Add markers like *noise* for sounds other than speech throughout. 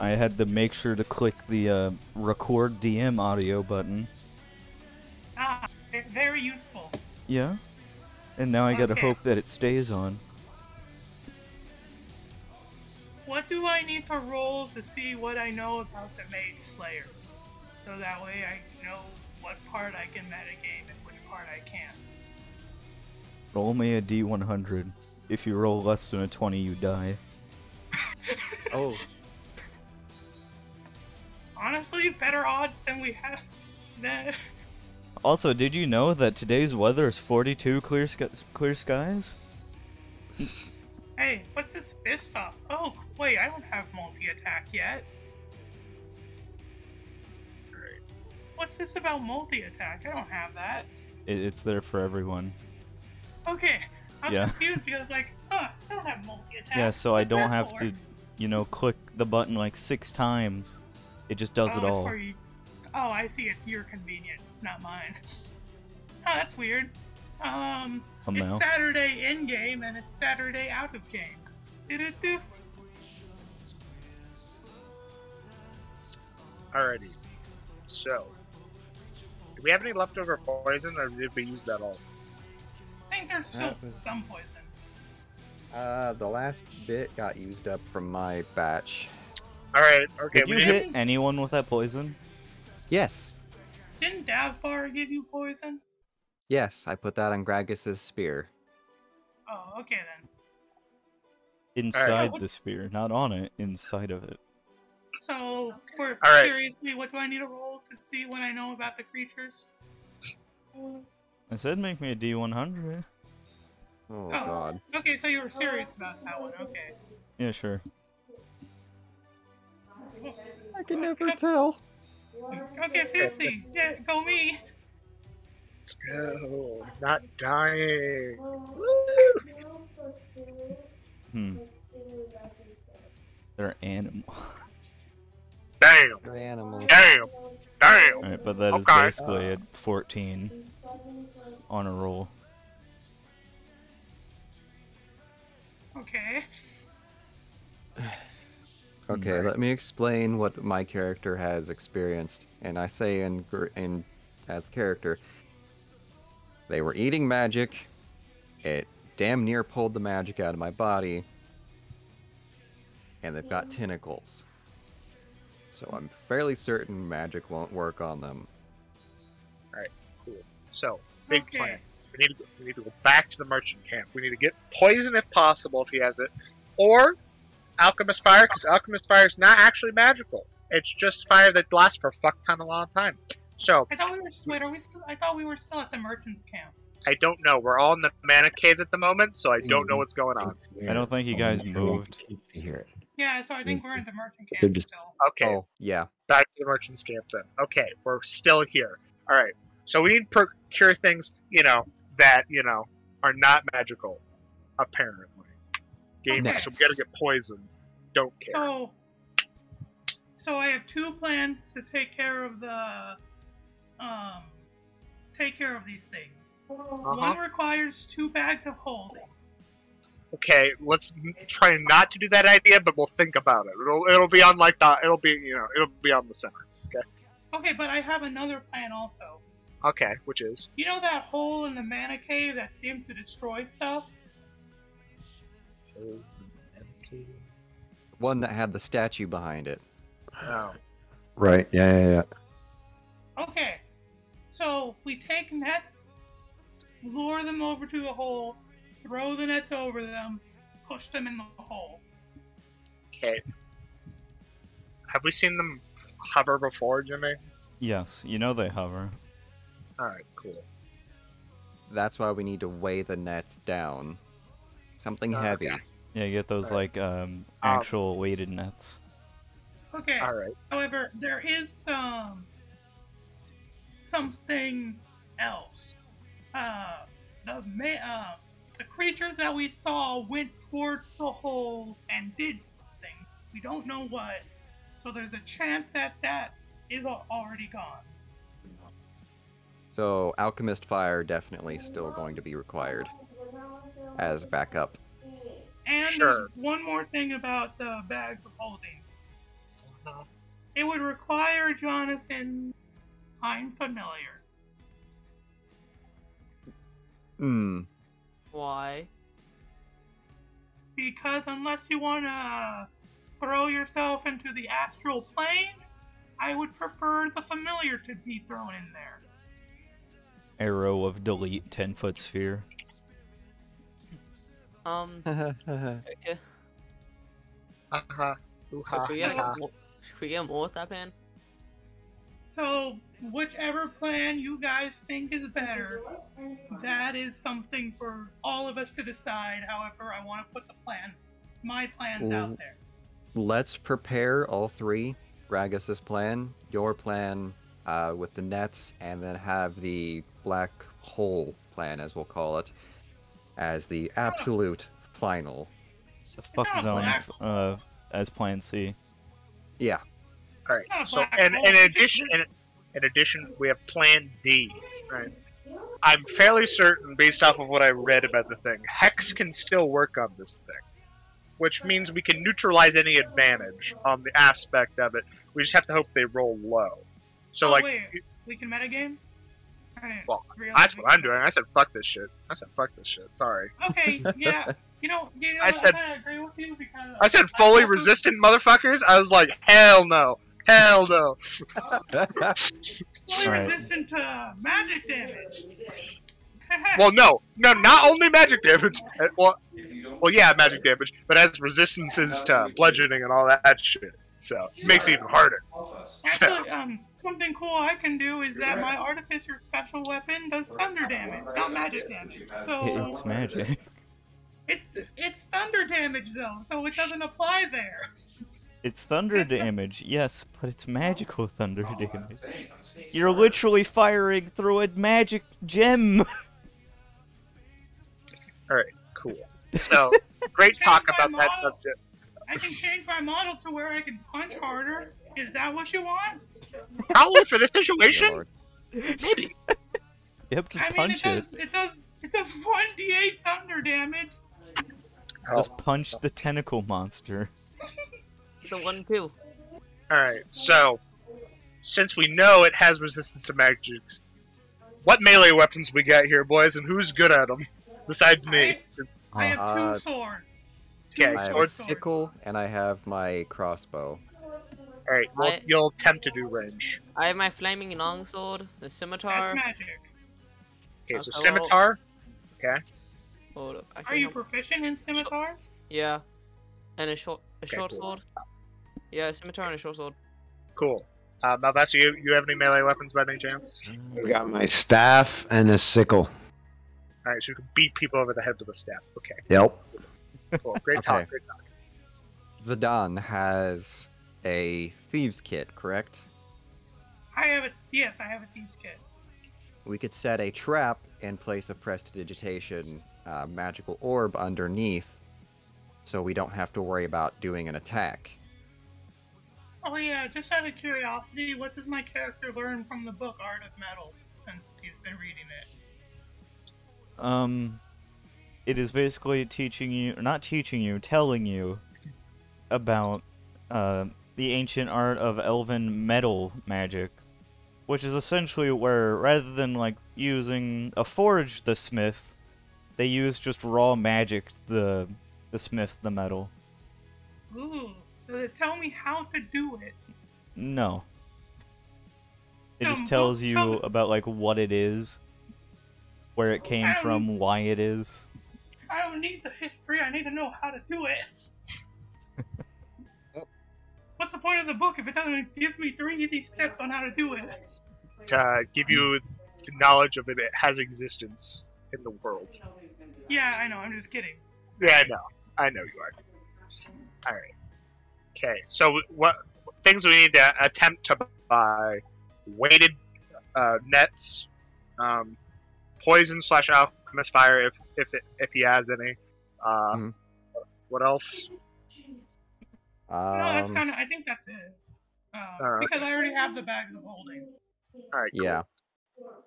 I had to make sure to click the uh, record DM audio button. Ah, ve- very useful. Yeah. And now I gotta Okay. hope that it stays on. What do I need to roll to see what I know about the Mage Slayers? So that way I know what part I can metagame and which part I can't. Roll me a D100. If you roll less than a 20, you die. *laughs* Oh, Honestly, better odds than we have. *laughs* Than... Also, did you know that today's weather is 42 clear, sk- clear skies? Hey, what's this fist up? Oh, wait, I don't have multi-attack yet. What's this about multi-attack? I don't have that. It, it's there for everyone. Okay, I was Yeah. confused because like, huh, I don't have multi-attack. Yeah, so I don't have for? to, you know, click the button like six times. It just does oh, it all. you. Oh, I see. It's your convenience, not mine. *laughs* oh, that's weird. Um, Oh, it's no. Saturday in game and it's Saturday out of game. Do-do-do. Alrighty. So, do we have any leftover poison, or did we use that all? I think there's still was- some poison. uh, the last bit got used up from my batch. Alright, okay, Did we you need hit anyone with that poison? Yes, Didn't Davbar give you poison? yes, I put that on Gragus's spear. Oh, okay then. Inside So- the spear, not on it, inside of it. So, for All right. seriously, what do I need to roll to see what I know about the creatures? I said make me a D100. Oh, Oh. god. Okay, so you were serious about that one. Okay. Yeah, sure. I can never tell. Okay, 50. Yeah, go me. Let's go. Not dying. Hmm. They're animals. Damn. They're animals. Damn. Damn. Alright, but that is Okay. basically at 14 on a roll. Okay. Okay, Right. let me explain what my character has experienced. And I say in in as character, they were eating magic. It damn near pulled the magic out of my body. And they've got tentacles. So I'm fairly certain magic won't work on them. All right, cool. So, big Okay. plan. We need, to we need to go back to the merchant camp. We need to get poison if possible, if he has it, or alchemist fire, because alchemist fire is not actually magical. It's just fire that lasts for a fuck ton of long time. So I thought we were. Wait, are we still? I thought we were still at the merchant's camp. I don't know. We're all in the mana cave at the moment, so I don't know Mhm. what's going on. I don't think you guys moved. To hear it. Yeah, so I think we're in the merchant They're camp just- still. Okay, Oh, yeah. back to the merchant's camp then. Okay, we're still here. All right. So we need to procure things, you know, that you know are not magical, apparently. Game, Okay. so we gotta get poison. Don't care. So, so I have two plans to take care of the, um, take care of these things. Uh-huh. One requires two bags of holding. Okay, let's try not to do that idea, but we'll think about it. It'll it'll be on like the it'll be you know it'll be on the center. Okay, Okay, but I have another plan also. Okay, which is You know that hole in the mana cave that seemed to destroy stuff? One that had the statue behind it. Oh, Right. Yeah, yeah, yeah. Okay, so we take nets, lure them over to the hole, throw the nets over them, push them in the hole. okay. Have we seen them hover before, Jimmy? Yes, you know they hover. All right, cool. That's why we need to weigh the nets down. Something Oh, heavy. okay. Yeah, you get those Alright. like um actual weighted nets. Okay. All right. However, there is um something else. Uh, the ma- uh, the creatures that we saw went towards the hole and did something. We don't know what. So there's a chance that that is al- already gone. So alchemist fire definitely still going to be required as backup. And Sure. there's one more thing about the bags of holding. It would require Jonathan find familiar. Hmm. Why? Because unless you want to throw yourself into the astral plane, I would prefer the familiar to be thrown in there. Arrow of delete 10 foot sphere. Um, *laughs* okay. Uh-huh. So Ooh-ha, we get ha-ha. more, we get more with that plan? So, whichever plan you guys think is better, that is something for all of us to decide. However, I want to put the plans, my plans out there. Let's prepare all three. Ragas's plan, your plan uh, with the nets, and then have the black hole plan, as we'll call it, as the absolute final. The fuck zone uh, as plan C. Yeah. All right. So, black and in addition, in, in addition, we have Plan D. Right. I'm fairly certain, based off of what I read about the thing, Hex can still work on this thing, which means we can neutralize any advantage on the aspect of it. We just have to hope they roll low. So, oh, like, wait, we can metagame? I didn't Well, realize that's what I'm doing. I said, "Fuck this shit." I said, "Fuck this shit." Sorry. Okay, *laughs* yeah. You know, you know I I said- kind of agree with you because I said fully also- resistant motherfuckers. I was like, "Hell no, hell no." Fully Alright. resistant to magic damage. *laughs* Well, no, no, not only magic damage. uh, Well, well, yeah, magic damage, but has resistances to bludgeoning and all that shit. So it makes it even harder. So, Actually, um, something cool I can do is that my artificer special weapon does thunder damage, not magic damage. So It's magic. it's it's thunder damage though, so it doesn't apply there. It's thunder It's not- damage, yes, but it's magical thunder damage. You're literally firing through a magic gem. Alright, cool. So great *laughs* talk my about that subject. I can change my model to where I can punch harder. Is that what you want? Probably for this situation, maybe. Yep, just I mean, punch it does. It does. It does one d8 thunder damage. Just punch the tentacle monster. The one too. All right. So since we know it has resistance to magics, what melee weapons we got here, boys, and who's good at them besides me? I have two Uh, swords. Two okay, I have a sickle and I have my crossbow. All right. Well, I- you'll attempt to do range. I have my flaming longsword, the scimitar. That's scimitar. magic. Okay. So Okay, well- scimitar. Okay. Hold up, I Are you help- proficient in scimitars? Yeah. And a short, a Okay, short cool. sword. Yeah, a scimitar and a short sword. Cool. Uh, Malvesta, you you have any melee weapons by any chance? I got my staff and a sickle. All right, so you can beat people over the head with a staff. Okay, Yep. cool. Great *laughs* Okay. talk. Great talk. Vadan has a thieves kit, correct? I have a yes. I have a thieves kit. We could set a trap and place a prestidigitation uh, magical orb underneath, so we don't have to worry about doing an attack. Oh yeah. Just out of curiosity, what does my character learn from the book Art of Metal since he's been reading it? Um, it is basically teaching you, not teaching you, telling you about uh, the ancient art of elven metal magic, which is essentially where rather than like using a forge the smith, they use just raw magic the the smith the metal. Ooh. Does it tell me how to do it? No. It just tells you about like what it is, where it came from, why it is. I don't need the history. I need to know how to do it. What's the point of the book if it doesn't give me three of these steps on how to do it? To uh, give you the knowledge of it, it has existence in the world. Yeah, I know. I'm just kidding. Yeah, I know. I know you are. All right. Okay. So what things we need to attempt to buy? Weighted uh, nets, um, poison slash alchemist fire if if it, if he has any. Uh, Mhm. What else? Um, no, that's kind of. I think that's it. Uh, Alright. Because I already have the bags of holding. All right. Cool. yeah.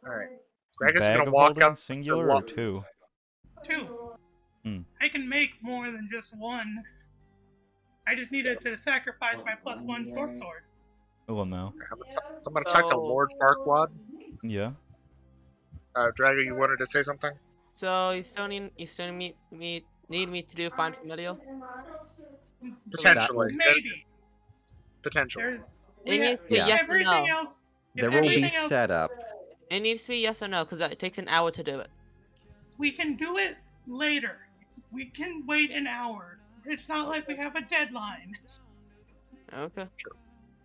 All right. Greg is Bag gonna walk holding, up. singular or two. Two. Hmm. I can make more than just one. I just needed to sacrifice my plus one short sword. Oh well, no. I'm gonna, ta- I'm gonna talk to Lord Farquaad. Yeah. Uh, Drago, you wanted to say something? So you still need you still need me need me to do find familiar. Potentially. Maybe. Potentially. It needs to be Yeah. yes or no. else. There will be everything else- setup. It needs to be yes or no because it takes an hour to do it. We can do it later. We can wait an hour. It's not like we have a deadline. Okay. Sure.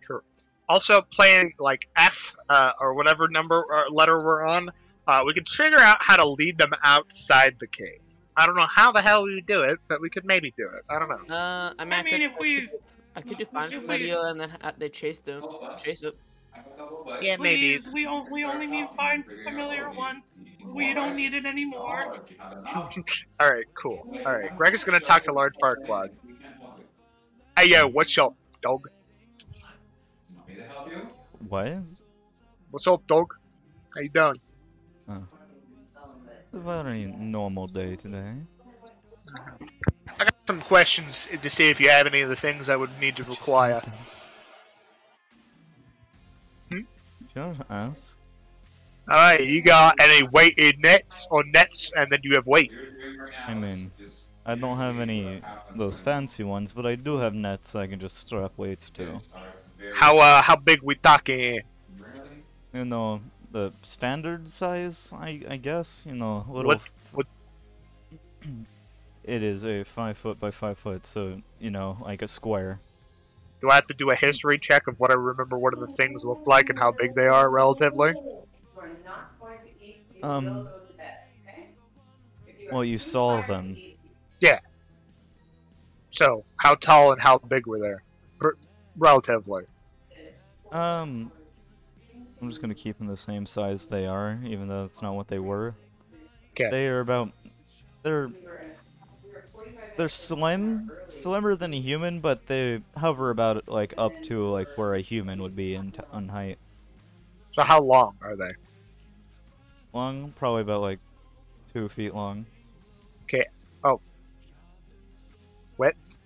Sure. Also, playing like F uh, or whatever number or letter we're on, uh, we can figure out how to lead them outside the cave. I don't know how the hell we would do it, but we could maybe do it. I don't know. Uh, I mean, I I, mean, could, if we I could do find if we- and then ha- they chase them, chase it. Yeah, maybe. please, we on, we only need find familiar once. We don't need it anymore. *laughs* All right, cool. All right, Greg is gonna talk to Lord Farquaad. Hey, yo, what's up, dog? What? What's up, dog? How you doing? It's a very normal day today. I got some questions to see if you have any of the things I would need to require. Sure, ask. All right, you got any weighted nets or nets, and then you have weight. I mean, I don't have any those fancy ones, but I do have nets I can just strap weights to. How uh, how big we talking? You know, the standard size, I I guess. You know, little. What- what- *clears throat* It is a five foot by five foot, so you know, like a square. Do I have to do a history check of what I remember what are the things look like and how big they are relatively? Um. Well, you saw them. Yeah. So, how tall and how big were they? Relatively. Um. I'm just gonna keep them the same size they are, even though it's not what they were. Okay. They are about. They're. They're slim, slimmer than a human, but they hover about like up to like where a human would be in t- on height. So, how long are they? Long, probably about like two feet long. Okay. Oh. Width?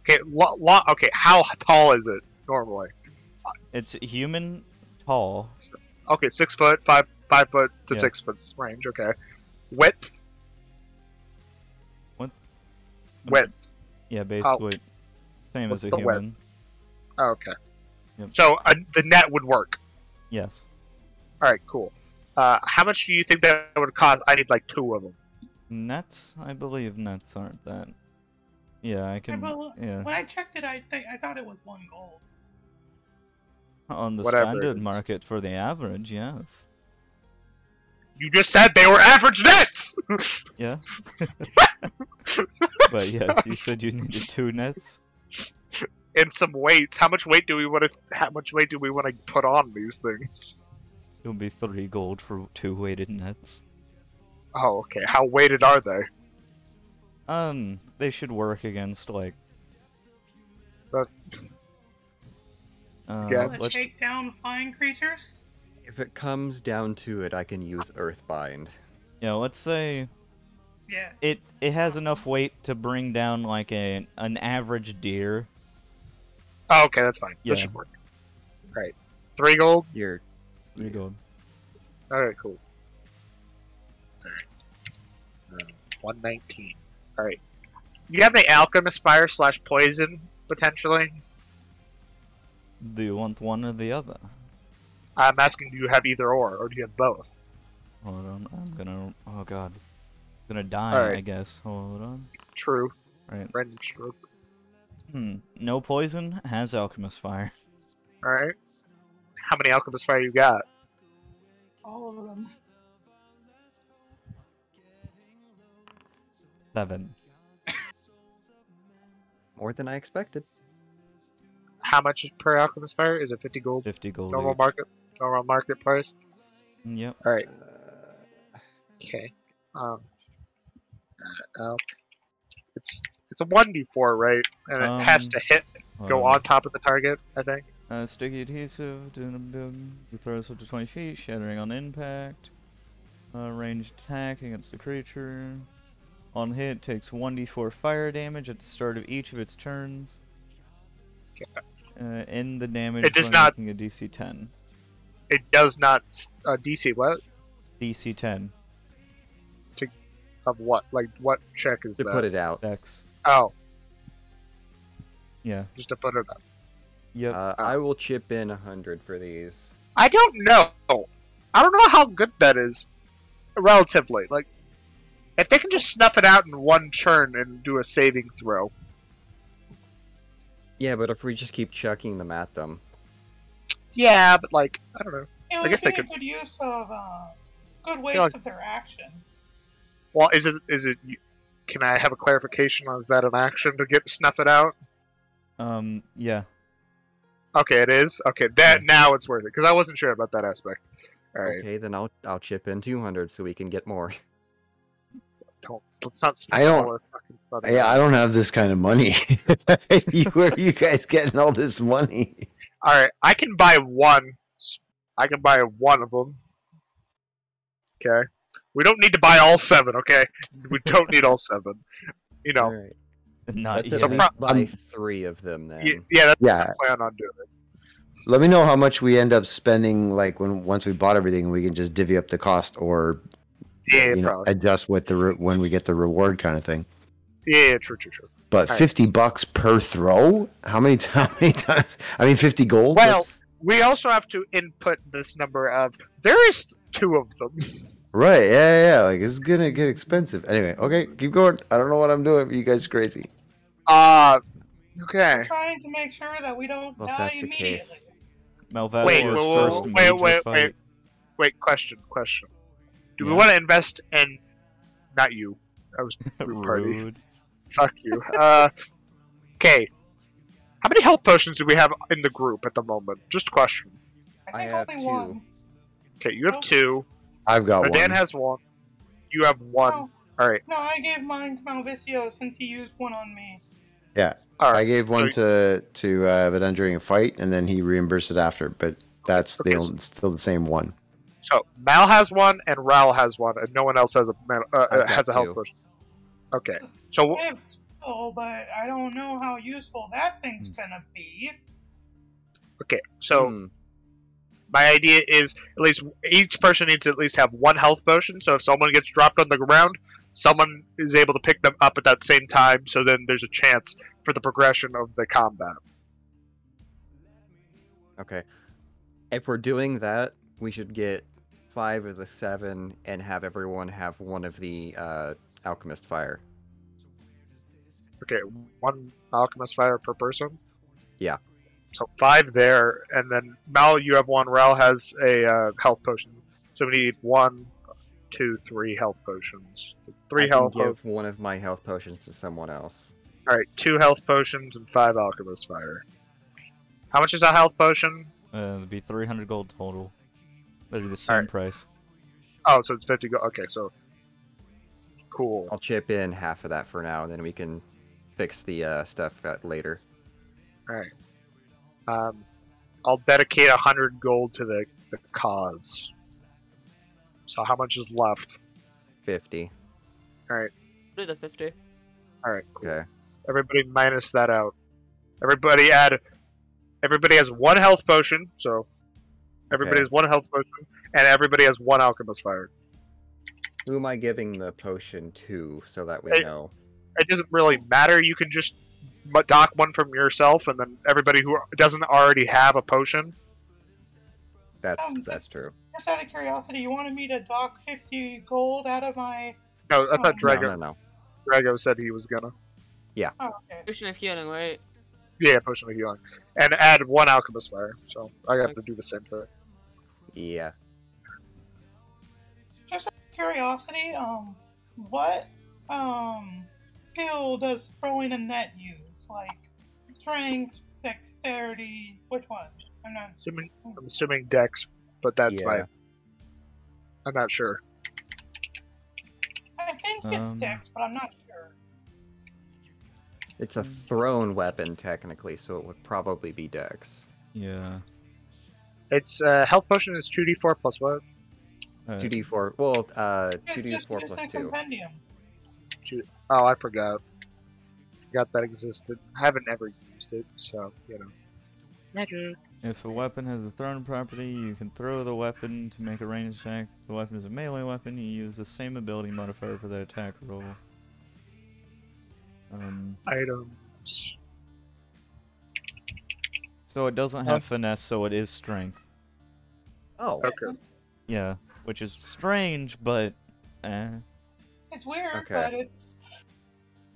Okay, lo- lo- okay, how tall is it normally? It's human tall. Okay, six foot, five five foot to Yeah. six foot range. Okay, width. What? Width. Yeah, basically same what's as a the width? human. Oh, okay. Yep. So uh, the net would work. Yes. All right, cool. Uh, how much do you think that would cost? I need like two of them. Nets? I believe nets aren't that. Yeah, I can. bel- Yeah. When I checked it, I think I thought it was one gold. On the Whatever standard market for the average, yes. You just said they were average nets. *laughs* Yeah. *laughs* but yeah, you said you needed two nets. and some weights. How much weight do we want to? How much weight do we want to put on these things? It'll be three gold for two weighted nets. Oh, okay. How weighted are they? Um, they should work against like. The- Uh, Yeah, Let's let's, take down flying creatures. If it comes down to it, I can use Earthbind. yeah, let's say Yes. it it has enough weight to bring down like a an average deer. Oh, okay, that's fine. Yeah. That should work. All right, three gold. You're Three gold. All right, cool. All right, uh, one nineteen. All right. You have any alchemist fire slash poison potentially? Do you want one or the other? I'm asking, do you have either or, or do you have both? Hold on, I'm gonna. Oh god, I'm gonna die. Alright. I guess. Hold on. True. Right. Random stroke. Hmm. No poison has alchemist fire. All right. How many alchemist fire you got? all of them. Seven. more than I expected. How much is per alchemist fire? Is it fifty gold? Fifty gold. Normal each. market. Normal market price. Yep. All right. Uh, Okay. Um. Uh, it's it's a one d four, right? And it has Um, to hit, go Hold on top of the target. I think. Uh, sticky adhesive, doing a boom. He throws up to 20 feet, shattering on impact. Uh, ranged attack against the creature. On hit, takes 1d4 fire damage at the start of each of its turns. Uh, end the damage It does not- making a DC 10. It does not uh, DC what DC 10. of what? Like what check is To that? put it out, Dex. Oh, Yeah. just to put it up. Yep. uh, I will chip in a hundred for these. I don't know. I don't know how good that is, relatively. Like, if they can just snuff it out in one turn and do a saving throw. Yeah, but if we just keep chucking them at them, Yeah, but like, I don't know. It I would guess they be could- a good use of uh, good waste like- of their action. Well, is it is it? Can I have a clarification? On is that an action to get snuff it out? Um, yeah. Okay, it is. Okay, that now it's worth it because I wasn't sure about that aspect. All right, okay, then I'll I'll chip in two hundred so we can get more. *laughs* don't let's not spend I don't- all our fucking money. Yeah, I don't have this kind of money. *laughs* you, where are you guys getting all this money? All right, I can buy one. I can buy one of them. Okay, we don't need to buy all seven. Okay, we don't need all seven. You know, Alright. Not Let's yet. at So pro- buy I'm- three of them then. y- yeah, that's Yeah, what I plan on doing. let me know how much we end up spending. Like when once we bought everything, we can just divvy up the cost or Yeah, you know probably. adjust with the re- when we get the reward kind of thing. Yeah, yeah, true, true, true. But Alright. fifty bucks per throw? How many t- *laughs* how many times? I mean, fifty gold. Well, That's- we also have to input this number of. There is two of them. right? Yeah, yeah, yeah. Like it's gonna get expensive. Anyway, okay, keep going. I don't know what I'm doing. You guys are crazy. Uh, okay. Trying to make sure that we don't Well, die that's the immediately. case- Malvador Wait, was wait, wait, wait, wait, wait. Wait, question, question. Do we want to invest in? Not you. I was *laughs* third party. Rude. Fuck you. Uh, okay. How many health potions do we have in the group at the moment? Just a question. I I think have only two. one. Okay, you have Oh. two. I've got Uh, Dan one. has one. You have one. No, All right. no, I gave mine to Malvicio since he used one on me. All I gave one to to uh, Vidun during a fight, and then he reimbursed it after. But that's Okay, the so- only, still the same one. So Mal has one, and Raul has one, and no one else has a uh, uh, has a health two. potion. Okay. So- I have skill, but I don't know how useful that thing's Hmm. gonna be. Okay. So Hmm, my idea is at least each person needs to at least have one health potion. So if someone gets dropped on the ground, someone is able to pick them up at that same time. So then there's a chance for the progression of the combat. Okay. If we're doing that, we should get five of the seven and have everyone have one of the uh, alchemist fire. Okay, one alchemist fire per person. Yeah. So five there, and then Mal, you have one. Ral has a uh, health potion. So we need one, two, three health potions. Three I health. Can give one of my health potions to someone else. All right, two health potions and five alchemist fire. How much is a health potion? Uh, it'd be 300 gold total. That'd be the same Alright. price. Oh, so it's fifty. Go- okay, so cool. I'll chip in half of that for now, and then we can fix the uh, stuff later. All right. Um, I'll dedicate a hundred gold to the the cause. So how much is left? Fifty. All right. Do the 50. All right, cool. Okay. Everybody minus that out. Everybody add. Everybody has one health potion, so everybody Okay. has one health potion, and everybody has one alchemist fire. Who am I giving the potion to so that we Hey. know? It doesn't really matter. You can just dock one from yourself, and then everybody who doesn't already have a potion. That's Um, that's true. Just out of curiosity, you wanted me to dock 50 gold out of my. No, I thought Oh. No, Drago no, no. Drago said he was gonna. Yeah. Oh, okay. Potion of healing, right? Yeah, potion of healing, and add one alchemist fire. So I have to do the same thing. Yeah. Just out of curiosity, um, what um skill does throwing a net use? Like strength, dexterity, which one? I'm not. Assuming I'm assuming Dex, but that's my. I'm not sure. I think it's Um, dex, but I'm not sure. It's a thrown weapon technically, so it would probably be Dex. Yeah. It's uh, health potion is two d four plus what? Uh, Two D four. Well, uh, two d four use plus two. compendium. Oh, I forgot. Forgot that existed. I haven't ever used it, so you know. Magic. If a weapon has a thrown property, you can throw the weapon to make a range attack. If the weapon is a melee weapon, you use the same ability modifier for the attack roll. Um, Items. so it doesn't have finesse, so it is strength. Oh, Okay. Yeah, which is strange, but eh. It's weird, Okay. but it's.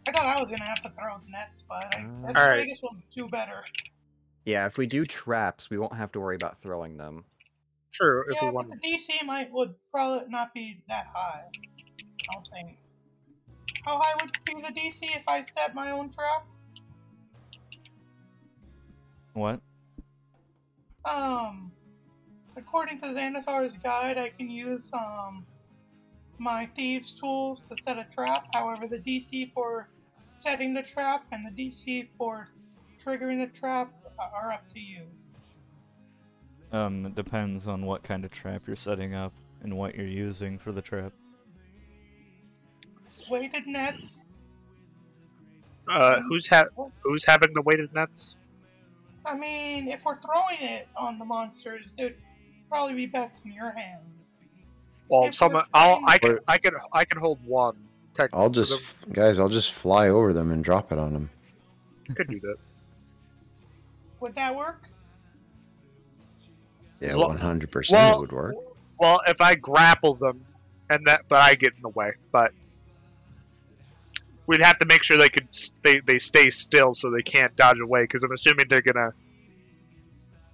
I thought I was gonna have to throw nets, but I, Uh, I Alright. guess we'll do better. yeah. If we do traps, we won't have to worry about throwing them. True, if yeah, we but want. the DC might would probably not be that high. I don't think. How high would be the DC if I set my own trap? What? Um, according to Xanathar's guide, I can use um my thieves' tools to set a trap. However, the DC for setting the trap and the DC for triggering the trap are up to you. Um, it depends on what kind of trap you're setting up and what you're using for the trap. Weighted nets. Uh, who's ha- who's having the weighted nets? I mean, if we're throwing it on the monsters, it'd probably be best in your hand. Well, If someone. we're I'll. I can. But- I can. I can hold one. Technically, I'll so just, guys, I'll just fly over them and drop it on them. then- could do that. Would that work? Yeah, 100% well- would work. Well, if I grapple them, and that, but I get in the way. But we'd have to make sure they could. s- They they stay still so they can't dodge away. Because I'm assuming they're gonna.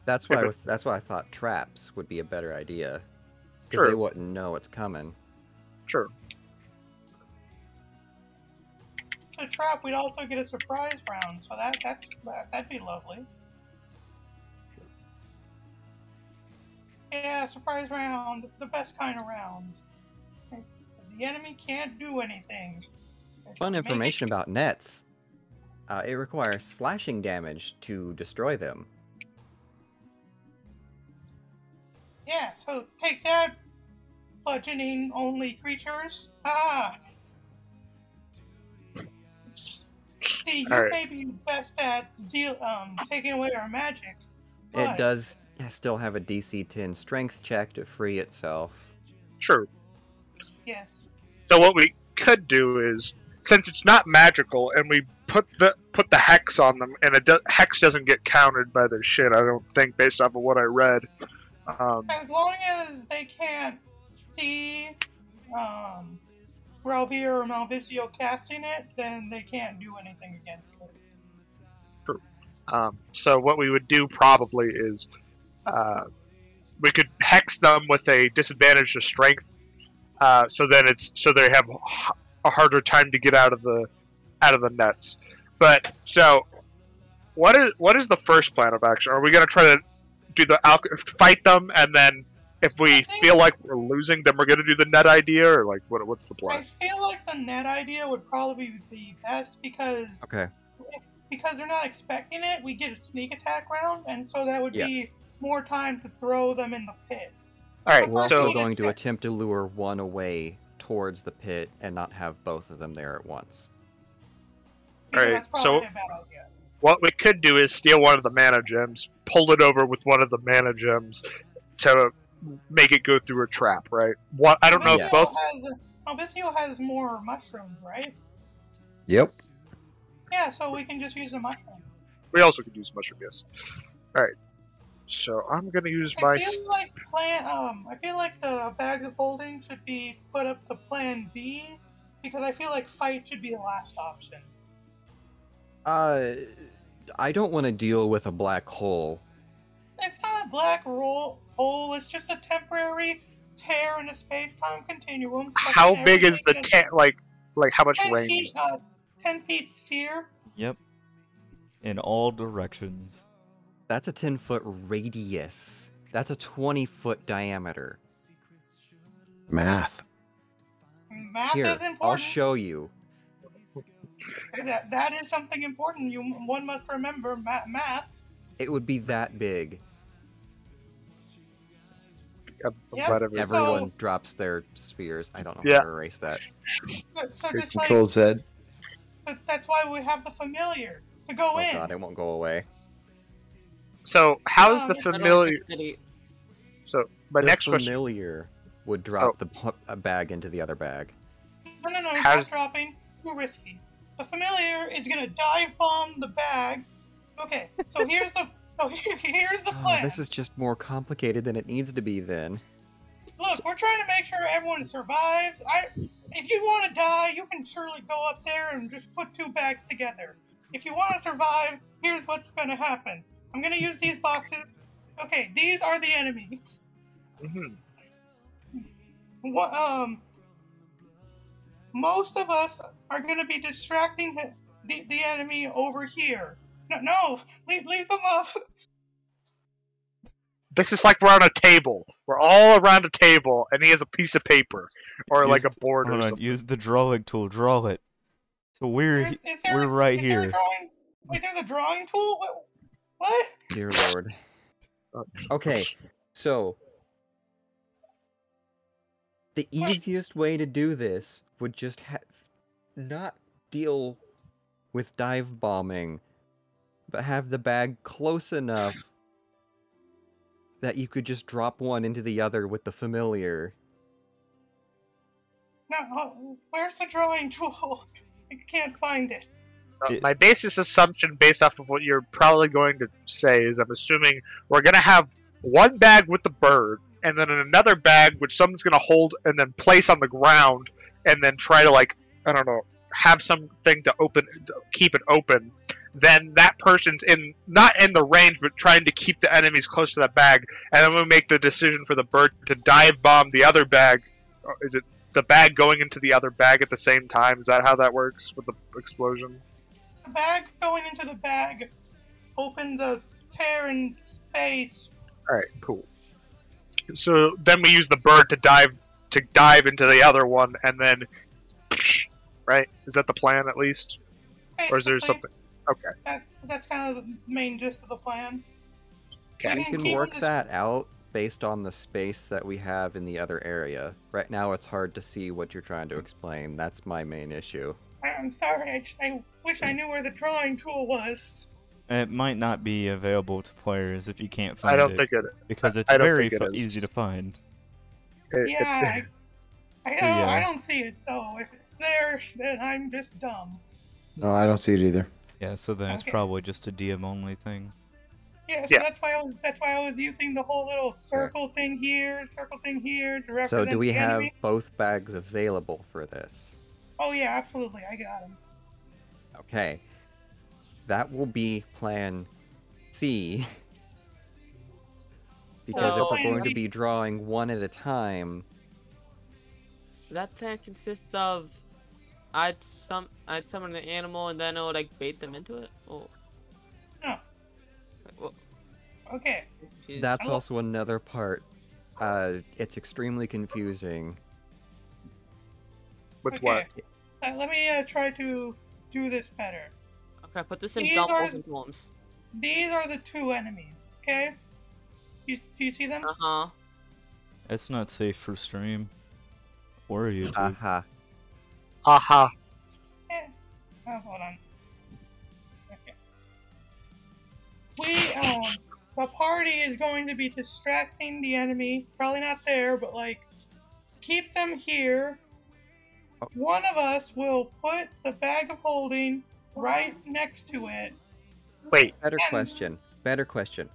That's why. but- that's why I thought traps would be a better idea. Because they wouldn't know it's coming. Sure. A trap, we'd also get a surprise round, so that that's that, that'd be lovely. Yeah, surprise round, the best kind of rounds. The enemy can't do anything. Fun Make it- information about nets. Uh, it requires slashing damage to destroy them. Yeah, so take that, bludgeoning only creatures. Ah. See, you Alright. may be best at deal um taking away our magic. It does still have a DC 10 strength check to free itself. Sure. Yes. So what we could do is, since it's not magical, and we put the put the hex on them, and it do, hex doesn't get countered by their shit. I don't think, based off of what I read. Um, As long as they can't see um, Ralvir or Malvisio casting it, then they can't do anything against it. um, so what we would do probably is, uh, we could hex them with a disadvantage to strength, uh, so then it's so they have a harder time to get out of the out of the nets. But so, what is what is the first plan of action? Are we gonna try to do the fight them, and then if we feel like we're losing, then we're gonna do the net idea, or like what? What's the plan? I feel like the net idea would probably be the best because Okay. because they're not expecting it. We get a sneak attack round, and so that would be more time to throw them in the pit. All right, We're So- also so going to attempt to lure one away towards the pit and not have both of them there at once. Alright, so- probably a bad idea. what we could do is steal one of the mana gems, pull it over with one of the mana gems to make it go through a trap, right? What I don't know if both. Has, Malvisio has more mushrooms, right? Yep. Yeah, so we can just use the mushroom. We also could use mushroom, yes. All right. So I'm gonna use my. I feel like plan. Um, I feel like the bags of holding should be put up to Plan B because I feel like fight should be the last option. Uh, I don't want to deal with a black hole. It's not a black roll hole. It's just a temporary tear in a space-time continuum. sucking How big is the everything in- tent? Like, like how much Ten range? feet. Uh, ten feet sphere. Yep. In all directions. That's a 10 foot radius. That's a 20 foot diameter. Math. Math Here, is I'll show you. that that is something important. You one must remember ma- math. It would be that big. I'm, I'm Yes, glad everyone. Everyone So- drops their spheres. I don't know Yeah. how to erase that. So, so Your just like control said. so that's why we have the familiar to go Oh in. god, it won't go away. So how's Um, the I I don't familiar? So my the next question. familiar would drop Oh. the pu- a bag into the other bag. No, no, no, How not dropping. Too risky. The familiar is gonna dive bomb the bag. Okay, so *laughs* here's the so here's the Oh, plan. this is just more complicated than it needs to be then. Look, we're trying to make sure everyone survives. I, if you want to die, you can surely go up there and just put two bags together. If you want to survive, here's what's gonna happen. I'm gonna use these boxes. Okay, these are the enemies. Mhm. What, um, most of us are going to be distracting hi- the, the enemy over here. No, no, leave, leave them up. This is like we're on a table. We're all around a table, and he has a piece of paper or like a Use- board or on, something. use the drawing tool. Draw it. So we're there- we're right is there a here. drawing? Wait, there's a drawing tool? What? what? Dear lord. Uh, Okay, so the easiest way to do this would just ha- not deal with dive bombing, but have the bag close enough that you could just drop one into the other with the familiar. No, where's the drawing tool? *laughs* I can't find it. Uh, my basis assumption, based off of what you're probably going to say, is I'm assuming we're gonna have one bag with the bird, and then another bag which someone's gonna hold and then place on the ground, and then try to like I don't know have something to open, to keep it open. Then that person's in not in the range, but trying to keep the enemies close to that bag, and then we make the decision for the bird to dive bomb the other bag. Is it the bag going into the other bag at the same time? Is that how that works with the explosion? The bag going into the bag opens a tear in space. All right, cool. So then we use the bird to dive to dive into the other one, and then, right? Is that the plan at least, or is there something? Okay, That, that's kind of the main gist of the plan. okay. We can can work this- that out based on the space that we have in the other area. Right now, it's hard to see what you're trying to explain. That's my main issue. I, I'm sorry. I, I wish I knew where the drawing tool was. It might not be available to players if you can't find it. I don't it think it. because it's very it easy to find. it- Yeah, I, *laughs* I, don't, Yeah. I don't see it. So if it's there, then I'm just dumb. No, I don't see it either. Yeah, so then it's probably just a DM only thing. Yeah, so Yeah. that's why I was that's why I was using the whole little circle thing here, circle thing here to represent So, do we the have enemy. both bags available for this? Oh yeah, absolutely. I got him. Okay. That will be plan C. *laughs* Because So- if we're going to be drawing one at a time, That plan consists of I'd some I'd summon an animal and then it would like bait them into it. Oh. No. Wait. Okay. That's Oh. also another part. Uh, it's extremely confusing. With okay. what? Uh, let me uh, try to do this better. Okay, put this in These doubles are- and poems. These are the two enemies. Okay. You, do you see them? Uh huh. It's not safe for stream or YouTube. Haha. Aha. Eh. Oh, hold on. Okay. We um, the party is going to be distracting the enemy. Probably not there, but like, keep them here. One of us will put the bag of holding right next to it. Wait. Better And- question. Better question.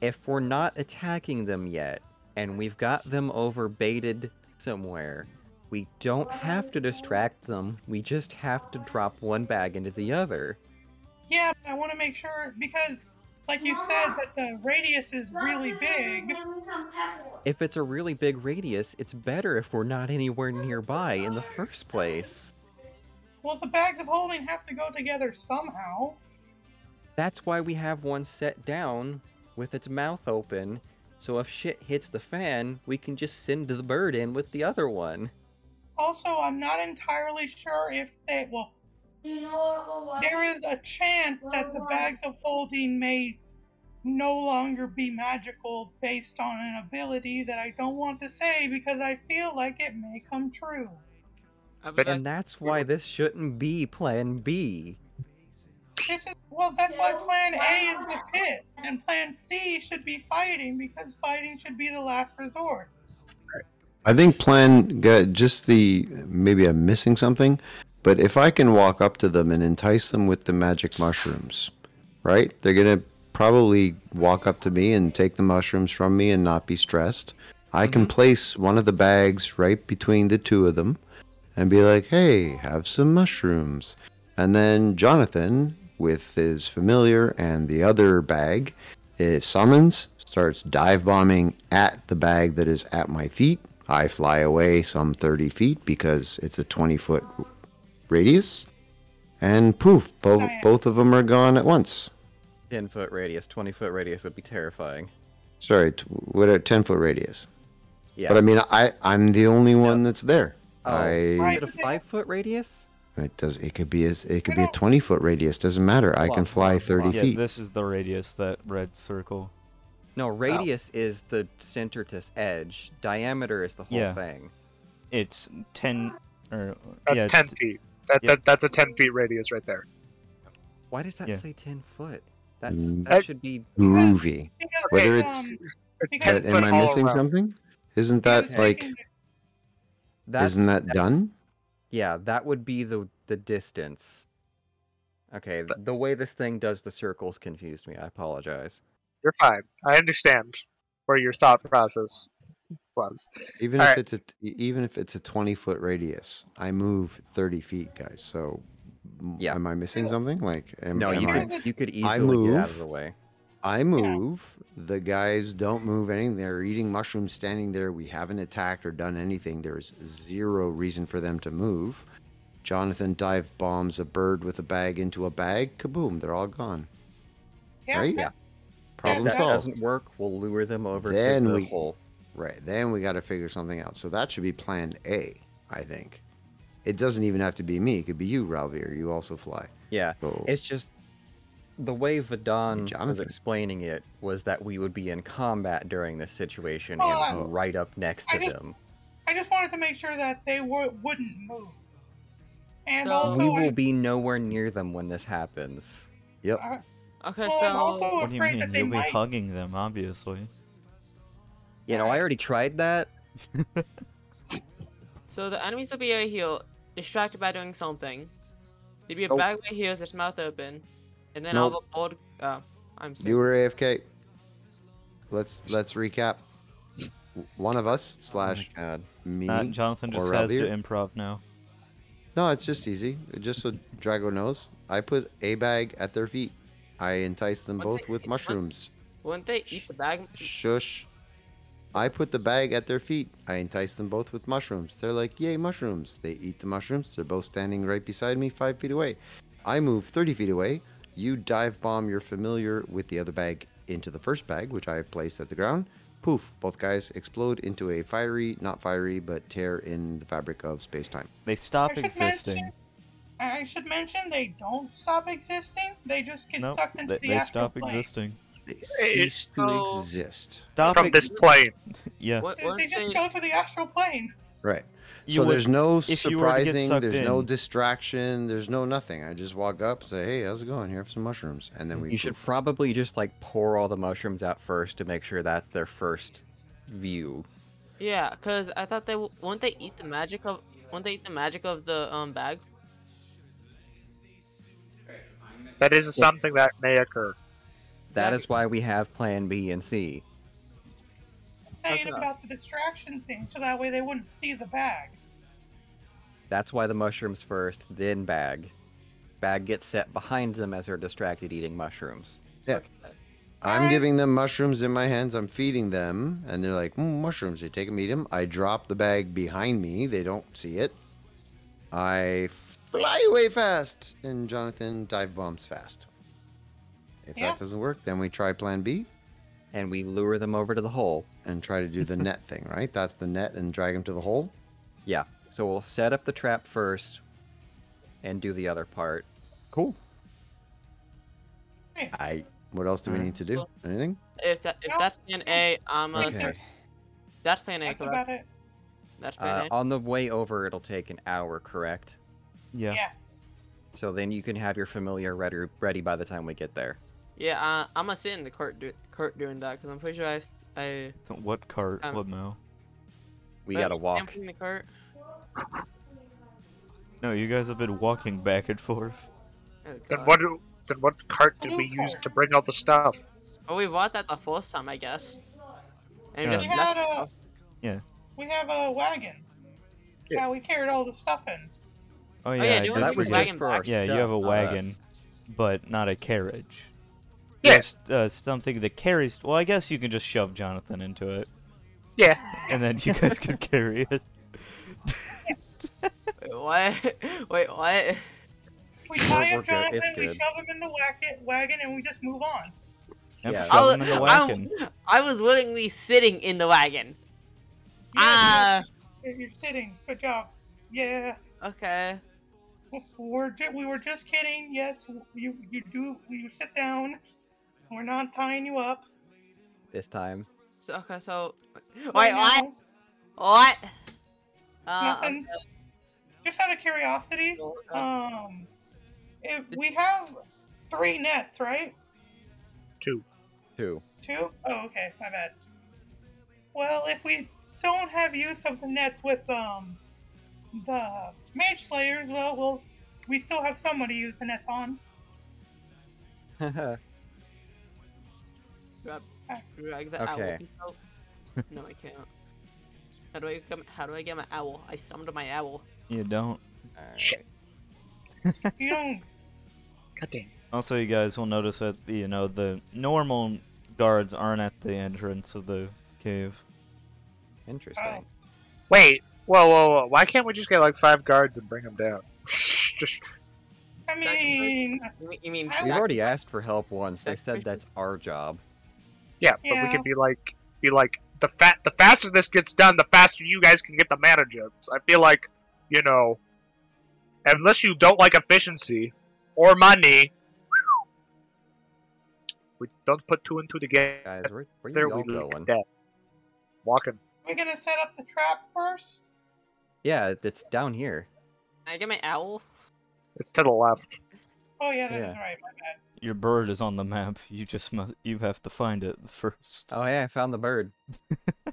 If we're not attacking them yet, and we've got them over baited somewhere, we don't have to distract them. We just have to drop one bag into the other. Yeah, but I want to make sure because, like you said, that the radius is really big. If it's a really big radius, it's better if we're not anywhere nearby in the first place. Well, the bags of holding have to go together somehow. That's why we have one set down with its mouth open, so if shit hits the fan, we can just send the bird in with the other one. Also, I'm not entirely sure if they. Well, there is a chance that the bags of holding may no longer be magical based on an ability that I don't want to say because I feel like it may come true. But- And that's why this shouldn't be Plan B. This is well, that's why Plan A is the pit, and Plan C should be fighting because fighting should be the last resort. I think plan got just the maybe I'm missing something, but if I can walk up to them and entice them with the magic mushrooms, right? They're gonna probably walk up to me and take the mushrooms from me and not be stressed. I can mm-hmm. place one of the bags right between the two of them and be like, "Hey, have some mushrooms." And then Jonathan, with his familiar and the other bag, it summons, starts dive bombing at the bag that is at my feet. I fly away some 30 feet because it's a 20 foot radius. And poof, both, Oh, yeah. both of them are gone at once. 10 foot radius, 20 foot radius would be terrifying. Sorry, t- what a 10 foot radius. Yeah. But I mean, I, I'm the only one that's there. Oh, I, is it a 5 foot radius? it does, it could be, a, it could be a 20 foot radius. Doesn't matter. I can fly hold on, hold 30. Yeah, feet. this is the radius, that red circle. No, oh. radius is the center to edge. Diameter is the whole Yeah. thing. It's 10 or That's yeah, 10 feet. That, yeah. that That's a 10 feet radius right there. Why does that Yeah. say 10 foot? That's Mm. that should be Groovy. Because, Whether um, it's, It's Because- 10 but foot am I missing around. something? Isn't because that like, that's, isn't that that's- done? Yeah, that would be the the distance. Okay, th- the way this thing does the circles confused me. I apologize. You're fine. I understand where your thought process was. Even if Alright. it's a even if it's a twenty foot radius, I move thirty feet, guys. So, Yeah. am I missing something? Like, am, No, am you I? could you could I easily get out of the way. I move. The guys don't move anything. They're eating mushrooms, standing there. We haven't attacked or done anything. There's zero reason for them to move. Jonathan dive bombs a bird with a bag into a bag. Kaboom! They're all gone. yeah, right? yeah. If Problem that solved. doesn't work, we'll lure them over Then to the we- hole. Right. Then we got to figure something out. So that should be plan A, I think. It doesn't even have to be me. It could be you, Ralvier. You also fly. Yeah, So it's just the way Vadon was explaining it was that we would be in combat during this situation Oh, and I- be right up next I to just- them. I just wanted to make sure that they w- wouldn't move. And So- also, we I- will be nowhere near them when this happens. Yep. uh, Okay, well, so I'm also what do you afraid mean? that they You'll be hugging them, obviously. You know, I already tried that. *laughs* so the enemies will be a heal, distracted by doing something. There'll be a Nope. bag with heals, its mouth open, and then all the Nope. bold. Oh, I'm sick. You were AFK. Let's let's recap. One of us slash Oh me. Uh, Jonathan just or has to Ralvier. improv now. No, it's just easy. Just so Drago knows, I put a bag at their feet. I entice them What both the- with what? mushrooms. Wouldn't they eat the bag? Shush. I put the bag at their feet. I entice them both with mushrooms. They're like, yay, mushrooms. They eat the mushrooms. They're both standing right beside me, five feet away. I move 30 feet away. You dive bomb your familiar with the other bag into the first bag, which I have placed at the ground. Poof, both guys explode into a fiery, not fiery, but tear in the fabric of space time. They stop I should existing. mention. I should mention they don't stop existing. They just get Nope, sucked into they, the they astral stop plane. existing. They cease to so- exist. Stop From it. this plane. Yeah. What, They, they just they- go to the astral plane. Right. You so would- there's no if you were to get surprising, sucked there's no distraction, there's no nothing. I just walk up, say, "Hey, how's it going? Here have some mushrooms," and then we. You should probably just like pour all the mushrooms out first to make sure that's their first view. Yeah, cause I thought they w- wouldn't they eat the magic of wouldn't they eat the magic of the um bag? That is something that may occur. That Exactly. is why we have Plan B and C. Saying Okay. about the distraction thing, so that way they wouldn't see the bag. That's why the mushrooms first, then bag. Bag gets set behind them as they're distracted eating mushrooms. Yeah. I'm Alright. giving them mushrooms in my hands. I'm feeding them, and they're like, mm, "Mushrooms." They take them, eat them. I drop the bag behind me. They don't see it. I fly away fast, and Jonathan dive bombs fast. If Yeah. that doesn't work, then we try Plan B And we lure them over to the hole. and try to do the net *laughs* thing. Right? That's the net, and drag them to the hole. Yeah. So we'll set up the trap first and do the other part. Cool. Hey. I What else do we need to do? Anything? If that if No. that's plan A, I'm Wait, a. Okay. That's plan A, That's correct? about it. That's plan Uh, A. on the way over, it'll take an hour, correct? Yeah. Yeah. So then you can have your familiar ready, ready by the time we get there. Yeah, uh, I'm gonna sit in the cart, do, cart doing that because I'm pretty sure I, s- I. What cart, Um, Limo? We Wait, gotta walk. in the cart. No, you guys have been walking back and forth. Oh, Then what? do- Then what cart did we use to bring all the stuff? Oh, we bought that the first time, I guess. And Yeah. just We had a. off. We have a wagon. Yeah. Yeah, we carried all the stuff in. Oh yeah, yeah, you that was the forget. just wagon for our back? Yeah, you have a wagon, us. but not a carriage. Yeah. Uh, something that carries. Well, I guess you can just shove Jonathan into it, Yeah. and then you guys can carry it. Wait, what? Wait, what? We tie up Jonathan, we shove him in the wagon, wagon, and we just move on. Yep, Yeah. I was, I. I was willingly sitting in the wagon. Yeah, Ah, you're, you're sitting. Good job. Yeah. okay. We're we were just kidding. Yes, you you do. You sit down. We're not tying you up. This time. So okay, so wait, Right what? now. What? Uh, Nothing. Just out of curiosity, um, if we have three nets, right? Two. Two. Two? Oh, okay, my bad. Well, if we don't have use of the nets with um the mage slayers, well, we'll we still have someone to use the nets on. *laughs* Ah. Drag the owl Okay. piece out. No, I can't. How do I get? How do I get my owl? I summoned my owl. You don't. Alright. Shit. You don't. God damn. Also, you guys will notice that you know the normal guards aren't at the entrance of the cave. Interesting. Oh. Wait. Whoa, whoa, whoa. Why can't we just get like five guards and bring them down? *laughs* just I mean, You mean? We've We've already asked for help once. They said that's our job. Yeah, but we Yeah. can be like, be like the fat. The faster this gets done, the faster you guys can get the mana gems. I feel like, you know, unless you don't like efficiency or money, we don't put two and two together. Guys, where, where There you we look going? at that. Walking. we're gonna set up the trap first. Yeah, it's down here. Can I get my owl? It's to the left. Oh yeah, that is Yeah. right. My bad. Your bird is on the map. You just must. You have to find it first. Oh yeah, I found the bird. *laughs*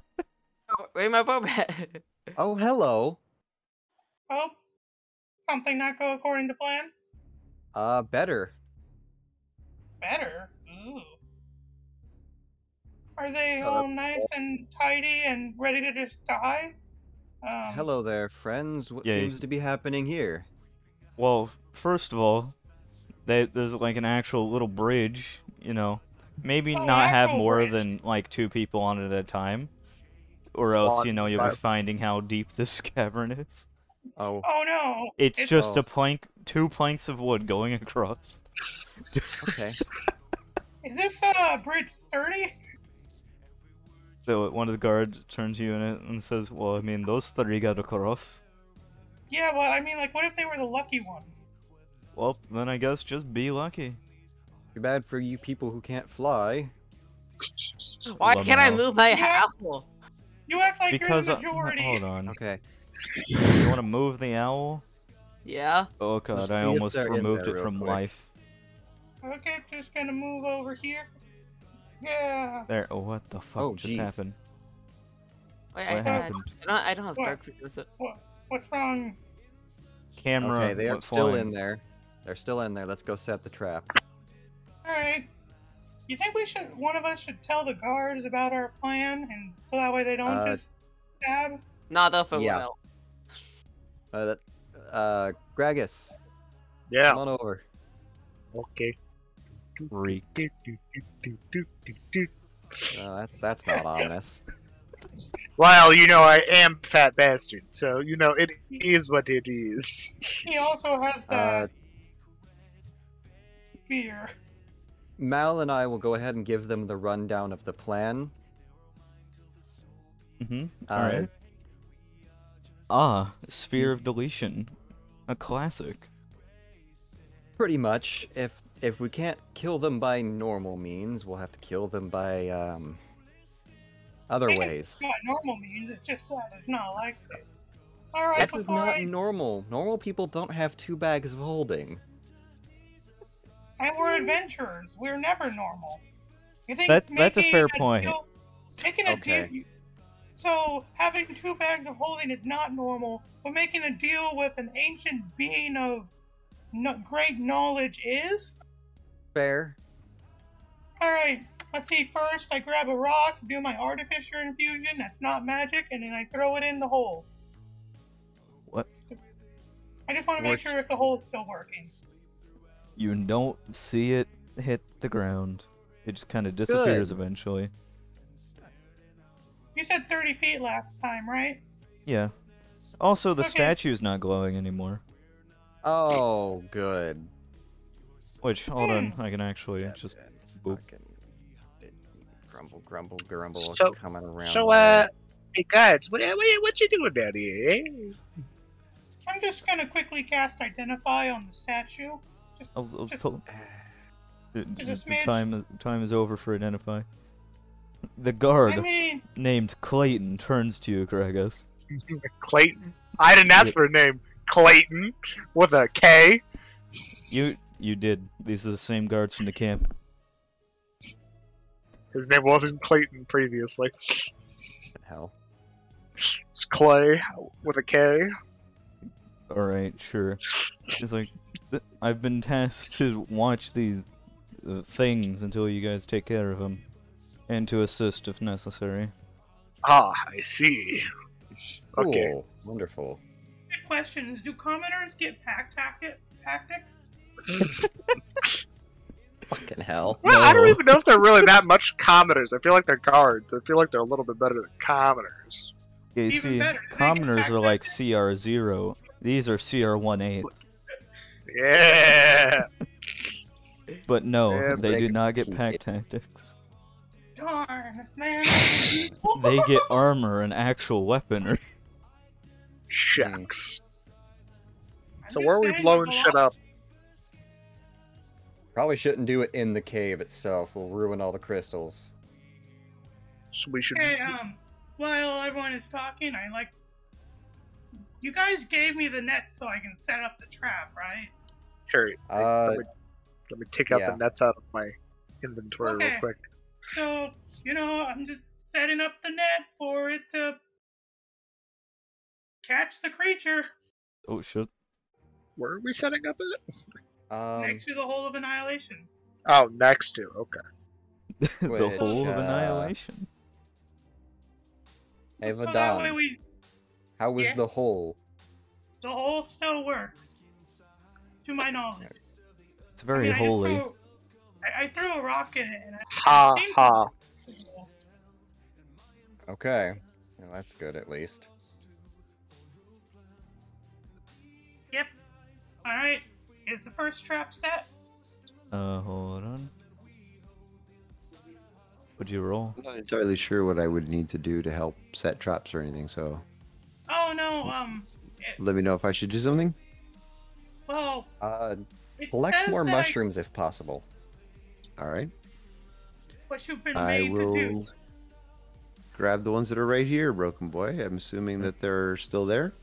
Oh, where my bow at? *laughs* Oh hello. Oh, something not go according to plan. Uh, better. Better. Ooh. Are they Oh, all that's nice and tidy and ready to just die? Um, Hello there, friends. What Yeah, you- seems to be happening here? Well, first of all, they, there's like an actual little bridge. You know, maybe Oh, not have more bridge. than like two people on it at a time, or else Well, you know you'll be finding how deep *laughs* this cavern is. Oh, Oh no! It's It's- just Oh. a plank, two planks of wood going across. *laughs* okay. Is this uh bridge sturdy? So one of the guards turns to you in it and says, "Well, I mean, those three got across. Yeah, well, I mean, like, what if they were the lucky ones? Well, then I guess just be lucky." Too bad for you people who can't fly. *laughs* Why can't I move my Yeah. owl? You act like Because you're the majority. hold on, *laughs* Okay. you want to move the owl? Yeah. Oh god, Let's I almost removed it from quick. life. Okay, just gonna move over here. Yeah. There. Oh, what the fuck Oh, just jeez. happened? Wait, What I, I, happened? I don't. I don't have What? dark vision. What? What's wrong? Camera. Okay, they are still flying. in there. They're still in there. Let's go set the trap. All right. You think we should? One of us should tell the guards about our plan, and so that way they don't Uh, just stab. not though for Yeah. yeah. will. Uh, that, uh, Gragus, Yeah. come on over. Okay. Do. Uh, that's that's not ominous. Well, you know, I am fat bastard, so you know it is what it is. He also has Uh, that beer. Mal and I will go ahead and give them the rundown of the plan. Mm-hmm. Uh, Alright. Ah, Sphere of Deletion. A classic. Pretty much. If if we can't kill them by normal means, we'll have to kill them by um, other Make ways. It's not normal means, it's just that it's not like. Alright, This is before not I, normal. Normal people don't have two bags of holding. And we're adventurers. We're never normal. You think That- that's a making fair point. Deal, making a Okay. deal. So having two bags of holding is not normal, but making a deal with an ancient being of no- great knowledge is. Fair. All right. Let's see. First, I grab a rock, do my artificer infusion. That's not magic, and then I throw it in the hole. What? I just want to make Works. sure if the hole is still working. You don't see it hit the ground. It just kind of disappears eventually. You said 30 feet last time, right? Yeah. Also, the Okay. statue's not glowing anymore. Oh, good. Which, hold on, Hmm. I can actually just. boop. Fucking grumble, grumble, grumble, So- coming around. So, there. uh, hey guys, what, what, what you doing down here? eh? I'm just gonna quickly cast Identify on the statue. Just, I was, I was told. The, Just the time time is over for identify. The guard I mean, named Clayton turns to you, Gregus. *laughs* Clayton. I didn't ask for a name. Clayton with a K. You you did. These are the same guards from the camp. His name wasn't Clayton previously. hell. It's Clay with a K alright, sure. It's like, I've been tasked to watch these uh, things until you guys take care of them, and to assist if necessary. Ah, I see. Okay. Cool. Wonderful. Good questions. Do commoners get pack tactics? *laughs* Fucking hell. Well, no. I don't even know if they're really that much commoners. I feel like they're guards. I feel like they're a little bit better than commoners. Yeah, you Even see, better. commoners are like CR0. These are CR18. Yeah. But no, Yeah, they do not get peek pack tactics. Darn, man. They get armor and actual weaponry. Shucks. So where are we blowing shit up? Probably shouldn't do it in the cave itself. We'll ruin all the crystals. So we should. Okay, um, while everyone is talking, I like. You guys gave me the net so I can set up the trap, right? Sure. Uh, let, me, let me take out yeah. the nets out of my inventory Okay. real quick. So, you know, I'm just setting up the net for it to catch the creature Oh shit! Where are we setting up it? Um, next to the hole of annihilation. Oh, next to. Okay. *laughs* the Which, hole of uh, annihilation. Hey, so that way we how was yeah. the hole? the hole still works, to my knowledge. It's very mean, I just holy. threw- I, I threw a rock in it, and I, Ha it ha. Okay. Well, that's good at least. Yep. All right. Is the first trap set? Uh, hold on. Would you roll? I'm not entirely sure what I would need to do to help set traps or anything, so Oh no. Um. It, let me know if I should do something. well, Uh, collect more that I- mushrooms if possible. All right. what you've been I made to do. will grab the ones that are right here, Broken Boy. I'm assuming that they're still there.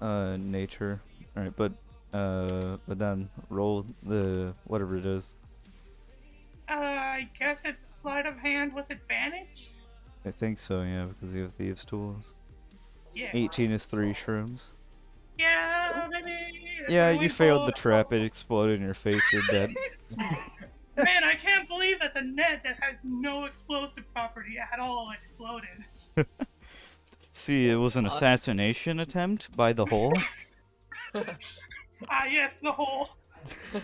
Uh, nature. All right, but uh, but then roll the whatever it is. Uh, I guess it's sleight of hand with advantage. I think so, yeah, because you have thieves' tools. Yeah. 18 is three shrooms. Yeah, maybe. that's Yeah, what we you failed the trap. It exploded in your face. You're dead. *laughs* Man, I can't believe that the net that has no explosive property at all exploded. *laughs* See, it was an Uh, assassination attempt by the hole. Ah, yes, the hole. *laughs*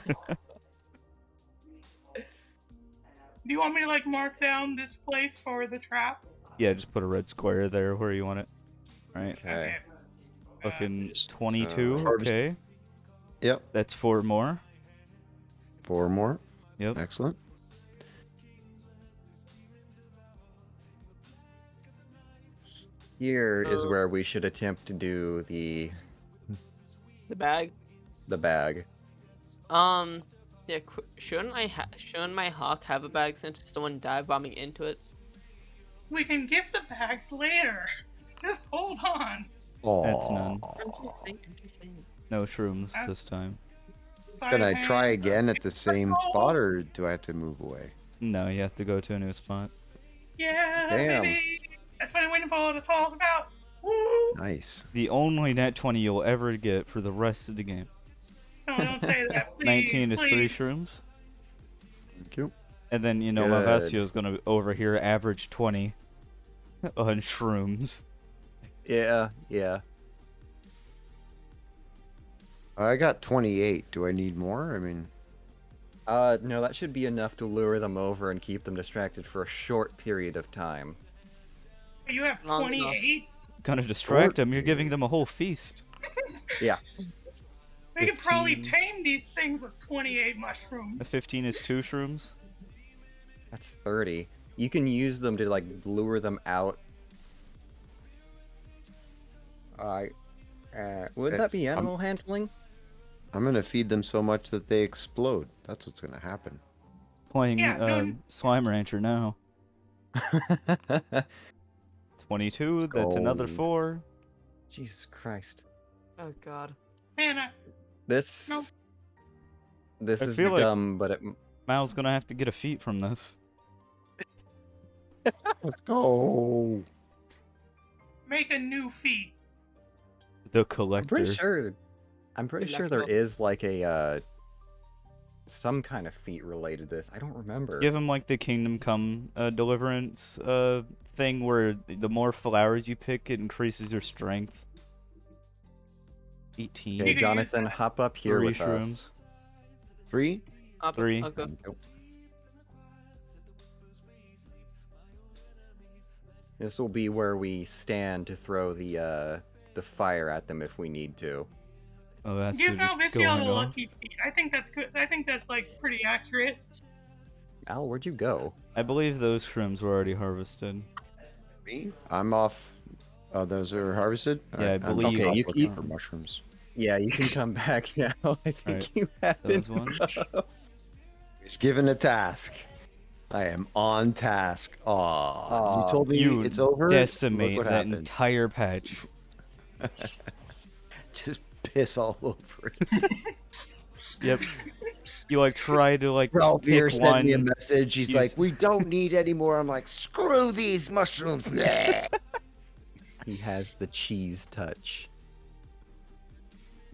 Do you want me to like mark down this place for the trap? yeah, just put a red square there where you want it. Right. Okay. Uh, Fucking just, 22. uh, okay. Yep. That's four more. Four more. Yep. Excellent. Here is Uh, where we should attempt to do the The bag. the bag. Um, Yeah, shouldn't I ha- shouldn't my hawk have a bag since someone dive bombing into it? We can give the bags later. *laughs* Just hold on. That's none. I'm. I'm. No shrooms Uh, this time. Can I try again at the same No. spot, or do I have to move away? No, you have to go to a new spot. Yeah, Damn. baby. That's what I'm waiting for. That's all it's about. Woo! Nice. The only net 20 you'll ever get for the rest of the game. No, don't say that, *laughs* please. 19 is three shrooms. Thank you. And then, you know, Good. is gonna over here average 20 *laughs* on shrooms. Yeah, yeah. I got 28. Do I need more? I mean, Uh, no, that should be enough to lure them over and keep them distracted for a short period of time. You have 28. Gonna distract them, you're giving them a whole feast. *laughs* Yeah. We could probably tame these things with 28 A mushrooms. 15 is two shrooms. That's 30. You can use them to, like, lure them out. Uh, uh, would that It's- be I'm- animal handling? I'm gonna feed them so much that they explode. That's what's gonna happen. Playing Yeah, no- um, Slime Rancher now. *laughs* 22, that's another 4. Jesus Christ. Oh God. Man, I, This. No. This I is feel like- dumb, but it. Mal's gonna have to get a feat from this. Let's go. make a new feat. The collector. I'm pretty sure. I'm pretty sure there Electro. is like a uh, some kind of feat related to this. I don't remember. Give him like the Kingdom Come uh, Deliverance uh, thing where the more flowers you pick, it increases your strength. 18. Okay, You can use Jonathan, hop up here Three with shrooms. us. Three. Up, Three. I'll go. Nope. This will be where we stand to throw the uh, the fire at them if we need to. Oh, that's Give just Malvisio going the lucky feat. I think that's good. I think that's like pretty accurate. Al, where'd you go? I believe those shrooms were already harvested. Me. I'm off. Oh, those are harvested. Yeah, I Alright, I'm believe- off Okay, you- looking you- for mushrooms. Yeah, you can come back *laughs* now. I think Alright, you have those been. ones. He's given a task. I am on task. Aw, Aw, you told me You it's over. Look decimate that happened. entire patch. *laughs* Just piss all over it. *laughs* Yep. You like try to like Ralph pick here sent me a message. He's use- like, "We don't need any more." I'm like, "Screw these mushrooms." *laughs* He has the cheese touch.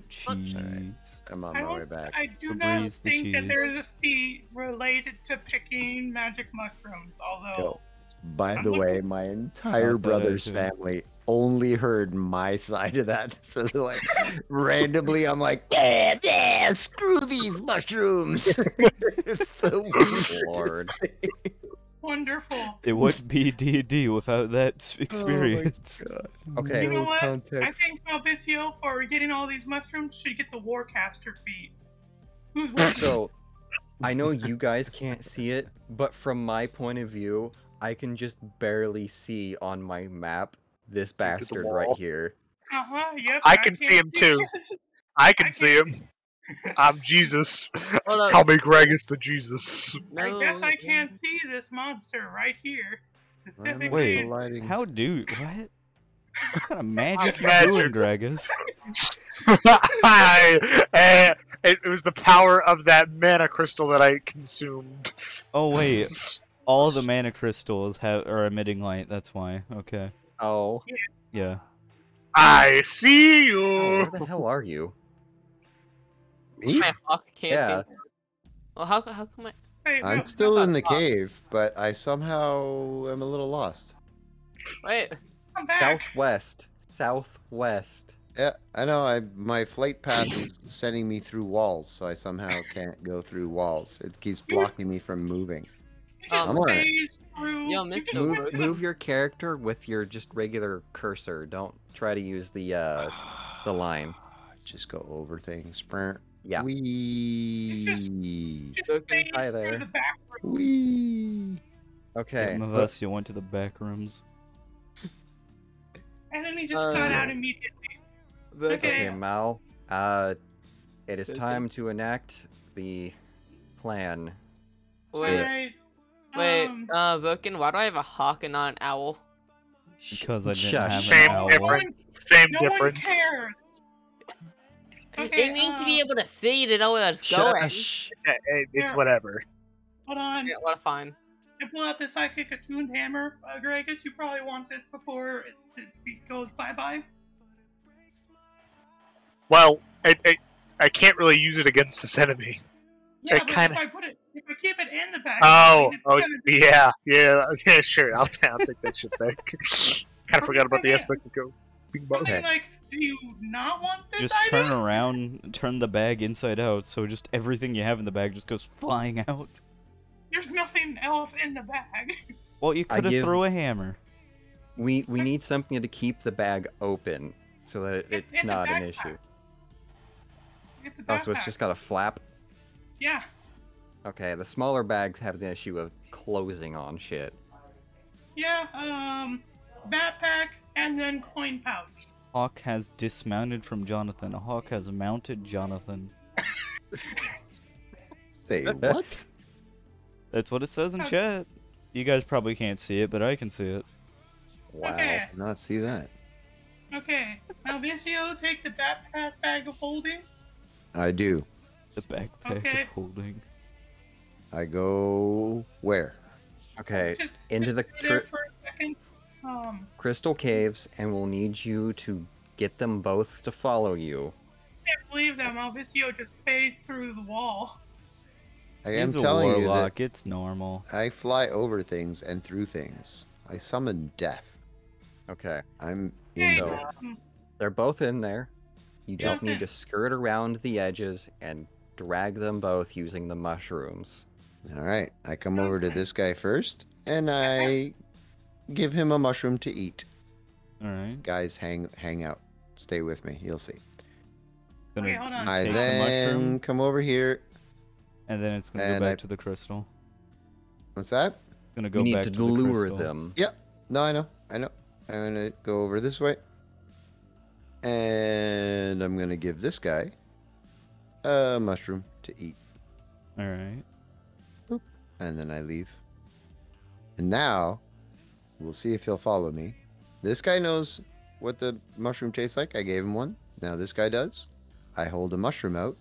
Cheese. I'm on I, my way back. I do Febreze not the think that there is a feat related to picking magic mushrooms. Although, Yo, By I'm the looking- way, my entire Not that I brother's family only heard my *laughs* side of that. So they're like, randomly, I'm like, yeah, yeah, screw these mushrooms. *laughs* it's the weirdest Lord. thing. *laughs* wonderful. It wouldn't be D and D without that s- Oh my experience. God. Okay. You know No what? I think Malvisio, for getting all these mushrooms, should get the Warcaster feat. Who's working? So, I know you guys can't see it, but from my point of view, I can just barely see on my map this bastard right here. Uh huh. Yep. I can see him too. *laughs* I can I see him. I'm Jesus. *laughs* Hold up. Call me Gregus the Jesus. I guess I can't see this monster right here. Specifically, Wait. Lighting. How do what? What kind of *laughs* magic you Magic. doing, Dragus? I, eh, it, it was the power of that mana crystal that I consumed. Oh wait, all the mana crystals have are emitting light. That's why. Okay. Oh, Yeah. I see oh, you. where the hell are you? Me? My hawk can't Yeah. Well, how, how come I? Wait, I'm no, still in the Fuck. cave, but I somehow am a little lost. Wait. Come back. Southwest. Southwest. Yeah, I know. I my flight path is sending me through walls, so I somehow can't go through walls. It keeps blocking me from moving. You just I'm on it. phased through. Yo, Mr. Move- Move, move your character with your just regular cursor. Don't try to use the uh the *sighs* line. Just go over things. Brr. Yeah. We. just- Just Okay. phased Hi there. the. Wee. Okay. Some of but- us you went to the back rooms. And then he just Uh, got out immediately. Okay. Okay, Mal. Uh, it is time to enact the plan. Wait, Alright. Wait, Um, uh, Boken, why do I have a hawk and not an owl? Because I didn't Shush. have Same an owl. difference. Same no one difference. cares. Okay, it needs to be uh, able to see to know where it's going. Shush. Yeah, it- it's Yeah. whatever. Hold on. Yeah, what a fine. I pull out the psychic attuned hammer. Uh, Gragus, you probably want this before it, it goes bye bye. Well, it, it, I can't really use it against this enemy. Yeah, It but kinda- if I put it, if I keep it in the bag, Oh, it's oh, be- yeah, yeah, *laughs* yeah, sure. I'll, I'll take that shit back. *laughs* kind of forgot about the saying. aspect of go. I both. mean, like, do you not want this Just item? turn around, turn the bag inside out, so just everything you have in the bag just goes flying out. There's nothing else in the bag. *laughs* Well, you I could have give- threw a hammer. We we need something to keep the bag open so that It- it's it's not an issue. It's a Oh, so it's just got a flap. Yeah. Okay, the smaller bags have the issue of closing on shit. Yeah, um, backpack and then coin pouch. Hawk has dismounted from Jonathan. Hawk has mounted Jonathan. Say what? That's what it says in Okay. chat. You guys probably can't see it, but I can see it. Wow. Okay. Did Not see that. Okay. Now, Vicio, take the backpack bag of holding. I do. The backpack Okay. of holding. I go where? Okay, Just into just the cri- for a second. Um, crystal caves, and we'll need you to get them both to follow you. I can't believe that Malvicio just phased through the wall. I am He's a telling you warlock. It's normal. I fly over things and through things. I summon death. Okay, I'm in So- there. um, they're both in there. You just Okay. need to skirt around the edges and drag them both using the mushrooms. All right, I come over to this guy first, and uh-huh. I give him a mushroom to eat. All right. Guys, hang hang out. Stay with me. You'll see. Gonna Okay, hold on. I take the then mushroom, come over here. and then it's gonna and go I- back to the crystal. What's that? Gonna go You need to, to, lure crystal. them. No, I know. I know. I'm gonna go over this way, and I'm gonna give this guy a mushroom to eat, All right. And then I leave. And now, we'll see if he'll follow me. This guy knows what the mushroom tastes like. I gave him one. Now this guy does. I hold a mushroom out,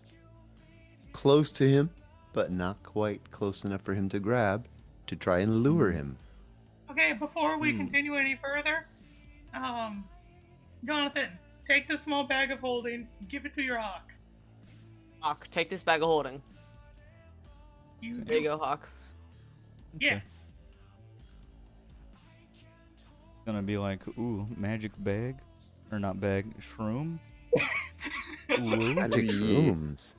close to him, but not quite close enough for him to grab, to try and lure him. okay, before we Hmm. continue any further, um, Jonathan, take the small bag of holding, give it to your hawk. Hawk, take this bag of holding. You There you go, Hawk. Yeah. Gonna be like, ooh, magic bag, or not bag, shroom. *laughs* Magic shrooms.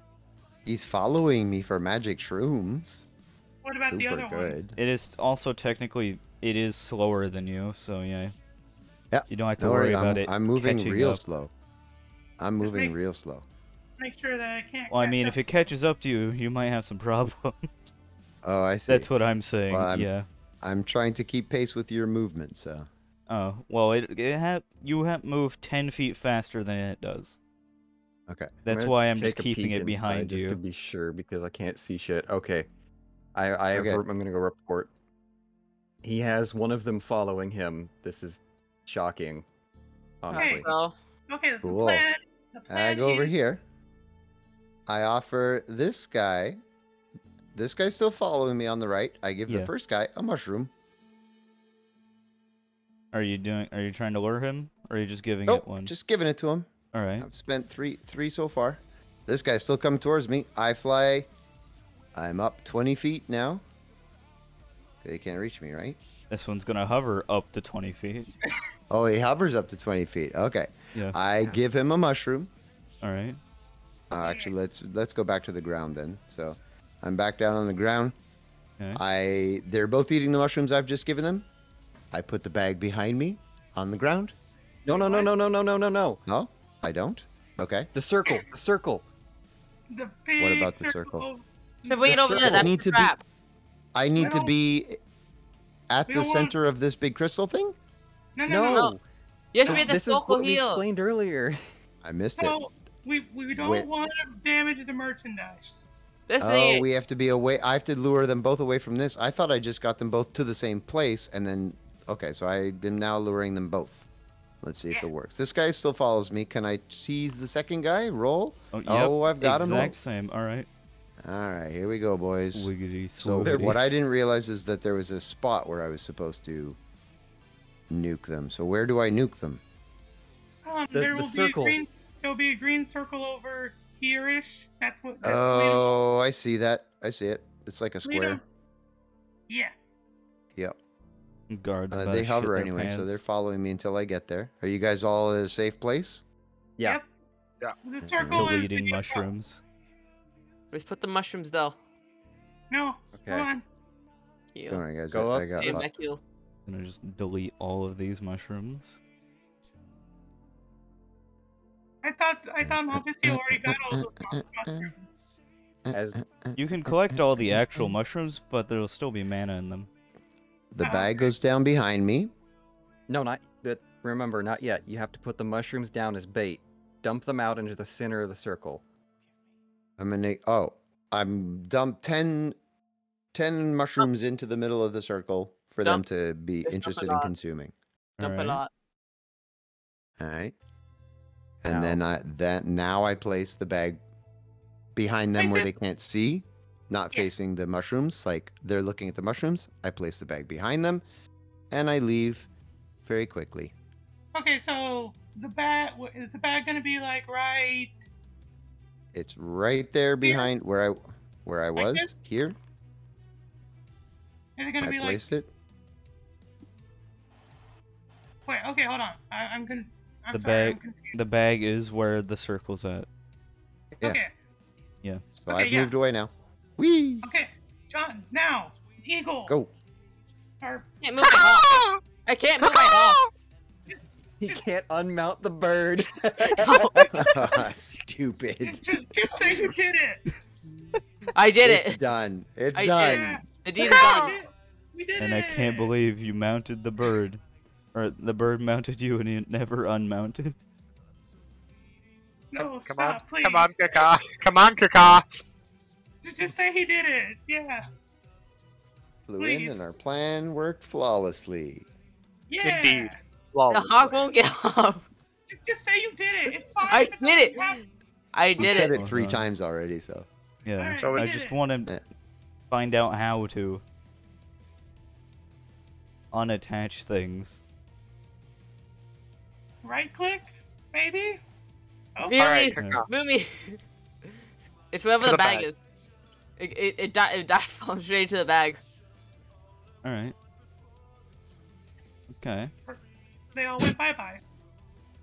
He's following me for magic shrooms. What about the Super other one? good. It is also technically it is slower than you, so yeah. Yeah, You don't have to Don't worry worry, about I'm, it. I'm moving real up. slow. I'm Just moving make- real slow. Make sure that I can't. Well, I mean, up. if it catches up to you, you might have some *laughs* problems. Oh, I see. That's what I'm saying. Well, I'm- yeah. I'm trying to keep pace with your movement, so. Oh well, it it ha- you have moved ten feet faster than it does. Okay. That's gonna why I'm just keeping it behind inside Just you. to be sure, because I can't see shit. Okay. I, I have, Okay. I'm gonna go report. He has one of them following him. This is shocking. Honestly. So, okay, the Cool. plan. The plan I go over here. I offer this guy. This guy's still following me on the right. I give Yeah. the first guy a mushroom. Are you doing? Are you trying to lure him, or are you just giving Nope, it one? just giving it to him. All right. I've spent three three so far. This guy's still coming towards me. I fly. I'm up 20 feet now. They can't reach me, right? This one's gonna hover up to twenty feet. *laughs* Oh, he hovers up to 20 feet. Okay. Yeah. I give him a mushroom. All right. Uh, actually, let's let's go back to the ground then. So, I'm back down on the ground. Okay. I they're both eating the mushrooms I've just given them. I put the bag behind me on the ground. No, no, no, no, no, no, no, no, no. No, I don't. Okay. The circle. The circle. The big about the circle? so wait The over there. circle That's need the to be- I need to be at the don't want- center of this big crystal thing. No, no, no. No. You have to be at the this is circle what we here. explained earlier. I missed it. We we don't Wait. want to damage the merchandise. This Oh, thing. we have to be away. I have to lure them both away from this. I thought I just got them both to the same place, and then okay, so I am now luring them both. Let's see if it works. This guy still follows me. Can I tease the second guy? Roll. Oh, yep, Oh, I've got him. Exact same. All right. All right, here we go, boys. Swiggity, So what I didn't realize is that there was a spot where I was supposed to nuke them. So where do I nuke them? Um, The- there the will circle. be a green. There'll be a green circle over here-ish. That's what. That's the way to- Oh, I see that. I see it. It's like a We don't- square. Yeah. Yep. Guards. Uh, they hover their anyway, so they're following me until I get there. Are you guys all at a safe place? Yeah. Yep. The circle is deleting mushrooms. Let's put the mushrooms though. No. Okay. Come on. Heal. Don't worry, guys. Go I, up. I got Damn, lost. that gonna just delete all of these mushrooms. I thought I thought Mauricio already got all those *laughs* mushrooms. As *laughs* You can collect all the actual mushrooms, but there'll still be mana in them. The Oh, bag goes down behind me. no, not that. Remember, not yet. You have to put the mushrooms down as bait. Dump them out into the center of the circle. I'm gonna. Oh, I'm dump 10, 10 mushrooms into the middle of the circle for Dump- them to be just interested in consuming. Dump a lot. All right. And Now- then I that now I place the bag behind them Place where it- they can't see, not Yeah. facing the mushrooms. Like they're looking at the mushrooms. I place the bag behind them, and I leave very quickly. Okay, so the bag is the bag gonna be like right? It's right there behind where I where I Like was this? here. Is it gonna I be like? placed it. Wait. Okay, hold on. I, I'm gonna. I'm The sorry. Bag- The bag is where the circle's at. yeah. Okay. So Okay, I've yeah. moved away now. Whee! Okay. John. Now. Eagle. Go. Or Can't move my hawk. I can't move my hawk. *laughs* He can't unmount the bird. *laughs* Oh. *laughs* Stupid. just, just, just say you did it. I did It's it. done. It's I done. Yeah. The deed is We done. did- We did And it. I can't believe you mounted the bird. Or the bird mounted you and it never unmounted. No, come stop, on, please. come on, Kaka. Come on, Kaka. Ju- Just say he did it. Yeah. Flew in and our plan worked flawlessly. Yeah. Indeed. The hawk won't get off. Just, just say you did it. It's fine. I if it did it. happen. I We did said it. it three Uh-huh. times already, so. Yeah. Alright, So we I just it. want Yeah. to find out how to unattach things. Right click, maybe. Oh, Really? Alright, Kaka. Move me. It's wherever the the bag, bag. is. It it it, di- it dives *laughs* falls straight into the bag. Alright. Okay. they all went bye bye.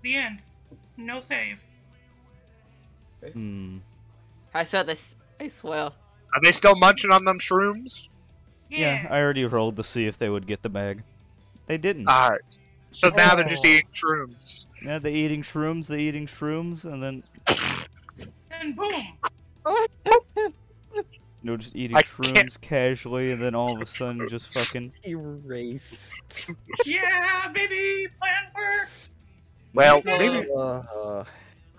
The end. No save. Hmm. I swear this. I swear. Are they still munching on them shrooms? Yeah. Yeah. I already rolled to see if they would get the bag. They didn't. Alright. So now they're just Oh. eating shrooms. yeah, they're eating shrooms, they're eating shrooms, and then and boom. *laughs* no, just eating I can't- shrooms casually, and then all of a sudden just fucking. *laughs* Erased. Yeah, baby. Plan works. Well, maybe Uh,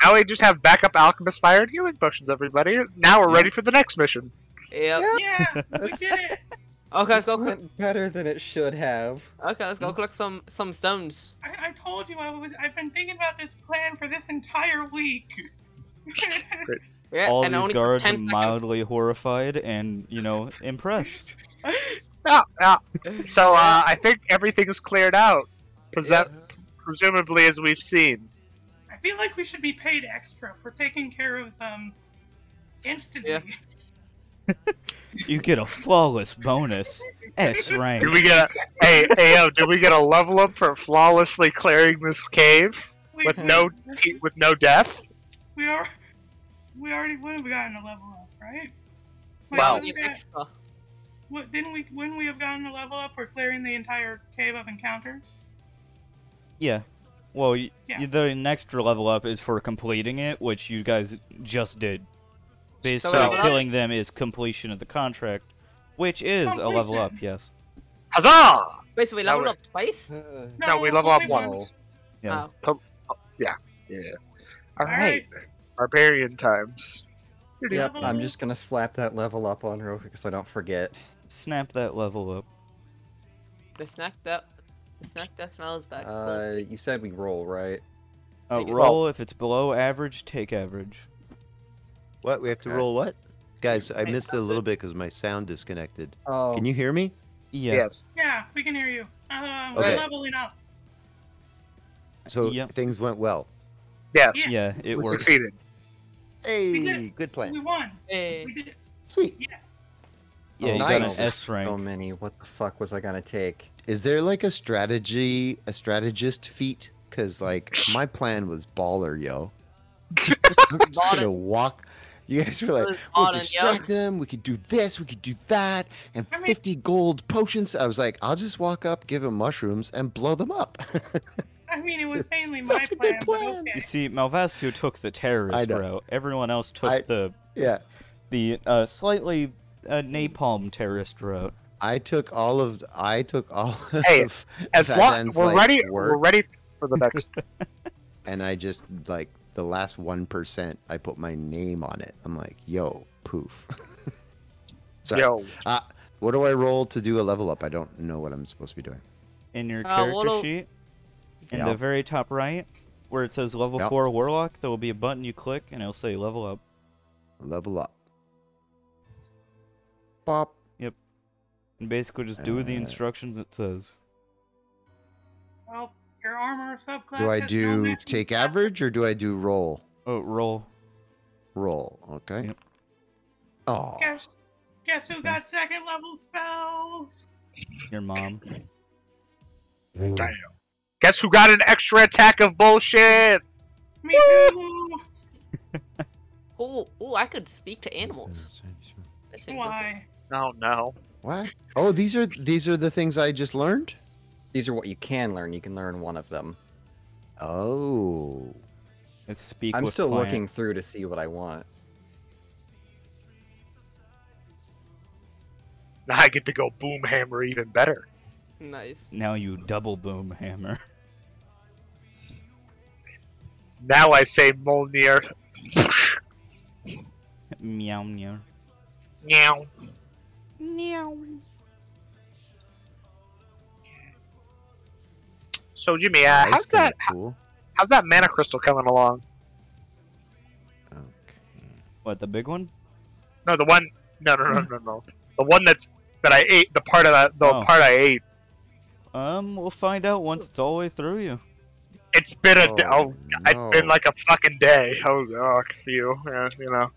now we just have backup alchemist fire and healing potions, everybody. Now we're Yeah. ready for the next mission. Yep. Yeah, we did it. *laughs* Okay, let's go. Collect, went better than it should have. okay, let's go collect some some stones. I, I told you I was. I've been thinking about this plan for this entire week. *laughs* Yeah, all and these only guards are mildly horrified and, you know, impressed. *laughs* Yeah, yeah. So uh, I think everything's cleared out. Pres- Yeah. Presumably, as we've seen. I feel like we should be paid extra for taking care of them instantly. Yeah. *laughs* You get a flawless bonus. S *laughs* rank. Did we get a hey, hey yo? Did we get a level up for flawlessly clearing this cave We, with no with no death? we are. We already would have gotten a level up, right? Wait, Well- wasn't that- what, didn't we? Wouldn't we have gotten a level up for clearing the entire cave of encounters? Yeah. Well, Yeah. the next level up is for completing it, which you guys just did. Basically, level up- killing them is completion of the contract, which is a level up, yes. Huzzah! Wait, so we Now leveled up twice? Uh, No, we level up only once. Yeah. Oh. Yeah. All Alright. right. Barbarian times. Yep, I'm just gonna slap that level up on real quick so I don't forget. Snap that level up. The snack that the snack that smells back. Uh, you said we roll, right? Uh, roll if it's below average, take average. What? We have to Okay. roll what? Guys, I missed it a little bit because my sound disconnected. Oh, Can you hear me? Yeah. Yes. Yeah, we can hear you. Uh, we're Okay. leveling up. So Yep. things went well. Yes. Yeah. Yeah, it we works. succeeded. Hey, did. good We won. Hey, We did. Sweet. Yeah. Yeah, Oh, you got an nice. S so many. What the fuck was I gonna take? Is there like a strategy, a strategist feat? Because like my plan was baller, yo. *laughs* *laughs* I'm gonna walk. *laughs* You guys were like, we'll ballin', yo." distract them. We could do this. We could do that, and 50 gold potions. I was like, I'll just walk up, give him mushrooms, and blow them up. *laughs* I mean, it was It's mainly my such a good plan, but plan. You okay. see, Malvasio took the terrorist route. Everyone else took I- the yeah. the uh, slightly uh, napalm terrorist route. I took all of. I took all *laughs* Hey, of. As long we're like, ready, work, we're ready for the next. and I just like the last one percent. I put my name on it. I'm like, yo, poof. *laughs* Sorry. Yo, Uh, what do I roll to do a level up? I don't know what I'm supposed to be doing. In your Uh, character what'll- sheet, in Yeah. the very top right, where it says level Yep. 4 Warlock, there will be a button you click and it'll say level up. Level up. Pop. Yep. And basically just do the Uh, instructions it says. Well, your armor subclass. Do I has no do take class. average or do I do roll? Oh, roll. Roll. Okay. Yep. Oh. Guess, guess who got second level spells? Your mom. damn. Guess who got an extra attack of bullshit? Me too. *laughs* oh, oh, I could speak to animals. That's. Why? No, oh, no. What? Oh, these are these are the things I just learned. These are what you can learn. You can learn one of them. Oh. It's speak I'm with still plant. looking through to see what I want. Now *laughs* I get to go boom hammer even better. Nice. Now you double boom hammer. *laughs* Now I say Mjolnir. meow meow. Meow. Meow. So Jimmy, uh, how's that? Cool. How's that mana crystal coming along? Okay. What, the big one? No, the one. No, no, no, no, no. The one that's that I ate. The part of that. The Oh. part I ate. Um, we'll find out once it's all the way through you. It's been a. day. Oh, oh, it's been like a fucking day. Oh, oh for you. Yeah, you know.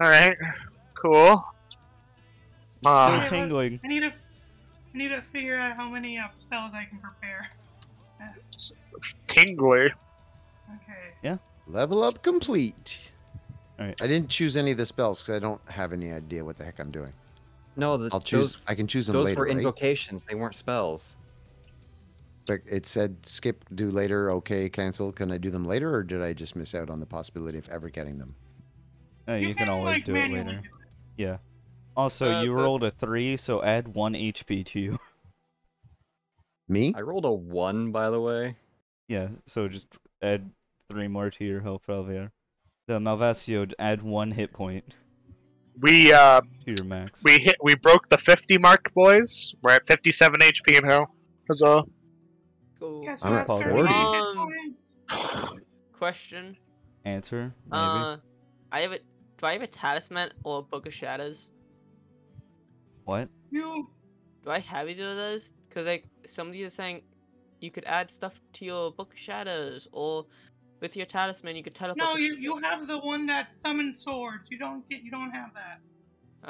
All right. Cool. Still Uh, tingling. I need to. I need to figure out how many uh, spells I can prepare. Tingly. Okay. Yeah. Level up complete. Alright. I didn't choose any of the spells because I don't have any idea what the heck I'm doing. No, the, I'll choose. those, I can choose them those later. were right? invocations. They weren't spells. But it said skip, do later, okay, cancel. Can I do them later, or did I just miss out on the possibility of ever getting them? Uh, you, can, always like, do it later. do it. Yeah. Also, Uh, you but- rolled a 3, so add 1 HP to you. Me? I rolled a one, by the way. Yeah, so just add 3 more to your health value. The Malvasio, add 1 hit point We uh to your max. we hit we broke the 50 mark, boys. We're at 57 HP now. Huzzah. Cool. Guess I'm at has 40. Um. Question. Answer, maybe? Uh, I have a. Do I have a talisman or a book of shadows? what? You. Do I have either of those? Cause like somebody is saying, you could add stuff to your book of shadows, or with your talisman you could teleport. No, you you have the one that summons swords. You don't get. You don't have that.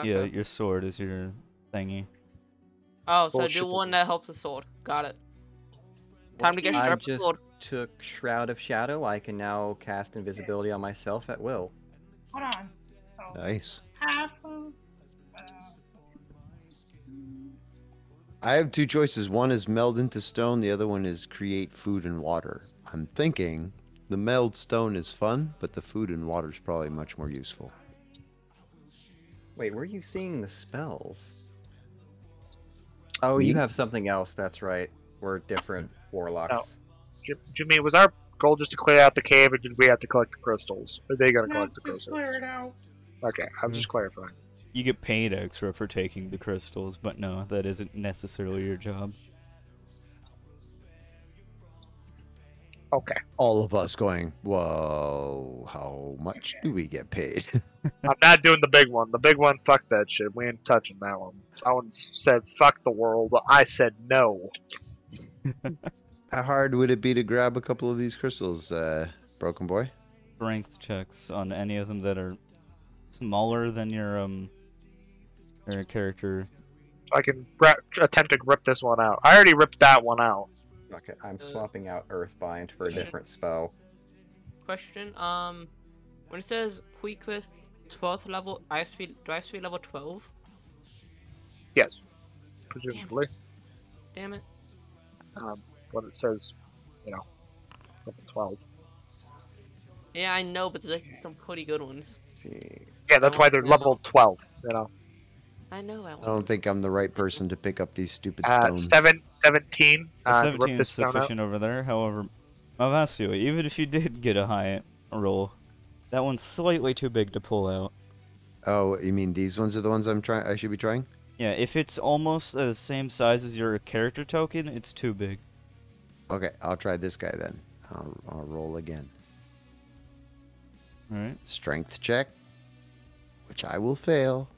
Okay. Yeah, your sword is your thingy. Oh, so Bullshit. do one that helps the sword. Got it. Time to get I strapped to just sword. took Shroud of Shadow. I can now cast invisibility on myself at will. Hold on. So Nice. half of. I have two choices. One is meld into stone. The other one is create food and water. I'm thinking the meld stone is fun, but the food and water is probably much more useful. Wait, where are you seeing the spells? Oh, you have something else. That's right. We're different warlocks. J- Jimmy, was our goal just to clear out the cave, or did we have to collect the crystals? Are they gonna no, collect the just crystals? clear it out. Okay, I'm just clarifying. You get paid extra for taking the crystals, but no, that isn't necessarily your job. Okay. All of us going, whoa, how much do we get paid? *laughs* I'm not doing the big one. The big one, fuck that shit. We ain't touching that one. That one said fuck the world. I said no. *laughs* how hard would it be to grab a couple of these crystals, uh, Broken Boy? Strength checks on any of them that are smaller than your um your character. I can gra- attempt to rip this one out. I already ripped that one out. Okay, I'm swapping out Earthbind for a different spell. Question. Um, when it says Quest 12th level, I have to be, do I have to be level 12? Yes. Presumably. Damn it. Um, when it says, you know, level 12. Yeah, I know, but there's like some pretty good ones. Let's see. Yeah, that's why they're level 12, you know. I know. I, I don't think I'm the right person to pick up these stupid Uh, stones. seven, 17. Uh, 17 rip is this out. sufficient over there. However, Malvasio, even if you did get a high roll, that one's slightly too big to pull out. Oh, you mean these ones are the ones I'm trying? I should be trying. Yeah, if it's almost the same size as your character token, it's too big. Okay, I'll try this guy then. I'll, I'll roll again. Alright. Strength check, which I will fail.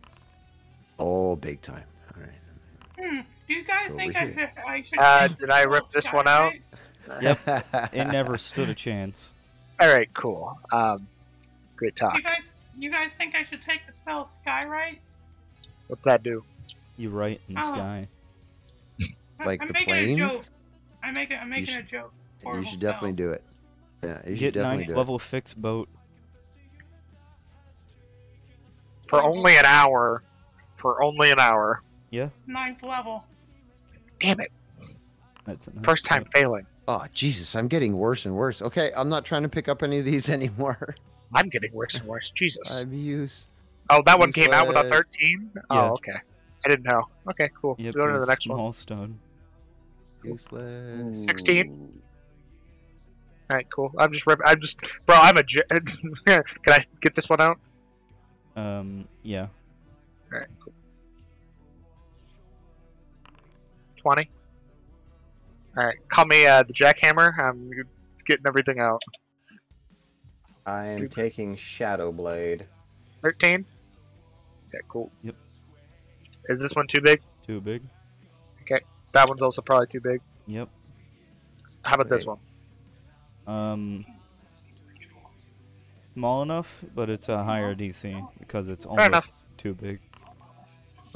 Oh, big time. All right. Hmm. Do you guys Over think I here. should, I should? Uh, did I rip this one out? Yep. *laughs* It never stood a chance. Alright, cool. Um, great talk. You guys, you guys think I should take the spell Skywrite? What's that do? You write in the Oh. sky. I- Like I'm the making planes? a joke. I'm making, I'm making a should- joke. you Horrible should definitely do it. Yeah, you should Get definitely ninth do level fixed boat. For only an hour. For only an hour. Yeah. Ninth level. Damn it. That's a First time boat. failing. Oh, Jesus, I'm getting worse and worse. Okay, I'm not trying to pick up any of these *laughs* anymore. I'm getting worse and worse. Jesus. I've used. Oh, that one came out with a 13? Yeah. Oh, okay. I didn't know. Okay, cool. Yep, Go to the was next one. small stone. Useless. 16? Alright, cool. I'm just rip- I'm just bro, I'm a j- *laughs* Can I get this one out? Um, yeah. Alright, cool. 20. Alright, call me uh, the jackhammer. I'm getting everything out. I'm taking Shadow Blade. 13? Yeah, cool. Yep. Is this one too big? Too big. Okay. That one's also probably too big. Yep. How about this one? Um, small enough, but it's a higher DC because it's Fair enough. almost too big.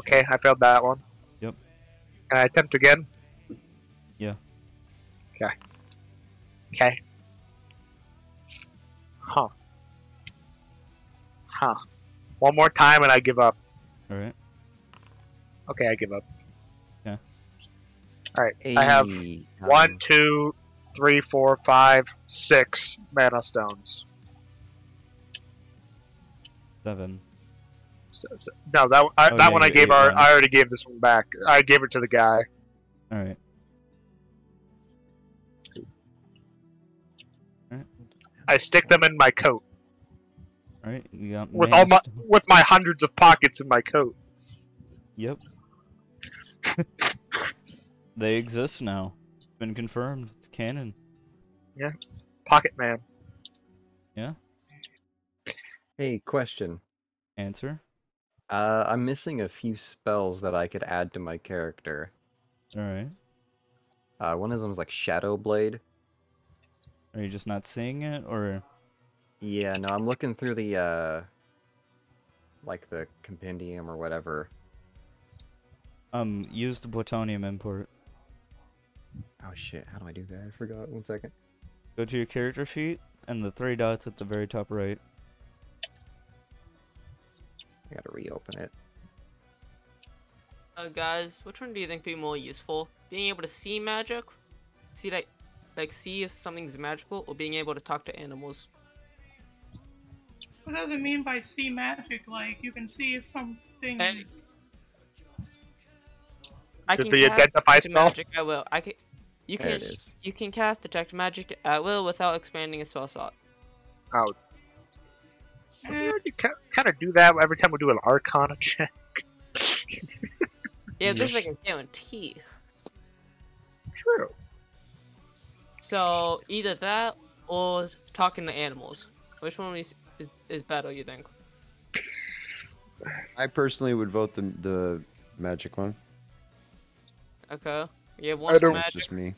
Okay, I failed that one. Yep. Can I attempt again? Yeah. Okay. Okay. Huh. Huh. One more time and I give up. All right. Okay, I give up. Yeah. Alright, I have Hey, one, two, three, four, five, six mana stones. Seven. So, so- no, that I, Oh, that yeah, one I gave. Our, one. I already gave this one back. I gave it to the guy. All right. All right. I stick them in my coat All right. You got with all my with my hundreds of pockets in my coat. Yep. *laughs* they exist now. It's been confirmed. It's canon. Yeah. Pocket man. Yeah. Hey, question. Answer. Uh, I'm missing a few spells that I could add to my character. All right. Uh, one of them is like Shadow Blade. Are you just not seeing it, or Yeah, no, I'm looking through the uh, like the compendium or whatever. um use the plutonium import? Oh shit, how do I do that? I forgot. One second. Go to your character sheet and the three dots at the very top right. I gotta reopen it. Uh, guys, which one do you think would be more useful? Being able to see magic, see like, like see if something's magical, or being able to talk to animals. What does it mean by see magic? Like you can see if something Hey. is I Is it can the identify detect spell? magic at will. I can. You There can. You can cast detect magic at will without expanding a spell slot. Oh, Eh, You kind of do that every time we do an Arcana check. Yeah, this is like a guarantee. True. So either that or talking to animals. Which one is is, is better? You think? I personally would vote the the magic one. Okay. Yeah, one. I don't- magic. Just me.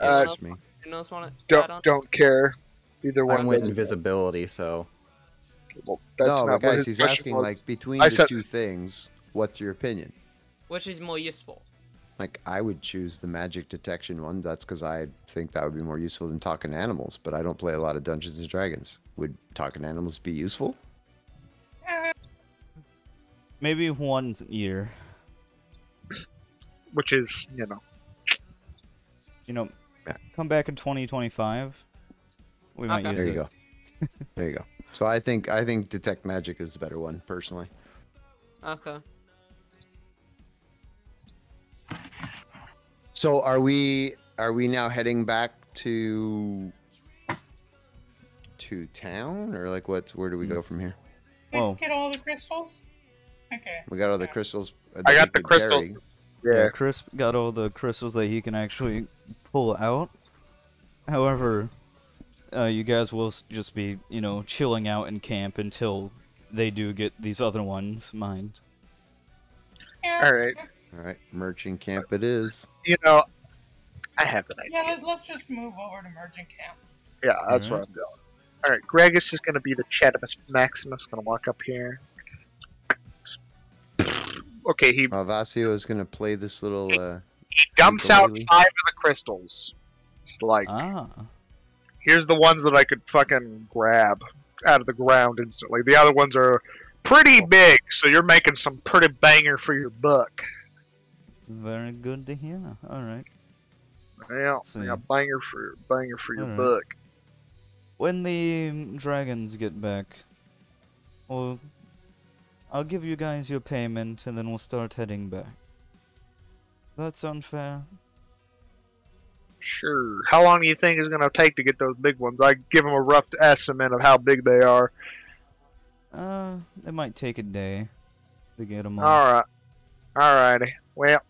Uh, just me. Anyone else want to Don't don't care. Either I one went does. invisibility, so Well, that's no, not but what guys, his he's asking was. like between I the said- two things, what's your opinion? Which is more useful? Like I would choose the magic detection one. That's because I think that would be more useful than talking to animals. But I don't play a lot of Dungeons and Dragons. Would talking to animals be useful? Maybe one year. *clears throat* which is you know You know, Yeah. come back in 2025. We might Okay. use There you it. go. there you go. So I think I think detect magic is the better one personally. Okay. So are we are we now heading back to to town or like what? Where do we go from here? we Whoa. Get all the crystals. Okay. We got all the crystals. uh, I got the could crystal. carry. yeah. Chris got all the crystals that he can actually pull out. However, uh, you guys will just be, you know, chilling out in camp until they do get these other ones mined. Yeah. All right. All right, merchant camp it is. You know, I have an idea. Yeah. Let, let's just move over to merchant camp. Yeah, that's where I'm going. All right, Greg is just going to be the Chetimus Maximus. Going to walk up here. Okay, he, Uh, Vasio is gonna play this little. Uh, he dumps out five of the crystals. It's like, Ah, here's the ones that I could fucking grab out of the ground instantly. The other ones are pretty big, so you're making some pretty banger for your buck. it's very good to hear. All right. Yeah, yeah, banger for banger for your Alright. buck. When the dragons get back, well, I'll give you guys your payment and then we'll start heading back. That's sound fair? Sure. How long do you think it's gonna take to get those big ones? I give them a rough estimate of how big they are. Uh, it might take a day to get them all. All right. Alrighty. Well,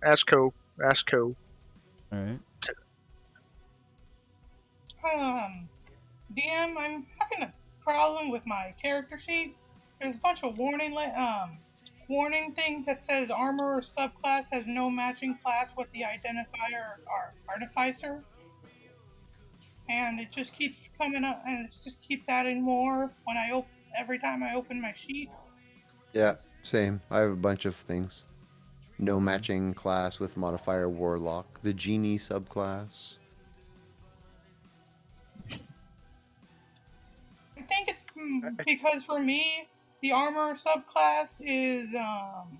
that's cool. That's cool. Alright. Um, DM, I'm having a problem with my character sheet. There's a bunch of warning li- um warning thing that says armor or subclass has no matching class with the identifier or artificer. And it just keeps coming up, and it just keeps adding more when I open every time I open my sheet. yeah, same. I have a bunch of things. No matching class with modifier warlock. The genie subclass. I think it's mm, because for me, the armor subclass is um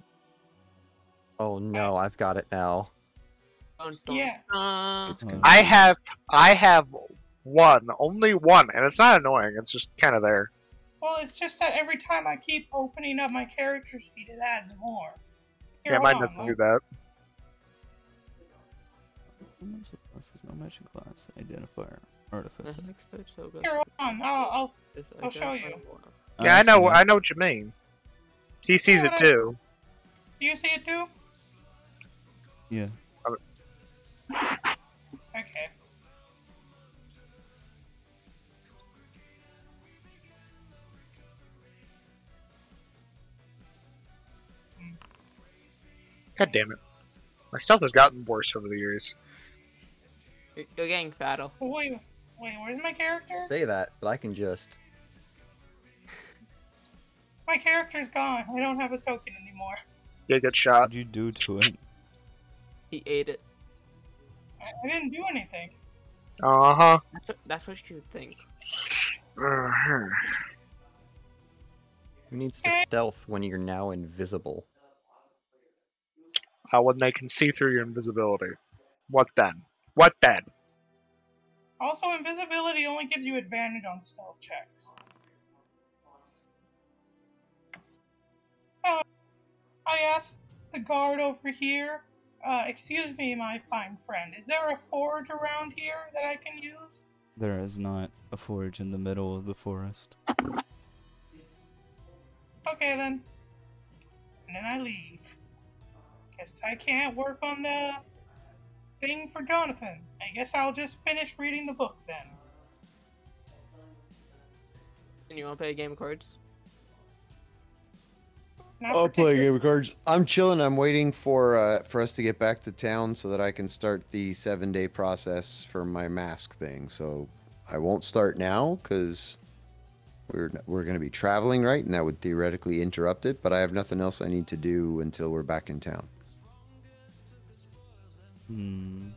Oh no, I've got it now. Dun, dun, Yeah. dun. It's gonna- I have I have one, only one, and it's not annoying. It's just kind of there. Well, it's just that every time I keep opening up my character sheet, it adds more. Here, yeah, hold mine on, doesn't I'll- do that. This is no matching class. Identifier. Artificer. Mm-hmm. The expert so good. Here, hold on. I'll, I'll, s- This I'll show you. identifier. Yeah, I know. I know what you mean. He sees Yeah, it too. do you see it too? Yeah. *laughs* Okay. God damn it! My stealth has gotten worse over the years. You're, you're getting fatter. Well, wait, wait. Where's my character? Say that, but I can just. My character's gone. I don't have a token anymore. They get What shot. did you do to it? He ate it. I, I didn't do anything. Uh huh. That's what, that's what you think. Uh-huh. Who needs to stealth when you're now invisible? Uh, when they can see through your invisibility. What then? What then? Also, invisibility only gives you advantage on stealth checks. Uh, I asked the guard over here, uh, excuse me, my fine friend, is there a forge around here that I can use? There is not a forge in the middle of the forest. Okay then. And then I leave. Guess I can't work on the thing for Jonathan. I guess I'll just finish reading the book then. And you want to play a game of cards? Not I'll play a game of cards. I'm chilling. I'm waiting for uh, for us to get back to town so that I can start the seven day process for my mask thing. So I won't start now because we're we're going to be traveling, right? And that would theoretically interrupt it. But I have nothing else I need to do until we're back in town. Hmm.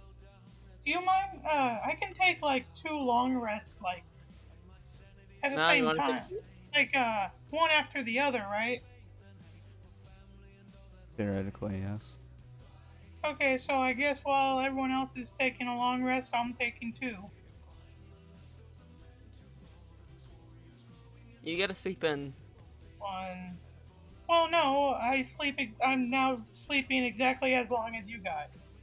Do you mind? Uh, I can take like two long rests, like at the Nah, you same time, fix like uh, one after the other, right? Theoretically, yes. Okay, so I guess while everyone else is taking a long rest, I'm taking two. You gotta sleep in. One. Well, no, I sleep. Ex- I'm now sleeping exactly as long as you guys.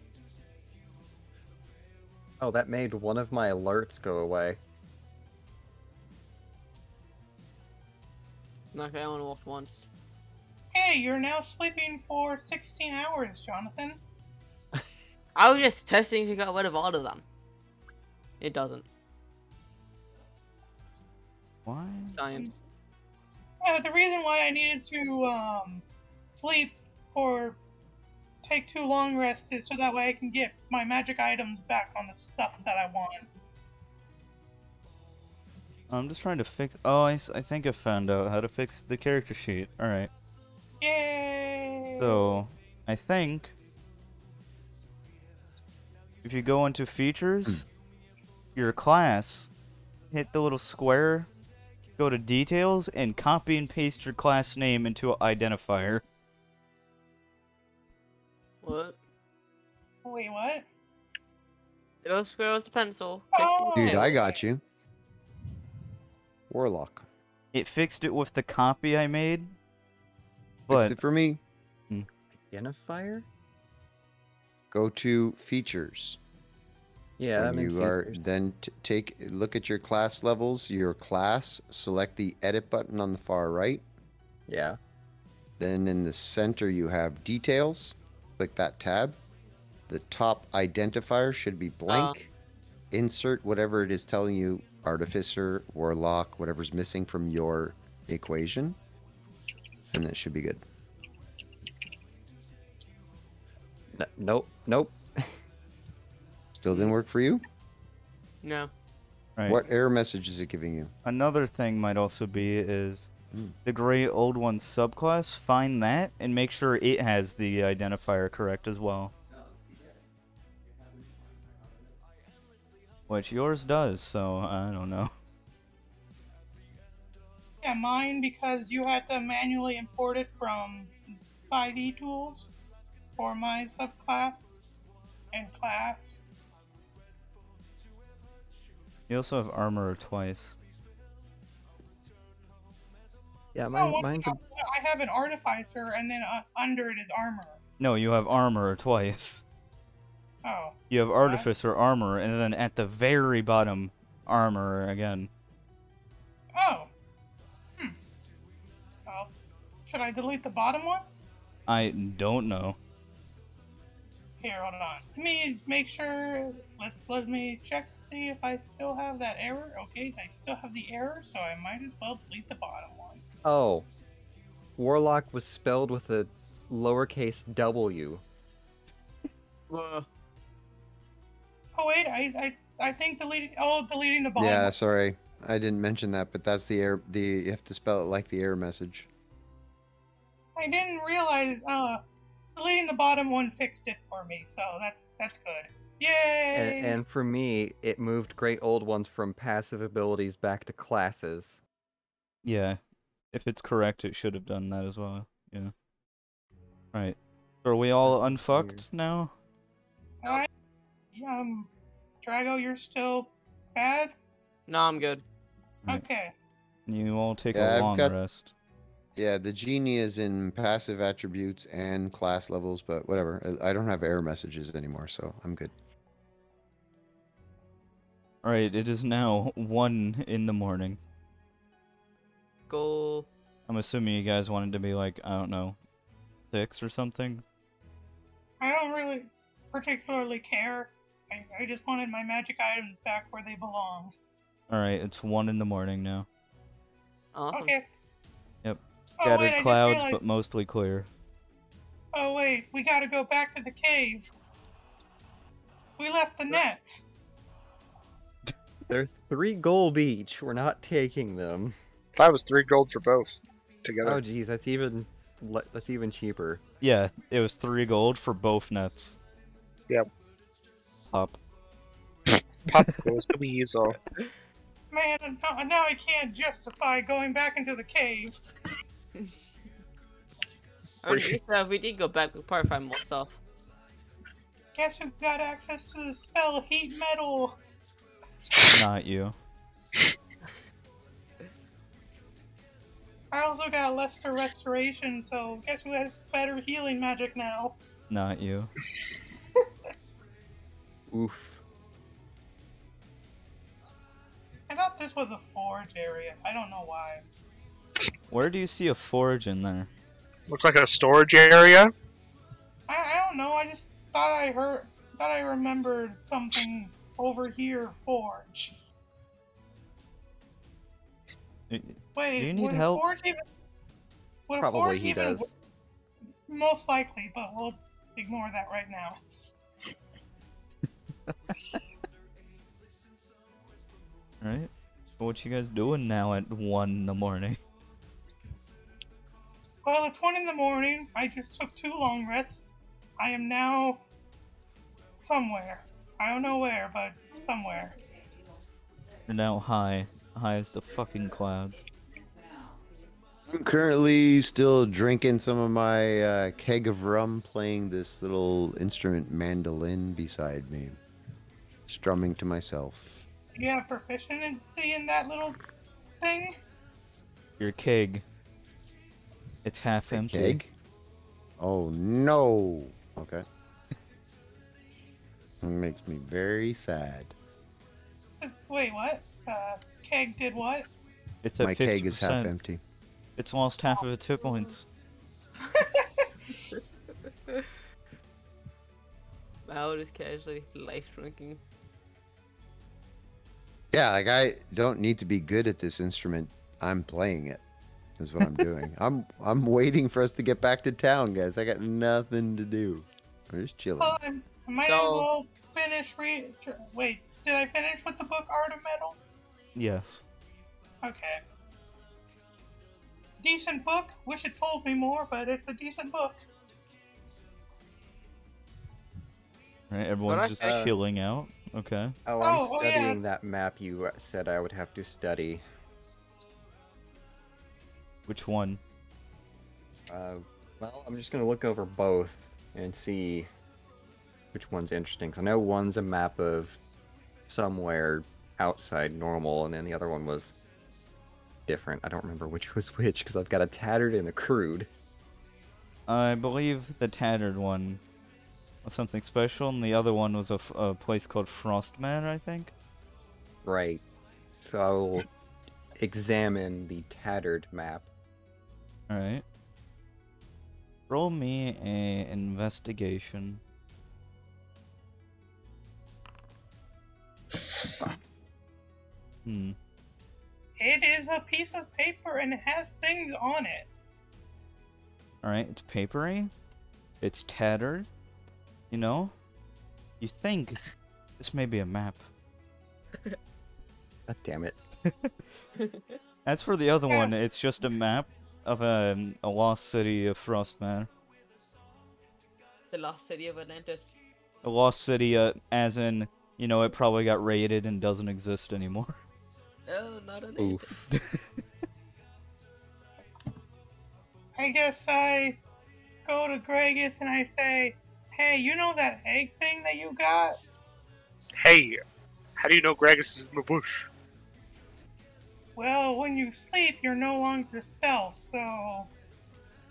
Oh, that made one of my alerts go away. Okay, I only walked once. Hey, you're now sleeping for 16 hours, Jonathan. *laughs* I was just testing if you got rid of all of them. It doesn't. Why? Science. Uh, the reason why I needed to um, sleep for take two long rests is so that way I can get my magic items back on the stuff that I want. I'm just trying to fix. Oh, I, I think I found out how to fix the character sheet. All right. Yay! So, I think if you go into features, hmm. your class, hit the little square, go to details, and copy and paste your class name into an identifier. What? Wait, what? Little square was the pencil. Oh! Dude, I got you. Warlock. It fixed it with the copy I made, Fixed it for me. Hmm. Identifier? Go to features. Yeah, when you are features. then t- take look at your class levels, your class, select the edit button on the far right. Yeah. Then in the center you have details. Click that tab. The top identifier should be oh. blank. Insert whatever it is telling you artificer, warlock, whatever's missing from your equation. And that should be good. N- nope. Nope. Still didn't work for you? No. right. What error message is it giving you? Another thing might also be is. Mm. the great old one subclass. Find that and make sure it has the identifier correct as well. Which yours does, so I don't know. Yeah, mine because you had to manually import it from 5e tools for my subclass and class. You also have armor twice. Yeah, No, mine, one- mine's a, I have an artificer, and then uh, under it is armor. No, you have armor twice. Oh, You have artificer armor, and then at the very bottom, armor again. oh. Hmm. Well, should I delete the bottom one? I don't know. Here, hold on. Let me make sure. Let's let me check see if I still have that error. Okay, I still have the error, so I might as well delete the bottom one. Oh. Warlock was spelled with a lowercase W. Whoa. *laughs* Oh wait, I I, I think deleting. Oh, deleting the bottom. Yeah, sorry. I didn't mention that, but that's the error the you have to spell it like the error message. I didn't realize. Uh, deleting the bottom one fixed it for me, so that's that's good. Yay! And, and for me, it moved great old ones from passive abilities back to classes. Yeah. If it's correct, it should have done that as well. Yeah. Right. Are we all That's unfucked weird. now? Alright. Um, Drago, you're still bad. No, I'm good. Right. Okay. You all take Yeah, a I've long got- rest. Yeah, the genie is in passive attributes and class levels, but whatever. I I don't have error messages anymore, so I'm good. Alright, it is now 1 in the morning. Go. I'm assuming you guys wanted to be like, I don't know, six or something. I don't really particularly care. I, I just wanted my magic items back where they belong. Alright, it's one in the morning now. Awesome. Okay. Oh, Scattered wait, I just clouds, but mostly clear. Oh wait, we gotta go back to the cave. We left the nets. They're three gold each. We're not taking them. That was three gold for both together. Oh, geez, that's even that's even cheaper. Yeah, it was three gold for both nets. Yep. Pop. *laughs* Pop goes the weasel. *laughs* Man, now, now I can't justify going back into the cave. I mean, if, uh, we did go back, we probably find more stuff. Guess who got access to the spell heat metal? Not you. I also got Lesser Restoration, so guess who has better healing magic now? Not you. *laughs* Oof. I thought this was a forge area. I don't know why. Where do you see a forge in there? Looks like a storage area. I, I don't know. I just thought I heard, thought I remembered something over here. Forge. Wait, Do you need help? forge even? Would Probably forge he even? does. Most likely, but we'll ignore that right now. *laughs* Right? What you guys doing now at one in the morning? Well, it's one in the morning. I just took two long rests. I am now somewhere. I don't know where, but somewhere. You're now high. High as the fucking clouds. I'm currently still drinking some of my uh, keg of rum, playing this little instrument mandolin beside me, strumming to myself. You have proficiency in that little thing? Your keg. It's half empty. Keg? Oh no! Okay. *laughs* It makes me very sad. Wait, what? Uh, keg did what? It's at My 50%. keg is half empty. It's lost half of its hit points. *laughs* Mal is casually life drinking. Yeah, like I don't need to be good at this instrument. I'm playing it. Is what I'm doing. *laughs* I'm I'm waiting for us to get back to town, guys. I got nothing to do. I'm just chilling. Well, I I might as So- well finish re- Wait, did I finish with the book Art of Metal? Yes. Okay. Decent book. Wish it told me more, but it's a decent book. Right, everyone's I- just uh, chilling out. Okay. Oh, I'm Oh, oh, yeah, studying that map you uh, said I would have to study. Which one? Uh, well, I'm just gonna look over both and see which one's interesting. 'cause I know one's a map of somewhere outside normal, and then the other one was different. I don't remember which was which because I've got a tattered and a crude. I believe the tattered one was something special, and the other one was a, f- a place called Frostman, I think. Right. So I'll examine the tattered map. Alright. Roll me a investigation. *laughs* Hmm. It is a piece of paper and it has things on it. Alright, it's papery. It's tattered. You know? You think this may be a map. *laughs* God damn it. *laughs* As for the other Yeah. one, it's just a map of a, a lost city of Frostman. The lost city of Atlantis. A lost city, uh, as in, you know, it probably got raided and doesn't exist anymore. *laughs* Oh, not Atlantis. Oof. *laughs* I guess I go to Gregus and I say, "Hey, you know that egg thing that you got? Hey, how do you know Gregus is in the bush? Well, when you sleep, you're no longer stealth, so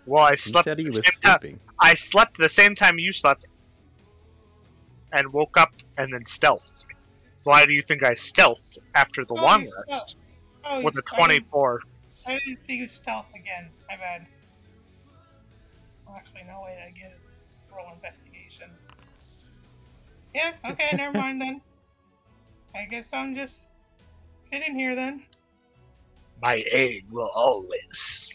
Well, I He slept. said he at the was same time- sleeping. I slept the same time you slept, and woke up and then stealthed. Why do you think I stealthed after the Oh, long you rest oh, with you a I didn't- 24? I didn't see you stealth again. My bad. Well, actually, no, wait, I get it. Roll investigation. Yeah, okay, never *laughs* mind then. I guess I'm just sitting here then. My aim will always.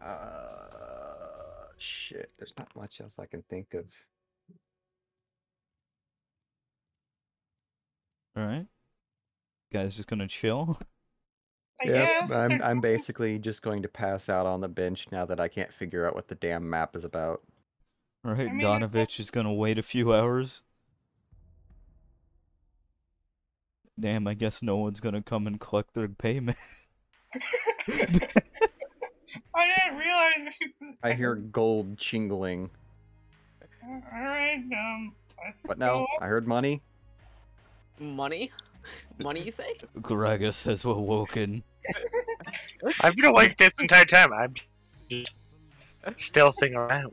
Uh, shit. There's not much else I can think of. All right. Guys, just gonna chill. *laughs* I Yep, guess. I'm *laughs* I'm basically just going to pass out on the bench now that I can't figure out what the damn map is about. All right, I mean, Donovich is gonna wait a few hours. Damn, I guess no one's gonna come and collect their payment. *laughs* I didn't realize. I hear gold chingling. All right, um, let's What now? up. I heard money. Money? Money, you say? Gragas has awoken. I've been awake this entire time. I'm just stealthing around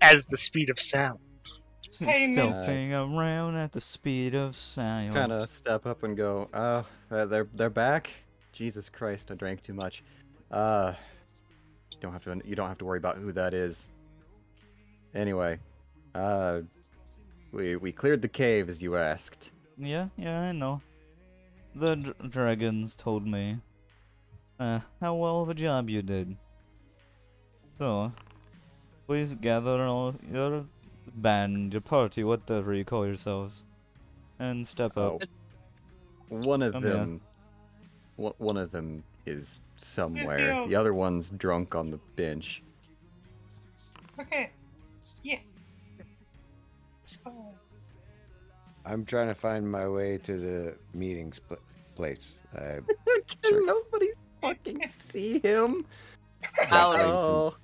as the speed of sound. Hey, man. Stealthing around at the speed of sound. Kind of step up and go. Oh, they're they're, they're back. Jesus Christ! I drank too much. Uh, don't have to. You don't have to worry about who that is. Anyway, uh, we we cleared the cave as you asked. Yeah, yeah, I know. The dr- dragons told me uh, how well of a job you did. So, please gather all your band, your party, whatever you call yourselves, and step up. One of Come them. One one of them is somewhere. you. The other one's drunk on the bench. Okay. Yeah. Oh, I'm trying to find my way to the meeting sp- place. Uh, *laughs* Can Sure. nobody fucking see him? *laughs* Alex, Oh,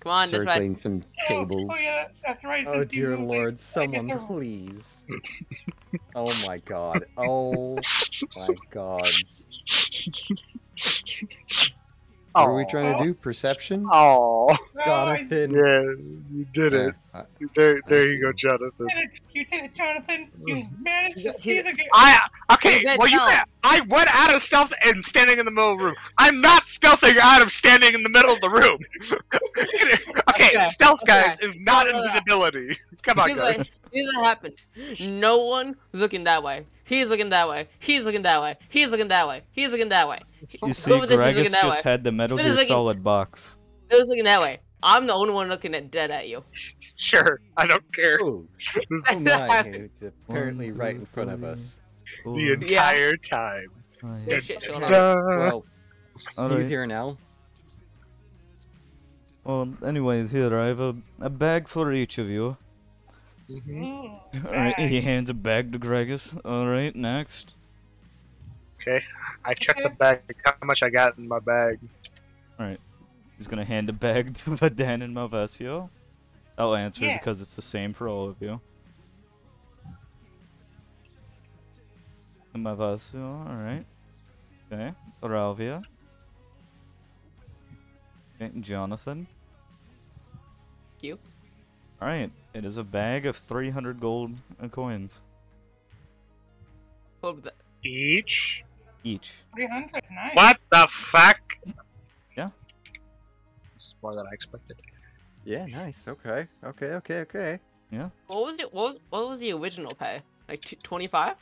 come on, this way. circling some oh, tables. Oh, yeah, that's right. oh dear lord, I someone to- *laughs* please. Oh my god. Oh my god. What are we trying to do? Perception? Oh, I Jonathan. yeah, you did it. Yeah, I- There, there you go, Jonathan. did. You did it, Jonathan. You mm. managed to see the game. I okay. Well, you can't- I went out of stealth and standing in the middle of the room. I'm not stealthing out of standing in the middle of the room. *laughs* okay, Okay, stealth, guys, okay. is not No, no, no. invisibility. Come on, Here's what, guys. here's what happened. No one was looking that way. He's looking that way. He's looking that way. He's looking that way. He's looking that way. You see, Whoever this is Gragas looking that just way. had the Metal Gear Solid box. Who's looking that way? I'm the only one looking at dead at you. Sure, I don't care. Oh, oh my, it's apparently right in front of us. The entire time. five, There's shit showing up. Duh. Well, Alright. he's here now. Well, anyways, here I have a, a bag for each of you. *laughs* Mhm. Alright, he hands a bag to Gragas. Alright, next. Okay, I checked the bag. How much I got in my bag? He's gonna hand a bag *laughs* to Vadan and Malvasio. I'll answer Yeah. because it's the same for all of you. Malvasio, alright. Okay, Ralvia. Okay, Jonathan. You. Alright, it is a bag of 300 gold uh, coins What was that? Each. each. 300, nice. What the fuck? Yeah. Is more than I expected. Yeah, nice. Okay, okay, okay, okay. Yeah. What was it? What was, what was the original pay? Like twenty five?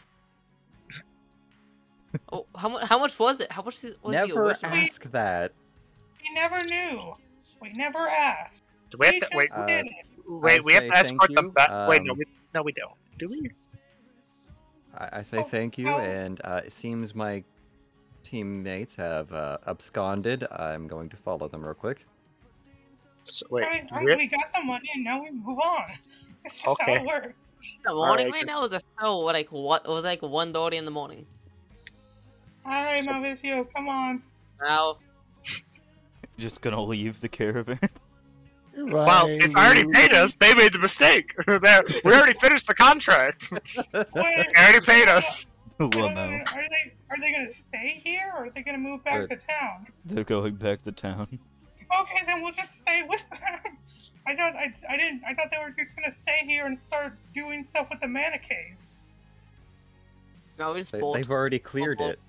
*laughs* oh, how much? How much was it? How much is- was the Never original? ask that. We never knew. We never asked. Do we have to just wait? Uh, did it. Wait, I we have to thank escort them you, back. Wait, no, um, we no, we don't. Do we? I, I say Oh, thank you, how- and uh, it seems my teammates have uh, absconded. I'm going to follow them real quick. So, wait, Alright, do we got the money and now we move on. *laughs* It's just how it works. The morning Alright, right now is still like what? It was like one thirty in the morning. Alright, Mauricio, come on. Now Just gonna leave the caravan. *laughs* Well, if I already paid us, they made the mistake. *laughs* They're- we already finished the contract. Wait, They already paid us. Well, no. Are they are they gonna stay here or are they gonna move back Good. to town? They're going back to town. Okay, then we'll just stay with them. *laughs* I thought I, I didn't I thought they were just gonna stay here and start doing stuff with the mana cave. No, we just They, bolt. they've already cleared bolt. it.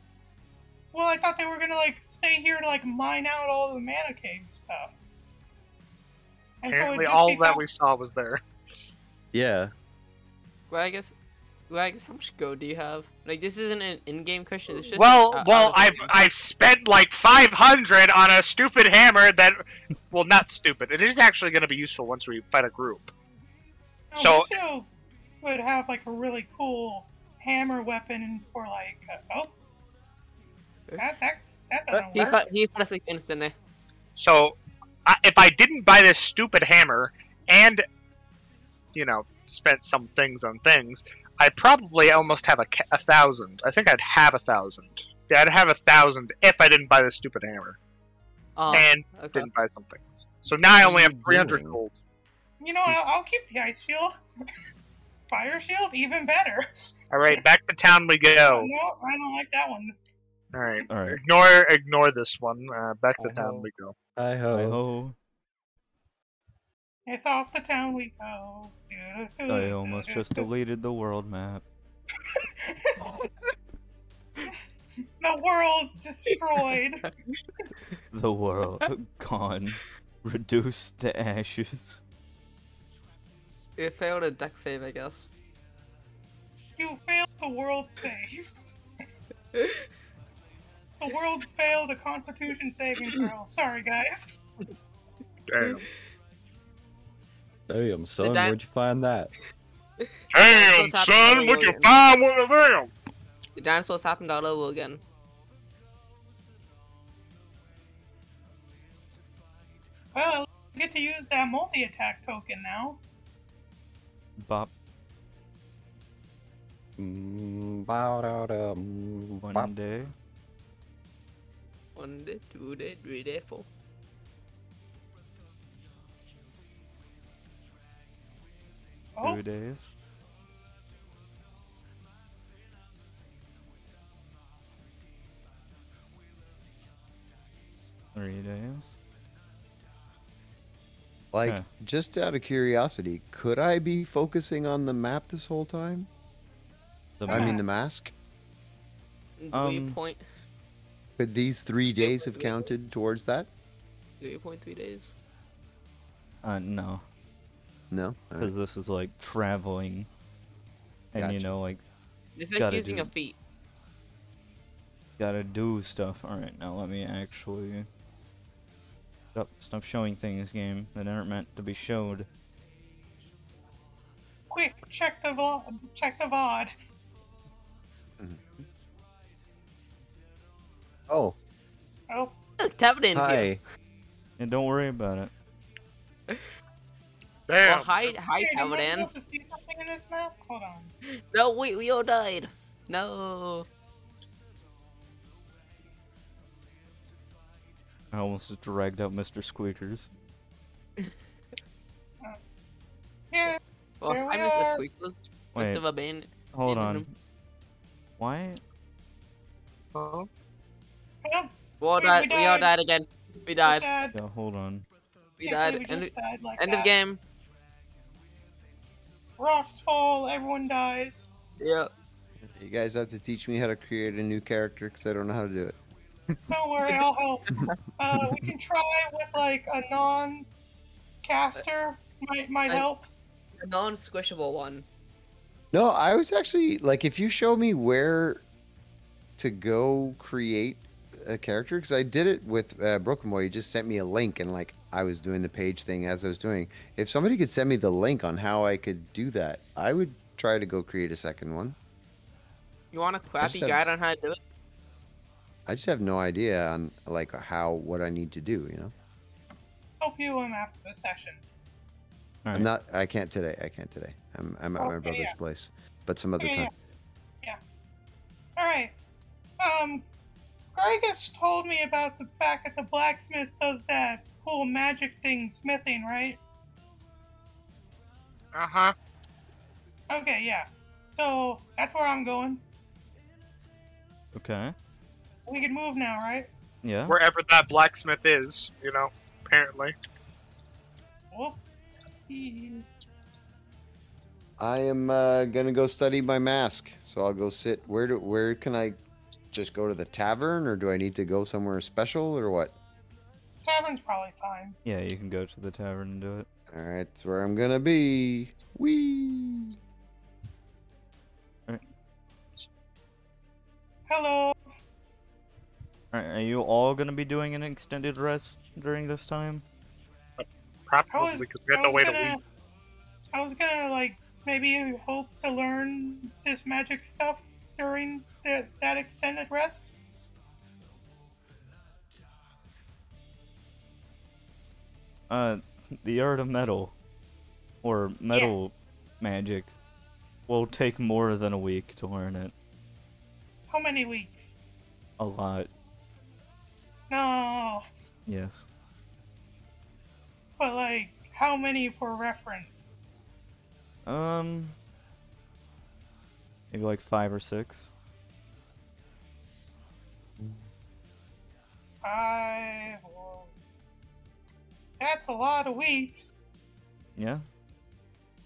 Well, I thought they were gonna like stay here to like mine out all the mana cave stuff. And Apparently, just all that fast- we saw was there. Yeah. Well, I guess. Well, I guess how much gold do you have? Like, this isn't an in-game question. It's just. Well, uh, well, I've game. I've spent like 500 on a stupid hammer that, well, not stupid. It is actually going to be useful once we fight a group. No, so- we still would have like a really cool hammer weapon for like uh, oh that that that doesn't He work. cut. He cut us like instantly. So, I, if I didn't buy this stupid hammer and, you know, spent some things on things, I probably almost have a, a thousand. I think I'd have a thousand. Yeah, I'd have a thousand if I didn't buy this stupid hammer Oh, and okay. didn't buy something. So now I only have 300 doing? gold. You know, I'll, I'll keep the ice shield. *laughs* Fire shield, even better. All right, back to town we go. No, I don't like that one. All right, All right. ignore ignore this one. Uh, back to Uh-huh. town we go. I Hi hope. ho. It's off the town we go. I almost just deleted the world map. *laughs* The world destroyed. *laughs* The world gone. Reduced to ashes. It failed a dex save, I guess. you failed the world save. *laughs* the world failed a constitution saving throw. Sorry, guys. Damn. Damn, son, di- where'd you find that? *laughs* Damn, son, happening what you over find with them? The dinosaurs happened all over again. Well, I get to use that multi attack token now. Bop. Mm, bow, da, da, mm, One bop. day. One day, two day, three day, four. Oh, Two days. Three days. Like, Yeah. just out of curiosity, could I be focusing on the map this whole time? The I mean, the mask. Do you Um, point? Could these three days have counted towards that? Do you point three days? Uh, no, No. Because right. this is like traveling, and you know, like It's like using do- a feat. gotta do stuff. All right, now let me actually. Stop, stop showing things, game that aren't meant to be showed. quick, check the VOD. Check the VOD. Mm-hmm. Oh, Oh, Look, Tevlin's here. hi. And don't worry about it. Damn. Well, hi, hi, Hey, am I Tevlin. supposed to see something in this map? Hold on. No, wait, we all died. No. I almost just dragged out Mr. Squeakers. *laughs* Here, Well, There I we missed a squeak. Wait, must have a been. hold in on. them. Why? oh, We all Wait, we died. We all died. died again. We died. Yeah, hold on. We died. believe we End, died like end of game. Rocks fall, everyone dies. Yeah. You guys have to teach me how to create a new character because I don't know how to do it. Don't worry, I'll help. Uh, we can try with like a non-caster. Might might I- help. A non-squishable one. No, I was actually like, if you show me where to go create a character, because I did it with uh, Broken Boy. You just sent me a link, and like I was doing the page thing as I was doing. If somebody could send me the link on how I could do that, I would try to go create a second one. You want a crappy have- guide on how to do it? I just have no idea on like how what I need to do. You know, Help you um, after the session. All I'm not. I can't today. I can't today. I'm I'm at my brother's yeah. place, but some other Yeah, time. yeah. All right. Um, Gregus told me about the fact that the blacksmith does that cool magic thing, smithing, right? Uh huh. Okay, yeah. So that's where I'm going. Okay. We can move now, right? Yeah. Wherever that blacksmith is, you know, apparently. Whoop. I am uh, gonna go study my mask. So I'll go sit. Where do where can I just go to the tavern, or do I need to go somewhere special, or what? Tavern's probably fine. Yeah, you can go to the tavern and do it. All right, that's where I'm gonna be. Wee. Hello. Alright, are you all gonna be doing an extended rest during this time? I Probably was, because we I have to wait a gonna, week. I was gonna like maybe hope to learn this magic stuff during the, that extended rest. Uh, the art of metal, or metal magic, will take more than a week to learn it. How many weeks? A lot, No, yes. but like how many for reference? Um, maybe like five or six. Five. Or... That's a lot of weeks. Yeah.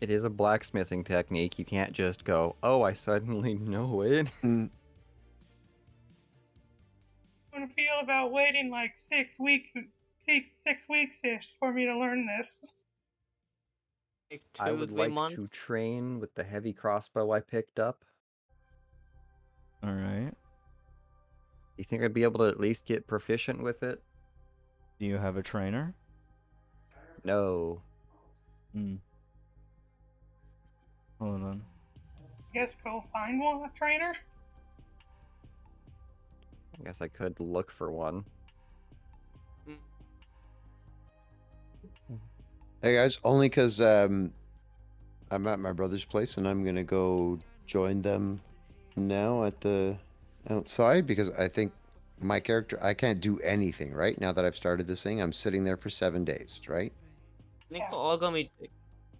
It is a blacksmithing technique. You can't just go, "Oh, I suddenly *laughs* know it." Mm, How do you feel about waiting like six week, six six weeks ish for me to learn this? Like two I would like months. to train with the heavy crossbow I picked up. All right. You think I'd be able to at least get proficient with it? Do you have a trainer? No. Hmm. Hold on. Guess go find one a trainer. I guess I could look for one. Hey guys, only because um, I'm at my brother's place and I'm gonna go join them now at the outside because I think my character I can't do anything right now that I've started this thing. I'm sitting there for seven days, right? I think we're all gonna be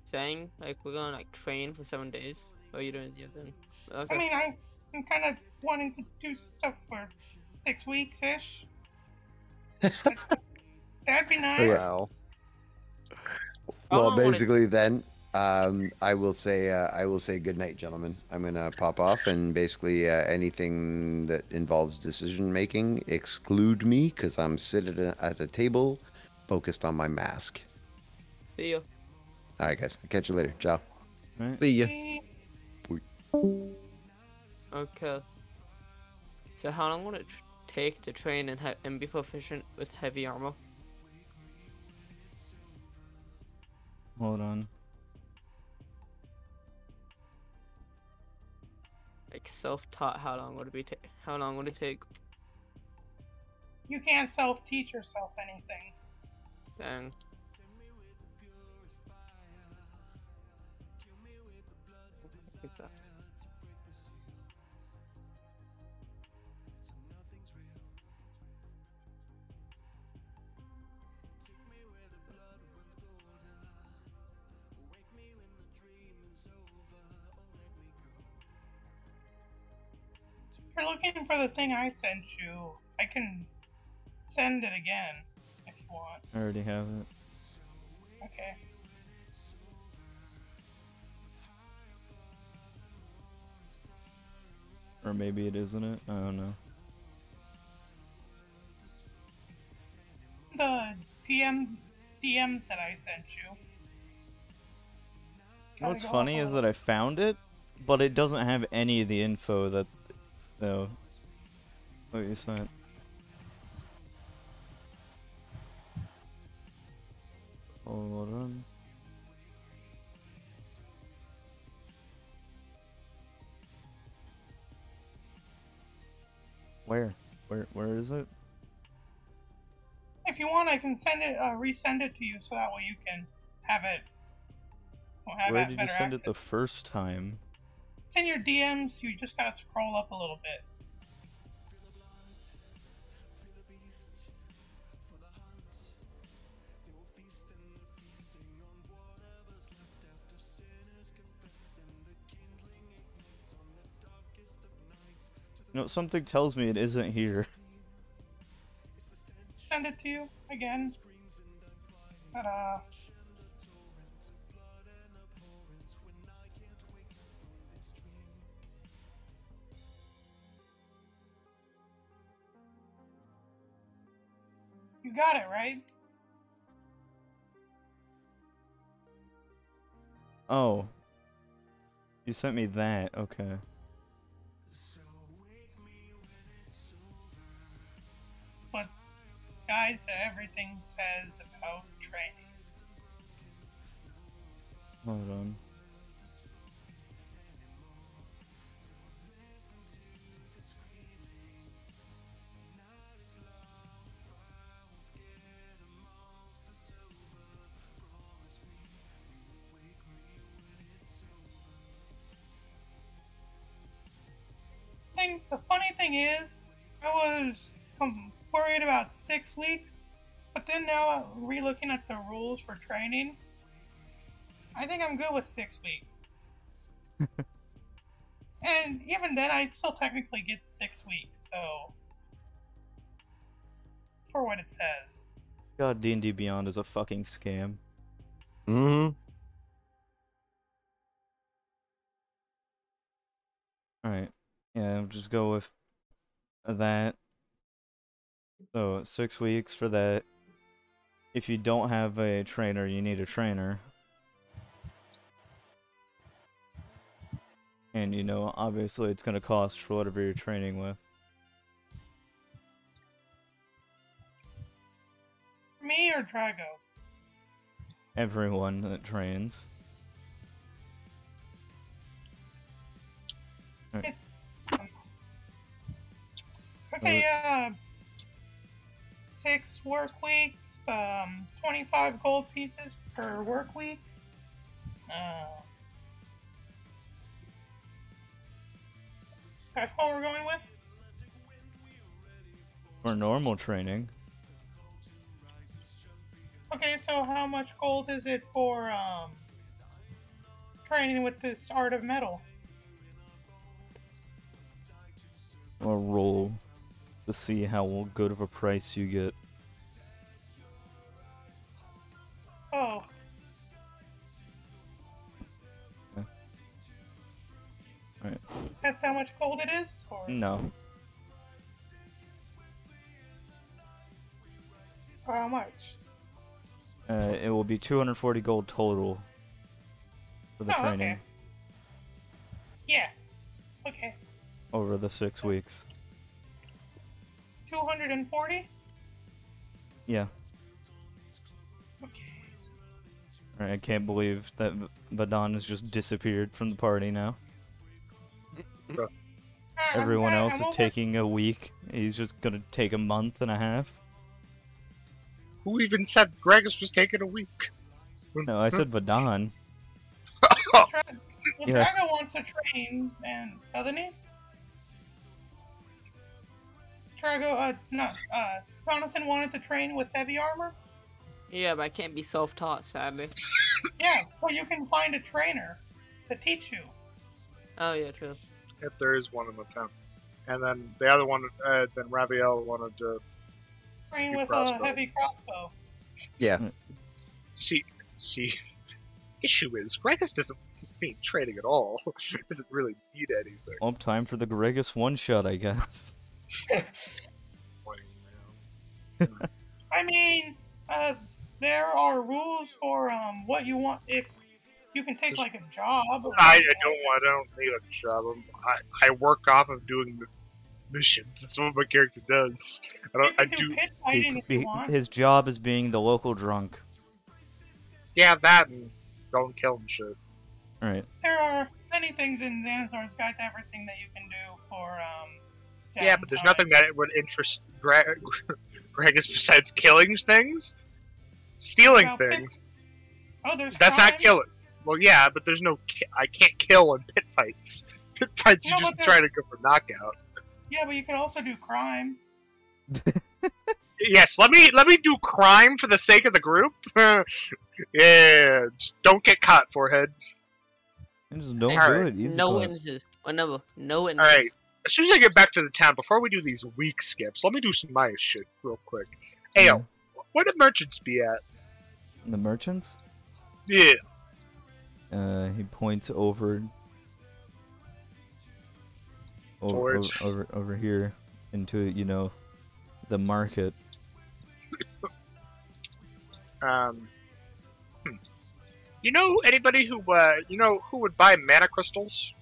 saying like we're gonna like train for seven days. What are you doing yeah, then? Okay. I mean, I, I'm kind of wanting to do stuff for six weeks ish. *laughs* That'd be nice. Wow. Well, long would it- basically, then um, I will say uh, I will say good night, gentlemen. I'm gonna pop off and basically uh, anything that involves decision making exclude me because I'm sitting at a- at a table, focused on my mask. See you. All right, guys. I'll catch you later. Ciao. Right. See ya. Eh, Okay. So how long would it take to train and, ha- and be proficient with heavy armor? Hold on. Like self-taught, how long would it be? Ta- how long would it take? You can't self-teach yourself anything. Dang. You're looking for the thing I sent you, I can send it again if you want. I already have it. Okay. Or maybe it isn't it? I don't know. The DM DMs that I sent you. Gotta What's funny is that I found it, but it doesn't have any of the info that, though. What you sent. Hold on. Where? Where? Where is it? If you want, I can send it, uh, resend it to you, so that way you can have it. well, have Where did you send it the first time? It's in your DMs. You just gotta scroll up a little bit. You know, something tells me it isn't here. Send it to you again. But got it, right? Oh. You sent me that. Okay. What guide to everything says about training. Hold on. Thing, the funny thing is, I was worried about six weeks, but then now re-looking at the rules for training, I think I'm good with six weeks. *laughs* and even then, I still technically get six weeks, so for what it says. God, D&D Beyond is a fucking scam. Mm-hmm. Alright. Yeah, we'll just go with that. So, six weeks for that. If you don't have a trainer, you need a trainer. And, you know, obviously it's going to cost for whatever you're training with. Me or Drago? Everyone that trains. Okay, uh, six work weeks, um, 25 gold pieces per work week. Uh, that's what we're going with? For normal training. Okay, so how much gold is it for, um, training with this art of metal? Or roll to see how good of a price you get. Oh, Alright. that's how much gold it is? Or, No. or how much? Uh, it will be 240 gold total for the Oh, training okay. Yeah. Okay. over the six weeks. 240? Yeah. Okay. Alright, I can't believe that V- Vadon has just disappeared from the party now. Alright, I'm Everyone else I'm is over- taking a week. He's just gonna take a month and a half. Who even said Gregus was taking a week? No, I said Vadon. Tra- well, Yeah. Drago wants to train, and doesn't he? Drago, uh, not, uh, Jonathan wanted to train with heavy armor? Yeah, but I can't be self-taught, sadly. Yeah, well, you can find a trainer to teach you. Oh yeah, true. if there is one in the town. And then the other one, uh, then Raviel wanted to Train with crossbow. a heavy crossbow. Yeah. She, she, *laughs* issue is Gregus doesn't need training at all. *laughs* doesn't really need anything. Well, time for the Gregus one shot, I guess. I mean, uh, there are rules for, um, what you want, if you can take, like, a job. I, I don't. want. I don't need a job. I'm- I, I work off of doing the missions. That's what my character does. I don't. I do. do pit He- if you he- want. his job is being the local drunk. Yeah, that and go and kill and shit. Alright. There are many things in Xanathar's Guide to Everything that you can do for, um, Yeah, but there's downtime. nothing that would interest Gre- *laughs* Gregus besides killing things, stealing Well, pit- things. Oh, there's That's not killing. Well, yeah, but there's no. Ki- I can't kill in pit fights. *laughs* Pit fights, No, you just try to go for knockout. Yeah, but you could also do crime. Yes, let me let me do crime for the sake of the group. *laughs* yeah, just don't get caught, forehead. And just don't Alright, do it. Easy no clap. witnesses. Oh, no, no witnesses. All right. As soon as I get back to the town, before we do these week skips, let me do some Maya shit real quick. Hey, yo, where do merchants be at? The merchants? Yeah. Uh, he points over. Over, over, over, over here into, you know, the market. Um, hmm. you know anybody who uh, you know who would buy mana crystals?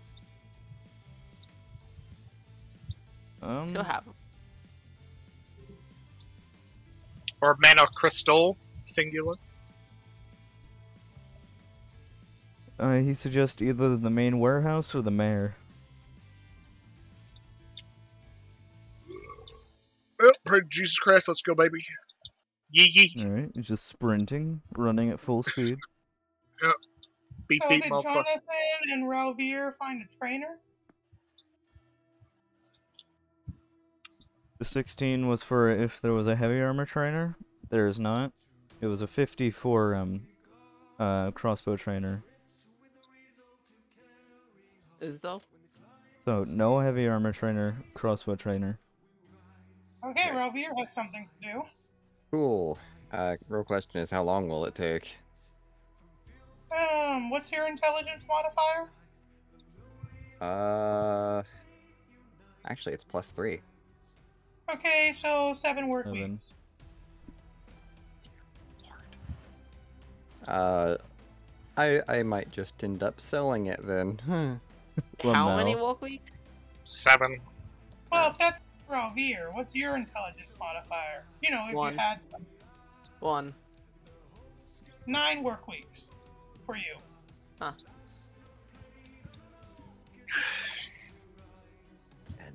Um, Still have 'em. or mana crystal singular? uh, he suggests either the main warehouse or the mayor. Oh, pray Jesus Christ, let's go, baby. Yee yee. Alright, he's just sprinting, running at full speed. Beep So beep, did. Jonathan and Ralvier find a trainer? The 16 was for if there was a heavy armor trainer. There is not. It was a 50 for um, uh, crossbow trainer. Is though? So no heavy armor trainer, crossbow trainer. Okay, Ralvier has something to do. Cool. Uh, real question is, how long will it take? Um, what's your intelligence modifier? Uh, actually, it's plus three. Okay, so seven work Seven. weeks. Uh, I I might just end up selling it then. *laughs* Well, How many work weeks? Seven. Well, that's Ralvier. What's your intelligence modifier? You know, if One. you had some. One. Nine work weeks for you.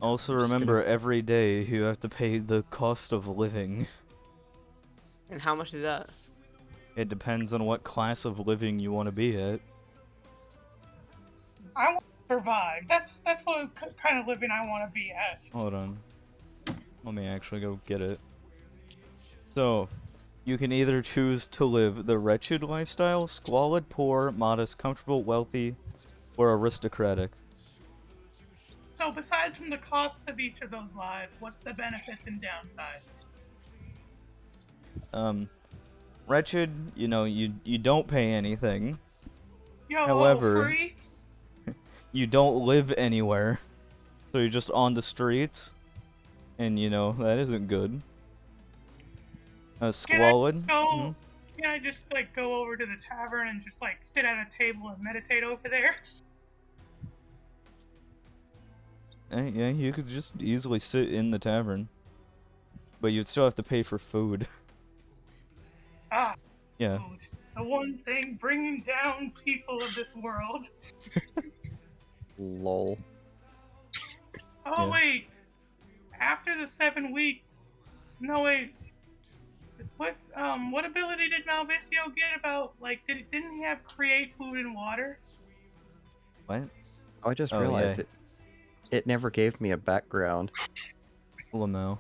Also I'm just gonna- remember, every day you have to pay the cost of living. And how much is that? It depends on what class of living you want to be at. I want to survive. That's that's what kind of living I want to be at. Hold on. Let me actually go get it. So, you can either choose to live the wretched lifestyle, squalid, poor, modest, comfortable, wealthy, or aristocratic. So, besides from the cost of each of those lives, what's the benefits and downsides? Um, wretched, you know, you you don't pay anything. Yo, However- free? *laughs* You don't live anywhere, so you're just on the streets, and you know that isn't good. Uh, squalid. Go. mhm. Can I just like go over to the tavern and just like sit at a table and meditate over there? *laughs* yeah, you could just easily sit in the tavern, but you'd still have to pay for food. *laughs* Ah, yeah. food. The one thing bringing down people of this world. Lol. Oh Yeah. wait, after the seven weeks. No wait. What um what ability did Malvasio get about like did didn't he have create food and water? What? Oh, I just Oh, realized yeah. it. It never gave me a background. Lamau.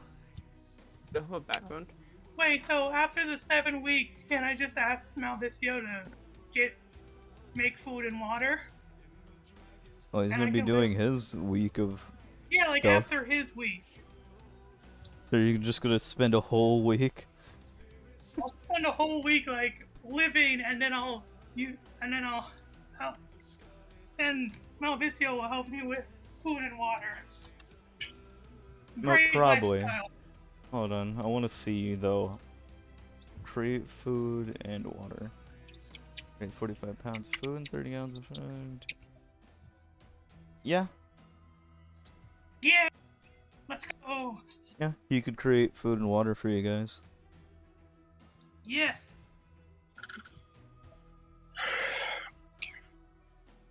Do have a background? Wait, so after the seven weeks, can I just ask Malvasio to get make food and water? Oh, he's And gonna be can doing his week of. Yeah, like Stuff. after his week. So you're just gonna spend a whole week. I'll spend a whole week like living, and then I'll you, and then I'll, I'll and Malvasio will help me with food and water. No, Great probably. lifestyle. Hold on, I want to see you though. Create food and water. Create 45 pounds of food and 30 ounces of food. Yeah, Yeah, let's go. yeah, you could create food and water for you guys. Yes.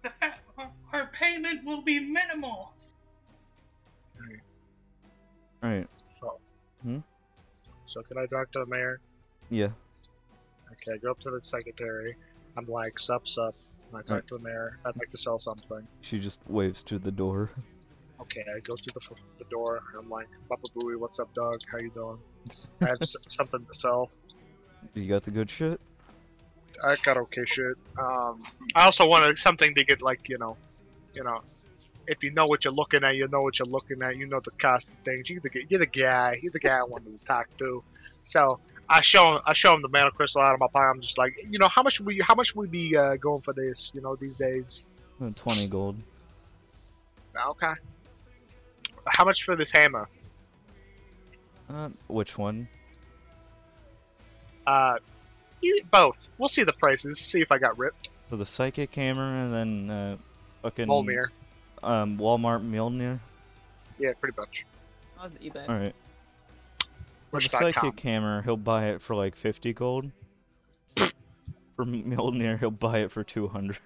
The fa- our, our payment will be minimal. Alright, So so can I talk to the mayor? yeah. Okay, I go up to the secretary. I'm like, sup, sup. And I talk Alright. to the mayor. I'd like to sell something. She just waves to the door. Okay, I go through the, the door. I'm like, Papa Booey, what's up, dog? How you doing? I have s- *laughs* something to sell. You got the good shit? I got okay shit. Um, I also wanted something to get like you know, you know, if you know what you're looking at, you know what you're looking at. You know the cost of things. You're the you're the guy. You're the guy I wanted to talk to. So I show him I show him the mana crystal out of my pocket. I'm just like, you know, how much we how much we be uh, going for this? You know, these days. Uh, 20 gold. Okay. How much for this hammer? Uh, which one? Uh, both. We'll see the prices. See if I got ripped. For the psychic hammer and then uh, fucking Molmir. um Walmart Mjolnir. Yeah, pretty much. On eBay. All right. For the Wish.com. psychic hammer, he'll buy it for like 50 gold. for Mjolnir, he'll buy it for 200.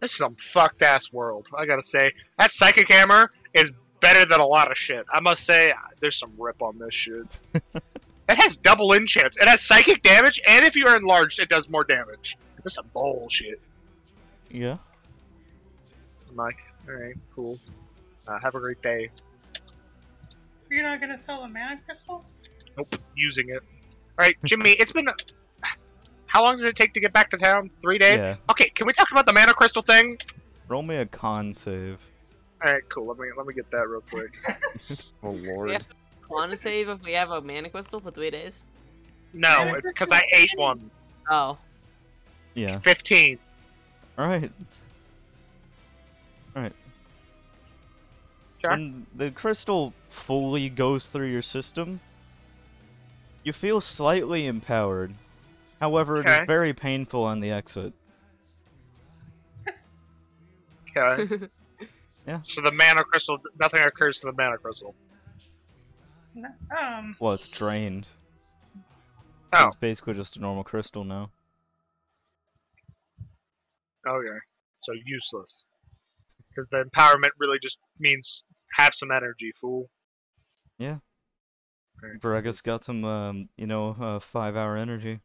This is some fucked ass world. I gotta say, that psychic hammer is better than a lot of shit. I must say, there's some rip on this shit. *laughs* it has double enchants. It has psychic damage, and if you are enlarged, it does more damage. This is some bullshit. yeah. I'm like, all right, cool. Uh, have a great day. You're not gonna sell the mana crystal? Nope, using it. All right, Jimmy. It's been. How long does it take to get back to town? Three days. Yeah. Okay, can we talk about the mana crystal thing? Roll me a con save. All right, cool. Let me let me get that real quick. *laughs* Oh We lord. have to want to save if we have a mana crystal for three days. No, Mana it's because I ate one. Oh, Yeah. Fifteen. All right. Sure. When the crystal fully goes through your system, you feel slightly empowered. However, it Okay. is very painful on the exit. Okay. *laughs* Yeah. So the mana crystal, nothing occurs to the mana crystal. No, Um, Well, it's drained. Oh. It's basically just a normal crystal now. Okay. So useless. Because the empowerment really just means have some energy, fool. Yeah. Right. Veregas got some, um, you know, uh, five-hour energy.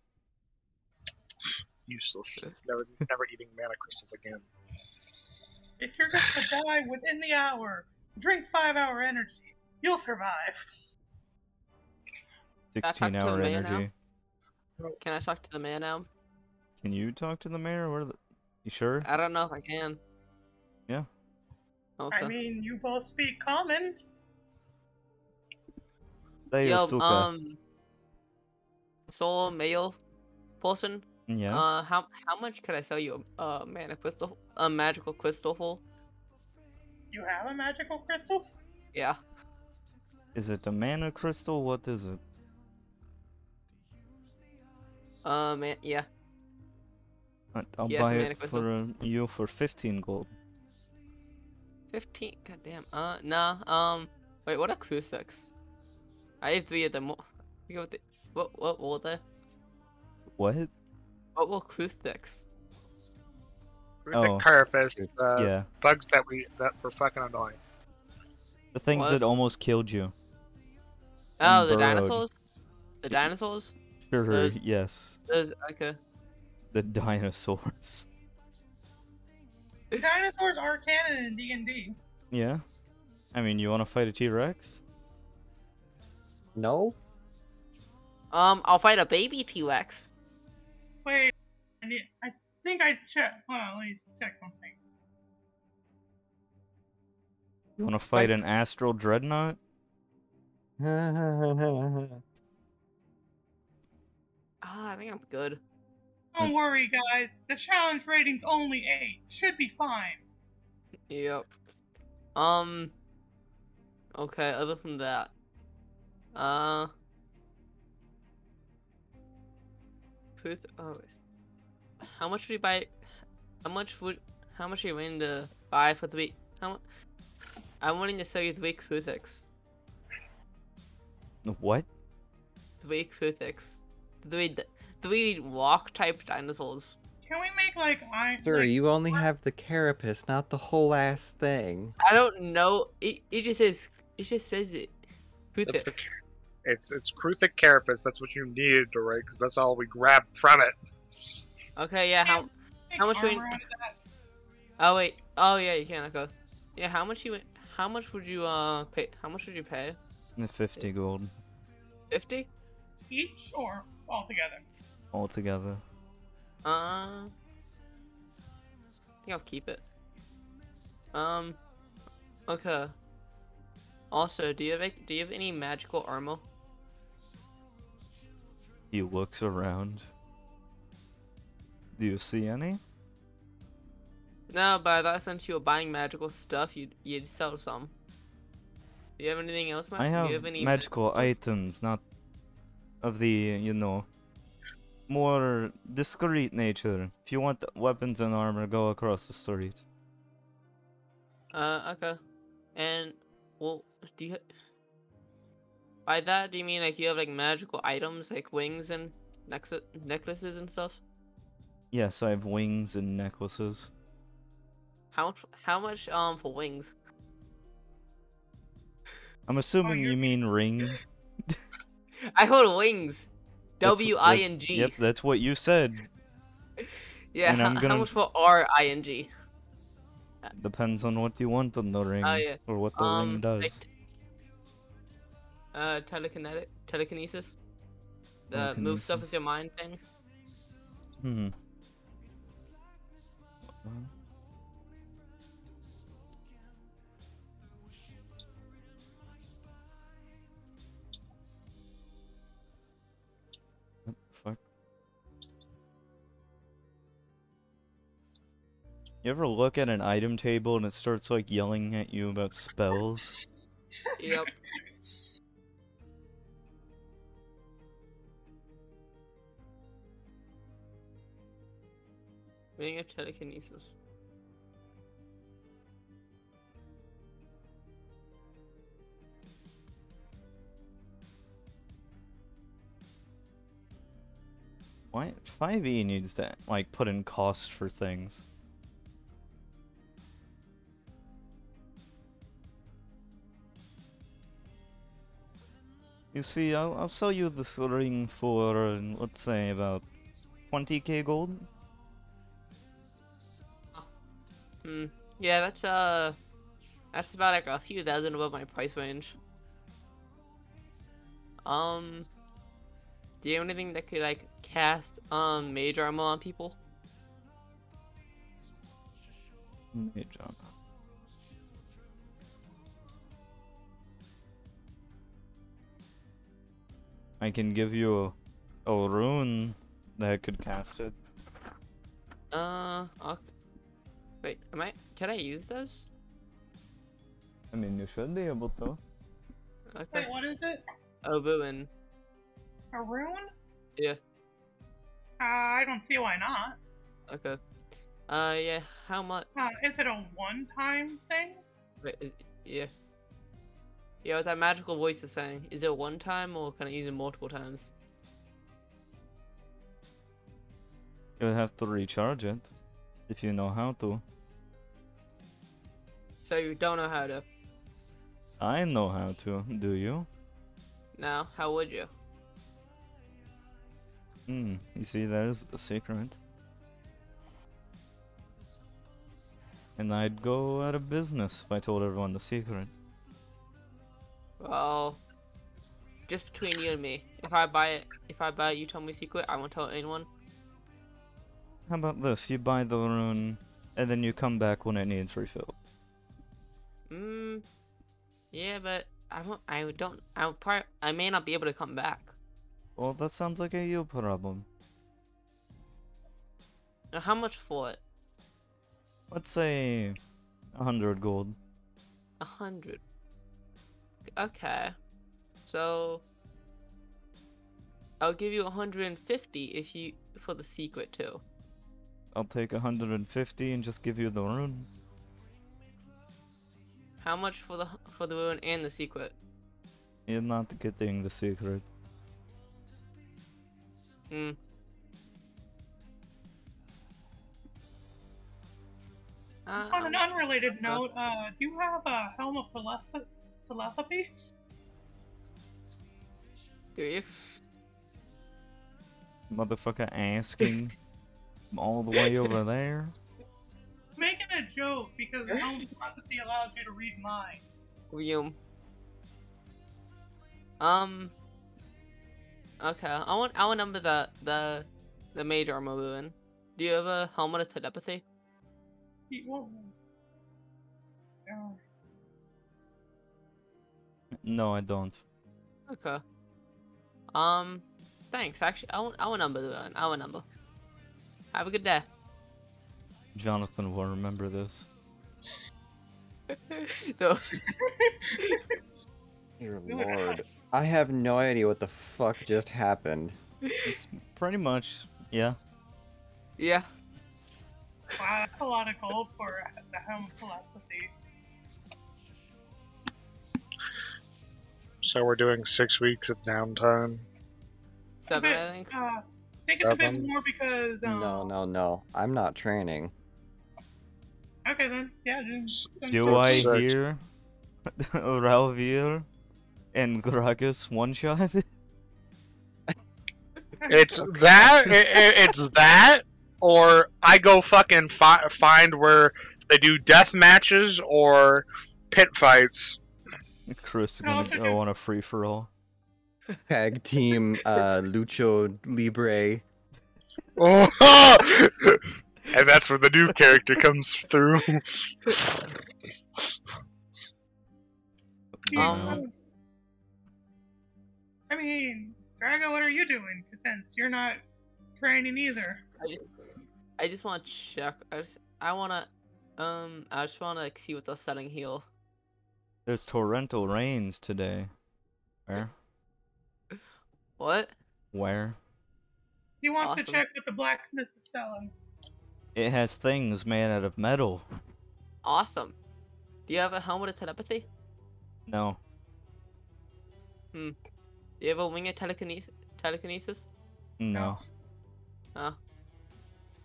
Useless. Never, never eating mana crystals again. if you're gonna die within the hour, drink five hour energy. You'll survive. I talk to the 16-hour mayor now? energy. can I talk to the man now? Can you talk to the mayor? Where the... You sure? I don't know if I can. Yeah. Okay. I mean, you both speak common. They Yo, Asuka. um, soul male person. Yeah. Uh, how how much could I sell you a uh, mana crystal, a magical crystal for? You have a magical crystal? Yeah. Is it a mana crystal? What is it? Uh, man, yeah. I- I'll Yes, buy it crystal. for uh, you for 15 gold. Fifteen. Goddamn. Uh, nah. Um, wait. What are crucifix? I have three of them. What? What? the- What? What will they? What? What will crucifix? The Oh. carapace, uh, yeah. bugs that we that were fucking annoying. The things what? that almost killed you. Oh, the burrowed. dinosaurs. The dinosaurs. Sure, The- yes. Those. Okay. The dinosaurs. *laughs* Dinosaurs are canon in D and D. Yeah? I mean, you want to fight a T-Rex? No? Um, I'll fight a baby T-Rex. Wait, I, need, I think I checked. Hold on, let me check something. You want to fight an astral dreadnought? *laughs* Ah, I think I'm good. Don't worry, guys. The challenge rating's only eight. Should be fine. Yep. Um. Okay. Other than that, uh. Truth. Oh. How much would you buy? How much would? How much are you willing to buy for three? How much? I'm willing to sell you three Kruthiks. What? Three Kruthiks. Three. D- Three walk type dinosaurs. Can we make like I? Sir, like, you only have the carapace, not the whole ass thing. I don't know. It, it just says. It just says it. That's Kruthiks. the, it's it's Kruthik carapace. That's what you needed to write because that's all we grabbed from it. Okay. Yeah. How? how much we- armor out? Oh wait. Oh yeah, you can't go. Yeah. How much you? How much would you uh pay? How much would you pay? The 50 gold Fifty. Each or all together? Altogether. Uh. I think I'll keep it. Um. Okay. Also, do you have do you have any magical armor? He looks around. Do you see any? No, but I thought since you were buying magical stuff, you'd you'd sell some. Do you have anything else? Ma- I do have you have any magical stuff? items, not of the, you know, more discreet nature. If you want weapons and armor, go across the street. Uh, okay. And well, do you? By that, do you mean like you have like magical items like wings and nex- necklaces and stuff? Yes, I have wings and necklaces. How much? How much um for wings? I'm assuming you're- you mean ring. *laughs* I hold wings. W I N G. Yep, that's what you said. *laughs* Yeah. How, I'm how gonna- much for R I N G? Depends on what you want on the ring Oh, yeah. or what the Um. ring does. like t- uh, telekinetic telekinesis. The move stuff Telekinesis. with your mind thing. Hmm. You ever look at an item table and it starts like yelling at you about spells? Yep. Ring of telekinesis. Why 5e needs to like put in cost for things. You see, I'll, I'll sell you this ring for, uh, let's say, about 20k gold. Hmm. Yeah, that's uh, that's about like a few thousand above my price range. Um, do you have anything that could like cast um mage armor on people? Good job. I can give you a, a rune that could cast it. Uh, ok wait, am I? Can I use those? I mean, you should be able to. Okay. Wait, what is it? Oh, Boon. A rune? Yeah. Uh, I don't see why not. Okay. Uh, yeah. How much? Uh, is it a one-time thing? Wait, is, yeah. Yeah, what that magical voice is saying. Is it one time or can I use it multiple times? You'll have to recharge it if you know how to. So you don't know how to. I know how to. Do you? Now, how would you? Hmm. You see, there's the secret. And I'd go out of business if I told everyone the secret. Well, just between you and me. If I buy it, if I buy it, you tell me a secret. I won't tell anyone. How about this? You buy the rune, and then you come back when it needs refilled. Hmm. Yeah, but I won't. I don't. I part. I may not be able to come back. Well, that sounds like a you problem. Now, how much for it? Let's say a hundred gold. A hundred. Okay. So. I'll give you 150 if you for the secret too. I'll take hundred and fifty and just give you the rune. How much for the for the ruin and the secret? You're not getting the secret. Hmm. Uh, On an um, unrelated note, uh, do you have a helm of teleph- telepathy? do you? Motherfucker asking *laughs* all the way over there. Making a joke because the helm of telepathy allows you to read minds. William. Um. Okay, I want I want number the the the major armor ruin. Do you have a helmet of telepathy? He- whoa. Uh, No, I don't. Okay. Um. Thanks. Actually, I want I want number the ruin. I want number. Have a good day. Jonathan will remember this. *laughs* so, *laughs* Dear lord. I have no idea what the fuck just happened. It's pretty much, yeah. Yeah. Wow, that's a lot of gold for the home of telepathy. So we're doing six weeks of downtime. Seven, bit, I think. Uh, I think it's a bit more because. Um, No, no, no. I'm not training. Okay then, yeah. Do I six. hear *laughs* Ralvir and Gragas one shot? *laughs* It's that. i i- it's that, or I go fucking fi- find where they do death matches or pit fights. *laughs* Chris is No, gonna it's okay. go on a free for all. Tag team uh, Lucha Libre. Oh, *laughs* and that's where the new character comes through. *laughs* Um, I mean, Drago, what are you doing? 'Cause Since you're not training either. I just, I just want to check. I just, I wanna, um, I just wanna like see what the setting heal. There's torrential rains today. Where? *laughs* What? Where? He wants to check what the blacksmith is selling. It has things made out of metal. Awesome. Do you have a helmet of telepathy? No. Hmm. Do you have a wing of telekinesis? Telekinesis? No. Huh?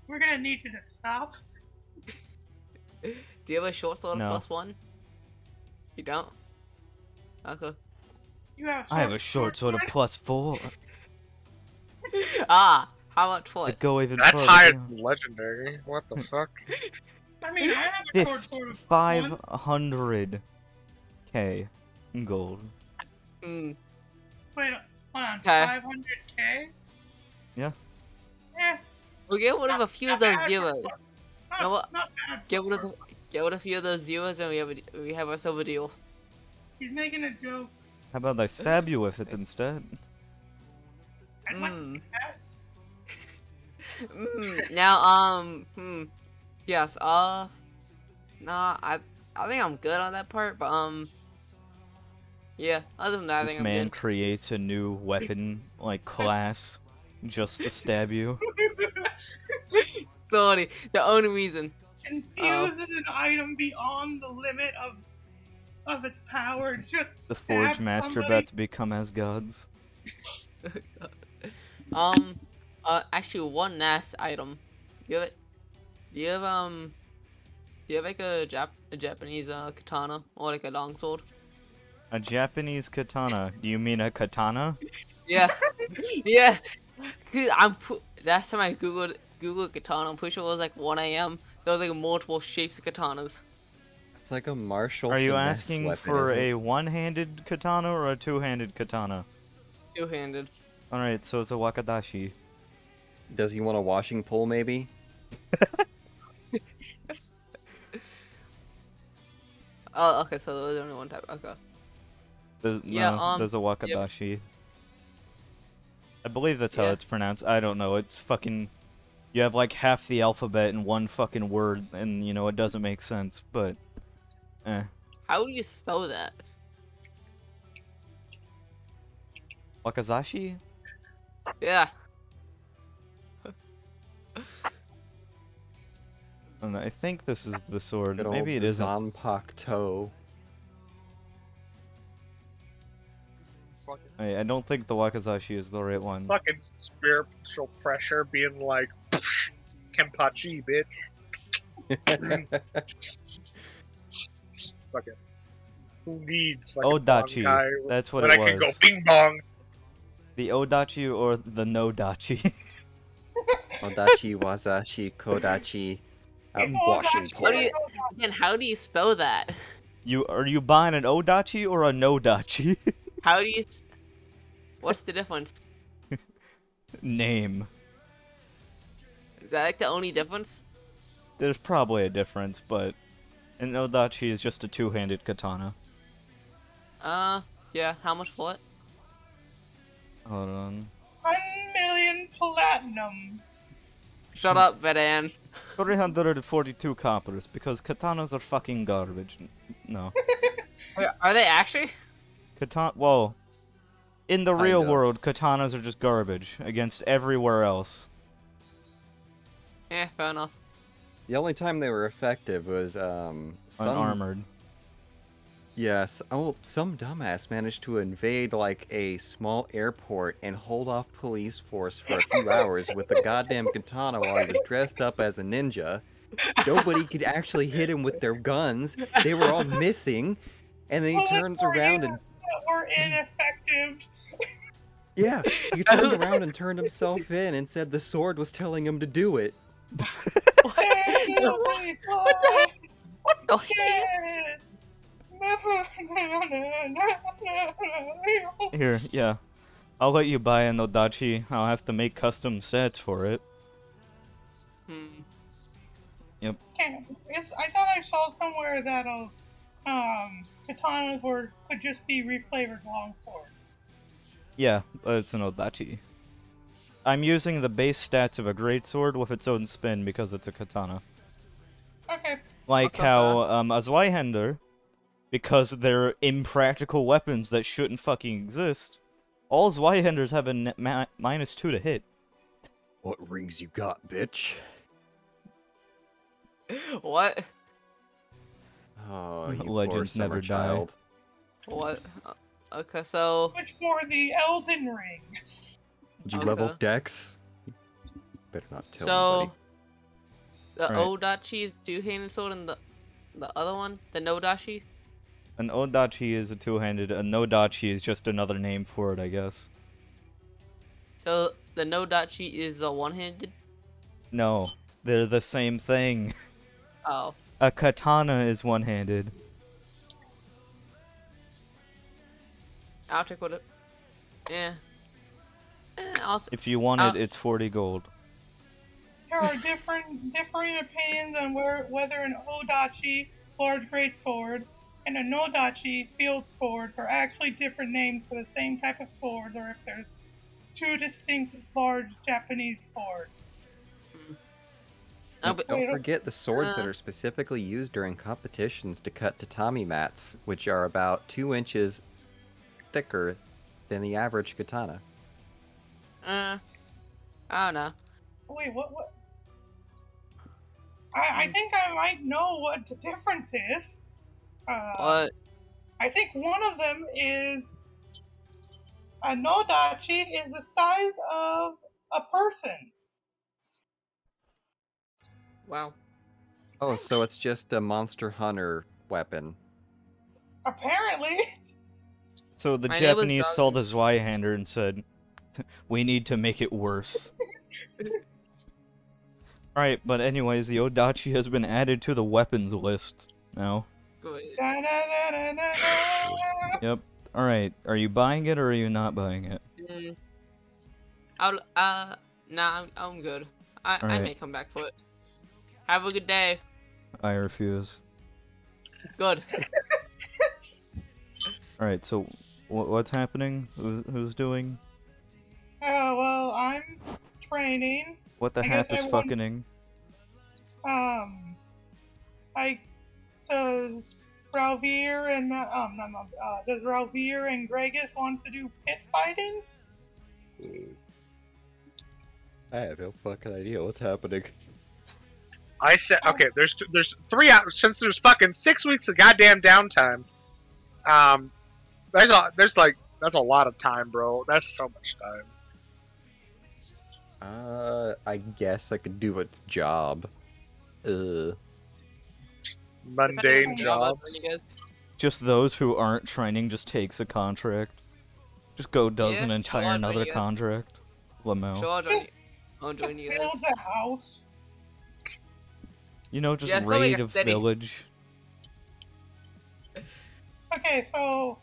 We're gonna need you to stop. *laughs* Do you have a short sword No. plus one? You don't. Okay. You have. I have a short sword of plus four. *laughs* ah, how much for I'd it? go even That's further. higher than legendary. What the fuck? *laughs* *laughs* I mean, I have a short sword of Five one. hundred k gold. Hmm. Wait, hold on. 'Kay. 500k. Yeah. Yeah. We'll get rid of a few not of those zeros. Not, know what? not bad. Get rid of the, get rid of a few of those zeros, and we have a, we have ourselves a deal. He's making a joke. How about I stab you with it *laughs* instead? I'd like to Mm. see that. Mm, now, um, hmm, yes, uh, nah, I, I think I'm good on that part, but um, yeah. Other than that, I this think I'm man good. creates a new weapon, like class, just to stab you. *laughs* Sorry, the only reason. Infuses an item beyond the limit of of its power. Just The Forge Master somebody. about to become as gods. *laughs* Um, uh, actually, one last item. You have it? Do you have um? Do you have like a Jap a Japanese uh katana or like a longsword? A Japanese katana. Do you mean a katana? Yeah, *laughs* yeah. 'Cause I'm pu- last time I googled googled katana, I'm pretty sure it was like 1 a.m. There was like multiple shapes of katanas. It's like a martial. Are you asking weapon, for a one-handed katana or a two-handed katana? Two-handed. Alright, so it's a wakadashi. Does he want a washing pole, maybe? *laughs* Oh, okay. So there's only one type. Okay. There's, Yeah, no, um, there's a wakadashi. I believe that's how Yeah. it's pronounced. I don't know. It's fucking. You have like half the alphabet in one fucking word, and you know it doesn't make sense. But, eh. How do you spell that? Wakazashi? Yeah. And I think this is the sword. Good Maybe it isn't. Zanpakuto. I, I don't think the wakazashi is the right one. Fucking spiritual pressure being like, Kenpachi, bitch. Fucking. Who needs fucking Odachi. Bankai That's what when it I can go was. bing bong? The odachi or the no dachi. *laughs* Odachi, Wazashi, Kodachi. A It's all washing that. How do you again? How do you spell that? you are you buying an odachi or a no dachi? How do you? What's the difference? *laughs* Name. Is that like the only difference? There's probably a difference, but an odachi is just a two-handed katana. Uh, yeah. How much for it? Hold on. One million platinum. Shut up, Vedan. *laughs* 342 coppers because katanas are fucking garbage. No. *laughs* Wait, Are they actually? Katana. Whoa. In the real world, katanas are just garbage against everywhere else. Eh, fair enough. The only time they were effective was um some Unarmored. Yes. Oh, some dumbass managed to invade like a small airport and hold off police force for a few hours with a goddamn katana while he was dressed up as a ninja. Nobody could actually hit him with their guns. They were all missing. And then he Bullet turns around and that were ineffective. yeah, he turned around and turned himself in and said the sword was telling him to do it. What? What What the heck? What the heck? Here, yeah. I'll let you buy an Odachi. I'll have to make custom sets for it. Hmm. Can't- it's- I thought I saw somewhere that uh, um, katanas were could just be reflavored long swords. Yeah, but it's an Odachi. I'm using the base stats of a greatsword with its own spin because it's a katana. Okay, Like how um, a Zweihander, because they're impractical weapons that shouldn't fucking exist, all Zweihanders have a net ma- minus two to hit. What rings you got, bitch? *laughs* What? Oh, you poor Legends summer never die. child. What? Uh, Okay, so which for the Elden Ring? Did you oh, Okay. level Dex? Better not tell so anybody. the Right. Odachi is two-handed sword, and the the other one, the Nodachi. An Odachi is a two-handed, a Nodachi is just another name for it, I guess. So the Nodachi is a one-handed. No, they're the same thing. Oh, A katana is one-handed. I'll check what it. Yeah. Eh, also, If you want Uh, it, it's 40 gold. There are different differing opinions on where whether an Odachi large great sword and a Nodachi field swords are actually different names for the same type of sword, or if there's two distinct large Japanese swords. oh, but Don't uh, forget the swords that uh, are specifically used during competitions to cut tatami mats, which are about two inches thicker than the average katana. Uh, I don't know. Wait, what? What? I, I think I might know what the difference is. Uh, What? I think one of them is a Nodachi is the size of a person. Wow. Oh, so it's just a monster hunter weapon. Apparently. *laughs* So the My Japanese saw Doug. the Zweihander and said, *laughs* "We need to make it worse." *laughs* Alright, but anyways, the Odachi has been added to the weapons list now. Yep. Alright, are you buying it or are you not buying it? mm, I'll uh nah, I'm, I'm good. I I may come back for it. Have a good day. I refuse. Good. *laughs* Alright, so wh- what's happening? Who's, who's doing? Oh, well, I'm training. What the I half is everyone- fucking? Um, I does Ralvier and uh, um no no uh, does Ralvier and Gregus want to do pit fighting? I have no fucking idea what's happening. I said okay. There's there's three hours since there's fucking six weeks of goddamn downtime. Um, there's a there's like that's a lot of time, bro. That's so much time. Uh, I guess I could do a job. Uh, Mundane job. what you guys- Just those who aren't training just takes a contract. Just go does Yeah, an entire another contract. Lamel. Sure, I'll join Just- you. I'll Just join you guys. build a house. You know, just Yeah, it's probably raid a a village. Okay, so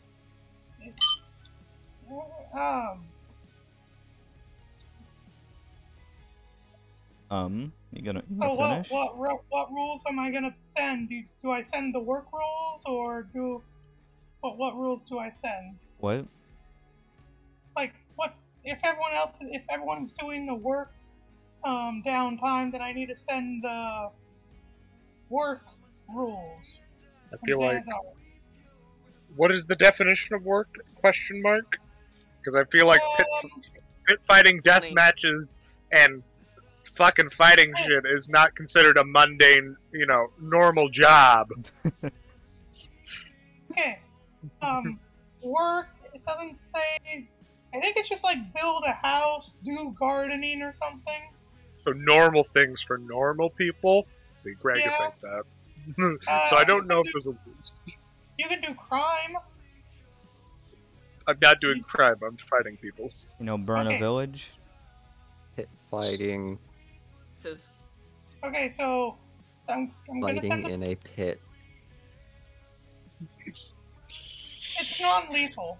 um Um, you gonna, you so gonna what finish? what ru- what rules am I gonna send? Do, do I send the work rules or do what what rules do I send? What? Like what's if everyone else if everyone's doing the work um downtime then I need to send the work rules. I feel like what is the definition of work? Question mark. Because I feel like pit, Um, pit fighting, death Funny. matches, and fucking fighting shit is not considered a mundane, you know, normal job. *laughs* okay. Um, work. It doesn't say. I think it's just like build a house, do gardening or something. So normal things for normal people. See, Greg is Yeah. like that. *laughs* so I don't know if there's a. You can do crime. I'm not doing crime. I'm fighting people. You know, burn Okay. a village. Hit fighting, Says Okay, so I'm, I'm gonna fighting send the, in a pit. it's non-lethal.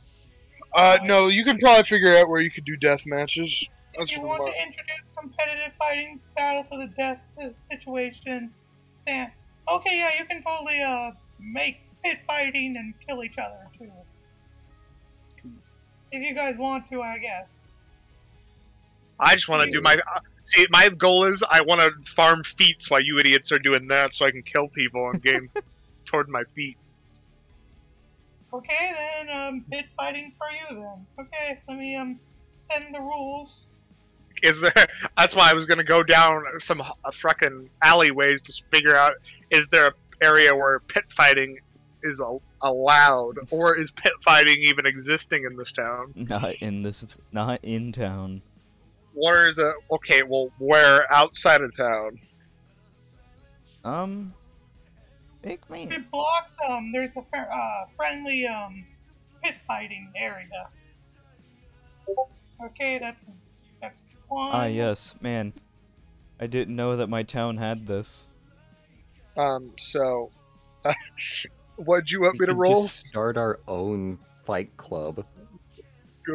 Uh, no, you can probably figure out where you could do death matches. That's If you want my- to introduce competitive fighting battle to the death situation, stand. Okay, yeah, you can totally uh make pit fighting and kill each other too. If you guys want to, I guess. I just want to do my. See, my goal is I want to farm feats while you idiots are doing that, so I can kill people and gain *laughs* toward my feet. Okay, then um, pit fighting's for you then. Okay, let me um send the rules. Is there? *laughs* That's why I was gonna go down some uh, fucking alleyways to figure out is there an area where pit fighting is al- allowed, or is pit fighting even existing in this town? Not in this. Not in town. Where is it? Okay, well, where outside of town? Um. Make me. It blocks um. There's a fr- uh, friendly um pit fighting area. Okay, that's that's one. Ah, yes, man. I didn't know that my town had this. Um, so, *laughs* what'd you want We me to roll? just start our own fight club.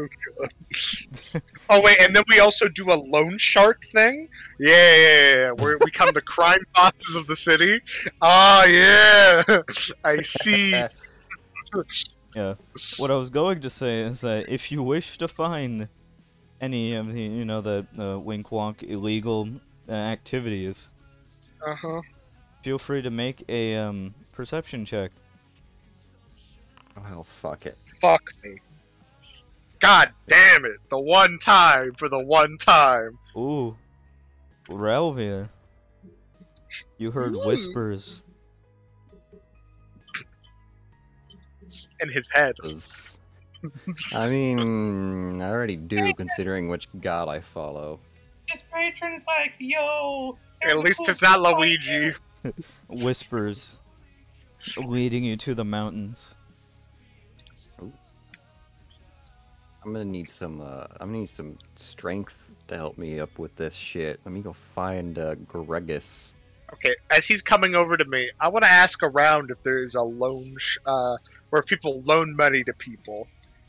*laughs* Oh wait, and then we also do a loan shark thing. Yeah, yeah, yeah, yeah. we become the *laughs* crime bosses of the city. Ah, yeah. *laughs* I see. yeah. What I was going to say is that if you wish to find any of the, you know, the, the wink wonk illegal uh, activities, Uh huh. feel free to make a um, perception check. Oh, fuck it. Fuck me. God damn it! The one time for the one time. Ooh, Ralvia, you heard Ooh. whispers. In his head. I mean, I already do, considering which god I follow. His patron's like, yo. At least cool it's not Luigi. *laughs* Whispers, leading you to the mountains. I'm gonna need some. Uh, I'm gonna need some strength to help me up with this shit. Let me go find uh, Gregus. Okay, as he's coming over to me, I want to ask around if there's a loan, sh- uh, where people loan money to people.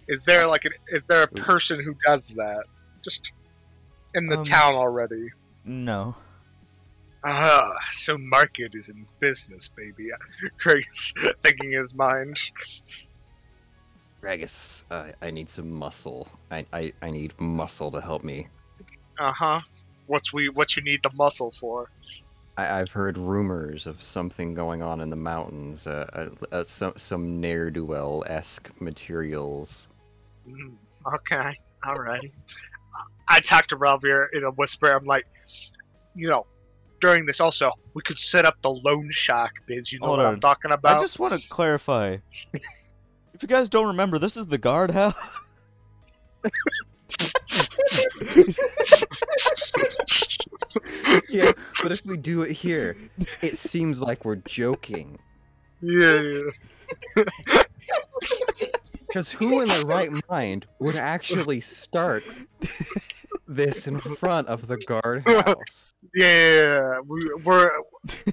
Is there like, an, is there a person who does that? Just in the Um, town already. No. Ah, so market is in business, baby. *laughs* Craig's thinking his mind. Gregus, uh, I need some muscle. I, I I need muscle to help me. Uh huh. What's we what you need the muscle for? I, I've heard rumors of something going on in the mountains. Uh, uh, uh, some some ne'er do well esque materials. Mm, okay, alrighty. I talked to Ralvier in a whisper. I'm like, you know, during this also, we could set up the loan shark biz. You know Hold what on. I'm talking about? I just want to clarify. If you guys don't remember, this is the guardhouse. *laughs* yeah, but if we do it here, it seems like we're joking. Yeah, yeah. *laughs* Because who in their right mind would actually start this in *laughs* front of the guardhouse? *laughs* Yeah, we, we're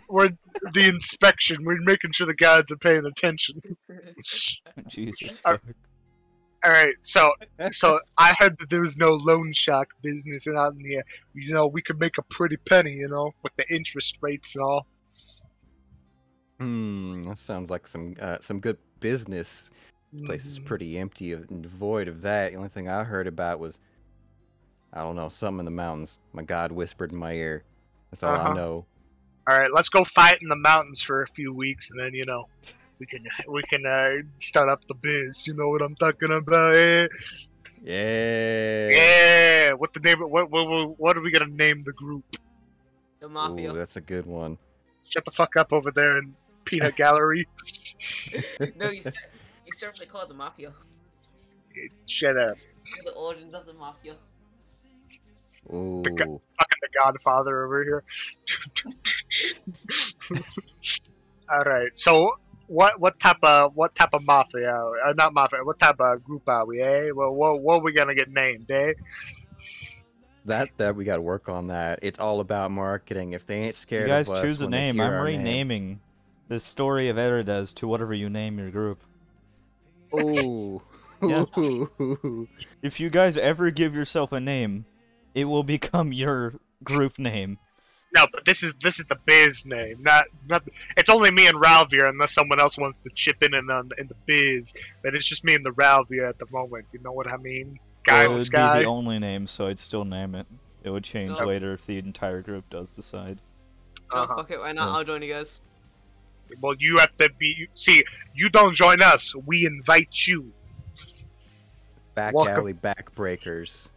we're the inspection. We're making sure the guards are paying attention. *laughs* Jesus. Uh, fuck. All right, so so I heard that there was no loan shark business and out in here. You know, we could make a pretty penny, you know, with the interest rates and all. Hmm, that sounds like some uh, some good business. Place is Mhm. pretty empty and void of that. The only thing I heard about was, I don't know, something in the mountains. My god whispered in my ear. That's all Uh-huh. I know. All right, let's go fight in the mountains for a few weeks, and then you know, we can we can uh, start up the biz. You know what I'm talking about? Eh? Yeah. Yeah. What the name? What what what, what are we gonna name the group? The mafia. Ooh, that's a good one. Shut the fuck up over there in Peanut Gallery. *laughs* no, you start. You start to call it the mafia. Shut up. The origins of the mafia. Ooh. The gu- Fucking the Godfather over here. *laughs* All right. So what what type of what type of mafia? Uh, not mafia. What type of group are we? Eh? Well, what what are we gonna get named? Eh? That that we got to work on that. It's all about marketing. If they ain't scared, You scared guys of us choose a name. I'm our name- renaming the story of Aerides to whatever you name your group. Ooh. *laughs* Yeah. Ooh. *laughs* If you guys ever give yourself a name, it will become your group name. No, but this is this is the biz name. Not not. It's only me and Ralvia, unless someone else wants to chip in in the in the biz. But it's just me and the Ralvia at the moment. You know what I mean? Guy it in the would sky. be the only name, so I'd still name it. It would change No. later if the entire group does decide. No, Uh-huh. fuck it, why not? Yeah. I'll join you guys. Well, you have to be. See, you don't join us. We invite you. Back Welcome. alley backbreakers.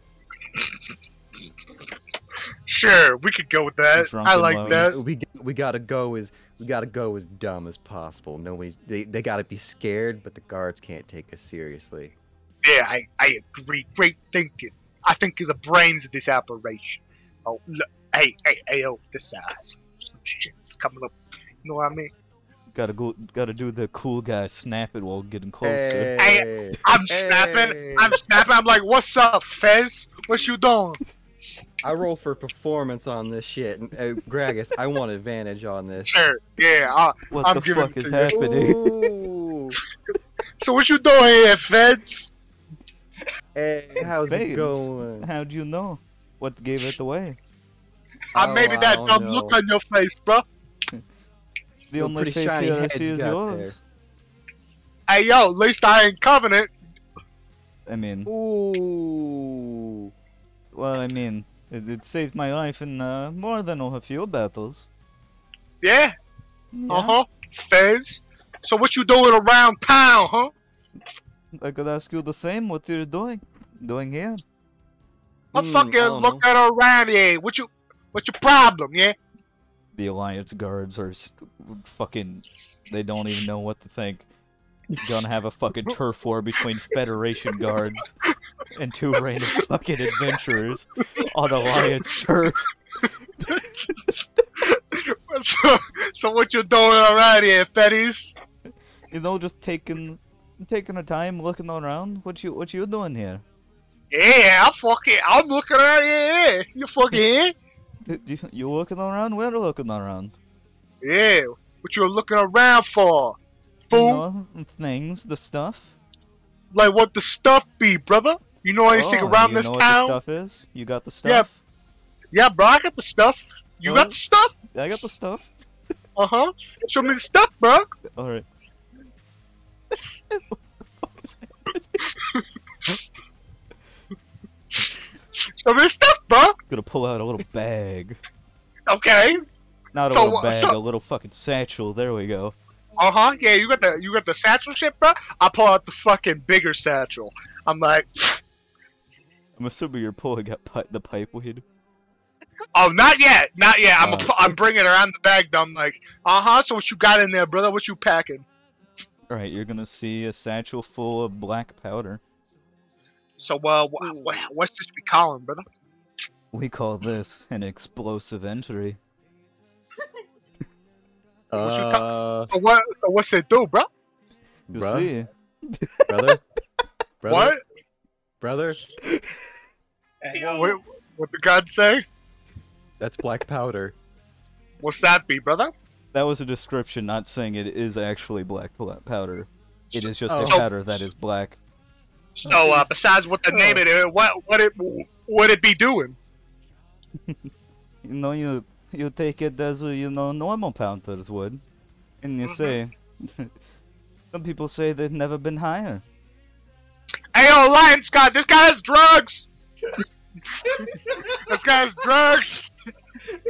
*laughs* Sure, we could go with that. I like Lows. that. We we gotta go as we gotta go as dumb as possible. Nobody's they, they gotta be scared, but the guards can't take us seriously. Yeah, I, I agree. Great thinking. I think you're the brains of this operation. Oh, look, hey, hey, hey, oh, this uh, some, some shit's coming up. You know what I mean? Gotta go. Gotta do the cool guy snap it while getting closer. Hey, I'm snapping. Hey. I'm snapping. I'm like, what's up, Fez? What you doing? I roll for performance on this shit. Uh, Gragas, I want advantage on this. Sure. Yeah. Uh, What I'm the giving fuck it is to you. happening? *laughs* So what you doing here, Feds? Hey, how's it going? How'd you know? What gave it away? Uh, Oh, maybe I that dumb know. look on your face, bro. *laughs* The only face shiny here I see you is got yours. Hey, yo, at least I ain't Covenant. I mean, Ooh. Well, I mean, it, it saved my life in uh, more than a few battles. Yeah. Yeah, Uh huh. Fez. So what you doing around town, huh? I could ask you the same. What you're doing? Doing here? I'm Hmm, I fucking don't know. looking around here. What you? What's your problem, yeah? The Alliance guards are s- fucking. They don't even know what to think. Gonna have a fucking turf war between Federation guards and two random fucking adventurers on Alliance turf. so, so what you doing around here, Fetties? You know, just taking taking a time looking around. What you what you doing here? Yeah, I'm fucking. I'm looking around here. You fucking here? *laughs* You, you looking around? We're looking around. Yeah. What you looking around for? You Fool. know, things, the stuff. Like what the stuff be, brother? You know anything Oh, around you this know town? What the stuff is? You got the stuff. Yeah, yeah, bro, I got the stuff. You Well- got the stuff? I got the stuff. *laughs* Uh huh. Show me the stuff, bro. All right. Show me the stuff, bro. Gonna pull out a little bag. Okay. Not a So little bag, so- a little fucking satchel. There we go. Uh huh. Yeah, you got the you got the satchel shit, bro. I pull out the fucking bigger satchel. I'm like, I'm assuming you're pulling out pi- the pipe weed. oh, not yet, not yet. I'm a, Uh. pu- I'm bringing it around the bag. Though. I'm like, uh huh. So what you got in there, brother? What you packing? All right, you're gonna see a satchel full of black powder. So uh, wh- wh- what's this we calling, brother? We call this an explosive entry. *laughs* What you Uh, So what? So what's it do, bro? You bruh, see, brother, brother, *laughs* What? brother. Hey, yo, What? What the god say? That's black powder. What's that be, brother? that was a description, not saying it is actually black powder. It is just Oh. a powder that is black. So uh, besides what the name it is, what what it what it be doing? *laughs* You know, you *laughs* you take it as a, you know normal powders would, and you Mhm. say. *laughs* Some people say they've never been higher. Hey, yo, Lion Scott, this guy has drugs. *laughs* this guy has drugs.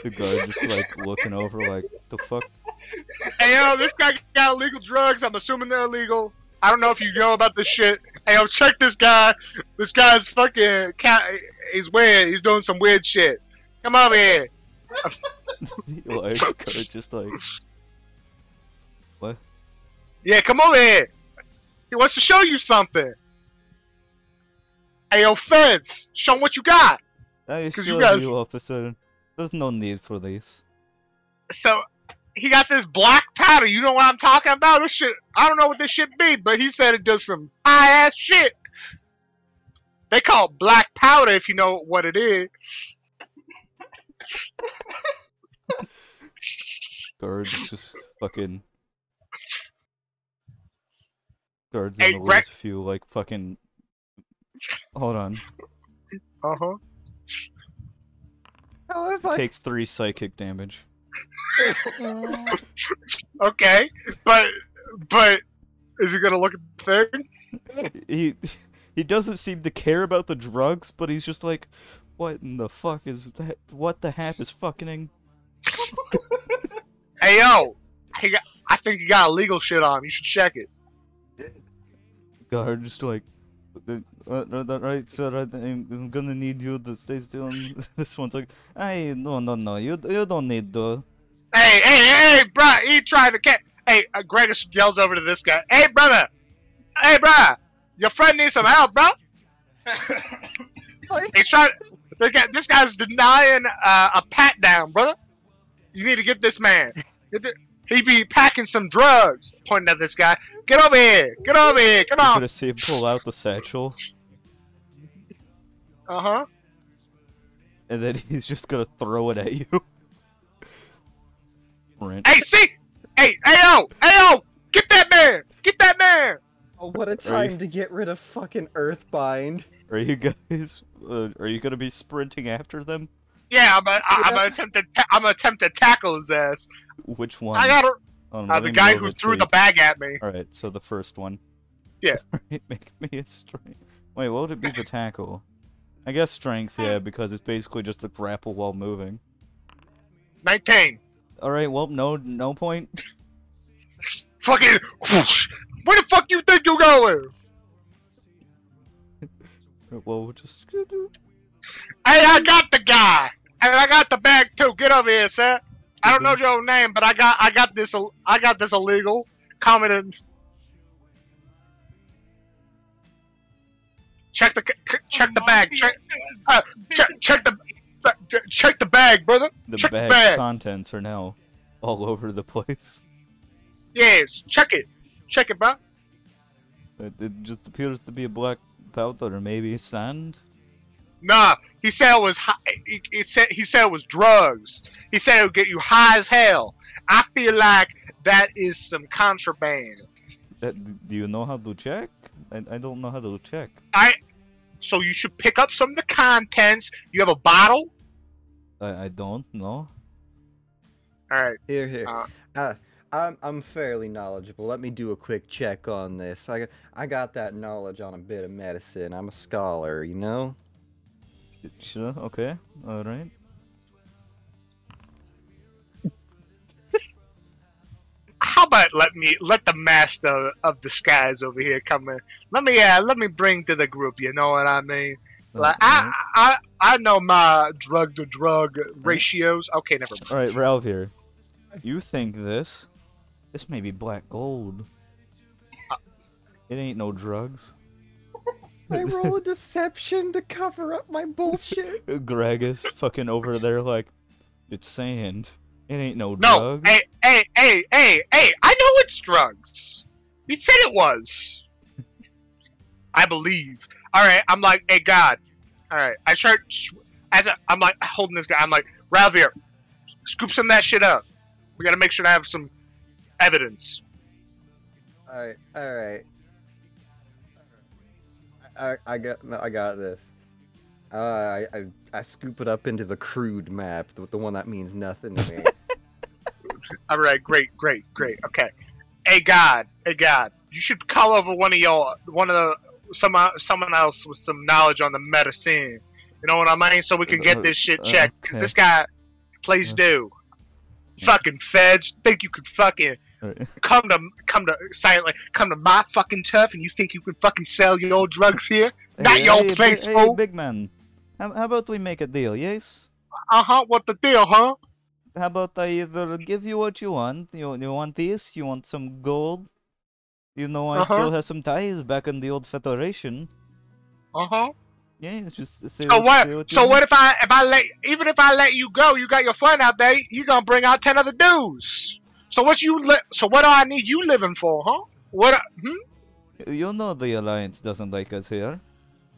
The guard just like looking over, like the fuck. Hey, yo, this guy got illegal drugs. I'm assuming they're illegal. I don't know if you know about this shit. Hey, yo, check this guy. This guy's fucking cat. He's weird. He's doing some weird shit. Come over here. *laughs* like, Guard just like, What? Yeah, come over here. He wants to show you something. Hey, yo, fence. Show him what you got. I assure you guys- you, officer, there's no need for this. So he got this black powder. You know what I'm talking about? This shit. I don't know what this shit be, but he said it does some high ass shit. They call it black powder if you know what it is. Guard's just fucking. Guard's Hey, gonna Greg- a few, like, fucking. Hold on. Uh huh. How have I Takes three psychic damage. *laughs* Okay, but but is he gonna look at the thing? He he doesn't seem to care about the drugs, but he's just like, what in the fuck is that? What the half is fucking? Hey yo, he got, I think you got illegal shit on. him. You should check it. Guard just like, "The- uh, right, sir. I- I'm, I'm gonna need you to stay still. on *laughs* this one's like, hey, no, no, no, you you don't need to. Hey, hey, hey, bro! He tried to get. Hey, uh, Gregus yells over to this guy. Hey, brother! Hey, bro! Your friend needs some help, bro. *laughs* He's trying. They got, this guy's denying uh, a pat down, brother. You need to get this man. Get the- he be packing some drugs. Pointing at this guy. Get over here. Get over here. Come You're on. gonna see him pull out the satchel, Uh huh. and then he's just gonna throw it at you. Rent. Hey, see. Hey, hey, yo, hey, yo. Get that man. Get that man. Oh, what a you- time to get rid of fucking Earthbind. Are you guys? *laughs* Uh, are you gonna be sprinting after them? Yeah, I'm gonna, I'm gonna attempt to, ta- I'm gonna attempt to tackle his ass. Which one? I got her. Oh, Uh, the guy who threw see. the bag at me. All right, so the first one. Yeah. *laughs* Alright, make me a strength. Wait, what would it be the tackle? I guess strength, yeah, because it's basically just a grapple while moving. 19. All right, well, no, no point. *laughs* Fucking. whoosh. Where the fuck you think you're going? Well, we'll just Hey, I got the guy, and I got the bag too. Get over here, sir. I don't know your name, but I got I got this I got this illegal. Comment in. Check the check the bag. Check uh, check check the check the bag, brother. the check the bag bag. contents are now all over the place. Yes, check it. Check it, bro. It, it just appears to be a black powder or maybe sand. Nah, he said it was. Hi- he, he said he said it was drugs. He said it would get you high as hell. I feel like that is some contraband. That, do you know how to check? I, I don't know how to check. I. So you should pick up some of the contents. You have a bottle. I, I don't know. All right. Here, here. Uh, Uh, I'm I'm fairly knowledgeable. Let me do a quick check on this. I got I got that knowledge on a bit of medicine. I'm a scholar, you know. Sure, okay, alright. How about let me let the master of disguise over here come in? Let me uh, let me bring to the group. You know what I mean? Like I I I know my drug to drug ratios. Okay, never mind. Alright, Ralvier. You think this? This may be black gold. Uh. It ain't no drugs. *laughs* I roll a deception to cover up my bullshit. *laughs* Gregus fucking over there like, it's sand. It ain't no No, drugs. hey, hey, hey, hey, hey! I know it's drugs. He said it was. I believe. All right, I'm like, hey, God. All right, I start as I, I'm like holding this guy. I'm like, Ralvier, scoop some of that shit up. We gotta make sure to have some evidence. all right, all right. I, I got no, I got this. Uh, I, I I scoop it up into the crude map, the, the one that means nothing to me. *laughs* All right, great, great, great. Okay, hey, God, hey, God, you should call over one of your one of the some someone else with some knowledge on the medicine. You know what I mean? So we can get this shit checked. Cause Okay. this guy, please Uh, do. Fucking feds think you can fucking come to come to silently come to my fucking turf and you think you can fucking sell your drugs here? Not Hey, your hey, place, hey, fool. big man. How, how about we make a deal, yes? Uh huh. What the deal, huh? How about I either give you what you want? You you want this? You want some gold? You know I Uh-huh. still have some ties back in the old Federation. Uh huh. Yeah, it's just say, So what? So what if I if I let even if I let you go, you got your friend out there, you gonna bring out ten other dudes. So what you li- So what do I need you living for, huh? What? I- Hmm? You know the Alliance doesn't like us here.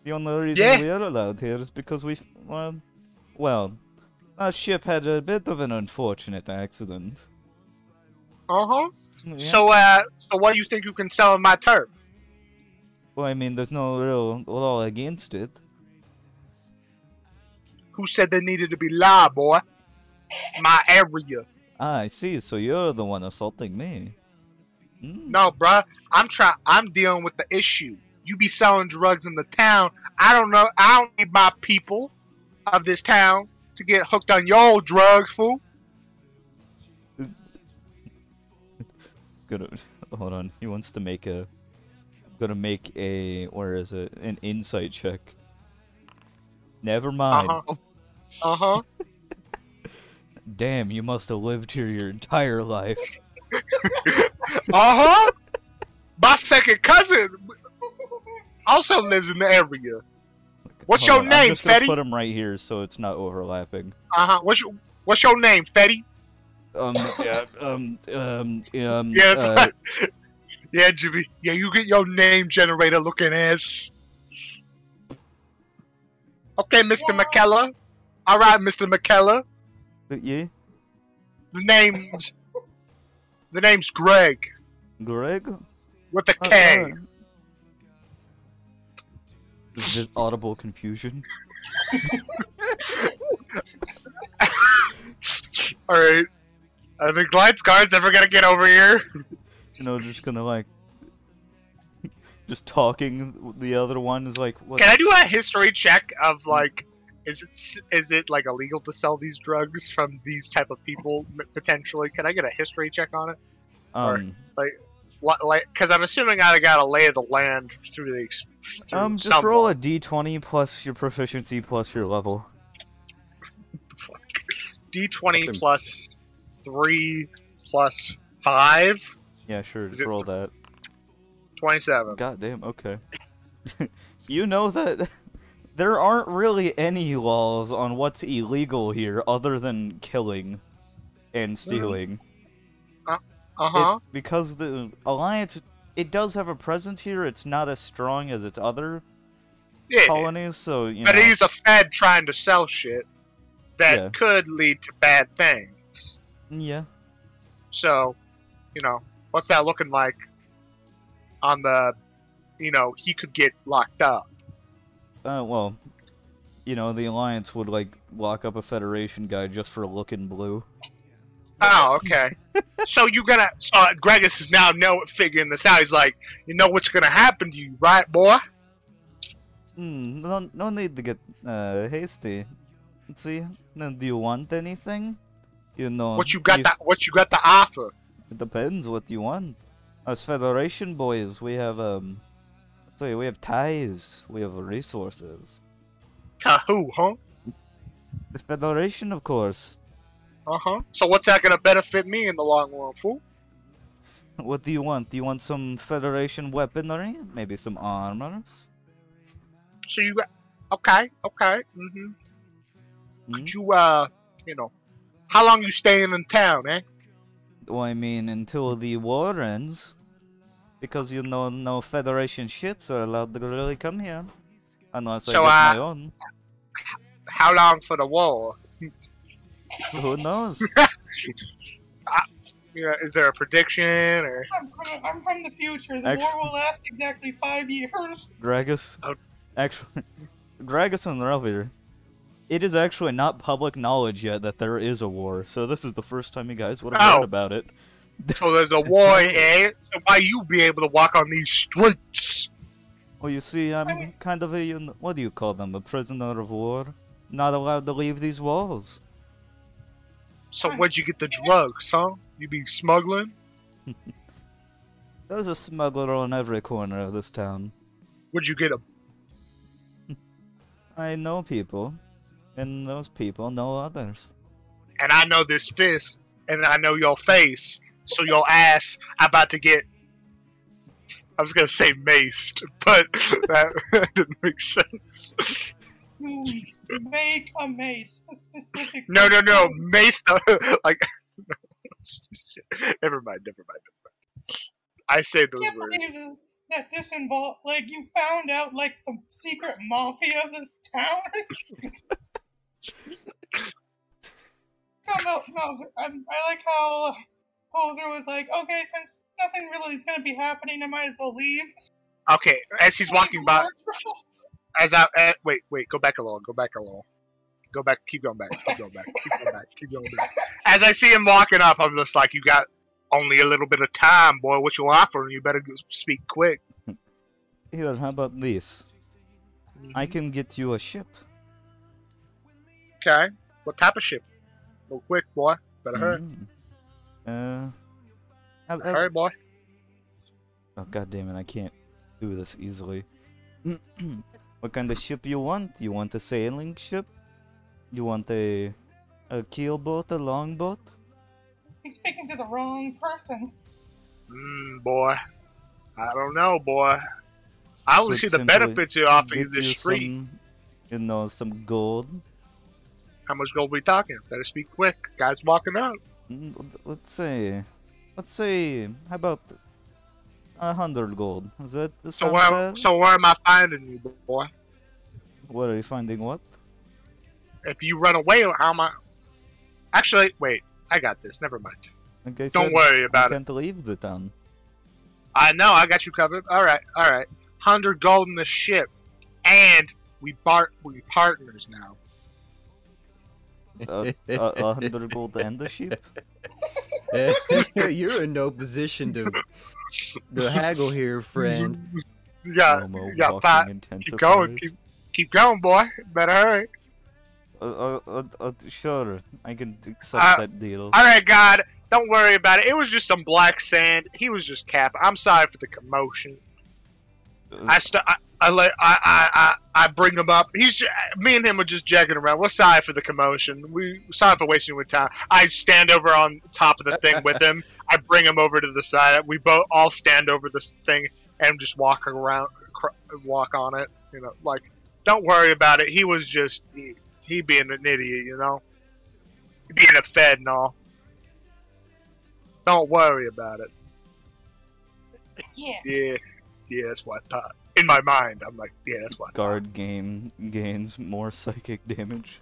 The only reason Yeah. we are allowed here is because we, well, well, our ship had a bit of an unfortunate accident. Uh huh. Yeah. So uh, so what do you think you can sell in my turf? well, I mean, there's no real law against it. Who said they needed to be law, boy? My area. Ah, I see. So you're the one assaulting me. Hmm. No, bruh. I'm trying. I'm dealing with the issue. You be selling drugs in the town. I don't know. I don't need my people of this town to get hooked on your drugs, fool. Gonna hold on. He wants to make a. Gonna make a. Where is it? An insight check. Never mind. Uh huh. *laughs* Damn, you must have lived here your entire life. *laughs* Uh huh. My second cousin also lives in the area. What's Hold your on, I'm name, just Fetty? Put him right here so it's not overlapping. Uh huh. What's your What's your name, Fetty? Um, *laughs* yeah, um, um, um, Yeah, that's uh, right. Yeah, Jimmy. Yeah, you get your name generator looking ass. Okay, Mr. McKellar. All right, Mr. McKellar. You? The name's the name's Greg Greg? with a Uh, K. uh, Is this audible confusion? *laughs* All right. I think Lights Guard's ever gonna get over here. You know, just gonna like, *laughs* just talking. The other one is like, what? Can I do a history check of like, is it s- is it like illegal to sell these drugs from these type of people potentially? Can I get a history check on it? Um, What, like, because I'm assuming I got to lay of the land through the. ex- Through um, just someone. roll a d20 plus your proficiency plus your level. *laughs* D20 plus three plus five. Yeah, sure, just it roll that. 27. God damn, okay. *laughs* you know that there aren't really any laws on what's illegal here other than killing and stealing. Uh It- huh. because the Alliance, it does have a presence here, it's not as strong as its other Yeah. colonies, so, you But know. he's a Fed trying to sell shit that Yeah. could lead to bad things. Yeah. So, you know, what's that looking like on the, you know, he could get locked up. Uh, well, you know, the Alliance would, like, lock up a Federation guy just for looking blue. Oh, okay. *laughs* so you gonna so Gregus is now know figuring this out. He's like, you know what's gonna happen to you, right, boy? Hmm, no, no need to get uh, hasty. Let's see. Now, do you want anything? You know, What you got? That what you got to offer? It depends what you want. As Federation boys, we have um, let's we have ties, we have resources. Who, huh? The Federation, of course. Uh huh. So what's that gonna benefit me in the long run, fool? What do you want? Do you want some Federation weaponry? Maybe some armors? So you got okay, okay. Mm-hmm. Hmm? Could you uh, you know, how long you staying in town, eh? Well, I mean, until the war ends. Because you know, no Federation ships are allowed to really come here. Unless I So, get my uh, own. How long for the war? Who knows? *laughs* You know, is there a prediction or? I'm from, I'm from the future. The Actu- war will last exactly five years. *laughs* Dragus. Oh. Actually, *laughs* Dragus and Relvir. It is actually not public knowledge yet that there is a war, so this is the first time you guys would have Oh. heard about it. So there's a war, eh? So why you be able to walk on these streets? Well, you see, I'm kind of a, what do you call them, a prisoner of war? Not allowed to leave these walls. So where'd you get the drugs, huh? You be smuggling? *laughs* There's a smuggler on every corner of this town. Where'd you get them? *laughs* I know people, and those people know others. And I know this fist, and I know your face. So your ass about to get. I was gonna say maced, but that, that *laughs* didn't make sense. Make a mace, a specific. No, no, no, mace. maced. *laughs* like, *laughs* never mind, never mind, never mind. I say I those can't words. believe that this involved, like, you found out, like, the secret mafia of this town. no, no, no. I like how Poser was like, okay, since nothing really is gonna be happening, I might as well leave. Okay, as he's walking by, as I uh, wait, wait, go back a little, go back a little, go back, keep going back, keep going back, keep going back, keep going back. As I see him walking up, I'm just like, you got only a little bit of time, boy. What you offering? You better speak quick. Here, how about this? I can get you a ship. Okay, what type of ship? Go quick, boy. Better hurry, Mm. Uh, how- how- hurry, boy. Oh god damn it, I can't do this easily. *clears throat* what kind of ship you want? You want a sailing ship? You want a a keelboat, a longboat? He's speaking to the wrong person. Mm, boy, I don't know, boy. I only Could see the benefits of offering you Get this street. some, you know, some gold. How much gold we talking? Better speak quick. Guys walking out. Mm, let- Let's say, let's say, how about a hundred gold? Is that the So where, fair? so where am I finding you, boy? What are you finding? What? If you run away, how am I? Actually, wait. I got this. Never mind. I Don't said, worry I about it. can't leave the town. I know. I got you covered. All right. All right. Hundred gold in the ship, and we bar we partners now. Uh, a, a hundred gold and the sheep. *laughs* You're in no position to to haggle here, friend. You got Momo you got five. Keep going. Keep keep going, boy. Better hurry. Uh, uh, uh, uh, sure, I can accept Uh, that deal. All right, God. Don't worry about it. It was just some black sand. He was just capping. I'm sorry for the commotion. I st- I, I let I, I I I bring him up. He's ju- me and him were just jacking around. We're sorry for the commotion. We sorry for wasting your time. I stand over on top of the thing *laughs* with him. I bring him over to the side. We both all stand over this thing and just walk around, cr- walk on it. You know, like don't worry about it. He was just he, he being an idiot. You know, being a fed and all. Don't worry about it. Yeah. Yeah, yeah, that's what I thought. In my mind, I'm like, yeah, that's what I guard game gains more psychic damage.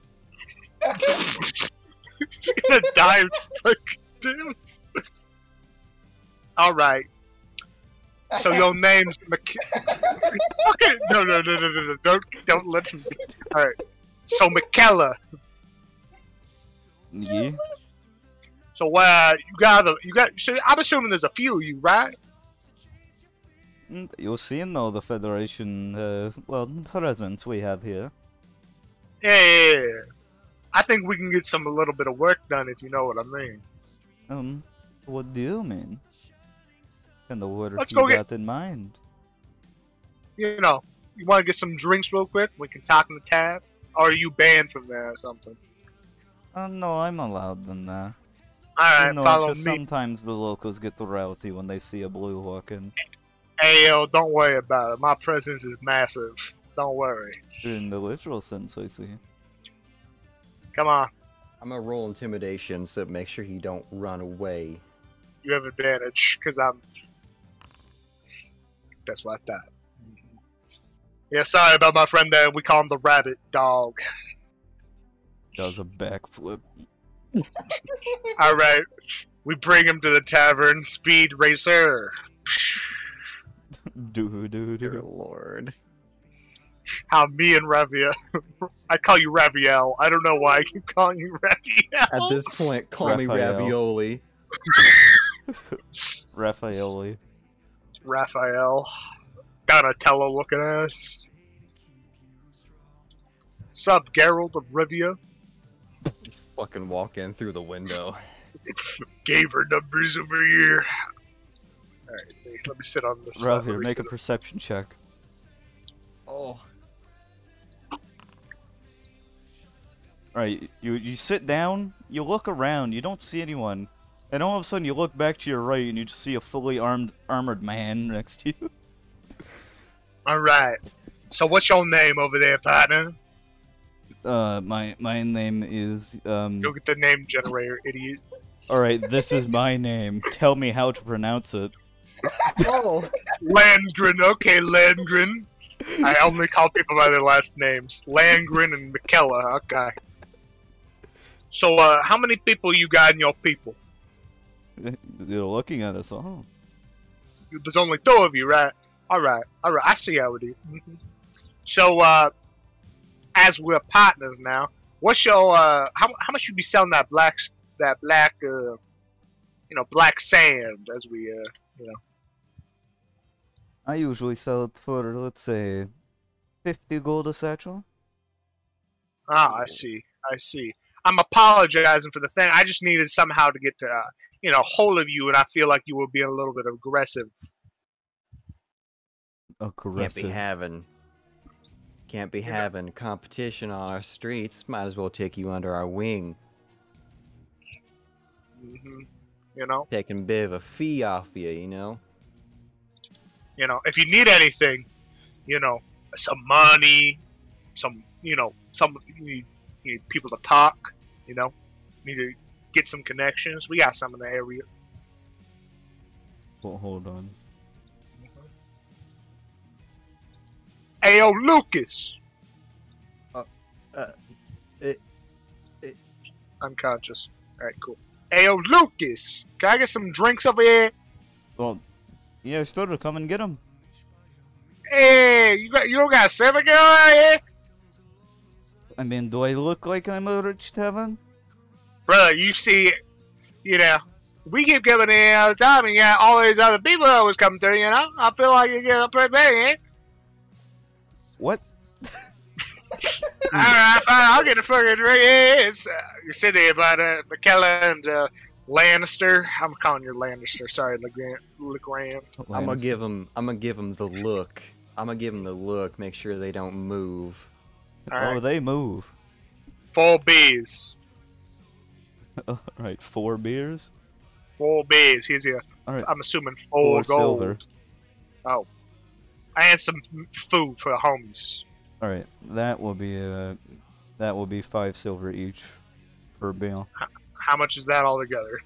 thought. He's gonna die. of like, damn. All right. So your *laughs* name's Mc. okay, no, no, no, no, no, no, don't, don't let him. All right. So McKella. Yeah. So uh, you got a, you got. So I'm assuming there's a few of you, right? You'll see now the Federation, uh, well, presence we have here. Yeah, yeah, yeah. I think we can get some a little bit of work done if you know what I mean. Um, what do you mean? And the word Let's you go get- got in mind? You know, you want to get some drinks real quick? We can talk in the tab. Or are you banned from there or something? Uh, no, I'm allowed in there. All right, no, follow me. sometimes the locals get rowdy when they see a blue walking. Hey, yo, don't worry about it. My presence is massive. Don't worry. In the literal sense, I see. Come on, I'm gonna roll intimidation so make sure you don't run away. you have advantage because I'm. That's what I thought. Yeah, sorry about my friend there. We call him the rabbit dog. Does a backflip. All right, we bring him to the tavern. Speed racer. Do do Dear lord. How me and Ravia. *laughs* I call you Raviel. I don't know why I keep calling you Raviel. At this point, call me ravioli. *laughs* Raffaelli. Raphael. Donatello looking ass. Sup, Geralt of Rivia? Fucking walk in through the window. *laughs* Gave her numbers over here. Alright, let me sit on this. Ralph, uh, here, make a sit- perception check. Oh. Alright, you you sit down, you look around, you don't see anyone, and all of a sudden you look back to your right and you just see a fully armed armored man *laughs* next to you. Alright. So what's your name over there, partner? Uh, my my name is um. Go get the name generator, idiot. All right, this is my name. Tell me how to pronounce it. Oh. Landgren, okay, Landgren. I only call people by their last names. Landgren and McKella, okay. So, uh, how many people you got in your people? They're looking at us. Oh, There's only two of you, right? Alright, alright, I see how it is. Mhm. So, uh, as we're partners now, what's your, uh, how, how much you be selling that black, that black, uh, you know, black sand, as we, uh, you know, I usually sell it for let's say, fifty gold a satchel. Ah, I see. I see. I'm apologizing for the thing. I just needed somehow to get to, uh, you know, hold of you, and I feel like you were being a little bit aggressive. Oh, Can't be having. Can't be You having competition on our streets. Might as well take you under our wing. hmm You know, Taking a bit of a fee off you, you know? You know, if you need anything, you know, some money, some, you know, some you need, you need people to talk. You know, you need to get some connections. We got some in the area. Well, hold on. Hey, yo, Lucas. uh, it- Unconscious. All right, cool. Hey, yo, Lucas. Can I get some drinks over here? Well, yeah, sure. Come and get him. Hey, you got you don't got seven girl out here, I mean, do I look like I'm a rich tavern? brother. You see, you know, we keep coming in all the time, and you got all these other people always coming through. You know, I feel like you get up pretty big, eh? What? *laughs* all right, fine. I'll get the fucking drink. Yeah, it's uh, you're sitting here by McKella and uh, Lannister. I'm calling you Lannister. Sorry, Legrand. Legrand. I'm gonna give him. I'm gonna give him the look. I'm gonna give him the look. Make sure they don't move. All Oh, they move. full bees. *laughs* All right, four beers. Full bees. Here's your. All right, I'm assuming four full gold. silver. and some food for the homies. All right, that will be uh, that will be five silver each per meal. How much is that all together?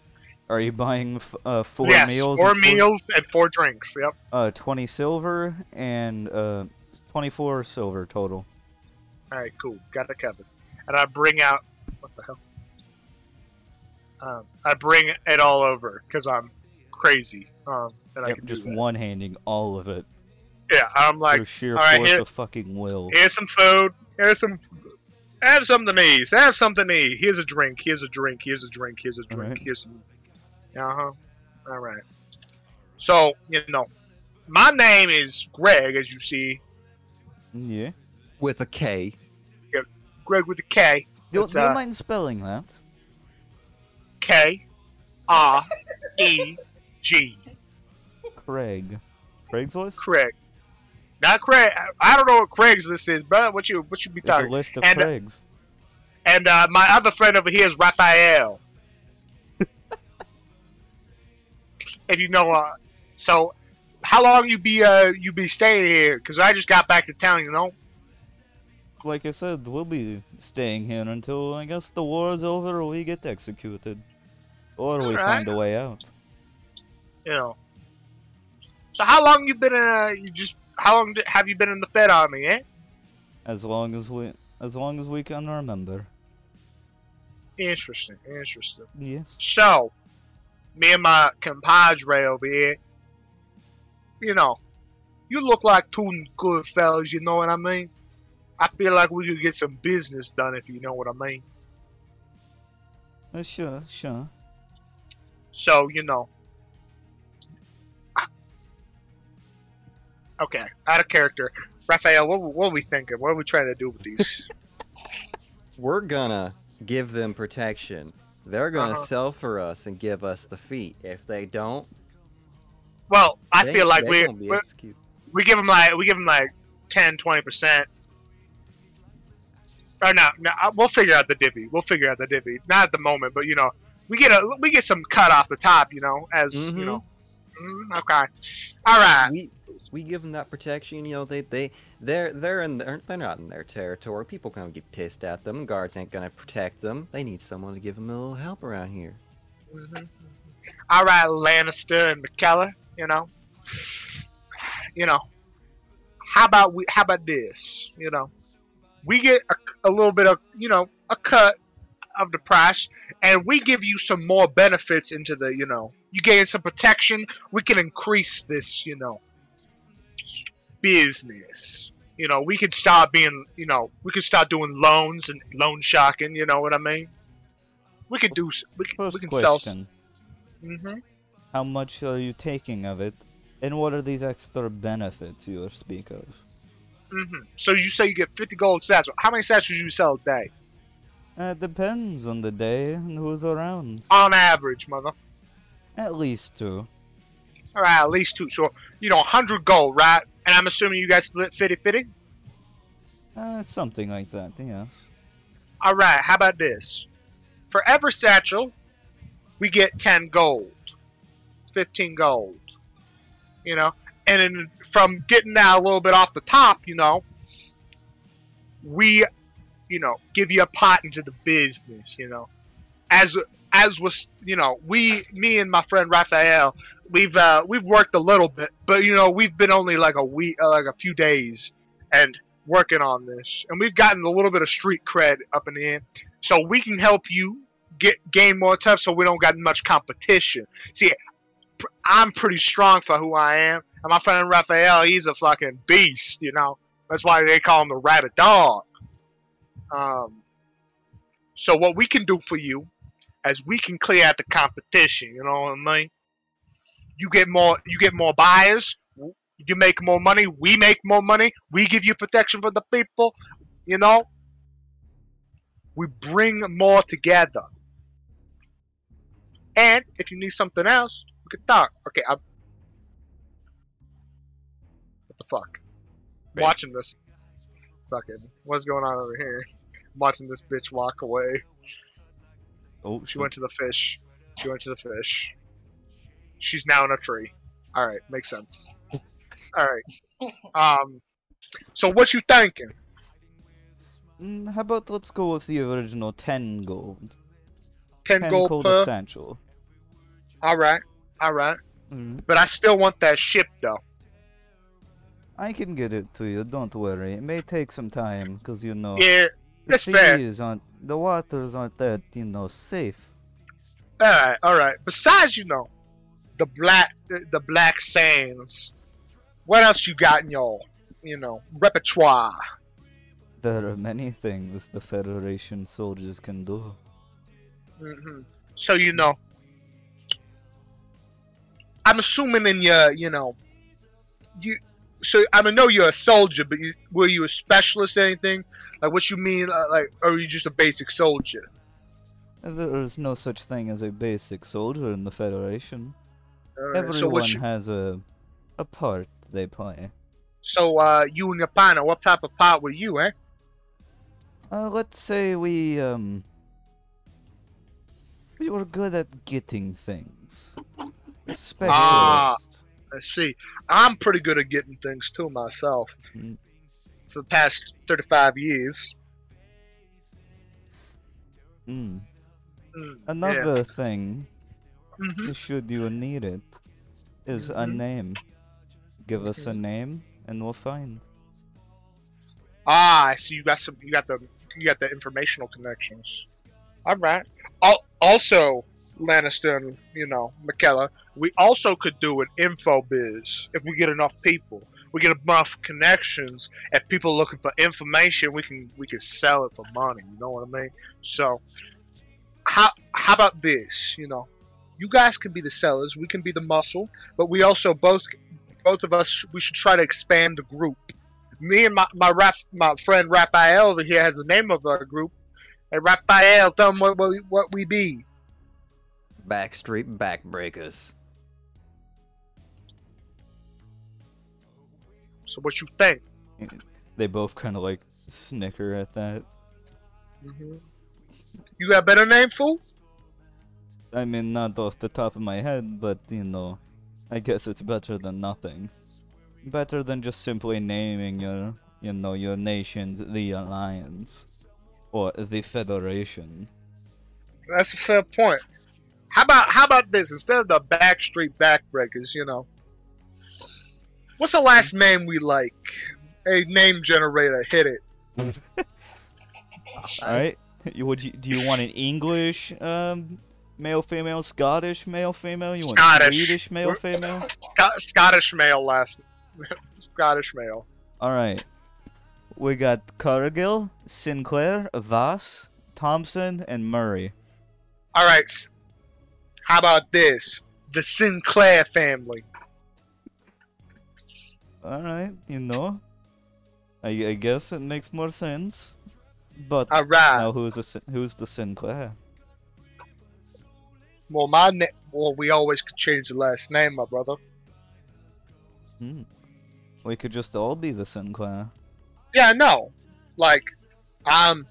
Are you buying f- uh, four yes, meals? four and meals and four drinks. Yep. Uh, twenty silver and uh, twenty-four silver total. All right, cool. Got it covered. And I bring out what the hell? Um, I bring it all over because I'm crazy. Um, and I can just one-handing all of it Yeah, I'm like, through sheer all right, force here- of fucking will. here's some food. Here's some. Have something to eat. Have something to eat. Here's a drink. Here's a drink. Here's a drink. Here's a drink. Alright. Here's some. Uh huh. All right. So you know, my name is Greg, as you see. Yeah. With a K. Greg with the K. Do, do you uh, mind spelling that? K. R. E. G. Craig. Craig's voice. Craig. Not Craig. I don't know what Craigslist is, brother. What you what you be a talking? list of And, uh, Craigs. And uh, my other friend over here is Raphael. *laughs* if you know, uh, so how long you be uh you be staying here? Cause I just got back to town, you know. Like I said, we'll be staying here until I guess the war is over or we get executed. Or we Alright. find a way out. You know. So how long you been uh you just how long di- have you been in the Fed Army, eh? As long as we as long as we can remember. Interesting, interesting. Yes. So, me and my compadre over here, you know, you look like two good fellas, you know what I mean? I feel like we could get some business done if you know what I mean. Uh, sure, sure. So, you know. Okay, out of character. Raphael, what, what are we thinking? What are we trying to do with these? *laughs* We're gonna give them protection. They're gonna Uh-huh. sell for us and give us the feet. If they don't, Well, I they- feel like we gonna we give them like we give them like 10, 20 percent. Or no, no, uh, we'll figure out the divvy. We'll figure out the divvy. Not at the moment, but you know, we get a we get some cut off the top. You know, as you Mhm. know. Mm, okay, all right. we we give them that protection. You know, they they they're they're in their, they're not in their territory. People gonna get pissed at them. Guards ain't gonna protect them. They need someone to give them a little help around here. Mhm. All right, Lannister and McKellar. You know, you know. How about we? How about this? You know, we get a, a little bit of you know a cut of the price, and we give you some more benefits into the you know you gain some protection. We can increase this you know business. You know, we could start being you know we could start doing loans and loan sharking. You know what I mean? We could do. We can, First we can sell. question: Mm-hmm. How much are you taking of it, and what are these extra benefits you speak of? Mm-hmm. So you say you get 50 gold stats. How many stats do you sell a day? Uh, depends on the day and who's around. On average, mother. At least two. All right, at least two. So, you know, 100 gold, right? And I'm assuming you guys split 50 50? Uh, something like that. Yes. All right, how about this? For every satchel, we get 10 gold, 15 gold. You know, and then from getting that a little bit off the top, you know, we, you know, give you a pot into the business, you know. As as was, you know, we, me and my friend Raphael, we've uh, we've worked a little bit, but you know, we've been only like a week, uh, like a few days, and working on this, and we've gotten a little bit of street cred up in the end, so we can help you get gain more tough, so we don't got much competition. See, I'm pretty strong for who I am, and my friend Raphael, he's a fucking beast, you know. That's why they call him the rat of dog. Um, so what we can do for you, is we can clear out the competition. You know what I mean? You get more, you get more buyers. You make more money. We make more money. We give you protection for the people. You know, we bring more together. And if you need something else, we can talk. Okay, I'm. What the fuck? Right. Watching this. Fucking. What's going on over here? Watching this bitch walk away. Oh, She went to the fish. She went to the fish. She's now in a tree. All right, makes sense. All right. Um. So what you thinking? Mm, how about let's go with the original 10 gold. Ten, 10 gold, gold per. essential. All right. All right. Mm, But I still want that ship though. I can get it to you, don't worry. It may take some time, because you know, Yeah. The that's fair. aren't, the waters aren't that, you know, safe. All right. All right. Besides, you know, the black the, the black sands. What else you got in your, you know, repertoire? There are many things the Federation soldiers can do. hmm So you know, I'm assuming in your, you know, you. So I mean, know you're a soldier, but you, were you a specialist? or Anything like what you mean? Uh, like, or are you just a basic soldier? There is no such thing as a basic soldier in the Federation. Uh, Everyone so you? has a a part they play. So uh, you and your partner, what type of part were you, eh? Uh, let's say we um we were good at getting things. A Ah. See. I'm pretty good at getting things to myself. Mm. For the past 35 years. Mm. Mm, Another thing, Yeah. hmm should you need it, is a Mhm. name. Give us a name, and we'll find. Ah, I see. You got some. You got the. You got the informational connections. All right. Al- Also, Lannister and you know McKellar, we also could do an info biz if we get enough people. We get enough connections. If people looking for information, we can we can sell it for money. You know what I mean? So, how how about this? You know, you guys can be the sellers. We can be the muscle. But we also both both of us we should try to expand the group me and my my, Raf, my friend Raphael over here has the name of our group. Hey, Raphael, tell them what, what, what we be. Backstreet backbreakers. So what you think? They both kind of like snicker at that. hmm You got a better name, fool? I mean, not off the top of my head, but you know, I guess it's better than nothing. Better than just simply naming your, you know, your nation the Alliance or the Federation. That's a fair point. How about how about this? Instead of the Backstreet Backbreakers, you know, what's the last name we like? A name generator, hit it. *laughs* All right. You would you, do you want an English um male female, Scottish male female? You want Scottish. Swedish male female? Scot- Scottish male last. *laughs* Scottish male. All right. We got Cargill, Sinclair, Voss, Thompson, and Murray. All right. How about this? The Sinclair family. All right, you know. I, I guess it makes more sense. But All right. now who's a, who's the Sinclair? Well, my name. Well, we always could change the last name, my brother. Hmm. We could just all be the Sinclair. Yeah, I know. Like, I'm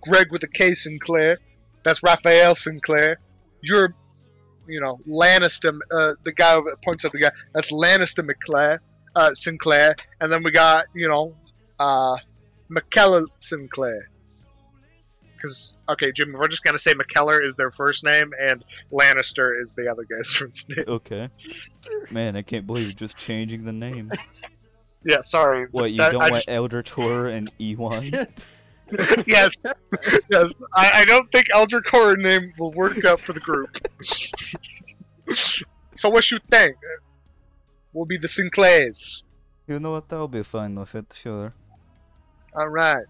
Greg with the K Sinclair. That's Raphael Sinclair. You're, you know, Lannister. Uh, the guy points at the guy. That's Lannister McClare, uh, Sinclair. And then we got, you know, uh, McKellar Sinclair. Because okay, Jim, we're just gonna say McKellar is their first name and Lannister is the other guy's *laughs* first name. Okay. Man, I can't believe you're just changing the name. *laughs* Yeah, sorry. What, you That- don't I want Elder Tor and *laughs* E1? Yes, yes. I, I don't think Elder Core name will work out for the group. so what you think? We'll be the Sinclairs. you know what, I'll be fine with it, sure. All right.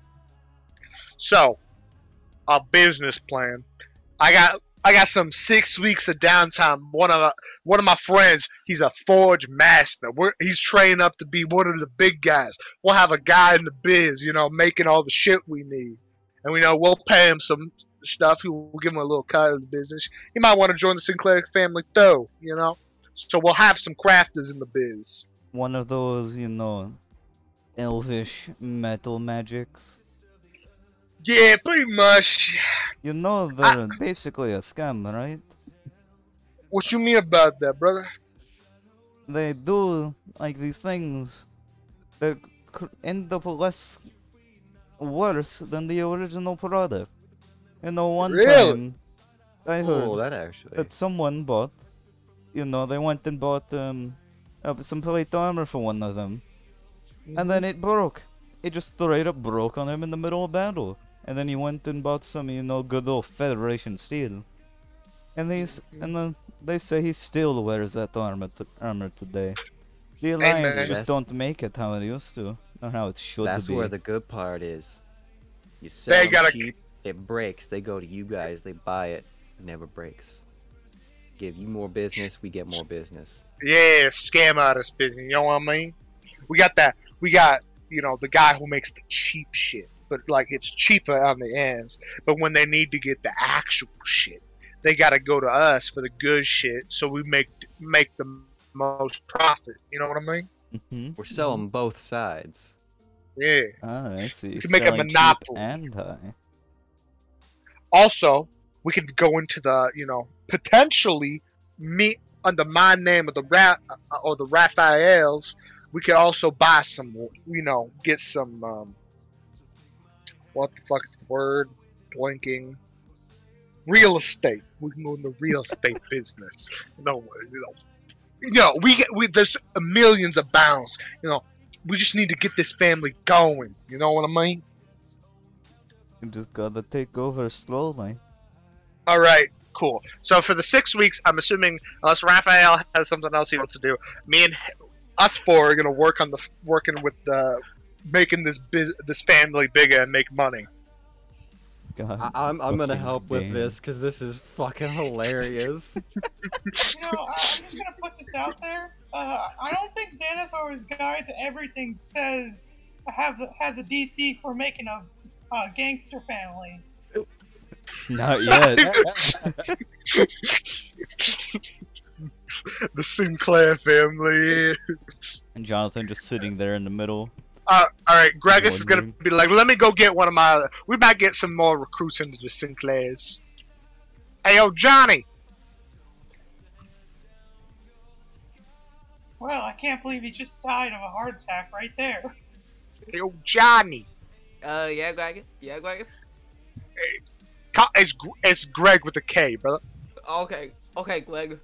So, a business plan. I got I got some six weeks of downtime. One of my, one of my friends, he's a forge master. We're, he's training up to be one of the big guys. We'll have a guy in the biz, you know, making all the shit we need, and we know we'll pay him some stuff. We'll give him a little cut of the business. He might want to join the Sinclair family too, you know. So we'll have some crafters in the biz. One of those, you know, elvish metal magics. Yeah, pretty much. You know they're basically a scam, right? What you mean about that, brother? They do like these things that could end up less worse than the original product. You know, one Really? time I heard Oh, that actually. that someone bought, you know, they went and bought um uh, some plate armor for one of them, and then it broke. It just straight up broke on him in the middle of battle. And then he went and bought some, you know, good old Federation steel. And these, mm-hmm. and then they say he still wears that armor, t- armor today. The Alliance man. just don't make it how it used to, or how it should That's be. where the good part is. You sell They gotta- cheap, it breaks. They go to you guys, they buy it, it never breaks. Give you more business, we get more business. Yeah, scam out artist business. You know what I mean? We got that. We got you know the guy who makes the cheap shit, but like it's cheaper on the ends. But when they need to get the actual shit, they got to go to us for the good shit, so we make make the most profit. You know what I mean? hmm We're selling both sides. Yeah. Ah, I see. You can make a monopoly. And high. Also, we could go into the you know potentially meet under my name of the Ra- uh, or the Raphaels. We could also buy some, you know, get some. Um, what the fuck is the word? Blinking. Real estate. We can go in the real estate *laughs* business. No, you know, you know, we get we there's millions of bounds. You know, we just need to get this family going. You know what I mean? You just gotta take over slowly. All right, cool. So for the six weeks, I'm assuming unless Raphael has something else he wants to do, me and us four are gonna work on the working with the making this biz, this family bigger and make money. God. I- I'm, I'm gonna fucking help with this because this is fucking hilarious. *laughs* You know, I- I'm just gonna put this out there. Uh, I don't think Xanathar's guide to everything says have has a DC for making a, a gangster family. Not yet. *laughs* the Sinclair family. and Jonathan just sitting there in the middle. Uh, all right, Gregus is gonna be like, let me go get one of my. We might get some more recruits into the Sinclairs. Hey, yo, Johnny. Well, I can't believe he just died of a heart attack right there. Hey, yo, Johnny. Uh, yeah, Greg. Yeah, Gregus. Co- It's it's Greg with a K, brother. Okay, okay, Greg.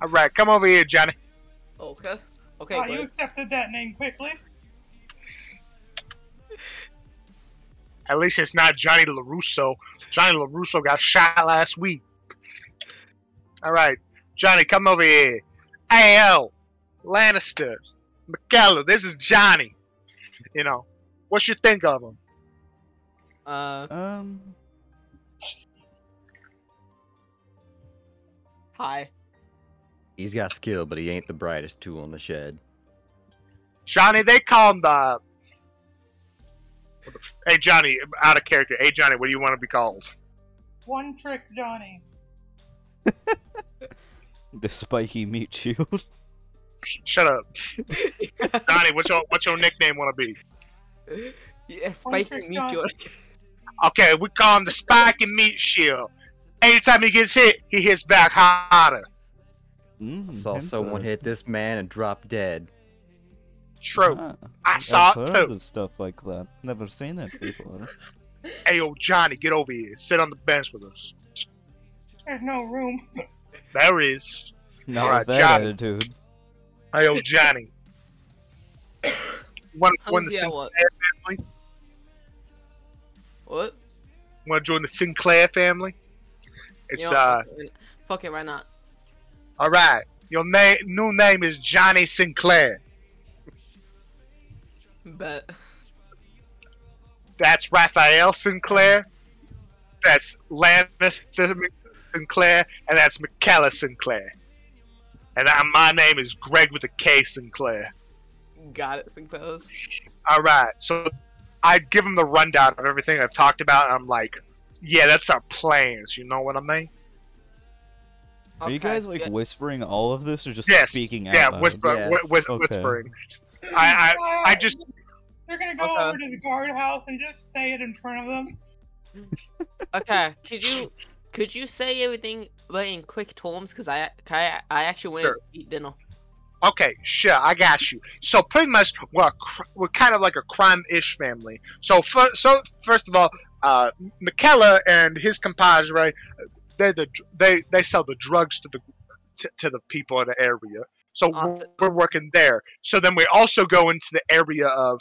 All right, come over here, Johnny. Okay, okay, wow, you accepted that name quickly. At least it's not Johnny LaRusso. Johnny LaRusso got shot last week. All right, Johnny, come over here. Hey, yo, Lannister, McKellar, this is Johnny. You know, what you think of him? Uh, Um, hi. He's got skill, but he ain't the brightest tool in the shed. Johnny, they call him the. What the f- Hey, Johnny, out of character. Hey, Johnny, what do you want to be called? One trick Johnny. *laughs* the spiky meat shield. Shut up, *laughs* Johnny. What's your what's your nickname want to be? Yeah, One spiky meat shield. Okay, we call him the Spike and Meat Shield. Anytime he gets hit, he hits back harder. Mm, I saw someone hit this man and drop dead. True. Ah, I saw I've it heard too. of stuff like that. Never seen that before. *laughs* Hey, yo, Johnny, get over here. Sit on the bench with us. There's no room. There is. Not Alright, that Johnny. attitude. Hey, yo, Johnny. Want to join the Sinclair what? family? What? Want to join the Sinclair family? It's You know, uh, Fuck it, why not? all right. Your name, new name is Johnny Sinclair. Bet. That's Raphael Sinclair. That's Lannister Sinclair, and that's McKellar Sinclair. And I, my name is Greg with a K Sinclair. Got it, suppose. All right, so I give him the rundown of everything I've talked about, and I'm like, yeah, that's our plans. You know what I mean? Are you guys like yeah. whispering all of this or just Yes. speaking out Yeah, loud? whisper, Yes. whi- whis- Okay. whispering. I, I, *laughs* I just, They're gonna go Okay. over to the guardhouse and just say it in front of them. *laughs* Okay, could you could you say everything but in quick terms? Cause I I, I actually went Sure. to eat dinner. Okay, sure, I got you. So pretty much, we're a we're kind of like a crime-ish family. So fir- so first of all, uh, McKellar and his compadre, they the they they sell the drugs to the to, to the people in the area. So we're, Awesome. we're working there. So then we also go into the area of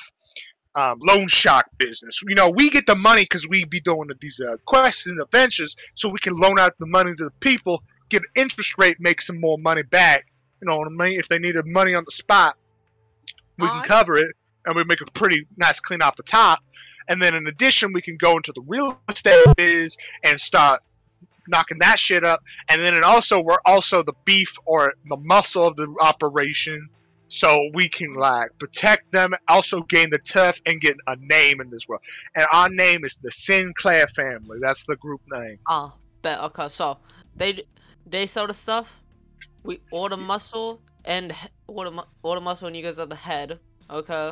um, loan shark business. You know, we get the money because we be doing these uh, quests and adventures, so we can loan out the money to the people, get an interest rate, make some more money back. You know what I mean? If they needed money on the spot, we can cover it, and we make a pretty nice clean off the top. And then in addition, we can go into the real estate biz and start knocking that shit up. And then it also we're also the beef or the muscle of the operation, so we can like protect them, also gain the turf, and get a name in this world. And our name is the Sinclair family. That's the group name. Ah, bet. Okay, so they they sell the stuff. We order muscle and order order muscle, and you guys are the head. Okay.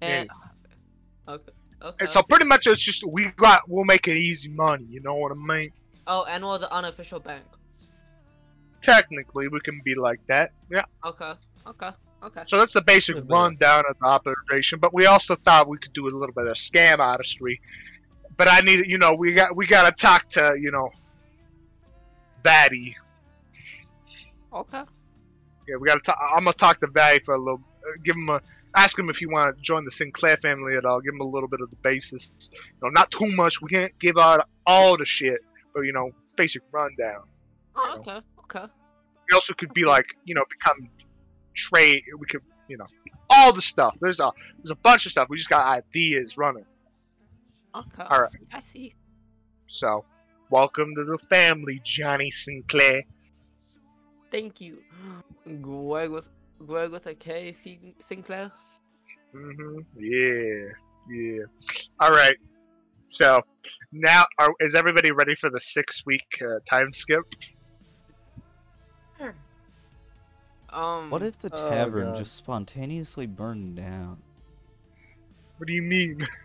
And okay. Okay. And so pretty much it's just we got we'll make it easy money. You know what I mean? Oh, and we're the unofficial bank. Technically, we can be like that. Yeah. Okay. Okay. Okay. So that's the basic Little bit of- rundown of the operation. But we also thought we could do a little bit of scam artistry. But I need, you know, we got we got to talk to, you know, Batty. Okay. Yeah, we got to. talk I'm gonna talk to Batty for a little. Uh, give him a. Ask him if he want to join the Sinclair family at all. Give him a little bit of the basis. You know, not too much. We can't give out all the shit, but you know, basic rundown. Oh, okay. Okay. We also could be like, you know, become trade. We could, you know, all the stuff. There's a there's a bunch of stuff. We just got ideas running. Okay. Alright. I see. So, welcome to the family, Johnny Sinclair. Thank you. Greg was Greg with a K. Sin- Sinclair. hmm Yeah, yeah. All right. So now, are, is everybody ready for the six week uh, time skip? Um. What if the Oh, tavern God. just spontaneously burned down? What do you mean? *laughs*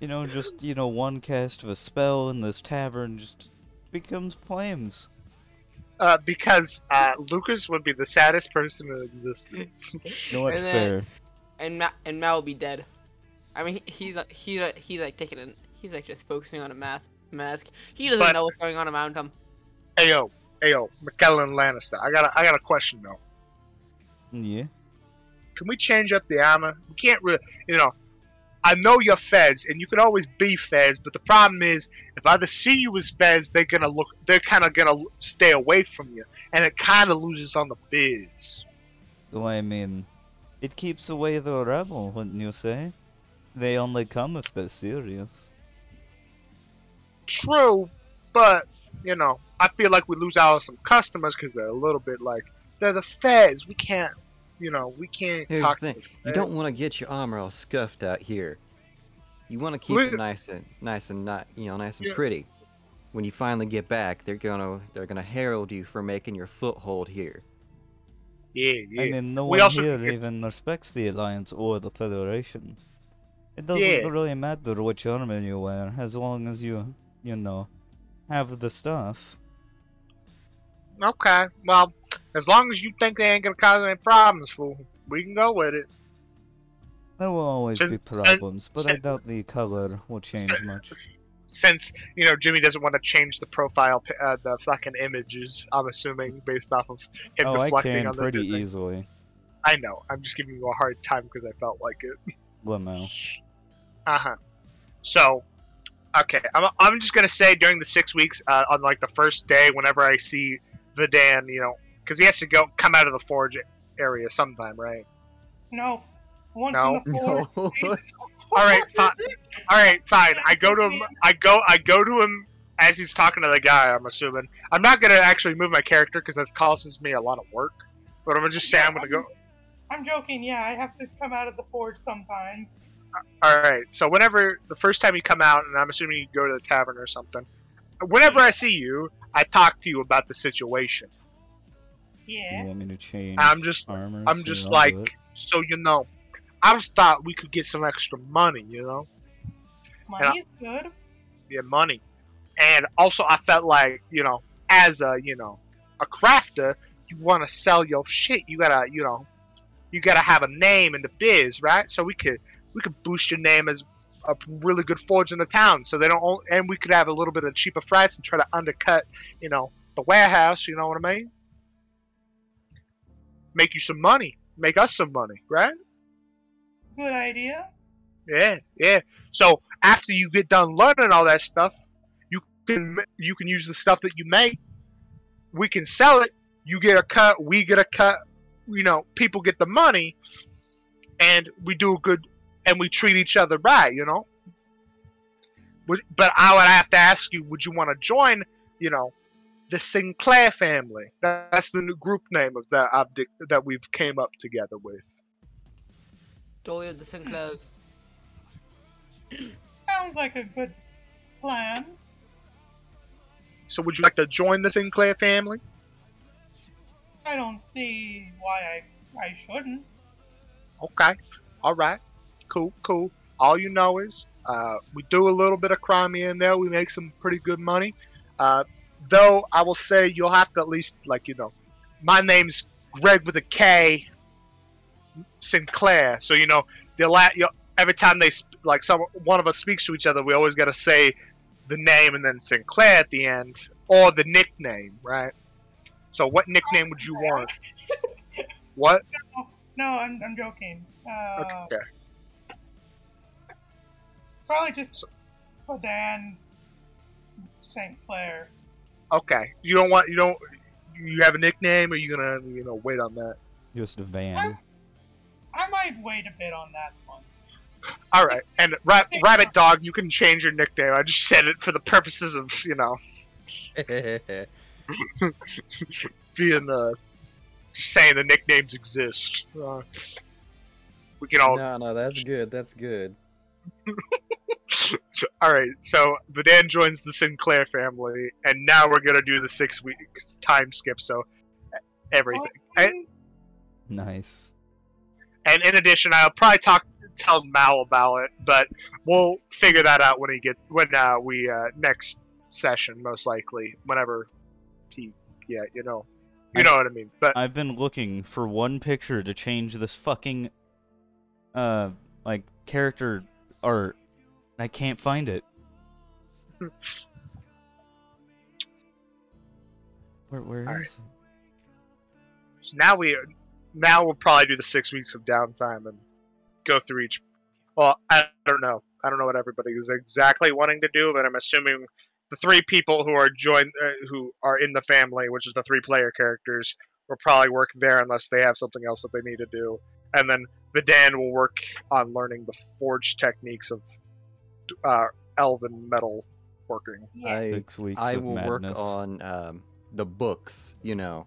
You know, just, you know, one cast of a spell and this tavern just becomes flames. Uh, because uh, Lucas would be the saddest person in existence. You know what? And then- Fair. and Ma- and Mal will be dead. I mean, he's like he's he's like taking it. He's like just focusing on a math mask. He doesn't But- know what's going on around him. Ayo, ayo, McKellen Lannister. I got a, I got a question though. Yeah. Can we change up the armor? We can't really, you know. I know you're Fez, and you can always be Fez, but the problem is, if I see you as Fez, they're gonna look, they're kind of gonna stay away from you, and it kind of loses on the biz. Well, I mean, it keeps away the rebel, wouldn't you say? They only come if they're serious. True, but you know, I feel like we lose out on some customers because they're a little bit like they're the feds. We can't, you know, we can't Here's talk. the to thing: you don't want to get your armor all scuffed out here. You want to keep Look- it nice and nice and not, you know, nice and Yeah. pretty. When you finally get back, they're gonna they're gonna herald you for making your foothold here. Yeah, yeah. I mean, no We one also here get- even respects the Alliance or the Federation. It doesn't Yeah. really matter which armor you wear, as long as you, you know, have the stuff. Okay, well, as long as you think they ain't gonna cause any problems, fool, we can go with it. There will always Sin- be problems, but I doubt the color will change much. Since you know Jimmy doesn't want to change the profile, uh, the fucking images. I'm assuming based off of him Oh, I reflecting can on this. pretty easily. I know. I'm just giving you a hard time because I felt like it. *laughs* Limo. Uh huh. So, okay, I'm, I'm just gonna say during the six weeks, uh, on like the first day, whenever I see Vidan, you know, because he has to go come out of the forge area sometime, right? No. Once No. in the. No. *laughs* All right, fine. All right, fine. I go to him. I go. I go to him as he's talking to the guy. I'm assuming. I'm not gonna actually move my character because that causes me a lot of work. But I'm gonna just say I'm gonna go. I'm joking, yeah, I have to come out of the forge sometimes. Uh, all right. So whenever the first time you come out, and I'm assuming you go to the tavern or something. Whenever I see you, I talk to you about the situation. Yeah. You Yeah. want me to change I'm just, armor? I'm so just I'll do it? like, so you know, I just thought we could get some extra money, you know, Money's good. yeah, money, and also I felt like, you know, as a, you know, a crafter, you want to sell your shit. You gotta, you know, you gotta have a name in the biz, right? So we could, we could boost your name as a really good forge in the town, so they don't, and we could have a little bit of cheaper price and try to undercut, you know, the warehouse. You know what I mean? Make you some money, make us some money, right? Good idea. Yeah, yeah. So after you get done learning all that stuff, you can you can use the stuff that you make. We can sell it. You get a cut. We get a cut. You know, people get the money, and we do a good, and we treat each other right. You know. Would- But I would have to ask you: Would you want to join? You know, the Sinclair family. That's the new group name of that I've that we've came up together with. Joy of the Sinclairs. *clears throat* Sounds like a good plan. So, would you like to join the Sinclair family? I don't see why I I shouldn't. Okay. All right. Cool, cool. All you know is uh, we do a little bit of crime in there. We make some pretty good money. Uh, though I will say you'll have to at least, like, you know, my name's Greg with a K Sinclair. So, you know, the la- every time they, like, some one of us speaks to each other, we always got to say the name and then Sinclair at the end or the nickname, right? So, what nickname would you want? *laughs* What? No, no I'm, I'm joking. Uh, Okay. Probably just Sedan St. Clair. Okay. You don't want you don't you have a nickname or you gonna you know wait on that? Just a van. I might wait a bit on that one. All right. And Ra- Rabbit Dog, you can change your nickname. I just said it for the purposes of you know *laughs* *laughs* being uh saying the nicknames exist. Uh, we can all no, no, that's good. That's good. *laughs* All right, so Vadan joins the Sinclair family, and now we're gonna do the six weeks time skip. So everything, and, Nice. and in addition, I'll probably talk tell Mal about it, but we'll figure that out when he get when uh, we uh, next session, most likely, whenever yeah, you know, you I- know what I mean. But I've been looking for one picture to change this fucking, uh, like character art. and I can't find it. *laughs* Where where is Alright. it? So now we now we'll probably do the six weeks of downtime and go through each. Well, I don't know. I don't know what everybody is exactly wanting to do, but I'm assuming the three people who are joined, uh, who are in the family, which is the three player characters, will probably work there unless they have something else that they need to do, and then the Dan will work on learning the forge techniques of uh, elven metal working. I Six weeks I will madness. work on um, the books. You know,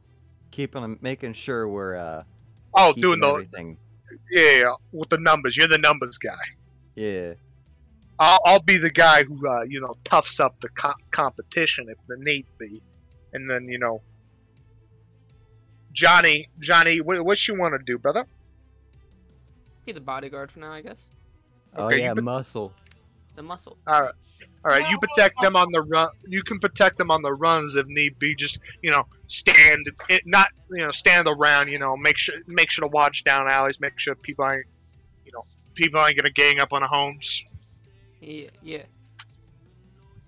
keeping making sure we're uh, Oh, keeping doing the everything. yeah, yeah, with the numbers. You're the numbers guy. Yeah. I'll, I'll be the guy who, uh, you know, toughs up the co- competition if the need be, and then you know, Johnny, Johnny, what, what you want to do, brother? Be the bodyguard for now, I guess. Oh Okay, yeah, put- muscle. The muscle. All right, all right. You protect them on the run. You can protect them on the runs if need be. Just you know, stand it, not you know, stand around. You know, make sure make sure to watch down alleys. Make sure people ain't, you know, people ain't gonna gang up on the homes. Yeah, yeah.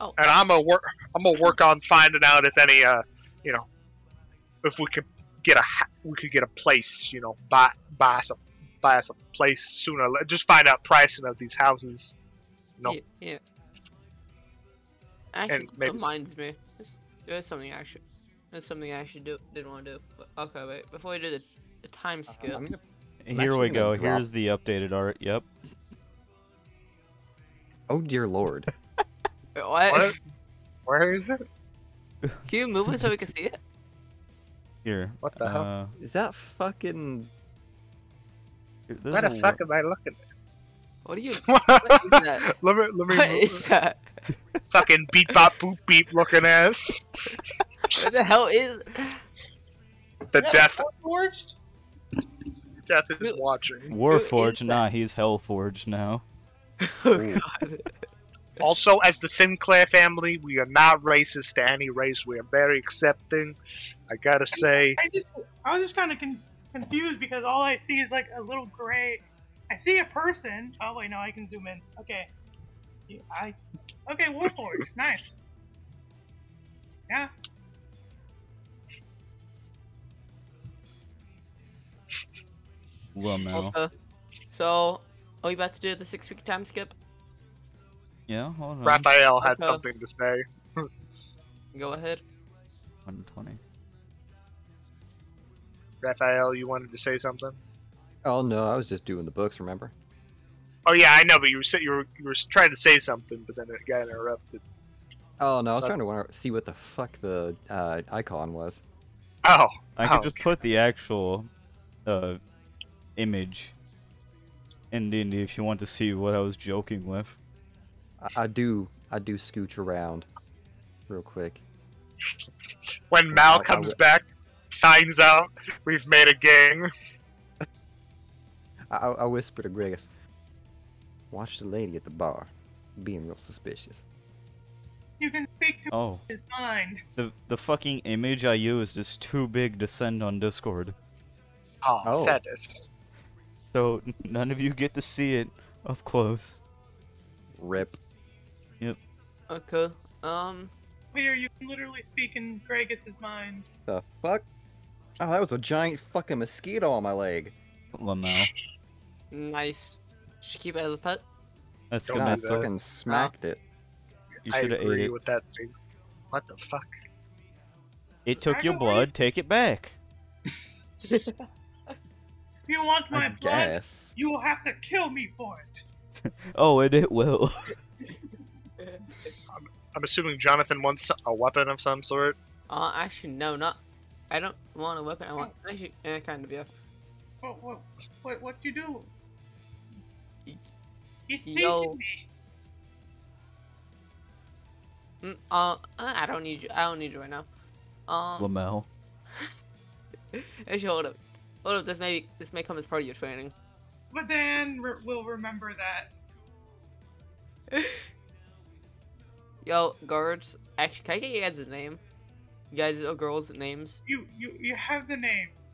Oh, and I'm gonna work. I'm gonna work on finding out if any, uh, you know, if we could get a ha- we could get a place. You know, buy buy us a buy us a place sooner. Let- Just find out pricing of these houses. No, yeah, yeah. Actually, And maybe reminds me. There's, there's something I should. There's something I should do. Didn't want to do. But, okay, wait. Before we do the, the time skip. I'm gonna, Here we go. drop- Here's the updated art. Yep. Oh dear lord. *laughs* What? what? Where is it? Can you move it so we can see it? Here. What the hell? Uh, Is that fucking? there's Where the fuck am I looking? What are you? *laughs* What is that? *laughs* let me let me What move- is that? fucking beep bop boop beep looking ass. What the hell is? The death Forged? death is watching. Warforged? that? Nah, he's Hellforged now. Oh god. Also, as the Sinclair family, we are not racist to any race. We are very accepting. I gotta say, I just, I was just kind of con- confused because all I see is like a little gray. I see a person. Oh wait, no, I can zoom in. Okay, I, okay, Warforged, *laughs* nice. Yeah, Lamel. Okay. So, are we about to do the six week time skip? Yeah, hold on. Raphael had Okay. something to say. *laughs* Go ahead. 120. Raphael, you wanted to say something? Oh no, I was just doing the books. Remember? Oh yeah, I know, but you were you were you were trying to say something, but then it got interrupted. Oh no, I was Uh, trying to wonder, see what the fuck the uh, icon was. Oh, I could Oh, just put the actual uh, image in D&D if you want to see what I was joking with. I, I do, I do scooch around, real quick. when Mal I- I comes wi- back, finds out we've made a gang. *laughs* I, I I whisper to Gregus, "Watch the lady at the bar, being real suspicious." you can speak to Oh, his mind. the the fucking image I used is too big to send on Discord. Oh, Oh. sadness. So none of you get to see it up close. Rip. Yep. Okay. Um. Here, you can literally speak in Gregus's mind. The fuck? Oh, that was a giant fucking mosquito on my leg. Lamel. Nice. Should keep it as a pet. That's Don't I gonna. that. fucking smacked it. You should have ate it. with that scene. What the fuck? It took your Dragon blood. Take it back. *laughs* If you want my I blood, guess. you will have to kill me for it. *laughs* Oh, and it will. *laughs* I'm assuming Jonathan wants a weapon of some sort. Uh, actually, no, not. I don't want a weapon. I want actually, yeah, kind of, yeah. What, what, what, what you do? He's teaching Yo. me. Mm, uh, I don't need you. I don't need you right now. Um, Lamel. *laughs* actually, hold up. Hold up. This may this may come as part of your training. But then re- will remember that. *laughs* Yo, guards. Actually, can I get you guys a name? You guys or girls' names? You you you have the names.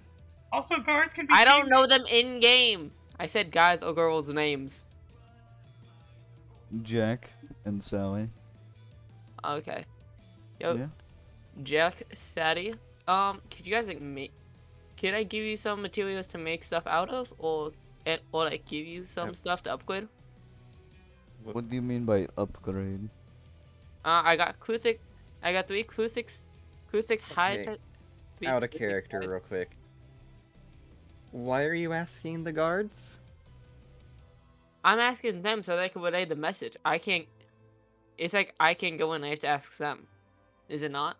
Also, guards can be. I don't know them in game. I said guys or girls' names. Jack and Sally. Okay. Yo, Yeah. Jack, Sadie. Um, could you guys like make? Can I give you some materials to make stuff out of, or and or like give you some Yep. stuff to upgrade? What do you mean by upgrade? Uh, I got Kruthik. I got three Kruthiks. Kruthik high. Okay, te- three Out of Kruthik character, high- real quick. Why are you asking the guards? I'm asking them so they can relay the message. I can't. It's like I can go and I have to ask them. Is it not?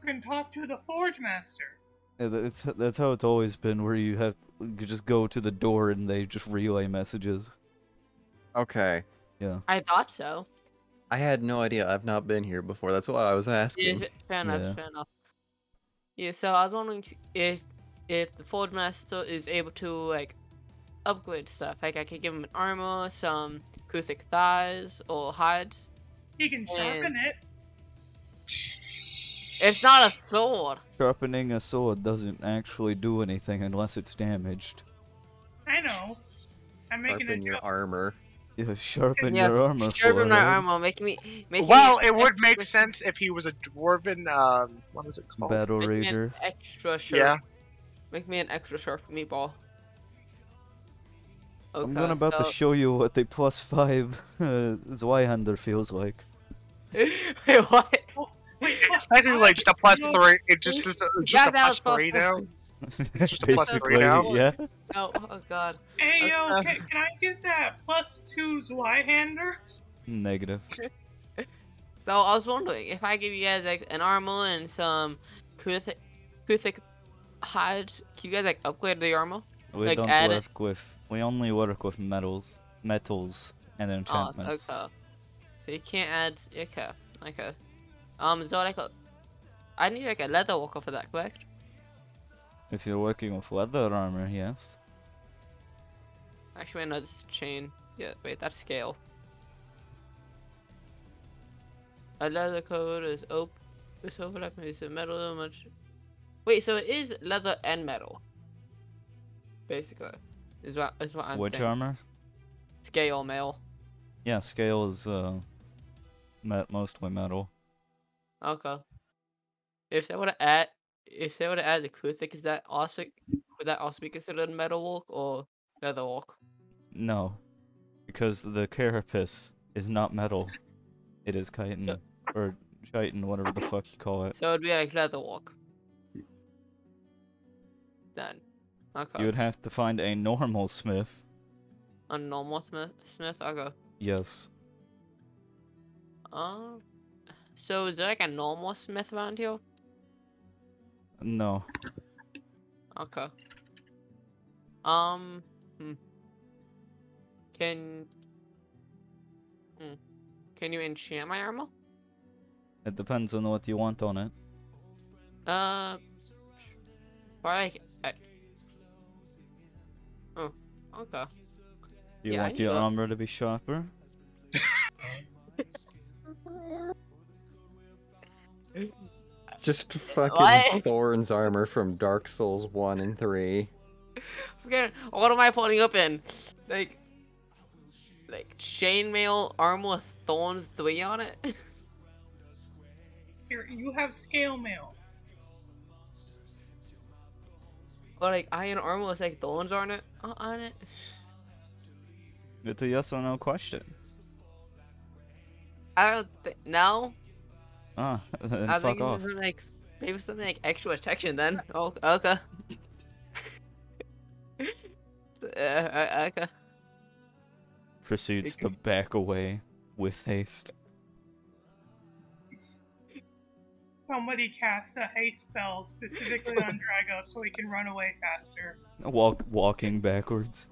You can talk to the Forge Master. Yeah, tha- It's that's how it's always been. Where you have you just go to the door and they just relay messages. Okay. Yeah. I thought so. I had no idea. I've not been here before. That's why I was asking. fa- fair enough. Yeah. Fair enough. Yeah. So I was wondering if if the Forge Master is able to like upgrade stuff. Like I could give him an armor, some Kruthik thighs, or hides. He can sharpen it. It's not a sword. Sharpening a sword doesn't actually do anything unless it's damaged. I know. I'm making Sharpen a your joke. armor. Yeah, sharpen Yes, your armor. sharpen my armor, make me make Well, me it would make extra- sense if he was a dwarven. Um, what was it called? Battle Make me an Rager. extra sharp. Yeah. Make me an extra sharp meatball. Okay, I'm gonna about so... to show you what the plus five uh, *laughs* Zweihander feels like. *laughs* Wait, what? Wait, It's technically like just a three. It just just, a, just Yeah, a that plus was three plus now. one. just a plus three now? yeah. No, oh god. Hey yo, Uh, can, can I get that plus two Zweihander? Negative. *laughs* So I was wondering if I give you guys like an armor and some Kruthik, Kruthik hides, can you guys like upgrade the armor? We Like, don't add it- work with. We only work with metals, metals, and enchantments. Oh, okay. So you can't add. Okay, okay. Um, is there like a? I need like a leather walker for that, correct? If you're working with leather armor, yes. Actually, no, this is chain. Yeah, wait, that's scale. A leather coat is op. This overlap is a metal much. Wait, so it is leather and metal. Basically, is what is what I'm Which thinking. armor? Scale mail. Yeah, scale is uh, met mostly metal. Okay. If they were to add, if they were to add the Kruthik, is that also would that also be considered metal walk or leather walk? No, because the carapace is not metal. It is chitin So- or chitin, whatever the fuck you call it. So it'd be like leather walk. Then, okay. You would have to find a normal smith. A normal smith. Smith. Okay. Yes. Um. So is there like a normal smith around here? No. Okay. Um. Hmm. Can. Hmm. Can you enchant my armor? It depends on what you want on it. Uh. Probably like. I... Oh. Okay. You Yeah, want your that. armor to be sharper? *laughs* *laughs* *laughs* It's just fucking What? Thorn's armor from Dark Souls 1 and 3. Forget. What am I putting up in? Like. Like chainmail armor with thorns three on it. *laughs* Here, you have scale mail. or like iron armor with like thorns on it. uh, On it. It's a yes or no question. I don't think. No. Ah, then *laughs* I fuck think off. it's something like maybe something like extra protection then. Oh, okay. *laughs* uh, uh, okay. Proceeds to back away with haste. Somebody cast a haste spell specifically on *laughs* Drago so he can run away faster. Walk, walking backwards.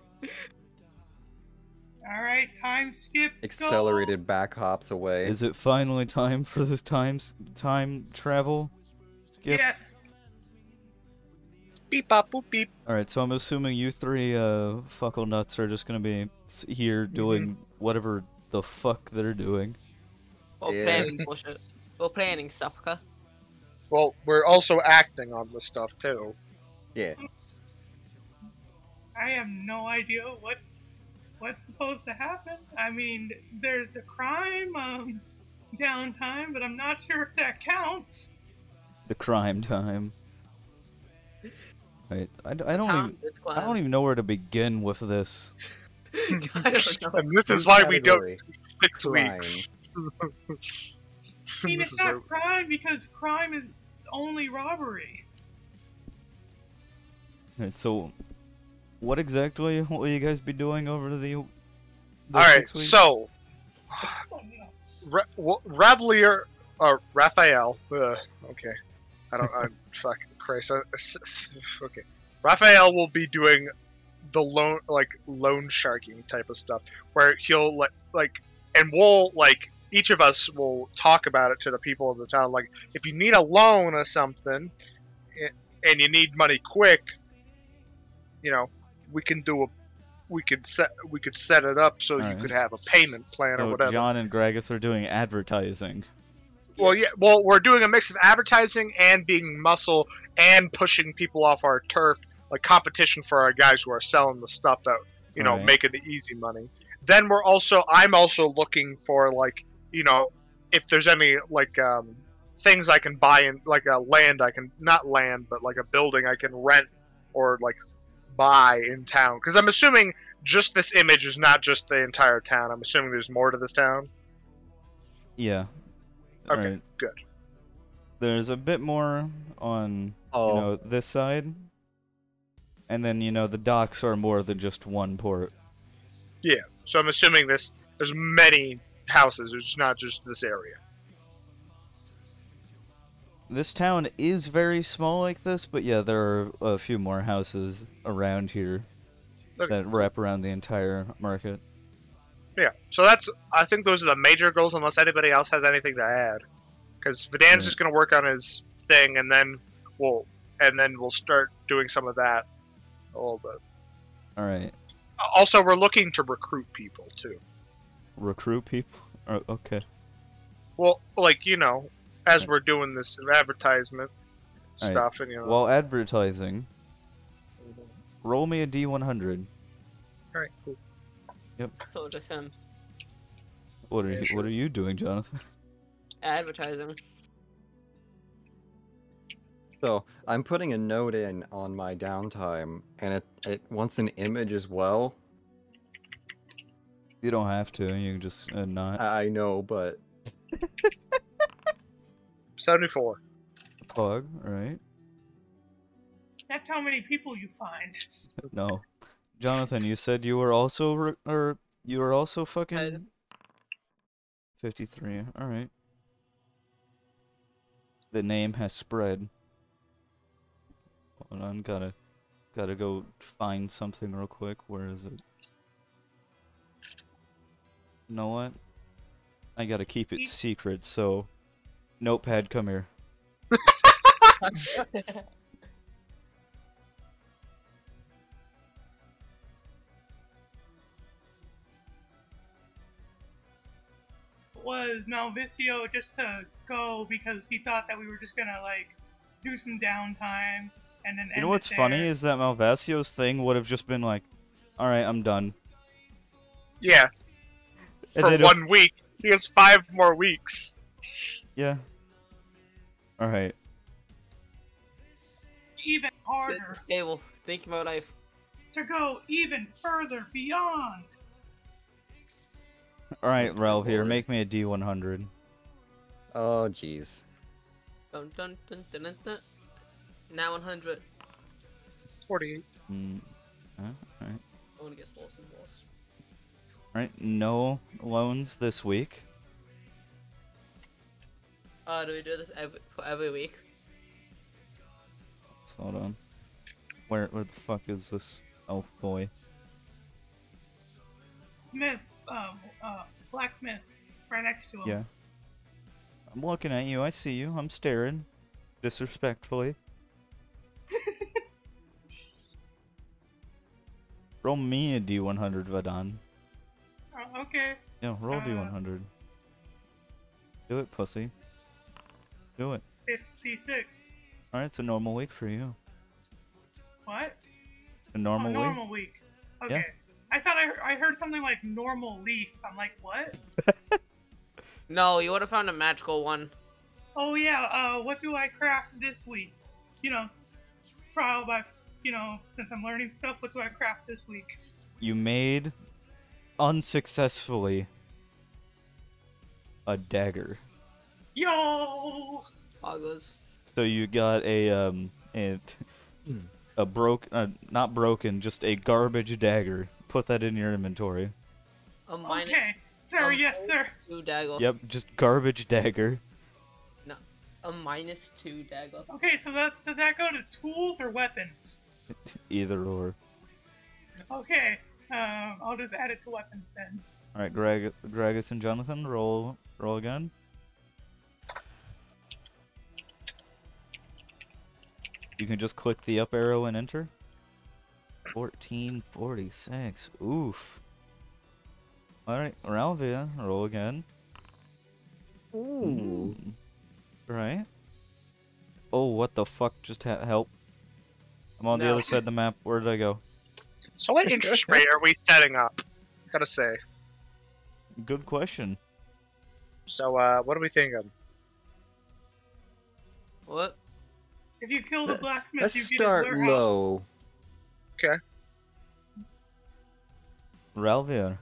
All right, time skip. go. Accelerated back hops away. Is it finally time for this time time travel? Skip. Yes. Beep bop boop beep. All right, so I'm assuming you three uh fuckle nuts are just gonna be here doing whatever the fuck they're doing. Or Yeah. planning bullshit. Or planning stuff, okay? Well, we're also acting on this stuff too. Yeah. I have no idea what what's supposed to happen. I mean, there's the crime, um, downtime, but I'm not sure if that counts. The crime time. Wait, I, d- I don't Tom even I don't even know where to begin with this. *laughs* I don't *laughs* know. And this is why we don't category. six Crime. weeks. I *laughs* mean, it's not where- crime because crime is only robbery. Alright, so what exactly *laughs* will you guys be doing over the, the All right, so. Ra- well, Ravalier, or Raphael. Uh, okay, I don't. I'm *laughs* fucking Christ. I- *laughs* Okay, Raphael will be doing the loan, like loan sharking type of stuff, where he'll like, like, and we'll like each of us will talk about it to the people of the town. Like, if you need a loan or something, and you need money quick, you know, we can do a. We could set we could set it up so you could have a payment plan or whatever. John and Gregus are doing advertising. Well, yeah. Well, we're doing a mix of advertising and being muscle and pushing people off our turf, like competition for our guys who are selling the stuff that you know Right. making the easy money. Then we're also, I'm also looking for like you know if there's any like um, things I can buy in like a land I can not land but like a building I can rent or like buy in town because I'm assuming just this image is not just the entire town. I'm assuming there's more to this town. Yeah. Okay, Alright. good. There's a bit more on Oh, you know this side. And then you know the docks are more than just one port. Yeah. So I'm assuming this there's many houses. It's not just this area. This town is very small like this, but yeah, there are a few more houses around here Okay. that wrap around the entire market. Yeah. So that's I think those are the major goals. Unless anybody else has anything to add, because Vidan's Right. just gonna work on his thing, and then we'll and then we'll start doing some of that a little bit. All right, Also, we're looking to recruit people too. recruit people. Oh, okay. Well, like you know, as we're doing this advertisement Right. stuff, and you know, While advertising, roll me a D100. all right, cool. Yep. So just him. What are Yeah, you, sure. What are you doing, Jonathan? *laughs* Advertising. so I'm putting a note in on my downtime, and it it wants an image as well. You don't have to. You can just uh, not. I I know, but *laughs* Seventy-four. Pog. All right. That's how many people you find. No, Jonathan. You said you were also re- or you were also fucking Advertising. 53. All right. The name has spread. Hold on, gotta gotta go find something real quick. Where is it? You know what? I gotta keep it secret, so Notepad, come here. *laughs* Was Malvasio just to go because he thought that we were just gonna like do some downtime and then You end know it what's funny is that Malvasio's thing would have just been like, "All right, I'm done." Yeah, And for one week. He has five more weeks. Yeah. All right. even Sit harder at this table. Think about life. to go even further beyond. All right, Ralph. Here, make me a D100. oh jeez. Dun, dun, dun, dun, dun, dun. Now 100. Forty-eight. Mm. huh, All right. I want to get lost and lost. All right. No loans this week. Uh, do we do this every, for every week? Hold on. Where where the fuck is this elf boy? Smith, um, uh, blacksmith, right next to him. Yeah. I'm looking at you. I see you. I'm staring. Disrespectfully. *laughs* Roll me a D100, Vadan. Oh, okay. Yeah, roll Uh, D100. Do it, pussy. Do it. 56. Alright, it's a normal week for you. What? A normal oh, week? normal week. Okay. I thought I, heard- I heard something like normal leaf. I'm like, what? *laughs* No, you would have found a magical one. Oh yeah. Uh, what do I craft this week? You know, trial by, you know, since I'm learning stuff, what do I craft this week? You made unsuccessfully a dagger. Yo. August. So you got a um a, a broke uh, not broken, just a garbage dagger. Put that in your inventory. A minus Okay. Sir, um, yes, sir. two dagger. Yep, just garbage dagger. No, a minus two dagger. Okay, so that does that go to tools or weapons? Either or. Okay. Um, I'll just add it to weapons then. All right, Greg, Gregus and Jonathan, roll roll again. You can just click the up arrow and enter. 1446. Oof. Alright, Ralvier, roll again. Ooh. Mm. Right. Oh, what the fuck just ha- help? I'm on the other side of the map. Where did I go? So what interest rate are we setting up? Gotta say. Good question. So uh, what are we thinking? What? If you kill the blacksmith, Let's you get start a warehouse. low. Ralvier.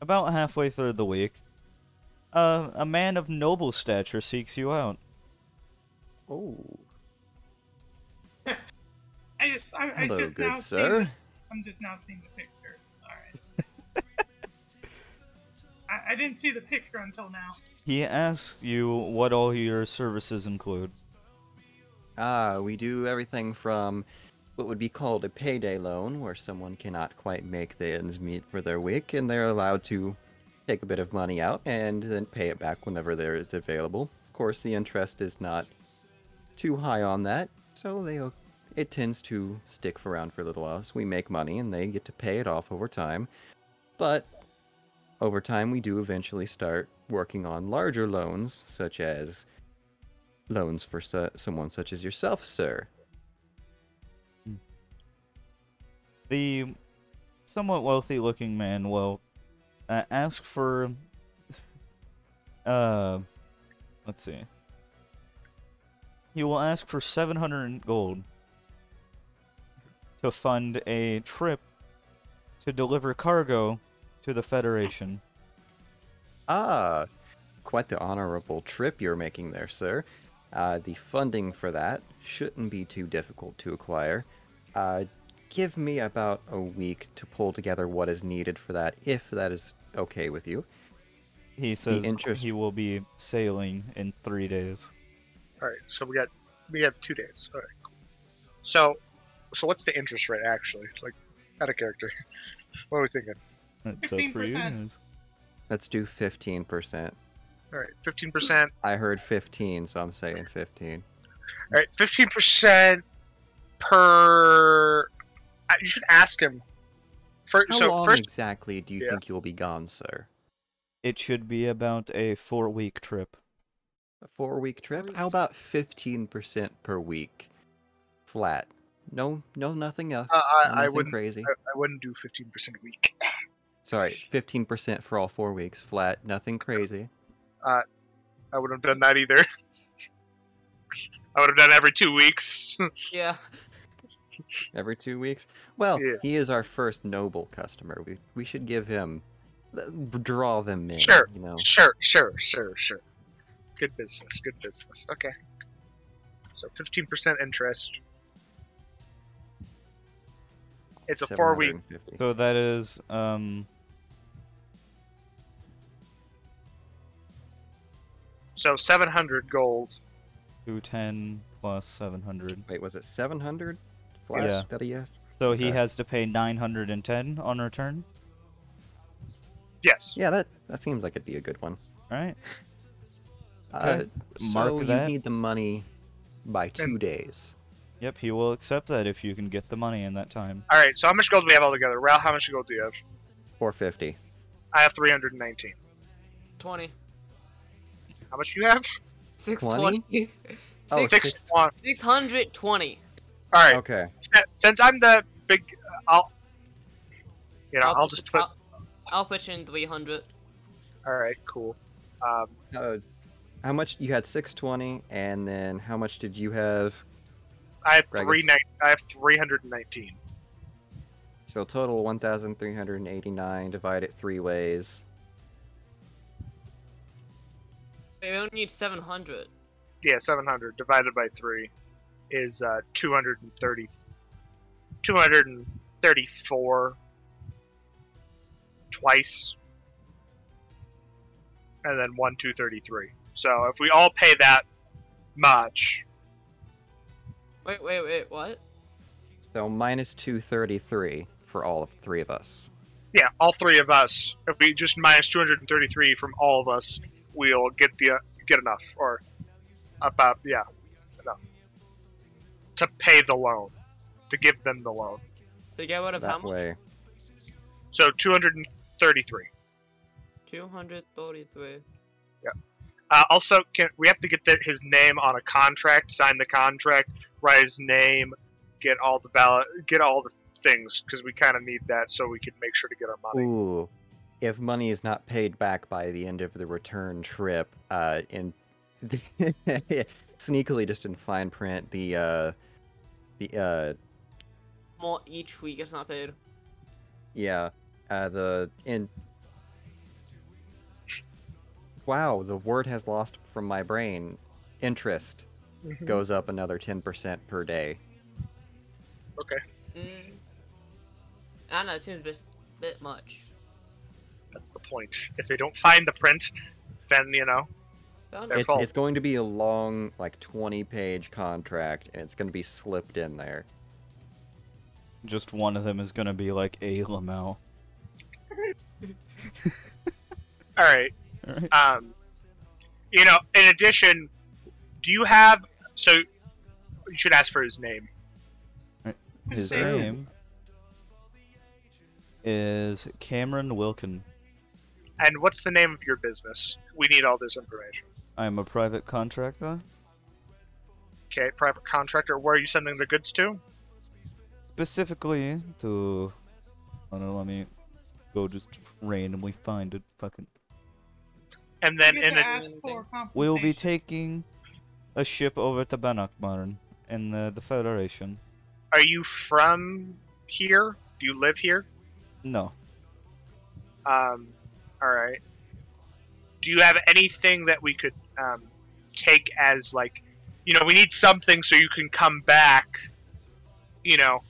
About halfway through the week, uh, a man of noble stature seeks you out. Oh. *laughs* I just, I, I just good now seen sir. the- I'm just now seeing the picture. All right. *laughs* I, I didn't see the picture until now. He asks you what all your services include. Ah, we do everything from what would be called a payday loan, where someone cannot quite make the ends meet for their week, and they're allowed to take a bit of money out and then pay it back whenever there is available. Of course, the interest is not too high on that, so they it tends to stick around for a little while. So we make money, and they get to pay it off over time. But over time, we do eventually start working on larger loans, such as loans for su- someone such as yourself, sir. The somewhat wealthy looking man will uh, ask for. Uh, let's see. He will ask for 700 gold to fund a trip to deliver cargo to the Federation. Ah, quite the honorable trip you're making there, sir. Uh, the funding for that shouldn't be too difficult to acquire. Uh, give me about a week to pull together what is needed for that, if that is okay with you. He says interest- he will be sailing in three days. All right, so we got we have two days. All right, cool. So, so what's the interest rate actually? Like, out of character. *laughs* What are we thinking? That's up for you 15%. Let's do 15%. All right, fifteen percent. I heard 15, so I'm saying 15. All right, fifteen percent per. uh, You should ask him. For, How so long first, exactly do you Yeah. think you'll be gone, sir? It should be about a four week trip. A four week trip? How about 15% per week? Flat. No, no, nothing else. Uh, I- I wouldn't- crazy. I, I wouldn't do fifteen percent a week. *laughs* Sorry, 15% for all four weeks. Flat. Nothing crazy. I wouldn't have done that either. *laughs* I would have done every two weeks. *laughs* Yeah. Every two weeks? Well, Yeah. he is our first noble customer. We, we should give him. Draw them in. Sure, You know. sure, sure, sure, sure. Good business. Good business. Okay. So fifteen percent interest. It's a four week. So that is um So seven hundred gold. two ten plus seven hundred. Wait, was it 700? Flat Yeah. that he asked? So he Okay. has to pay nine hundred and ten on return. Yes. Yeah, that that seems like it'd be a good one. All right. Uh, Okay, mark so you that. need the money by two days. Yep, he will accept that if you can get the money in that time. All right. So how much gold do we have altogether? Ralph, how much gold do you have? Four fifty. I have 319. 20. How much do you have? 620. Oh, Six. six- one. 620. All right. Okay. Since I'm the big, uh, I'll. You know, I'll, put- just put. I'll, I'll put in 300. All right. Cool. Um, Uh, how much you had? Six twenty, and then how much did you have? I have Braggers. three. I have 319. So total one thousand three hundred and eighty-nine. Divide it three ways. We only need 700. Yeah, 700 divided by three is uh, 230. 234 twice, and then one 233. So if we all pay that much, Wait, wait, wait, what? So minus two thirty-three for all of three of us. yeah, all three of us, if we just minus 233 from all of us, we'll get the get enough, or about yeah, enough to pay the loan, to give them the loan. To get rid of how that much? way. So 233. 233. Uh, also, can we have to get the, his name on a contract, sign the contract, write his name, get all the valid, get all the things because we kind of need that so we can make sure to get our money. Ooh. If money is not paid back by the end of the return trip, uh, in *laughs* sneakily just in fine print, the uh, the uh, More each week is not paid. yeah, uh, the in. Wow, the word has lost from my brain. Interest Mhm. goes up another ten percent per day. Mm. I don't know, it seems a bit, bit much. That's the point. If they don't find the print, then you know. Found Their it. It's, it's going to be a long, like twenty page contract, and it's going to be slipped in there. Just one of them is gonna be like a Lamel. *laughs* All right. All right. Um, you know, in addition, do you have? So you should ask for his name. His Same. name is Cameron Wilkin. And what's the name of your business? We need all this information. I am a private contractor, Okay, private contractor. Where are you sending the goods to? specifically to. Oh no, let me go just randomly find it. Fucking. And then in a, We'll be taking a ship over to Bannockburn in the, the Federation. are you from here? Do you live here? No. Um, all right. Do you have anything that we could um, take as like, you know, we need something so you can come back, you know,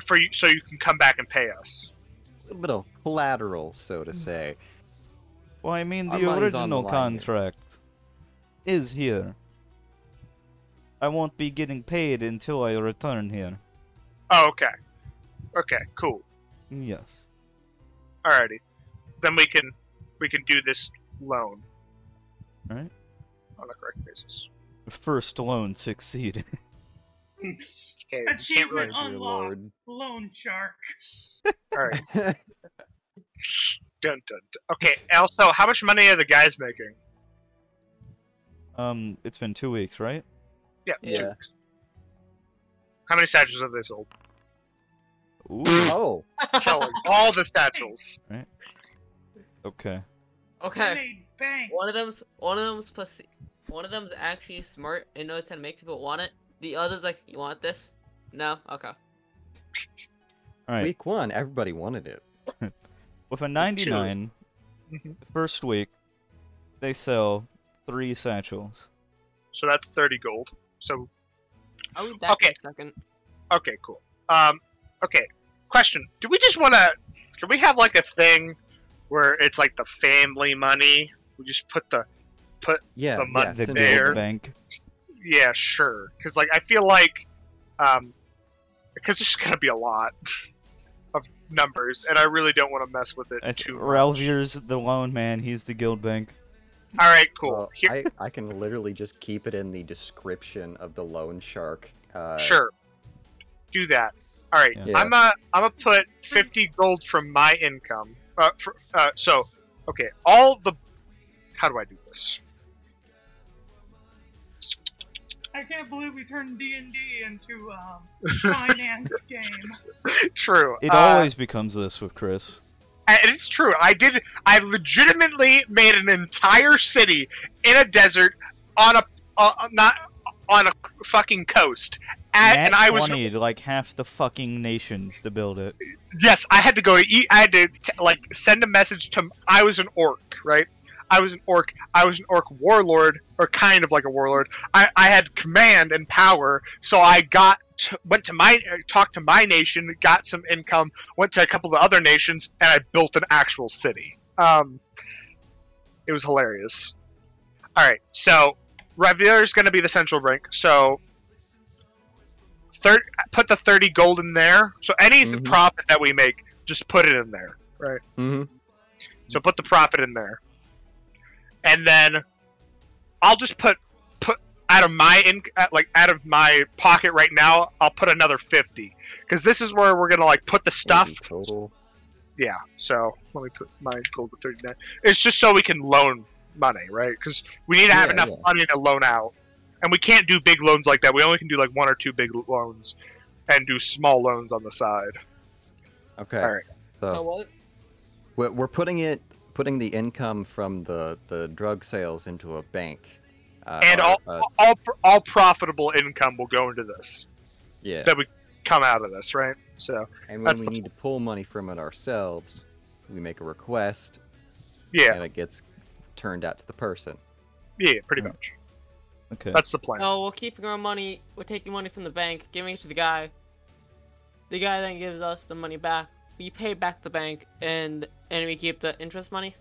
for you so you can come back and pay us. A little of collateral, so to say. Well, I mean, the money's on the original contract is here. I won't be getting paid until I return here. Oh, okay. Okay, cool. Yes. Alrighty. Then we can we can do this loan. Alright. On a correct basis. First loan succeeded. *laughs* Okay, Achievement really. unlocked. Loan shark. Alright. *laughs* Dun, dun, dun. Okay. Also, how much money are the guys making? um, it's been two weeks, right? Yeah. Yeah. two weeks. How many satchels have they sold? Ooh. oh, Selling all the satchels. Okay. Okay. made bank. One of them's one of them's. One of them's actually smart and knows how to make people want it. The other's like, you want this? No. Okay. Alright. week one, everybody wanted it. *laughs* With a 99, Mhm. *laughs* first week, they sell three satchels. So that's thirty gold. So I'll that Okay. second. okay, cool. Um, okay. Question: Do we just want to? Can we have like a thing where it's like the family money? We just put the Yeah, The money yeah, The send there. it gold over. bank. yeah, sure. Because like I feel like, um, because there's gonna be a lot. *laughs* of numbers, and I really don't want to mess with it I th- too much. Ralvier's the lone man. He's the guild bank. All right, cool. Well, Here, I, I can literally just keep it in the description of the loan shark. Uh, sure. Do that. All right. Yeah. I'm uh I'm gonna put 50 gold from my income. Uh, for, uh, so, okay, all the. How do I do this? I can't believe we turned D and D into um, *laughs* finance game. True. It uh, always becomes this with Chris. It is true. I did. I legitimately made an entire city in a desert on a uh, not on a fucking coast. And, and I was 20, like half the fucking nations to build it. yes. I had to go to eat. I had to t- like send a message to. I was an orc, right? I was an orc. I was an orc warlord, or kind of like a warlord. I, I had command and power, so I got to, went to my uh, talked to my nation, got some income, went to a couple of other nations, and I built an actual city. Um, it was hilarious. All right, so Revier is going to be the central bank. So, thir- put the thirty gold in there. So any Mhm. profit that we make, just put it in there. hmm So put the profit in there, and then I'll just put put out of my in like out of my pocket right now. I'll put another fifty because this is where we're gonna like put the stuff. total. Yeah. So let me put my gold to thirty nine. It's just so we can loan money, right? Because we need to have Yeah, enough yeah. money to loan out, and we can't do big loans like that. We only can do like one or two big loans, and do small loans on the side. Okay. All right. So, So what? we're, we're putting it, putting the income from the the drug sales into a bank. Uh, And all, uh, all all profitable income will go into this. yeah. that we come out of this, right? So And when we the- need to pull money from it ourselves, we make a request, yeah, and it gets turned out to the person. yeah, pretty Right. much. Okay. That's the plan. No, we're keeping our money. We're taking money from the bank, giving it to the guy. The guy then gives us the money back. We pay back the bank, and and we keep the interest money.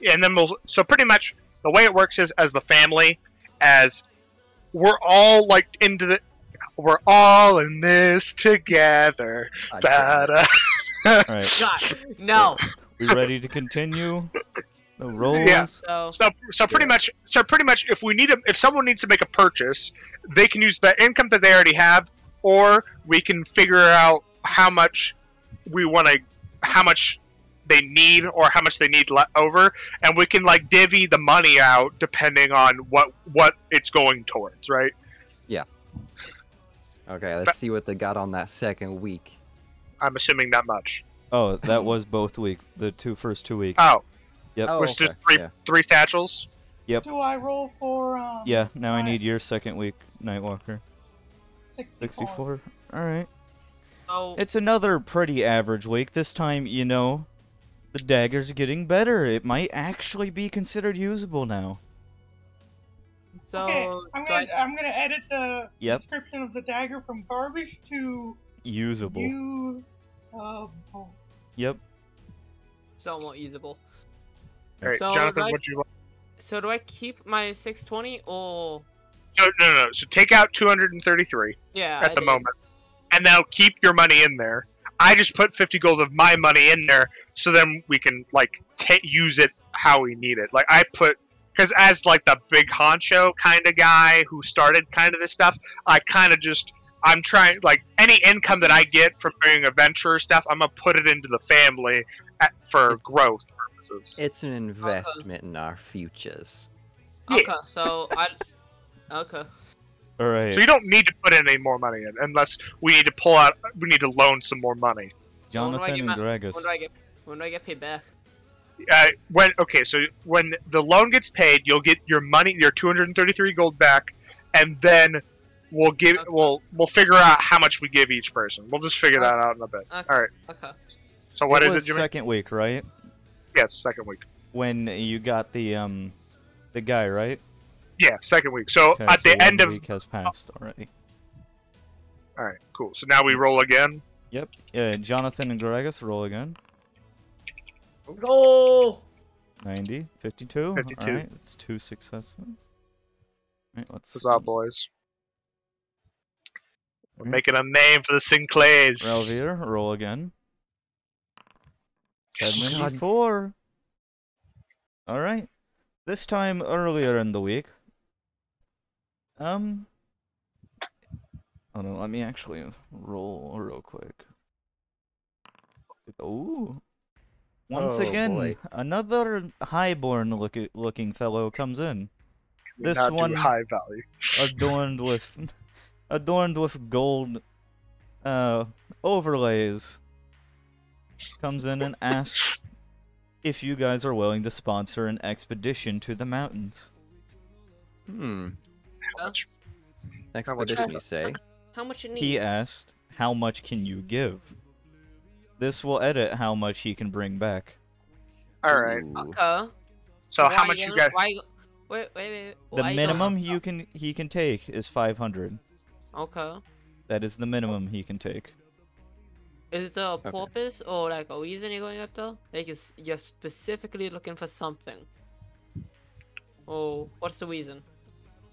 Yeah, and then we'll. So pretty much the way it works is as the family, as we're all like into the. We're all in this together. I Da-da. All right. *laughs* God, no. We ready to continue? *laughs* The rolls. Yeah. So So, so pretty much, so pretty much, if we need a, if someone needs to make a purchase, they can use the income that they already have, or we can figure out how much we want to, how much they need, or how much they need left over, and we can like divvy the money out depending on what what it's going towards, right? Yeah. Okay, let's see what they got on that second week. I'm assuming that much. Oh, that was both weeks. The two first two weeks. Oh, Yep. Oh, was okay, just three yeah. three satchels. Do I roll for um? Yeah. Now I need your second week, Nightwalker. 64. Sixty-four. All right. so It's another pretty average week. This time, you know, the dagger's getting better. It might actually be considered usable now. so okay, I'm gonna I'm gonna edit the Yep. description of the dagger from garbage to Usable. use. Uh, oh. Yep. somewhat usable. All right, So, Jonathan, what do you want? So do I keep my 620 or No, no, no. So take out 233. yeah? at I the did. moment. And now keep your money in there. I just put 50 gold of my money in there so then we can like use it how we need it. Like I put cuz as like the big honcho kind of guy who started kind of this stuff, I kind of just I'm trying like any income that I get from doing adventure stuff, I'm to put it into the family at, for growth purposes. It's an investment in our futures. Yeah. Okay, so I. Okay. All right. So you don't need to put in any more money in unless we need to pull out we need to loan some more money. So when do I Jonathan get and my- Gregus. When do I get? When do I get paid back? uh, when okay, so when the loan gets paid, you'll get your money, your 233 gold back, and then we'll give Okay. we'll we'll figure out how much we give each person. We'll just figure that out in a bit. Okay. All right. Okay. So what is it, was Jimmy? Second week, right? Yes, second week. When you got the um, the guy, right? Yeah, second week. So Okay, at so the one end of week has passed already. all right, cool. So now we roll again. Yep. Yeah. Jonathan and Gregus roll again. Roll. 90, 52. 52. All right. It's two successes. All right. Let's. What's up, boys? We're making a name for the Sinclairs. Ralvier, roll again. Yes. Seventy-four. All right. This time earlier in the week. Um. Hold on, let me actually roll real quick. Ooh. Once Oh, again, boy. another highborn look looking fellow comes in, We this one- high value. *laughs* adorned with adorned with gold uh overlays. Comes in and asks if you guys are willing to sponsor an expedition to the mountains. Hmm. How much? Expedition, you say? How much you need? He asked, "How much can you give?" This will edit how much he can bring back. All right. Okay. So Why how much you gonna- guys? Why? you- Wait, wait, wait. The why you minimum going you can he can take is 500. Okay. That is the minimum he can take. Is there a Okay. purpose or like a reason you're going up there? Like, is you're specifically looking for something? Oh, what's the reason?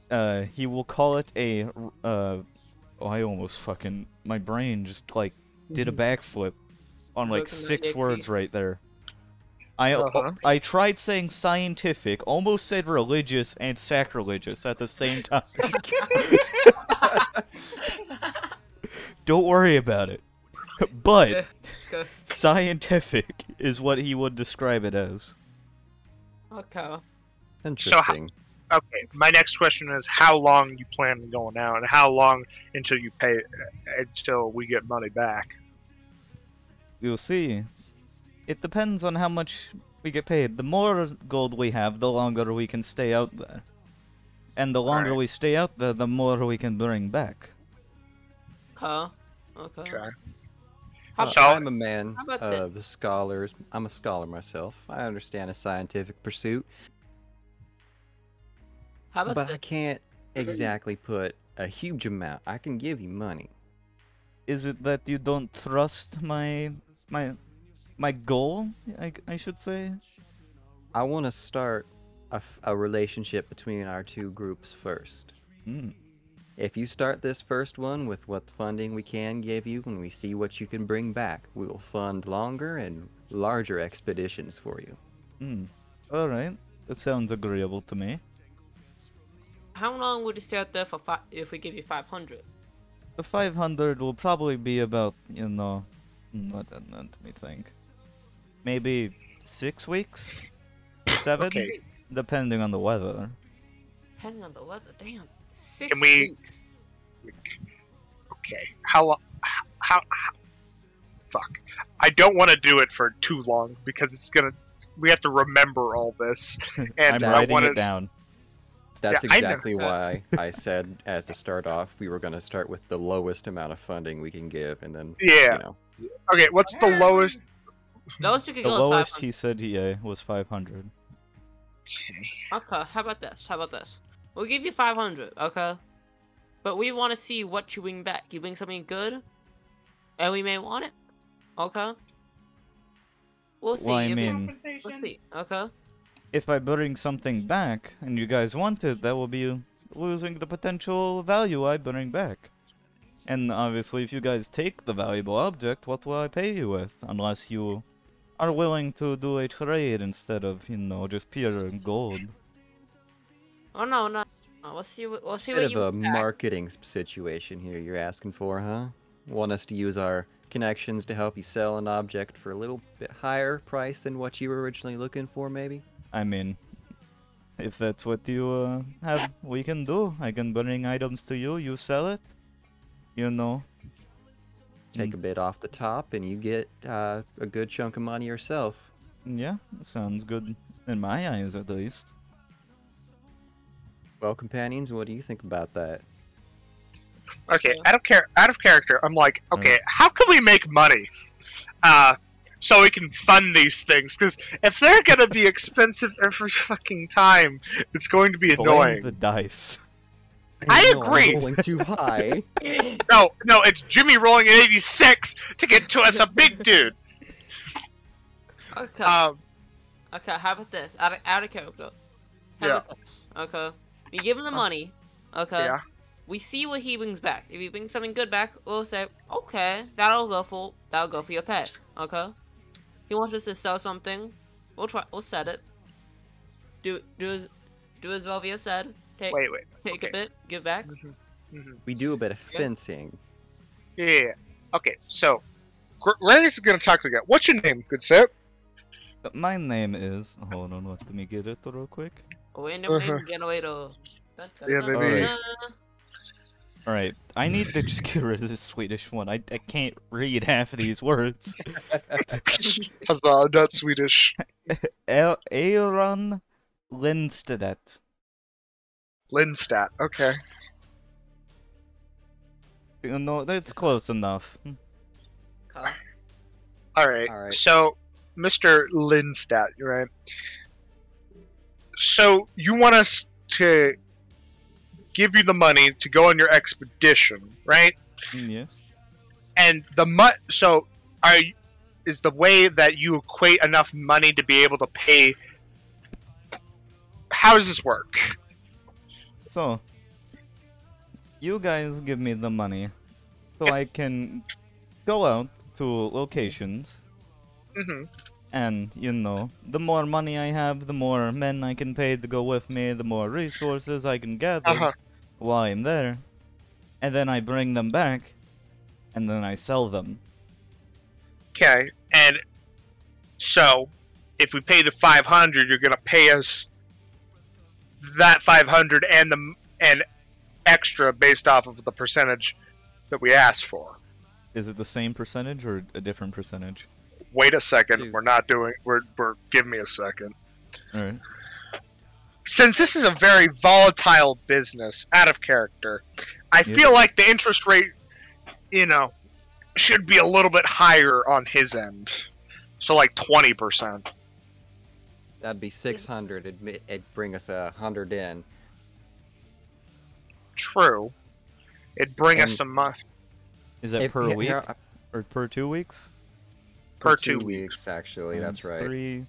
Uh, he will call it a. uh. Oh, I almost fucking my brain just like did a backflip on like Broken six 98 words right there. I Uh-huh. I tried saying scientific, almost said religious and sacrilegious at the same time. *laughs* *laughs* Don't worry about it. *laughs* But scientific is what he would describe it as. Okay. Interesting. Okay. My next question is how long you plan on going out, and how long until you pay uh, until we get money back. You'll see. It depends on how much we get paid. The more gold we have, the longer we can stay out there. And the longer Alright. we stay out there, the more we can bring back. Okay. Okay. Okay. How, So- I'm a man how about the- of the scholars. I'm a scholar myself. I understand a scientific pursuit, how about but the, I can't exactly put a huge amount. I can give you money. Is it that you don't trust my my my goal? I, I should say. I want to start a relationship between our two groups first. Hmm. If you start this first one with what funding we can give you and we see what you can bring back, we will fund longer and larger expeditions for you. Hmm. All right. That sounds agreeable to me. how long would you stay out there for fi- if we give you 500? The 500 will probably be about, you know, mm, let, let, let me think. Maybe six weeks? *coughs* Seven? Okay. Depending on the weather. Depending on the weather, damn. Six we- weeks. Okay. How long? How, how? Fuck. I don't want to do it for too long because it's gonna. We have to remember all this, *laughs* and I'm I writing wanted. it down. That's Yeah, I exactly *laughs* why I said at the start off we were going to start with the lowest amount of funding we can give, and then Yeah. you know, Okay. What's the lowest? Lowest we could The go lowest 500. he said yeah uh, was 500. Okay. Okay, how about this? How about this? We'll give you 500, okay? But we want to see what you bring back. You bring something good, and we may want it, okay? We'll see. Well, I mean- we'll see, okay? If I bring something back and you guys want it, that will be losing the potential value I bring back. And obviously, if you guys take the valuable object, what will I pay you with? Unless you are willing to do a trade instead of, you know, just pure gold. Oh no, no. no, We'll see. We'll see bit what of you a bring back. marketing s- situation here you're asking for, huh? Want us to use our connections to help you sell an object for a little bit higher price than what you were originally looking for, maybe? I mean, if that's what you uh, have, we can do. I can bring items to you, you sell it. You know, Take a bit off the top, and you get uh, a good chunk of money yourself. yeah, sounds good in my eyes at least. Well, companions, what do you think about that? Okay. Yeah. Out of care. Out of character. I'm like, okay. How can we make money? Uh. So we can fund these things, because if they're gonna be expensive every fucking time, it's going to be Blame annoying. the dice. I know, I'm agree. rolling too high. *laughs* No, no, it's Jimmy rolling an 86 to get to us a big dude. Okay. Um, okay. How about this? Out of out of character. How Yeah. about this? Okay. We give him the money. Okay. yeah. we see what he brings back. If he brings something good back, we'll say, okay, that'll go for that'll go for your pet. Okay. He wants us to sell something. We'll try. We'll set it. Do do as do as Velvia said. Take Wait, wait. take a bit, give back. Mhm. We do a bit of Yeah. fencing. Yeah, yeah, yeah. Okay, so Gr- Lennox is gonna talk to the guy. What's your name, good sir? Uh, My name is. Hold on, let me get it real quick. Random Uh-huh. name generator. Dun, dun, Yeah, dun, baby. dun. Alright, I need to just get rid of this Swedish one. I, I can't read half of these words. *laughs* Huzzah, not Swedish. A- Aaron Lindstedt. Linstat. Okay. You know, that's close enough. All right. All right. So, Mr. Linstat, right? So you want us to give you the money to go on your expedition, right? Mm, Yes. And the mu- so are is the way that you equate enough money to be able to pay? How does this work? So, you guys give me the money so I can go out to locations hmm and, you know, the more money I have, the more men I can pay to go with me, the more resources I can gather Uh-huh. while I'm there. And then I bring them back and then I sell them. Okay, and so if we pay the five hundred, you're gonna pay us that five hundred and the and extra based off of the percentage that we asked for. Is it the same percentage or a different percentage? Wait a second, Dude. we're not doing. We're we're give me a second. Alright. Since this is a very volatile business, out of character, I Yeah. feel like the interest rate, you know, should be a little bit higher on his end. So like twenty percent. That'd be 600. It'd, it'd bring us a 100 in. True. It'd bring us some money. Is that If- per here- week or per two weeks? Per two two weeks, actually. That's right. Three.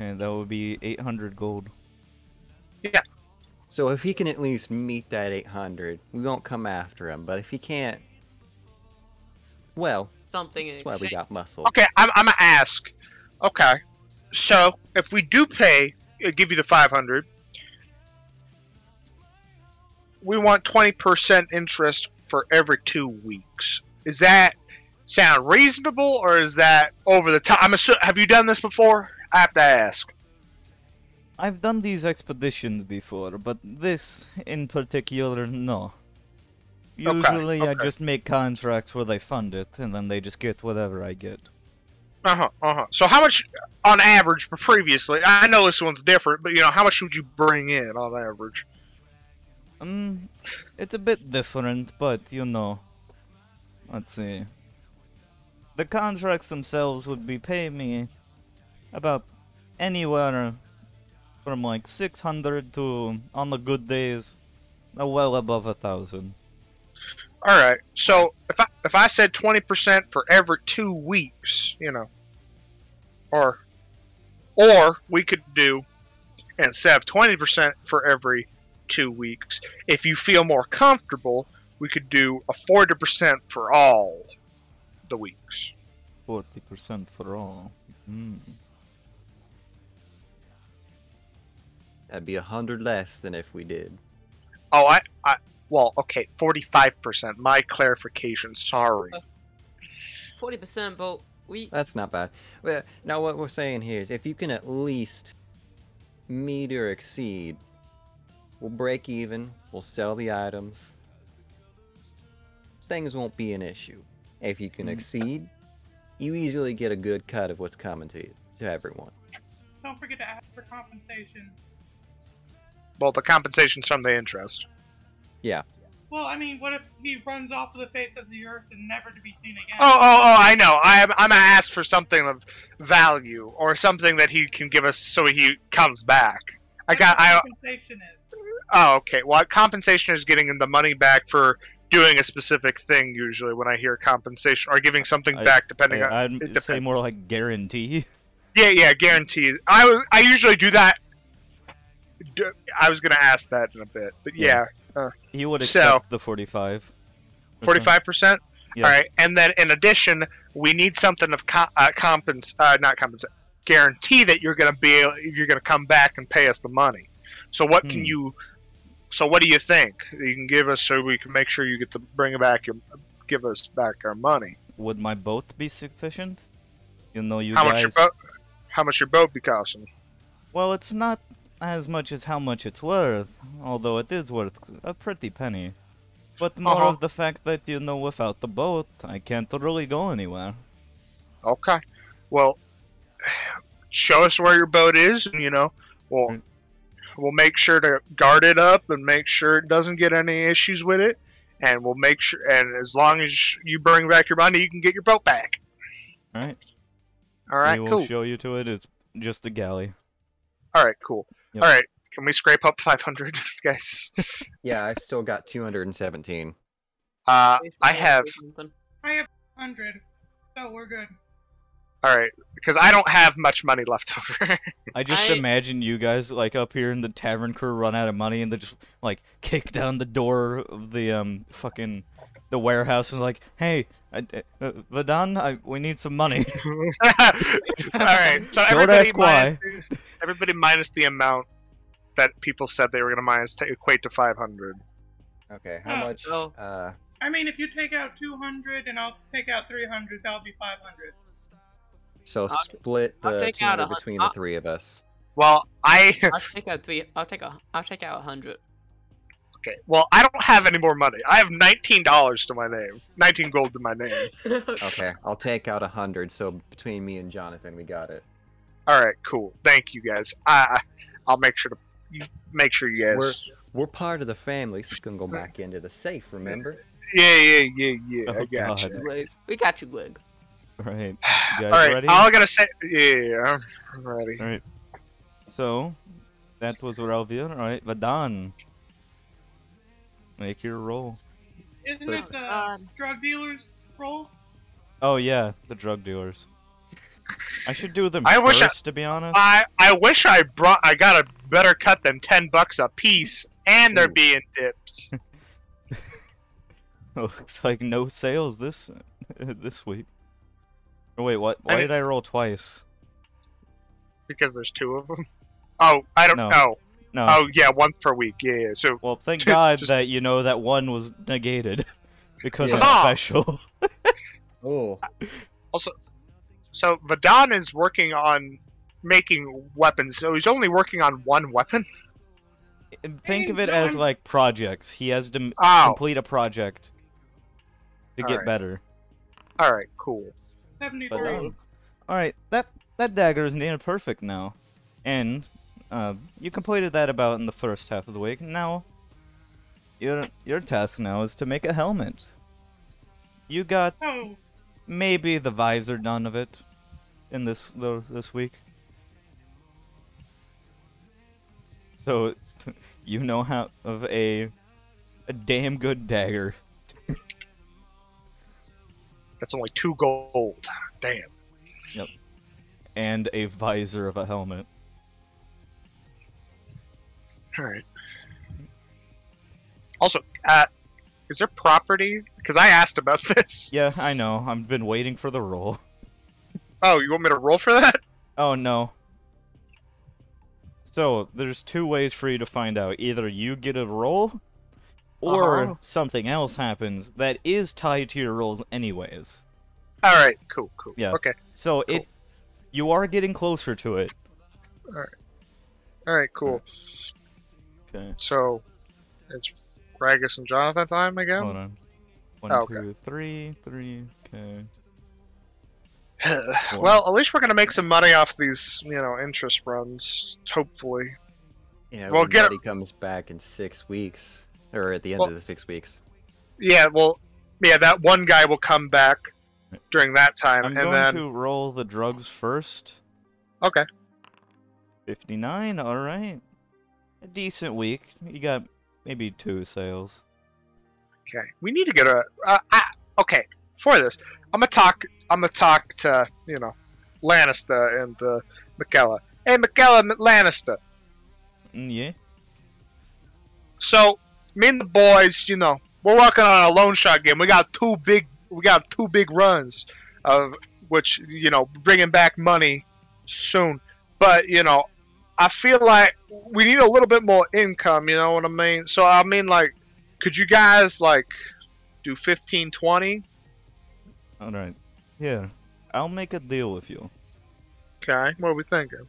And that would be 800 gold. Yeah. So if he can at least meet that 800, we won't come after him. But if he can't, well, Something in that's why we got muscle. Okay, I'm, I'm gonna ask. Okay, so if we do pay, uh, give you the 500, we want 20% interest for every two weeks. Is that sound reasonable or is that over the top? I'm assu- Have you done this before? I have to ask. I've done these expeditions before, but this in particular, no. Okay, Usually I just make contracts where they fund it, and then they just get whatever I get. Uh huh. Uh huh. So how much, on average, previously? I know this one's different, but you know, how much would you bring in on average? Um, it's a bit different, but you know. Let's see. The contracts themselves would be paying me about anywhere from like 600 to, on the good days, uh, well above a thousand. All right. So if I if I said twenty percent for every two weeks, you know, or or we could do of twenty percent for every two weeks. If you feel more comfortable, we could do a forty percent for all the weeks. 40% for all. Mm. That'd be a 100 less than if we did. Oh, I I well, okay, forty five percent. My clarification. Sorry. Forty percent, but we That's not bad. Well, now what we're saying here is if you can at least meet or exceed, we'll break even, we'll sell the items. Things won't be an issue. If you can Mm. exceed, you easily get a good cut of what's coming to you, to everyone. Don't forget to ask for compensation. Well, the compensation's from the interest. Yeah. Well, I mean, what if he runs off of the face of the earth and never to be seen again? Oh, oh, oh! I know. I'm, I'm gonna ask for something of value or something that he can give us so he comes back. I got. what I. compensation is. Oh, okay. Well, compensation is getting him the money back for doing a specific thing. Usually, when I hear compensation or giving something I- back, depending Yeah, on. I'd say more like guarantee. Yeah, yeah, guarantee. I was. I usually do that. I was gonna ask that in a bit, but yeah, Yeah. He would So- accept the 45. Forty-five percent. Yeah. All right, and then in addition, we need something of co- uh, compens uh, not compensate, guarantee that you're gonna be you're gonna come back and pay us the money. So what can Hmm. you? So what do you think you can give us so we can make sure you get the bring back your give us back our money? Would my boat be sufficient? You know, you how guys. much your boat? How much your boat be costing? Well, it's not as much as how much it's worth, although it is worth a pretty penny. But more Uh-huh. of the fact that, you know, without the boat, I can't really go anywhere. Okay, well, *sighs* show us where your boat is, and you know we'll Mm. We'll make sure to guard it up and make sure it doesn't get any issues with it, and we'll make sure. And as long as you bring back your money, you can get your boat back. Alright? All right, we will cool. show you to it. It's just a galley. All right, cool. Yep. All right, can we scrape up *laughs* 500, guys? *laughs* Yeah, I've still got 217. Uh, I have. I have 100, so we're good. All right, because I don't have much money left *laughs* over. I just I- imagine you guys, like, up here in the tavern crew run out of money and they just, like, kick down the door of the, um, fucking, the warehouse and like, hey, uh, uh, Vadan, I, we need some money. *laughs* *laughs* All right, so Don't everybody ask why. minus, everybody minus the amount that people said they were going to minus to equate to 500. Okay, how Oh. much? Uh, I mean, if you take out 200 and I'll take out 300, that'll be 500. So I'll- split I'll the take out a between the I'll- three of us. Well, I I'll *laughs* take out three. I'll take a. I'll take out a hundred. okay. Well, I don't have any more money. I have nineteen dollars to my name, nineteen gold to my name. *laughs* Okay, I'll take out a hundred. So between me and Jonathan, we got it. All right, cool. Thank you guys. I I'll make sure to make sure you guys. We're part of the family, so it's gonna go back into the safe. Remember? Yeah, yeah, yeah, yeah. I Oh, got God. you. We got you, Greg. Right. *sighs* All guys right, ready? all I gotta say. Yeah, I'm ready. Alright. So, that was Ralvier. Alright, Vadan. Make your roll. Isn't Oh, it the God. drug dealer's role? Oh yeah, the drug dealers. I should do them I wish I- to be honest. I I wish I brought. I got a better cut than ten bucks a piece, and they're Ooh. being dips. *laughs* Looks like no sales this *laughs* this week. Oh wait, what? Why I mean- did I roll twice? because there's two of them. Oh, I don't know. No. Oh yeah, once per week. Yeah, yeah. So Well, thank God Just- that you know that one was negated *laughs* because Yeah. of Ah! special. *laughs* Oh, *laughs* also, so Vadan is working on making weapons. So he's only working on one weapon. Think of it as like projects. He has to Oh, complete a project to get Alright. better. all right, cool. 73. Um, all right, that that dagger is near perfect now, and uh, you completed that about in the first half of the week. Now, your your task now is to make a helmet. You got So, maybe the visor done of it in this this week. So, *laughs* you know how of a a damn good dagger. That's only two gold. Damn. Yep. And a visor of a helmet. All right. Also, uh, is there property? Because I asked about *laughs* this. Yeah, I know. I've been waiting for the roll. Oh, you want me to roll for that? Oh no. So, there's two ways for you to find out. Either you get a roll, or Uh-huh. something else happens that is tied to your rolls anyways. All right, cool, cool. Yeah. Okay. So it you are getting closer to it. All right, Alright, cool. Okay. So, it's Ragus and Jonathan time again. Hold on. One, Oh, okay. two, three, three, okay. *sighs* well, at least we're gonna make some money off these, you know, interest runs. Hopefully. yeah. Well, when get- Daddy comes back in six weeks, or at the end Well- of the six weeks. Yeah. Well, yeah. That one guy will come back during that time, I'm and going then to roll the drugs first. okay. 59, alright. A decent week. You got maybe two sales. Okay, we need to get a. Uh, I, okay, for this, I'm gonna talk. I'm gonna talk to you know, Lannister and uh, Michaela. Hey, Michaela M- Lannister. Mm, yeah? So, me and the boys, you know, we're working on a loan shark game. We got two big, we got two big runs, of which you know, bringing back money soon. But you know, I feel like we need a little bit more income. You know what I mean? So I mean, like, could you guys like do fifteen, twenty? All right. Here, I'll make a deal with you. Okay, what are we thinking?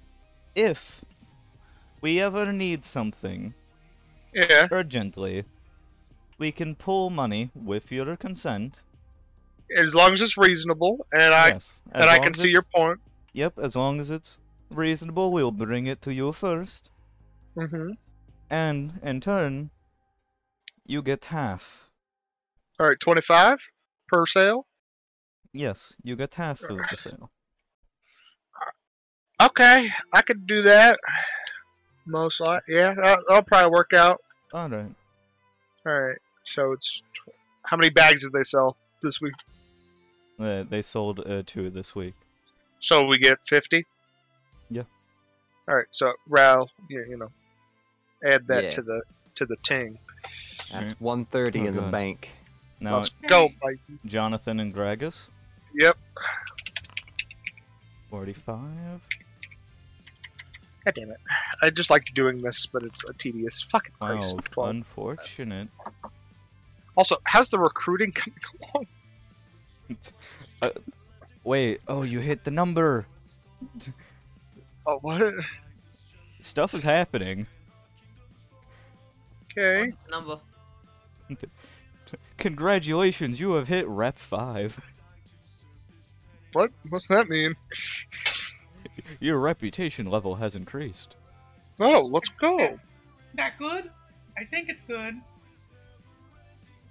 If we ever need something Yeah, urgently, we can pull money with your consent. as long as it's reasonable, and I yes. and I can see your point. Yep, as long as it's reasonable, we'll bring it to you first. Mm-hmm. And, in turn, you get half. All right, twenty-five per sale. Yes, you get half of the sale. Okay, I could do that. Most like, yeah, that, that'll probably work out. Alright. All right, so it's tw- how many bags did they sell this week? Uh, they sold uh, two this week. So we get fifty. Yeah. All right, so Ral, you, you know, add that Yeah. to the to the ting. That's Right. 130 Oh, in the bank. Now, Let's go, Mike. Jonathan and Gregus, Yep. 45. God damn it! I just like doing this, but it's a tedious fucking Christ. Oh, 12. unfortunate. Also, how's the recruiting coming along? *laughs* Uh, wait, oh, you hit the number! Oh, what? Stuff is happening. Okay. Number. *laughs* Congratulations, you have hit Rep 5. What? What's that mean? Your reputation level has increased. Oh, let's go. That good? I think it's good.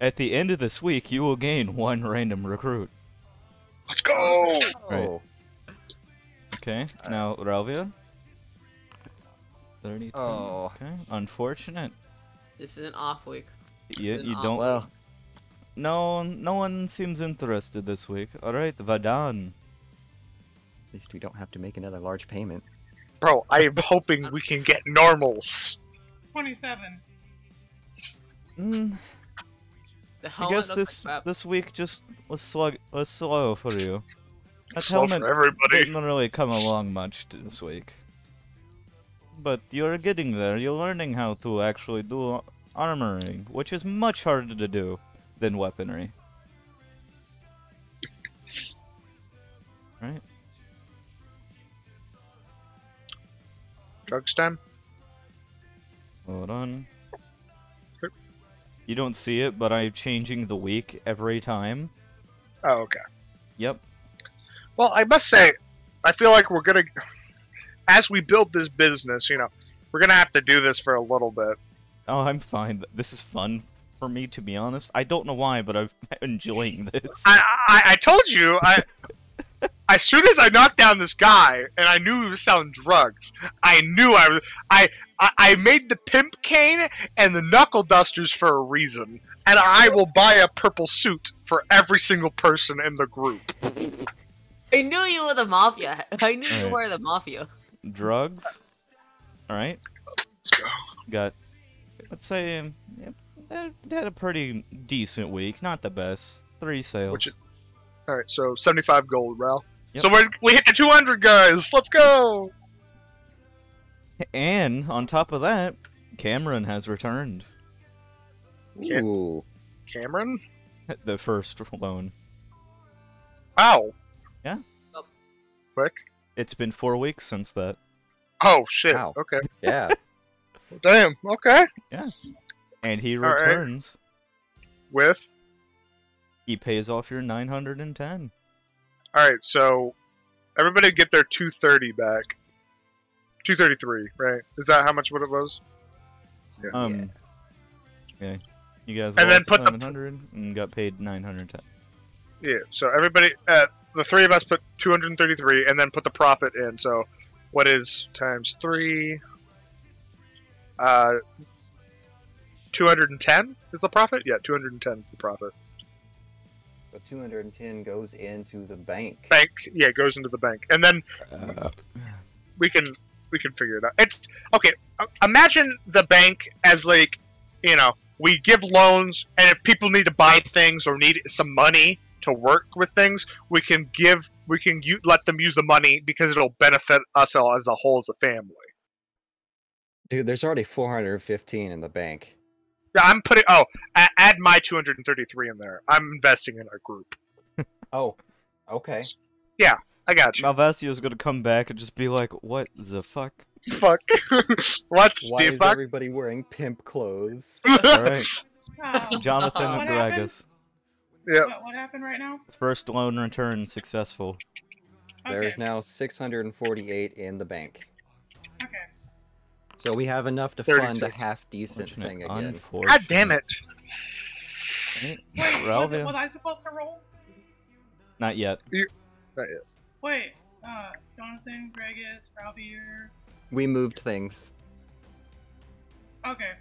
At the end of this week, you will gain one random recruit. Let's go. Right. Oh, Okay, now Ralvier. 32. Oh. Okay, unfortunate. This is an off week. This You, you don't. well, No, no one seems interested this week. Alright, Vadan. At least we don't have to make another large payment. Bro, I am hoping we can get normals. 27. Mm, The I guess looks this like this week just was slug was slow for you. That Slow helmet for everybody. didn't really come along much this week. But you're getting there. You're learning how to actually do armoring, which is much harder to do than weaponry. Right? Drugs time. Hold on. Sure. You don't see it, but I'm changing the week every time. Oh, okay. Yep. Well, I must say, I feel like we're gonna, as we build this business, you know, we're gonna have to do this for a little bit. Oh, I'm fine. This is fun for me, to be honest. I don't know why, but I'm *laughs* enjoying this. I, I, I told you, I, *laughs* as soon as I knocked down this guy and I knew he was selling drugs, I knew I was, I, I, I made the pimp cane and the knuckle dusters for a reason, and I will buy a purple suit for every single person in the group. I knew you were the mafia. I knew you were the mafia. Drugs. Alright. Let's go. Got, let's say, um, yep, they they had a pretty decent week. Not the best. Three sales. Which is- All right, so seventy-five gold, Ral. Yep. So we're, we hit the two hundred guys. Let's go. And on top of that, Cameron has returned Can't- Ooh. Cameron. the first loan. Ow. Yeah. Oh. Quick. It's been four weeks since that. Oh shit. Ow. Okay. Yeah. *laughs* Damn. Okay. Yeah. And he All right. returns. With. He pays off your 910. All right. So everybody get their two thirty back. Two thirty-three. Right? Is that how much what it was? Um, okay. You guys And then lost put the- 700 and got paid 910. Yeah. So everybody, uh, the three of us put two hundred and thirty-three, and then put the profit in. So what is times three? Uh. 210 is the profit? Yeah, 210 is the profit. So 210 goes into the bank. Bank, yeah, it goes into the bank. And then Uh, we can we can figure it out. It's okay. uh, Imagine the bank as like, you know, we give loans, and if people need to buy things or need some money to work with things, we can give we can u- let them use the money because it'll benefit us all as a whole as a family. Dude, there's already 415 in the bank. Yeah, I'm putting. Oh, a- add my 233 in there. I'm investing in our group. *laughs* Oh, okay. Yeah, I got you. Malvasio's gonna come back and just be like, "What the fuck?" Fuck. *laughs* What's Why the is fuck? everybody wearing pimp clothes? *laughs* All right, Oh, Jonathan What happened? Gregus. Yeah. what, what happened right now? First loan return successful. There's now 648 in the bank. Okay. So we have enough to fund a half decent thing again. unfortunate. God damn it. Right, Wait, was, Ralvier? it, was I supposed to roll? Not yet. Not yet. Wait, uh, Jonathan, Gregus, Ralvier. We moved things. Okay.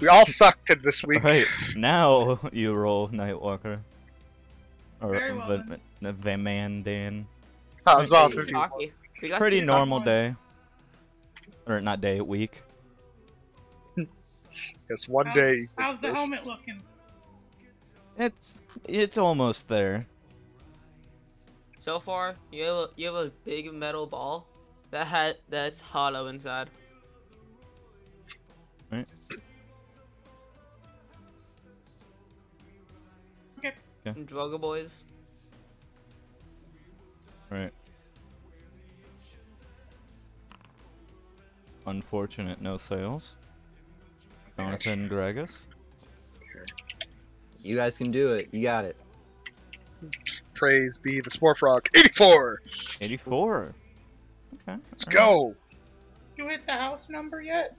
We all *laughs* sucked it this week. Alright, now you roll Nightwalker. Or Very well Va- Va- Van Man Dan. How's all Hey. 50? Hockey. We got Pretty normal one. day. Or not day, week. *laughs* Yes, one How's- day. How's the this- helmet looking? It's it's almost there. So far, you have a, you have a big metal ball that had that's hollow inside. Right. Okay. Okay. Drugger boys. Right. Unfortunate, no sales. Jonathan Gregus. You guys can do it. You got it. Praise be the Spore Frog. 84! 84. Okay. Let's alright. go! You hit the house number yet?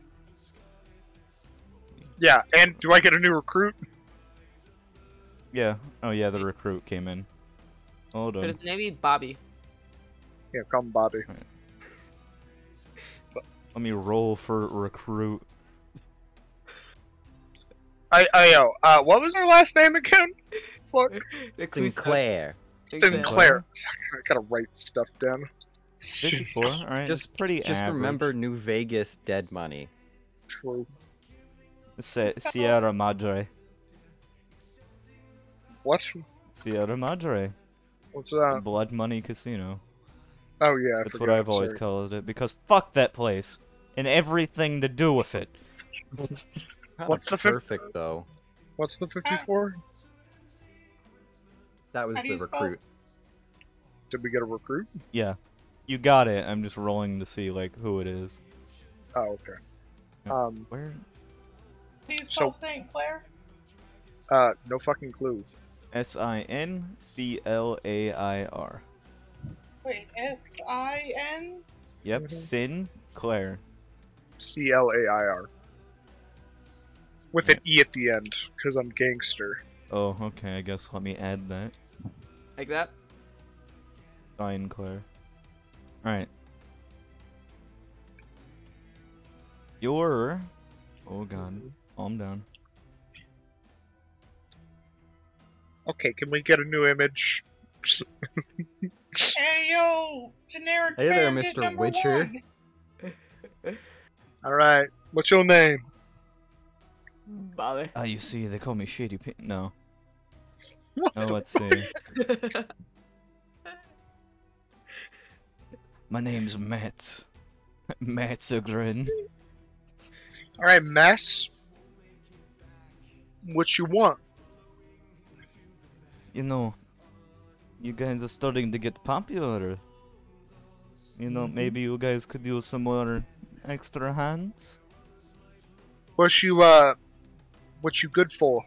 Yeah, and do I get a new recruit? Yeah. Oh yeah, the recruit came in. Hold Could on. his name be Bobby? Yeah, come Bobby. Let me roll for recruit. I, I, yo, uh, what was her last name again? Fuck. The Sinclair. Sinclair. I gotta write stuff down. 54. Alright. Just- Just pretty Just average. remember New Vegas dead money. True. Se- Spells. Sierra Madre. What? Sierra Madre. What's that? Blood Money Casino. Oh yeah, I That's forgot. what I've always sorry. called it because fuck that place and everything to do with it. What's the fif- perfect though? What's the 54? That was the recruit. s- Did we get a recruit? Yeah, you got it. I'm just rolling to see like who it is. Oh, okay. Um, Where? How do you spell So- St. Clair? uh, no fucking clue. S I N C L A I R. Wait, S I N? Yep, Mhm. Sin Claire. C L A I R. With an E at the end, because I'm gangster. Oh, okay. I guess let me add that. Like that? Fine, Claire. All right. Your. Oh God. Calm down. Okay, can we get a new image? *laughs* Hey yo, generic. Hey there, Mr. Witcher. Alright, what's your name? Bobby. Ah, you see, they call me Shady Pin. No. What? Oh, let's see. My name's Matt. *laughs* Matt Zugrin. Alright, mess. What you want? You know, you guys are starting to get popular. You know, Mhm. maybe you guys could use some more extra hands. What you, uh, what you good for?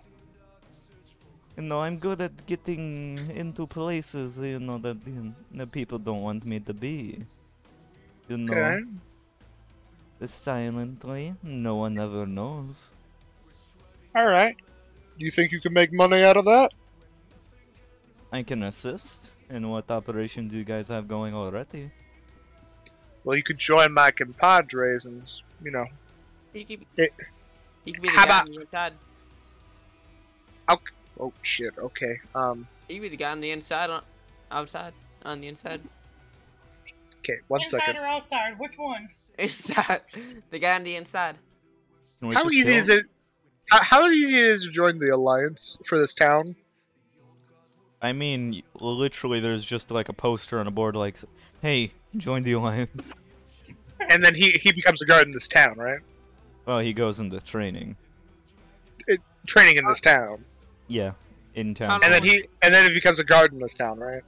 You know, I'm good at getting into places, you know, that, you know, people don't want me to be. You know, Okay. silently, no one ever knows. Alright. You think you can make money out of that? I can assist. And what operation do you guys have going already? Well, you could join my compadres and, you know. He could, It- he could be the how guy about- on the inside. Oh shit, okay. Um, He could be the guy on the inside, on, outside, on the inside. okay, one Inside second. or outside? Which one? *laughs* Inside. the guy on the inside. Can How easy kill- is it? How, how easy it is to join the alliance for this town? I mean, literally, there's just like a poster on a board like, "Hey, join the alliance." *laughs* And then he he becomes a guard in this town, right? Well, he goes into training. Training in this town, Yeah, in town. and then he and then he becomes a guard in this town, right?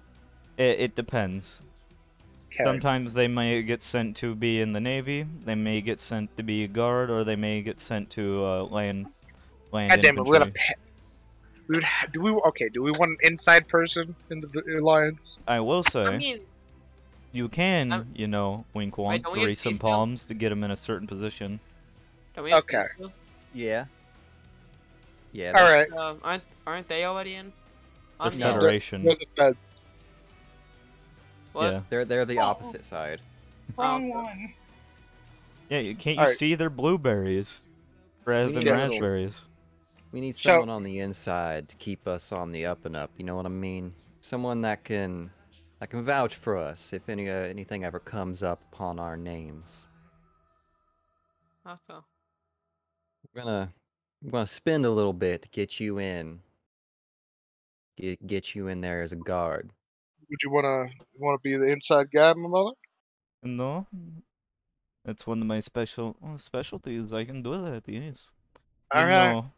It, it depends. Okay. Sometimes they may get sent to be in the navy. They may get sent to be a guard, or they may get sent to uh, land. Land God damn it, we're gonna. Infantry. Pa- we would ha- do we okay? Do we want an inside person into the alliance? I will say, I mean, you can, um, you know, wink wonk, don't grease some peace now? palms to get them in a certain position. don't we have Okay. peace? Yeah. Yeah. All right. Uh, aren't aren't they already in? The No. Federation. We're the feds. What? Yeah. They're they're the Oh. opposite side. Wrong Oh, one. Yeah, you can't you Alright. see their blueberries rather than need a- raspberries. We need So- someone on the inside to keep us on the up and up. You know what I mean? Someone that can that can vouch for us if any uh, anything ever comes up upon our names. Okay. We're gonna we're gonna spend a little bit to get you in. Get get you in there as a guard. Would you wanna wanna be the inside guy, my brother? No, that's one of my special uh, specialties. I can do that. Yes. You All right. know,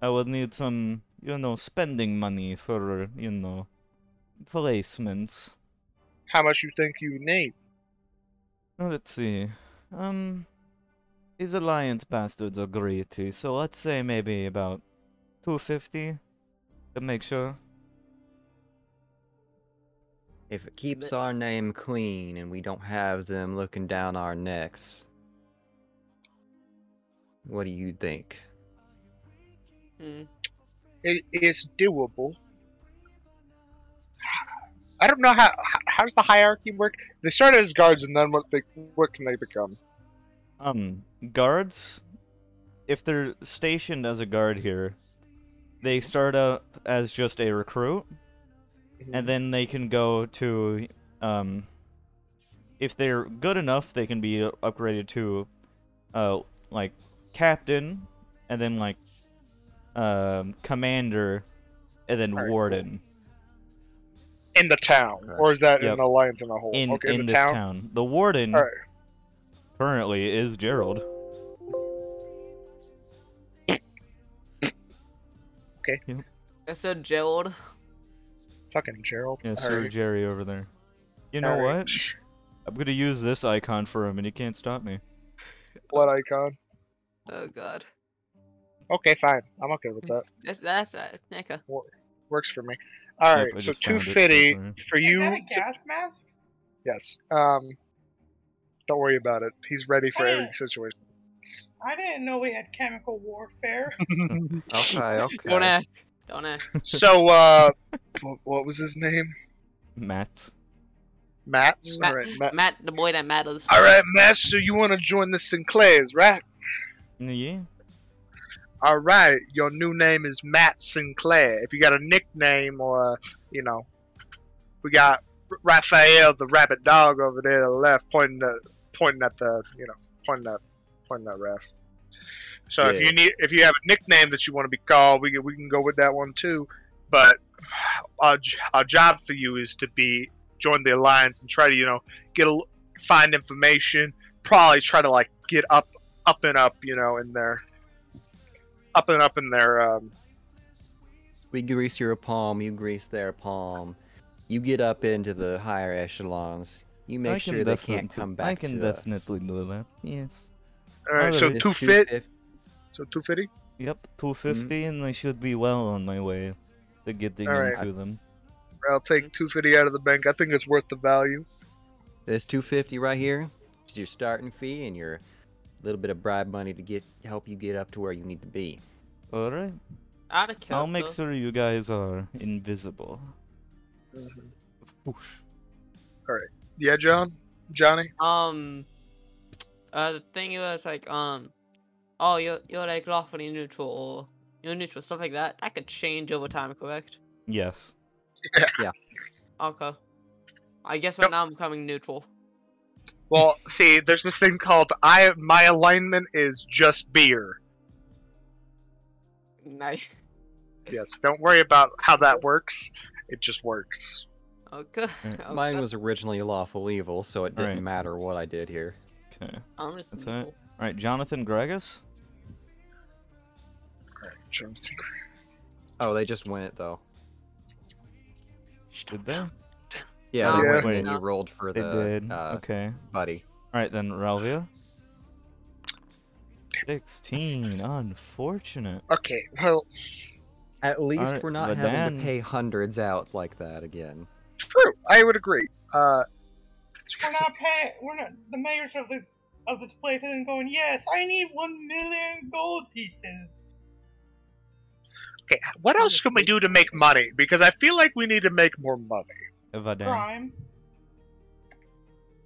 I would need some, you know, spending money for, you know, placements. How much you think you need? Let's see. Um, these alliance bastards are greedy, so let's say maybe about two fifty to make sure. If it keeps our name clean and we don't have them looking down our necks, what do you think? Hmm. It is doable. I don't know how how- how's the hierarchy work. They start as guards, and then what they what can they become? Um, guards, if they're stationed as a guard here, they start out as just a recruit, and then they can go to, um, if they're good enough, they can be upgraded to, uh, like captain, and then like, um, commander, and then Alright, cool. warden in the town, Okay. or is that Yep. in the alliance in a whole? in okay, in, in the town. town. The warden Alright. currently is Gerald. Okay. I said Gerald. Fucking Gerald. Yeah, Sir Alright, Jerry over there. You know alright. what? I'm gonna use this icon for him, and he can't stop me. What icon? Oh God. Okay, fine. I'm okay with that. *laughs* That's that's uh, okay. Works for me. All right, Yep, so just two found it, fifty sorry. for Is you. that a to- gas mask? yes. Um. Don't worry about it. He's ready for every situation. I didn't know we had chemical warfare. *laughs* Okay, *laughs* okay. Don't ask. Don't ask. so, uh, wh- what was his name? Matt. Matt. Matt, All right, Matt. Matt, the boy that matters. All right, Matt. So you want to join the Sinclairs, right? Yeah. All right. Your new name is Matt Sinclair. If you got a nickname or, you know, we got Raphael the rabbit dog over there to the left, pointing at pointing at the, you know, pointing at pointing at Raph. So if you need, if you have a nickname that you want to be called, we can, we can go with that one too. But our, our job for you is to be join the alliance and try to, you know, get a, find information. Probably try to like get up, up and up, you know, in their, up and up in their. Um, We grease your palm, you grease their palm. You get up into the higher echelons. You make sure they can't come back I can to us. definitely do that. Yes. all right, so two fit, 250. so two fifty. Yep. 250, and I should be well on my way to getting Alright. into them. I'll take two fifty out of the bank. I think it's worth the value. This 250 right here is your starting fee and your little bit of bribe money to get help you get up to where you need to be. All right. Out of I'll make sure you guys are invisible. Mm -hmm. All right. Yeah, John, Johnny. Um, uh, the thing was like, um, oh, you're you're like lawfully neutral or you're neutral, stuff like that. That could change over time, correct? Yes. *laughs* Yeah. Okay. I guess right Yep. now I'm becoming neutral. Well, see, there's this thing called I. My alignment is just beer. Nice. Yes, don't worry about how that works. It just works. Oh, okay. Okay. Oh, Mine was originally lawful evil, so it didn't Alright. matter what I did here. Okay. I'm just That's evil. it. All right, Jonathan Gregus. Alright, Jonathan. Oh, they just went it though. Did they? Yeah, No, they Yeah. went when no. you rolled for They the did. uh, okay. buddy. All right then, Ralvier. Sixteen. Unfortunate. Okay, well, At least Alright, we're not Vadan. having to pay hundreds out like that again. true. I would agree. Uh, We're not paying. We're not. The mayors of the of this place isn't going. Yes, I need one million gold pieces. okay, what else can we do to make money? Because I feel like we need to make more money. Vadan. Crime.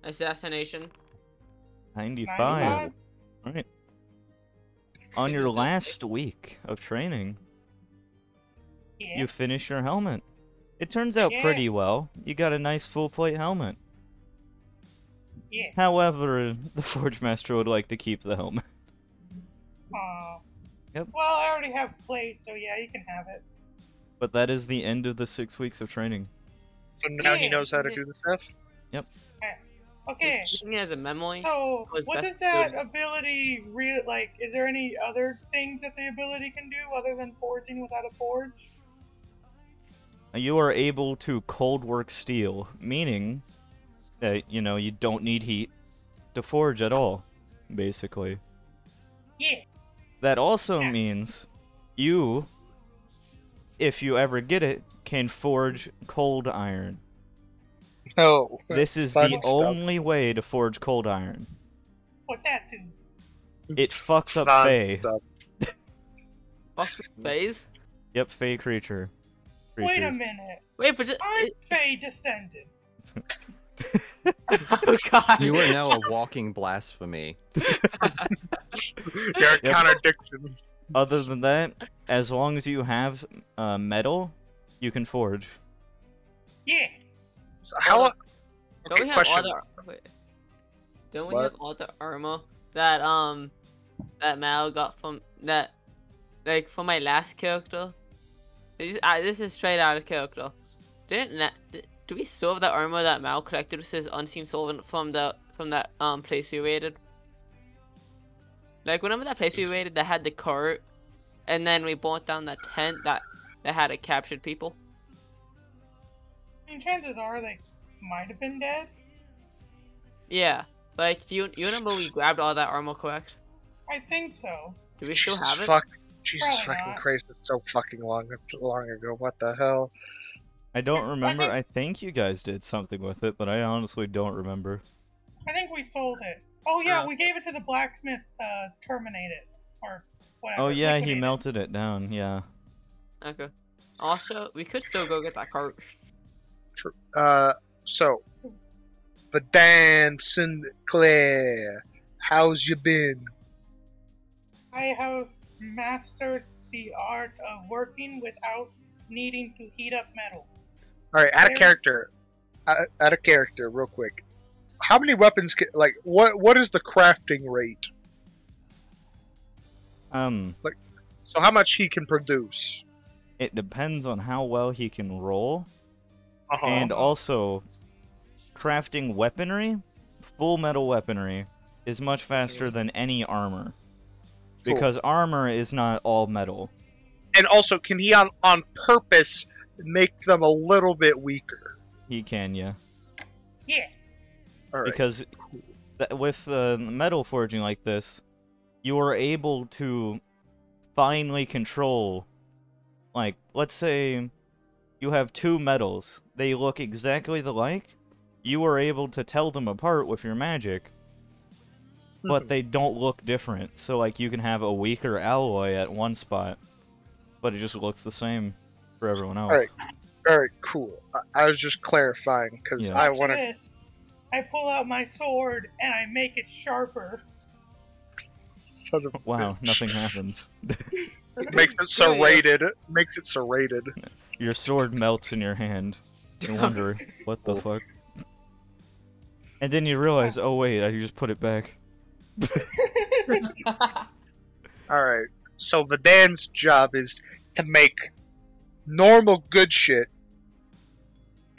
Assassination. Ninety-five. 95. All right. On your last week of training, Yeah. you finish your helmet. It turns out Yeah. pretty well. You got a nice full plate helmet. Yeah. However, the Forge Master would like to keep the helmet. Uh, Yep. Well, I already have plate, so yeah, you can have it. But that is the end of the six weeks of training. So now he knows how to do the stuff. Yep. Okay. Just keeping it as a memory. So, what does that good. ability real like? Is there any other things that the ability can do other than forging without a forge? You are able to cold work steel, meaning that, you know, you don't need heat to forge at all, basically. Yeah. That also Yeah. means you, if you ever get it, can forge cold iron. No. This is *laughs* the stuff. only way to forge cold iron. What that do? It fucks up Fun Fae. stuff. *laughs* Fuck phase. Yep, Fae creature. Wait a minute. Wait, but just, I'm Fey descendant. *laughs* oh god. You are now a walking blasphemy. You're a Yep. contradiction. Other than that, as long as you have uh, metal, you can forge. Yeah. So how? Don't Okay, we have question. all the wait. Don't we What? have all the armor that um that Mal got from that like for my last character? This, uh, this is straight out of character. Didn't Na- d- do we still have the armor that Mal collected with his unseen solvent from the from that um place we raided? Like remember that place we raided that had the cart, and then we burnt down that tent that that had it captured people. I mean, chances are they might have been dead. Yeah, like do you you remember we grabbed all that armor correct? I think so. Do we still have it? fuck. Jesus Probably fucking not. Christ! It's so fucking long, long ago. What the hell? I don't I remember. think- I think you guys did something with it, but I honestly don't remember. I think we sold it. Oh yeah, Uh. we gave it to the blacksmith. Uh, terminate it or whatever. Oh yeah, he liquidate it. melted it down. Yeah. Okay. Also, we could still go get that cart. True. Uh, so, Vadan Sinclair, how's you been? I have mastered the art of working without needing to heat up metal. All right, out of character, out out of character, real quick. How many weapons? Can, like, what? What is the crafting rate? Um, like, So, how much he can produce? It depends on how well he can roll, Uh-huh. and also crafting weaponry, full metal weaponry, is much faster than any armor. Cool. Because armor is not all metal. and also, can he on on purpose make them a little bit weaker? He can, yeah. Yeah. All right. because th- with uh, metal forging like this, you are able to finely control. Like, let's say you have two metals, they look exactly the like You are able to tell them apart with your magic, but hmm. they don't look different. So, like, you can have a weaker alloy at one spot, but it just looks the same for everyone else. Alright. All right, cool. I, I was just clarifying because Yeah. I want to. I pull out my sword and I make it sharper. *laughs* Son of Wow, bitch. nothing happens. *laughs* Makes it serrated. It Makes it serrated. Your sword melts in your hand. You wonder, what the fuck? And then you realize, oh wait, I just put it back. *laughs* All right. So Vadan's job is to make normal good shit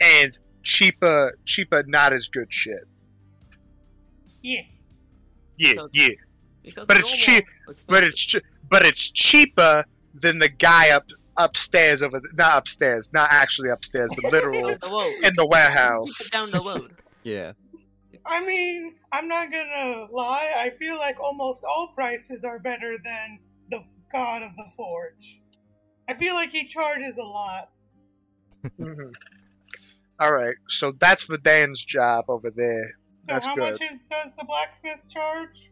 and cheaper, cheaper, not as good shit. Yeah. Yeah, So- yeah. You said But it's cheap- But it's ch- but it's cheaper than the guy up upstairs over the, not upstairs, not actually upstairs, but literal Down *laughs* the road. in the warehouse. Down the road. *laughs* Yeah. I mean, I'm not gonna lie. I feel like almost all prices are better than the God of the Forge. I feel like he charges a lot. Mhm. All right, so that's Vadan's job over there. So That's how good. much is does the blacksmith charge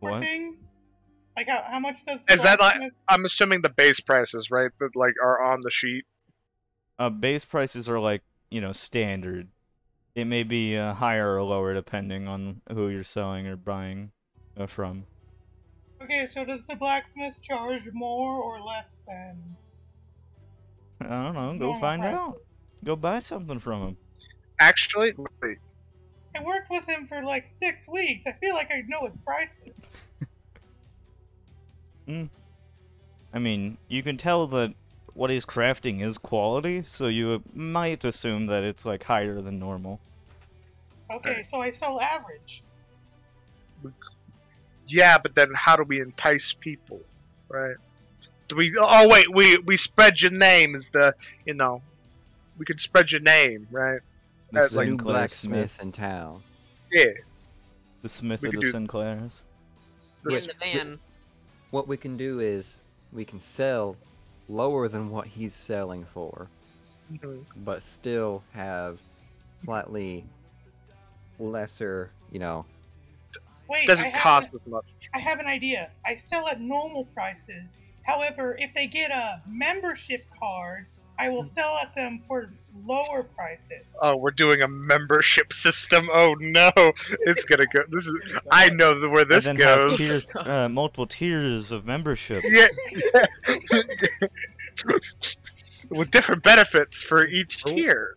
for What? things? Like how, how much does the Is that like- blacksmith- I'm assuming the base prices, right? That like are on the sheet. Uh, base prices are like you know standard. It may be uh, higher or lower depending on who you're selling or buying uh, from. Okay, so does the blacksmith charge more or less than I don't know. Go normal find out. Go buy something from him. Actually, wait. I worked with him for like six weeks. I feel like I know his prices. Mm. I mean, you can tell that what he's crafting is quality, so you might assume that it's like higher than normal. Okay, so I sell average. Yeah, but then how do we entice people, right? Do we? Oh wait, we we spread your name is the you know, we could spread your name, right? The That's like New blacksmith Smith, in town. Yeah. the Smith we of the do- Sinclairs. In This- the van. What we can do is we can sell lower than what he's selling for, Mhm. but still have slightly lesser, you know. Wait, doesn't cost as much. I have an idea. I sell at normal prices. However, if they get a membership card, I will sell at them for lower prices. Oh, we're doing a membership system. Oh no, it's gonna go. This is. I know the- where this and then have goes. tiers, uh, multiple tiers of membership. Yeah. With different benefits for each Oh. tier.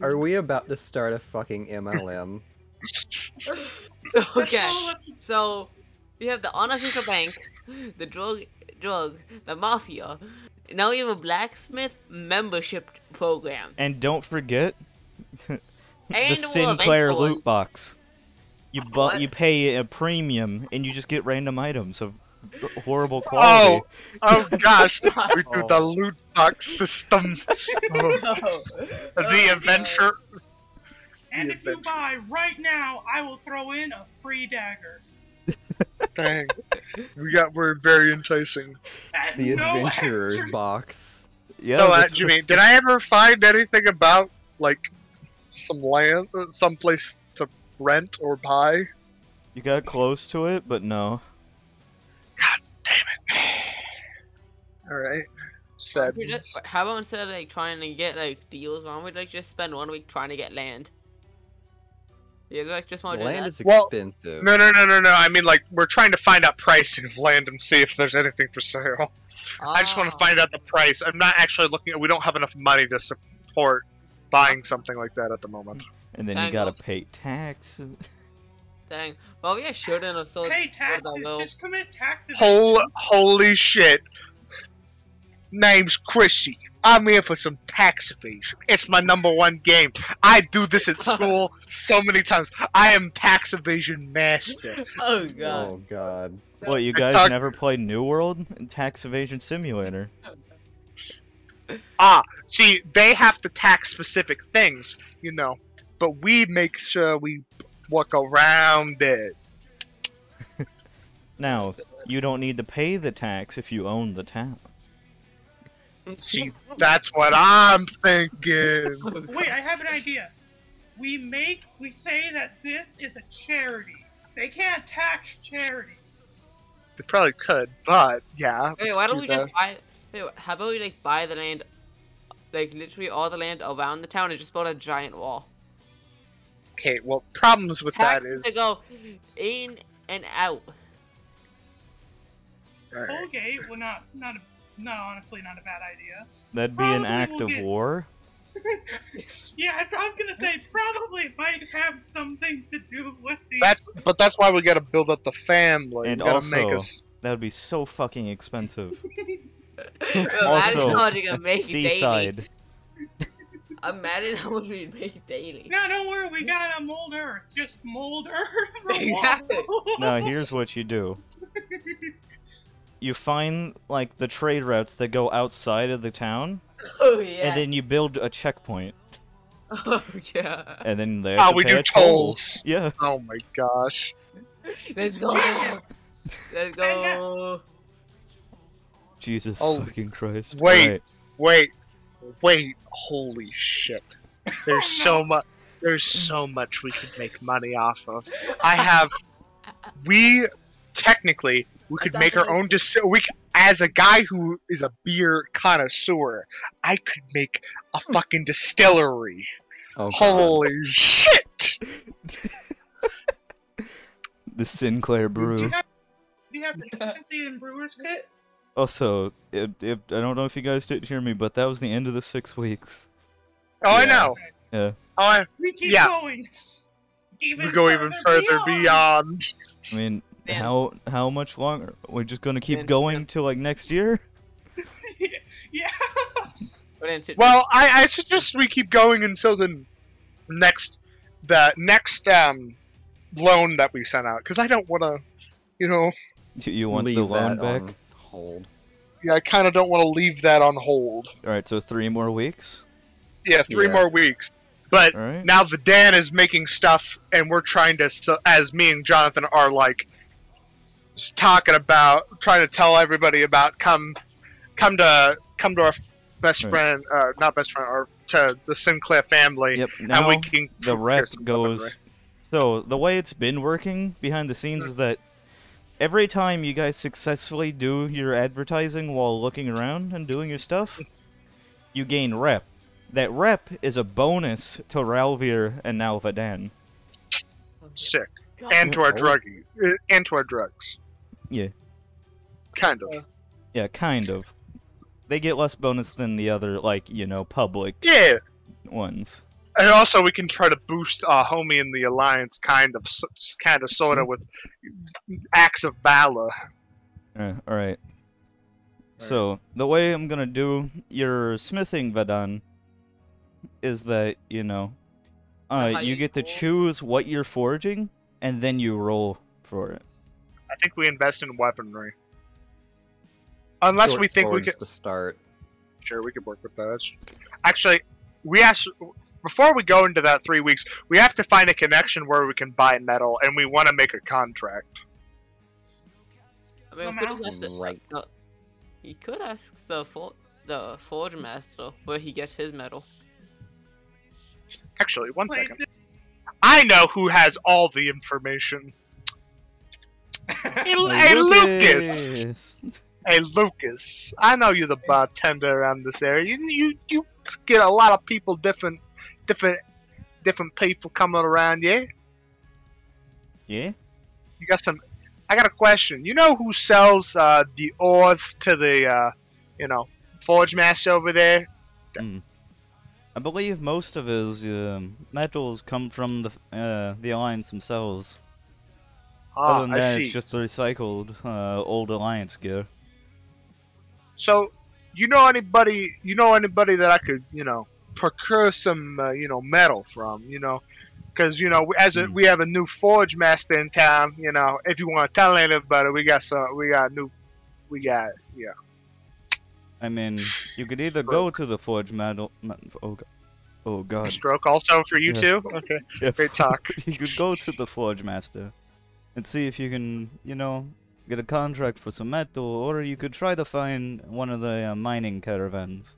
Are we about to start a fucking MLM? *laughs* okay. all up to- So we have the unofficial bank, the drug drug, the mafia. Now we have a blacksmith membership program. And don't forget *laughs* the And we'll Sinclair eventually- loot box. You bu- you pay a premium and you just get random items of horrible oh, quality. Oh, oh *laughs* gosh, we do Oh. the loot box system. *laughs* Oh, the oh, adventure. and the if you buy right now, I will throw in a free dagger. Dang, we got. We're very enticing. At The no adventurer's extra- box. Yeah, so, uh, Jimmy, did I ever find anything about like some land, uh, some place to rent or buy? you got close to it, but no. *sighs* All right. Why Sad. don't we just- How about instead of like trying to get like deals, why don't we like just spend one week trying to get land? You guys like just want to do Land that? is Well, expensive. No, no, no, no, no. I mean, like, we're trying to find out pricing of land and see if there's anything for sale. I just want to Ah. find out the price. I'm not actually looking at. We don't have enough money to support buying something like that at the moment. And then you gotta Tangles. pay taxes. Dang. Well, we yeah, shouldn't have sold. Pay taxes. that. Just commit taxes. Hol- holy shit! Name's Chrissy. I'm here for some tax evasion. It's my number one game. I do this at school so many times. I am tax evasion master. *laughs* Oh god. Oh god. What, you guys thought- never played New World? Tax Evasion Simulator. Ah, see, they have to tax specific things, you know, but we make sure we work around it. Now, you don't need to pay the tax if you own the town. See, that's what I'm thinking. Wait, I have an idea. We make we say that this is a charity. They can't tax charity. They probably could, but yeah. Wait, why don't do we that. just buy? Wait, how about we like buy the land, like literally all the land around the town and just build a giant wall? Okay, well, problems with that Taxes is. to go in and out. Alright. Okay, well not not a, not honestly not a bad idea. That'd be an Probably act will of get- war. *laughs* Yeah, that's what I was gonna say. Probably might have something to do with the. That's but that's why we gotta build up the family. And we gotta also, make us That would be so fucking expensive. *laughs* Imagine Also, how much you can make daily. Seaside. Imagine how much we make daily. No, don't worry, we got a mold Earth. Just mold Earth. the *laughs* Exactly. wall. No, here's what you do. You find like the trade routes that go outside of the town, *laughs* Oh yeah. and then you build a checkpoint, *laughs* Oh yeah. and then they Oh, to we pay do a toll. tolls. *laughs* Yeah. Oh my gosh. Let's go. Genius. Let's go. Jesus Oh, fucking Christ. wait. Alright. Wait, wait, holy shit. There's Oh, so much there's so much we could make money off of. I have we technically we could make our own dis- we as a guy who is a beer connoisseur, I could make a hmm. fucking distillery. Oh, God. Holy shit! The Sinclair Do you Brew. have, do you have deficiency in brewer's kit? Also, it, it, I don't know if you guys didn't hear me, but that was the end of the six weeks. Oh I know. Yeah. Oh I, We keep Yeah. going. Even we go even further beyond. I mean, Man. how how much longer? We're just gonna keep Man, going man. till like next year? *laughs* yeah. Well, I, I suggest we keep going until the next the next um loan that we sent out because I don't want to, you know, You, you want Leave the loan that back? on hold. yeah, I kind of don't want to leave that on hold. All right, so three more weeks. Yeah, three Yeah. more weeks. But All right. now the Dan is making stuff, and we're trying to, s- as me and Jonathan are like s- talking about, trying to tell everybody about come, come to come to our best Right. friend, uh, not best friend, or to the Sinclair family, Yep. and Now we can the rep here's some goes. So the way it's been working behind the scenes is that every time you guys successfully do your advertising while looking around and doing your stuff, you gain rep. That rep is a bonus to Ralvier and now Vadan. sick. And to our druggy, uh, and to our drugs. Yeah. Kind of. Yeah, kind of. They get less bonus than the other, like, you know, public Yeah. ones. And also, we can try to boost uh, homie in the alliance, kind of, s- kind of, sort of, with acts of valor. Uh, alright. So, the way I'm gonna do your smithing Vadan is that, you know, uh, how you you get to roll? choose what you're forging, and then you roll for it. I think we invest in weaponry. Unless Short we think we swords can. to start. Sure, we could work with that. Actually, we asked before we go into that three weeks. We have to find a connection where we can buy metal, and we want to make a contract. I mean, No we could mouse. ask the, Right. no, he could ask the for, the forge master where he gets his metal. Actually, one Wait, second. I know who has all the information. Hey, hey, Lucas. Hey, Lucas. I know you're the bartender around this area. You, you you get a lot of people, different, different, different people coming around. Yeah. Yeah? You got some. I got a question. You know who sells uh, the ores to the, uh, you know, forge master over there? I believe most of his um, metals come from the uh, the Alliance themselves. Other Ah, than I that, see. it's just recycled uh, old Alliance gear. So, you know anybody? You know anybody that I could, you know, procure some, uh, you know, metal from? You know, because you know, as a, Hmm. we have a new forge master in town. You know, if you want to tell anybody, we got some. We got new. We got yeah. I mean, you could either go to the Forge Metal. Oh, go- oh God. Stroke also for you Yeah. too. Okay, Yeah, great talk. *laughs* you could go to the Forge Master and see if you can, you know, get a contract for some metal, or you could try to find one of the uh, mining caravans.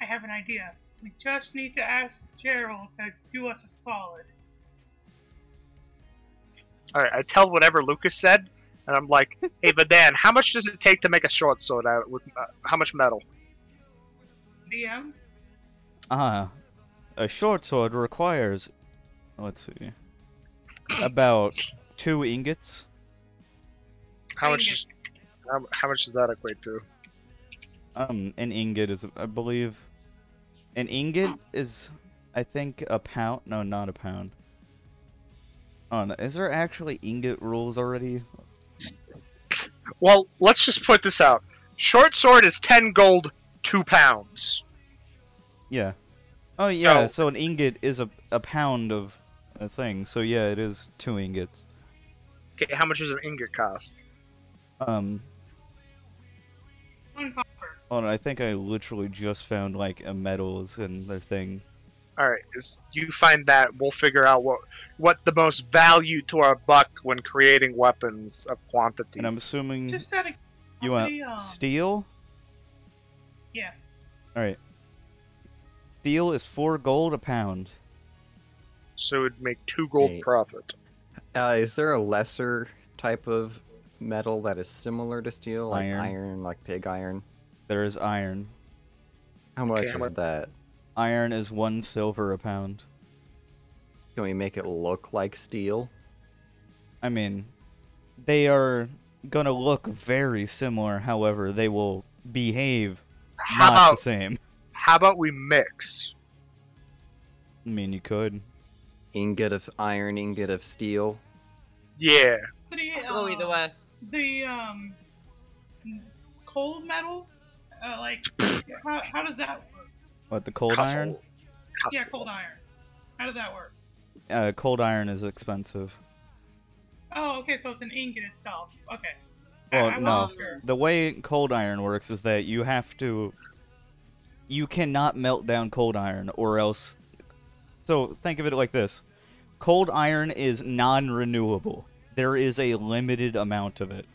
I have an idea. We just need to ask Gerald to do us a solid. All right, I tell whatever Lucas said, and I'm like, *laughs* hey, Vadan, how much does it take to make a short sword out with uh, how much metal? DM? Ah, a short sword requires, let's see, about two ingots. How much? Is, how, how much does that equate to? Um, an ingot is, I believe, an ingot is, I think, a pound. No, not a pound. Oh, no, is there actually ingot rules already? Well, let's just put this out. Short sword is ten gold, two pounds. Yeah. Oh yeah, No. so an ingot is a a pound of a thing. So yeah, it is two ingots. Okay, how much does an ingot cost? Um, One copper. hold on, I think I literally just found like a metals and the thing. All right, is you find that we'll figure out what what the most value to our buck when creating weapons of quantity. And I'm assuming Just out of you want curiosity, um, steel. Yeah. All right. Steel is four gold a pound. So it'd make two gold Hey. profit. Uh, is there a lesser type of metal that is similar to steel, like Iron. iron, like pig iron? There is iron. How much how is much- that? Iron is one silver a pound. Can we make it look like steel? I mean, they are gonna look very similar. However, they will behave How not about the same. how about we mix? I mean, you could. Ingot of iron, ingot of steel. Yeah. So the, Go uh, either way. The um, cold metal, uh, like *laughs* how, how does that work? What the cold Castle. iron? Castle. Yeah, cold iron. How does that work? Uh, cold iron is expensive. Oh, okay, so it's an ingot itself. Okay. Well, I, I no. sure. The way cold iron works is that you have to. You cannot melt down cold iron, or else. So think of it like this: cold iron is non-renewable. There is a limited amount of it.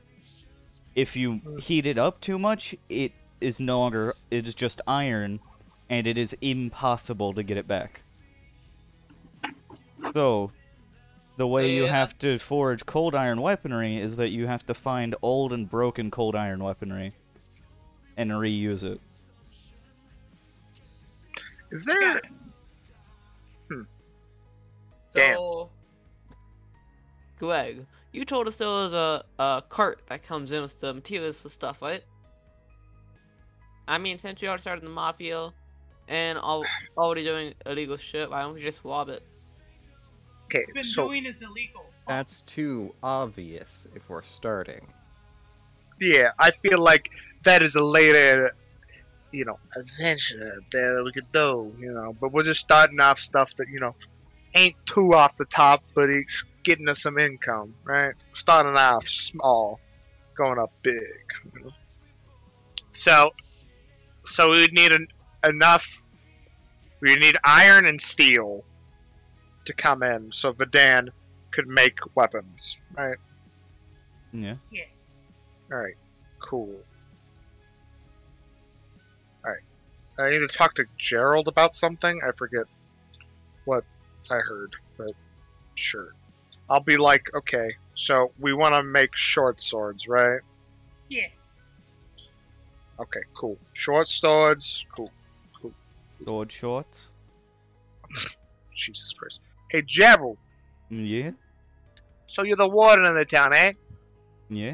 If you heat it up too much, it is no longer. It is just iron, and it is impossible to get it back. So, the way you have to forge cold iron weaponry is that you have to find old and broken cold iron weaponry and reuse it. Is there? Got. Damn. Greg, you told us there was a, a cart that comes in with the materials for stuff, right? I mean, since you already started the mafia and al- *sighs* already doing illegal shit, why don't we just rob it? Okay, It's been so doing is illegal. That's too obvious if we're starting. yeah, I feel like that is a later, you know, adventure that we could do, you know. But we're just starting off stuff that you know ain't too off the top, but it's getting us some income, right? Starting off small, going up big. You know? So, so we would need an, enough. We would need iron and steel to come in, so Vadan could make weapons, right? Yeah. Alright, cool. Alright. I need to talk to Gerald about something. I forget what I heard, but sure. I'll be like, okay, so we want to make short swords, right? Yeah. Okay, cool. Short swords, cool. cool. Sword shorts. *laughs* Jesus Christ. Hey, Gerald, Yeah. so you're the warden of the town, eh? Yeah.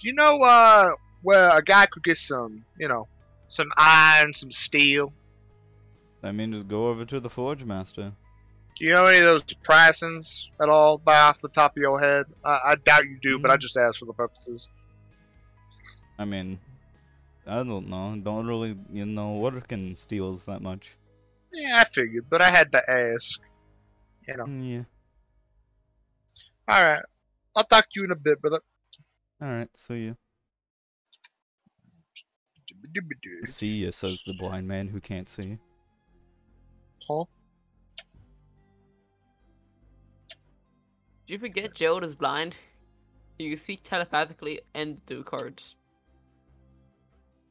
Do you know uh, where a guy could get some, you know, some iron, some steel? I mean, just go over to the forge master. Do you know any of those pricings at all by off the top of your head? I, I doubt you do, but I mm-hmm. just asked for the purposes. I mean, I don't know. Don't really, you know, working steals that much. Yeah, I figured, but I had to ask. You know. Mm, yeah. All right, I'll talk to you in a bit, brother. All right. See you. See ya, says the blind man who can't see. Huh? Did you forget Gerald is blind? You can speak telepathically and through cards.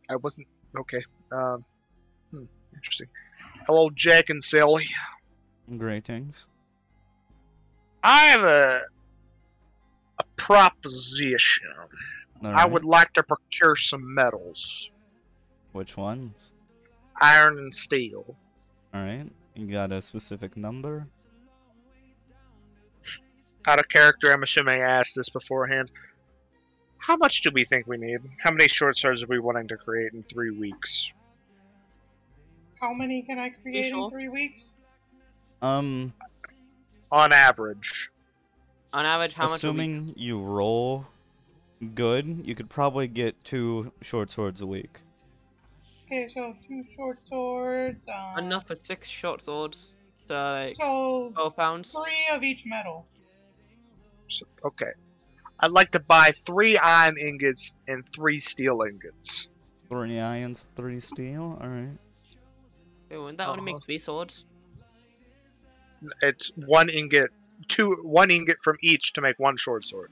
I wasn't okay. Um, hmm, interesting. Hello, Jack and Sally. Greetings. I have a a proposition. All I would like to procure some metals, Which ones? iron and steel. All right. You got a specific number? out of character, I'm assuming I asked this beforehand. How much do we think we need? How many short swords are we wanting to create in three weeks? How many can I create sure? in three weeks? Um, On average. On average, how much? a week? assuming you roll good, you could probably get two short swords a week. Okay, so two short swords. Um, Enough for six short swords. So like So twelve pounds. three of each metal. So- okay. I'd like to buy three iron ingots and three steel ingots. Three irons, three steel. All right. Wait, wouldn't that only Uh-huh. make three swords? It's one ingot, two, one ingot from each to make one short sword.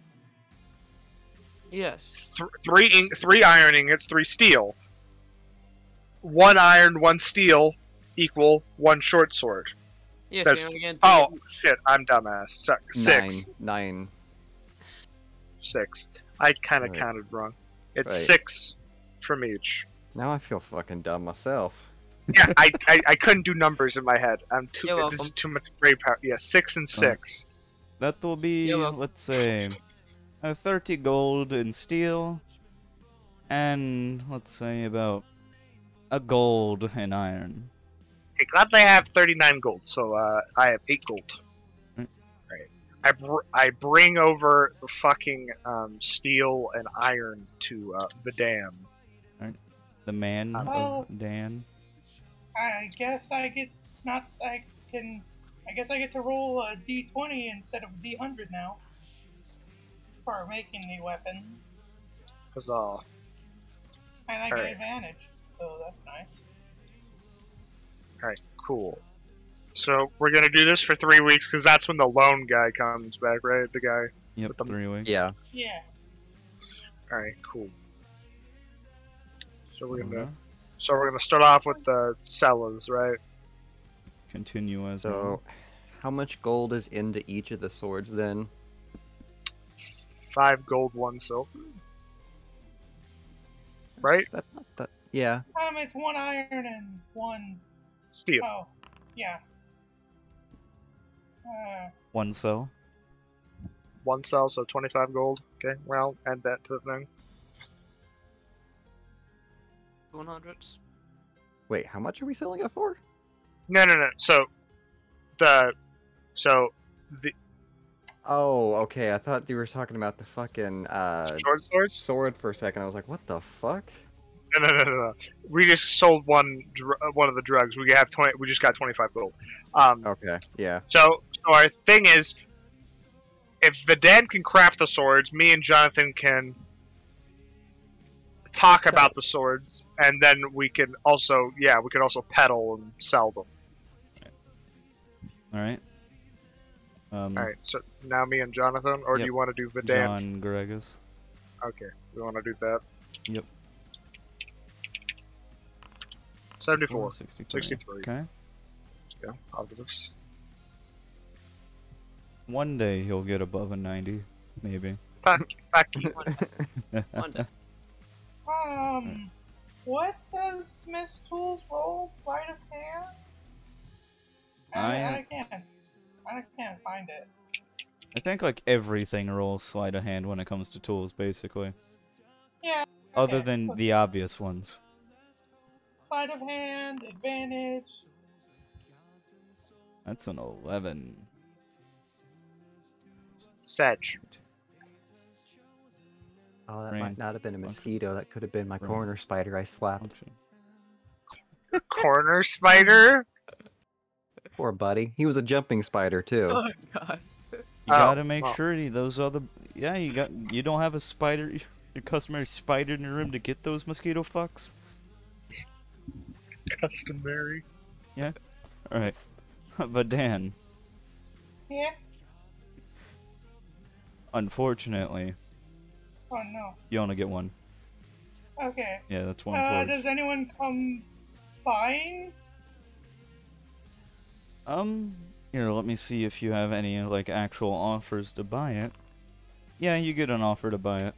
Yes. Th- three, ing- three iron ingots, three steel. One iron, one steel, equal one short sword. Yes. That's- you're only getting three Oh each. shit! I'm dumbass. So- Six, Nine. Nine. six. I kind of Right. counted wrong. It's Right. six from each. Now I feel fucking dumb myself. Yeah, *laughs* I, I I couldn't do numbers in my head. I'm too. You're this is too much brain power. Yeah, six and six. That will be, let's say, uh, 30 gold in steel, and let's say about a gold and iron. Okay, glad they have 39 gold, so uh, I have 8 gold. Mm. Right. I, br- I bring over the fucking um, steel and iron to uh, the dam. The man Oh. of Dan. I guess I get not. I can. I guess I get to roll a d20 instead of d100 now for making the weapons, Huzzah. and I get Alright. advantage. So that's nice. Alright, cool. So we're gonna do this for three weeks because that's when the loan guy comes back, right? The guy. Yep, With the- three weeks. Yeah. Yeah. Alright, cool. So we're gonna Uh-huh. so we're gonna start off with the sellers, right? Continue as So, well. how much gold is into each of the swords then? Five gold, one silver. Right? That's not that. Yeah. Um, it's one iron and one. Steel. Oh, yeah. Uh, One cell. One cell, so 25 gold. Okay, well, add that to the thing. One hundreds. Wait, how much are we selling it for? No, no, no. So, the, so the Oh, okay. I thought you were talking about the fucking uh, short swords. sword for a second. I was like, what the fuck? No, no, no, no, no. We just sold one, uh, one of the drugs. We have 20. We just got 25 gold. Um, Okay. Yeah. so, so our thing is, if Vidan can craft the swords, me and Jonathan can talk Sell. about the swords, and then we can also, yeah, we can also peddle and sell them. All right. Um, All right. So now me and Jonathan, or do you want to do John Vidan? Gregus. Okay, we want to do that. Yep. 74. 63. 63. Okay. Yeah, positives. One day he'll get above a 90, maybe. Fuck, *laughs* fuck you. One day. um, what does Smith's Tools roll? Sleight of hand? I, I- I can't. I can't find it. I think like everything rolls sleight of hand when it comes to tools, basically. Yeah. Other okay, than so the obvious ones. Sleight of hand, advantage. That's an 11. Sedge. Oh, that Rain. might not have been a Function. mosquito. That could have been my Rain. corner spider I slapped. Function. Corner spider? Poor buddy. He was a jumping spider too. Oh god. You Oh, gotta make well. sure those other. Yeah, you got. You don't have a spider. Your customary spider in your room to get those mosquito fucks. Customary. Yeah. All right. *laughs* but Dan, Yeah. unfortunately, Oh no. you only get one. Okay. Yeah, that's one Uh, does anyone come buying? Um, here, let me see if you have any like actual offers to buy it. Yeah, you get an offer to buy it.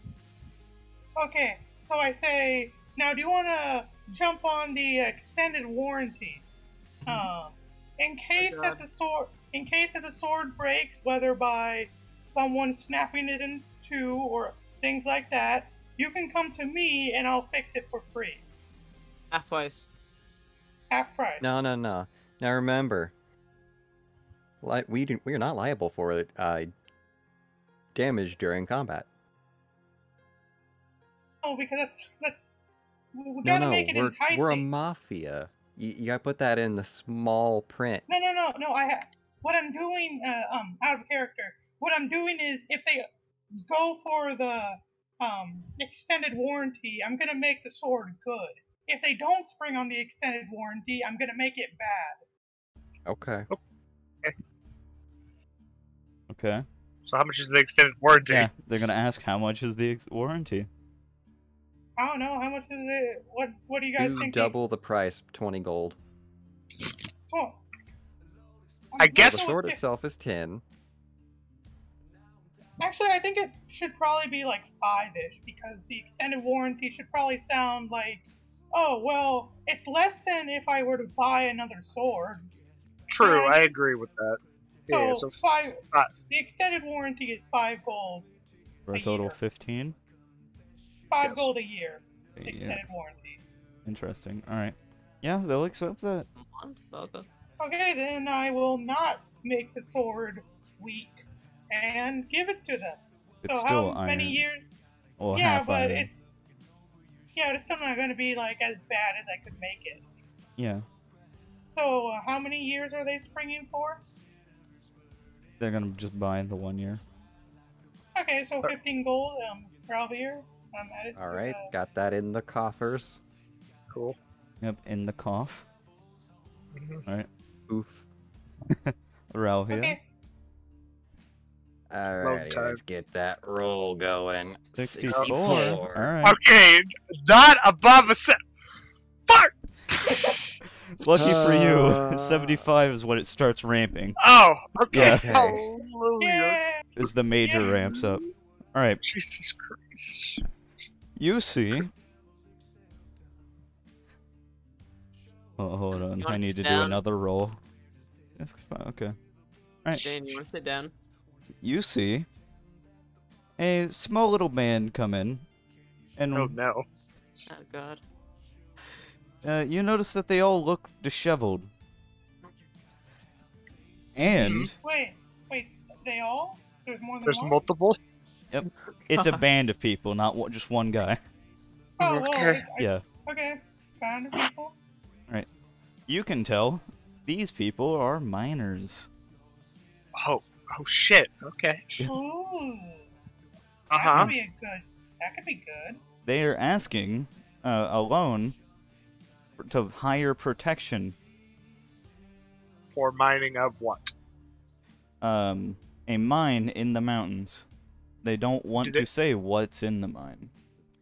Okay, so I say, now do you want to jump on the extended warranty? Uh, in case that the sword, in case that the sword breaks, whether by someone snapping it in two or things like that, you can come to me and I'll fix it for free, Half price. half price. No, no, no. Now remember, li- we do, we are not liable for uh, damage during combat. Oh, because that's that's we No, gotta no, make it we're, enticing. we're a mafia. You, you gotta put that in the small print. No, no, no, no. I ha- what I'm doing, uh, um, out of character. What I'm doing is, if they go for the um extended warranty, I'm gonna make the sword good. If they don't spring on the extended warranty, I'm gonna make it bad. Okay. Okay. So how much is the extended warranty? Yeah, they're gonna ask how much is the ex- warranty. I don't know how much is it. What What do you guys Do think? double the price, twenty gold. Oh. I I'm guess- The sword it's- itself is ten. Actually, I think it should probably be like five-ish because the extended warranty should probably sound like, oh well, it's less than if I were to buy another sword. True, Yeah. I agree with that. So, yeah, so five. five. The extended warranty is five gold. For a A total year. 15? Five Yes. gold a year. Yeah, Extended warranty. interesting. Alright. Yeah, they'll accept that. Okay. Okay, then I will not make the sword weak and give it to them. It's so still how many iron. years? Well, yeah, half but iron. it's yeah, but it's still not going to be like as bad as I could make it. Yeah, So uh, how many years are they springing for? they're gonna just buy the one year. Okay, so 15 gold. Um, Ralvier. I'm added All to right, the- got that in the coffers. cool. Yep, in the cough. Mhm. Alright. Oof. *laughs* Ralph here. Okay. Alrighty, time. let's get that roll going. 64. 64. Alright. Okay, not above a set. Fuck! *laughs* Lucky for you, Uh, *laughs* 75 is what it starts ramping. Oh, okay. Yeah. Okay. Hallelujah. Yeah. As the major Yeah. ramps up. Alright, Jesus Christ. You see. Oh, hold on. I need to sit do another roll. That's fine. Okay. Alright. Dane, you wanna sit down? You see a small little band come in, and Oh no. Oh god. uh, you notice that they all look disheveled. And Wait, wait. They all? There's more than There's one. multiple. *laughs* it's a band of people, not one- just one guy. oh, well, Okay. I- I- Yeah. Okay. Found the people. You can tell these people are miners. Oh, oh shit. Okay. Ooh. Uh huh. That could be a good. That could be good. They are asking uh, a loan for- to hire protection, For mining of what? um, a mine in the mountains. They don't want Do to say what's in the mine.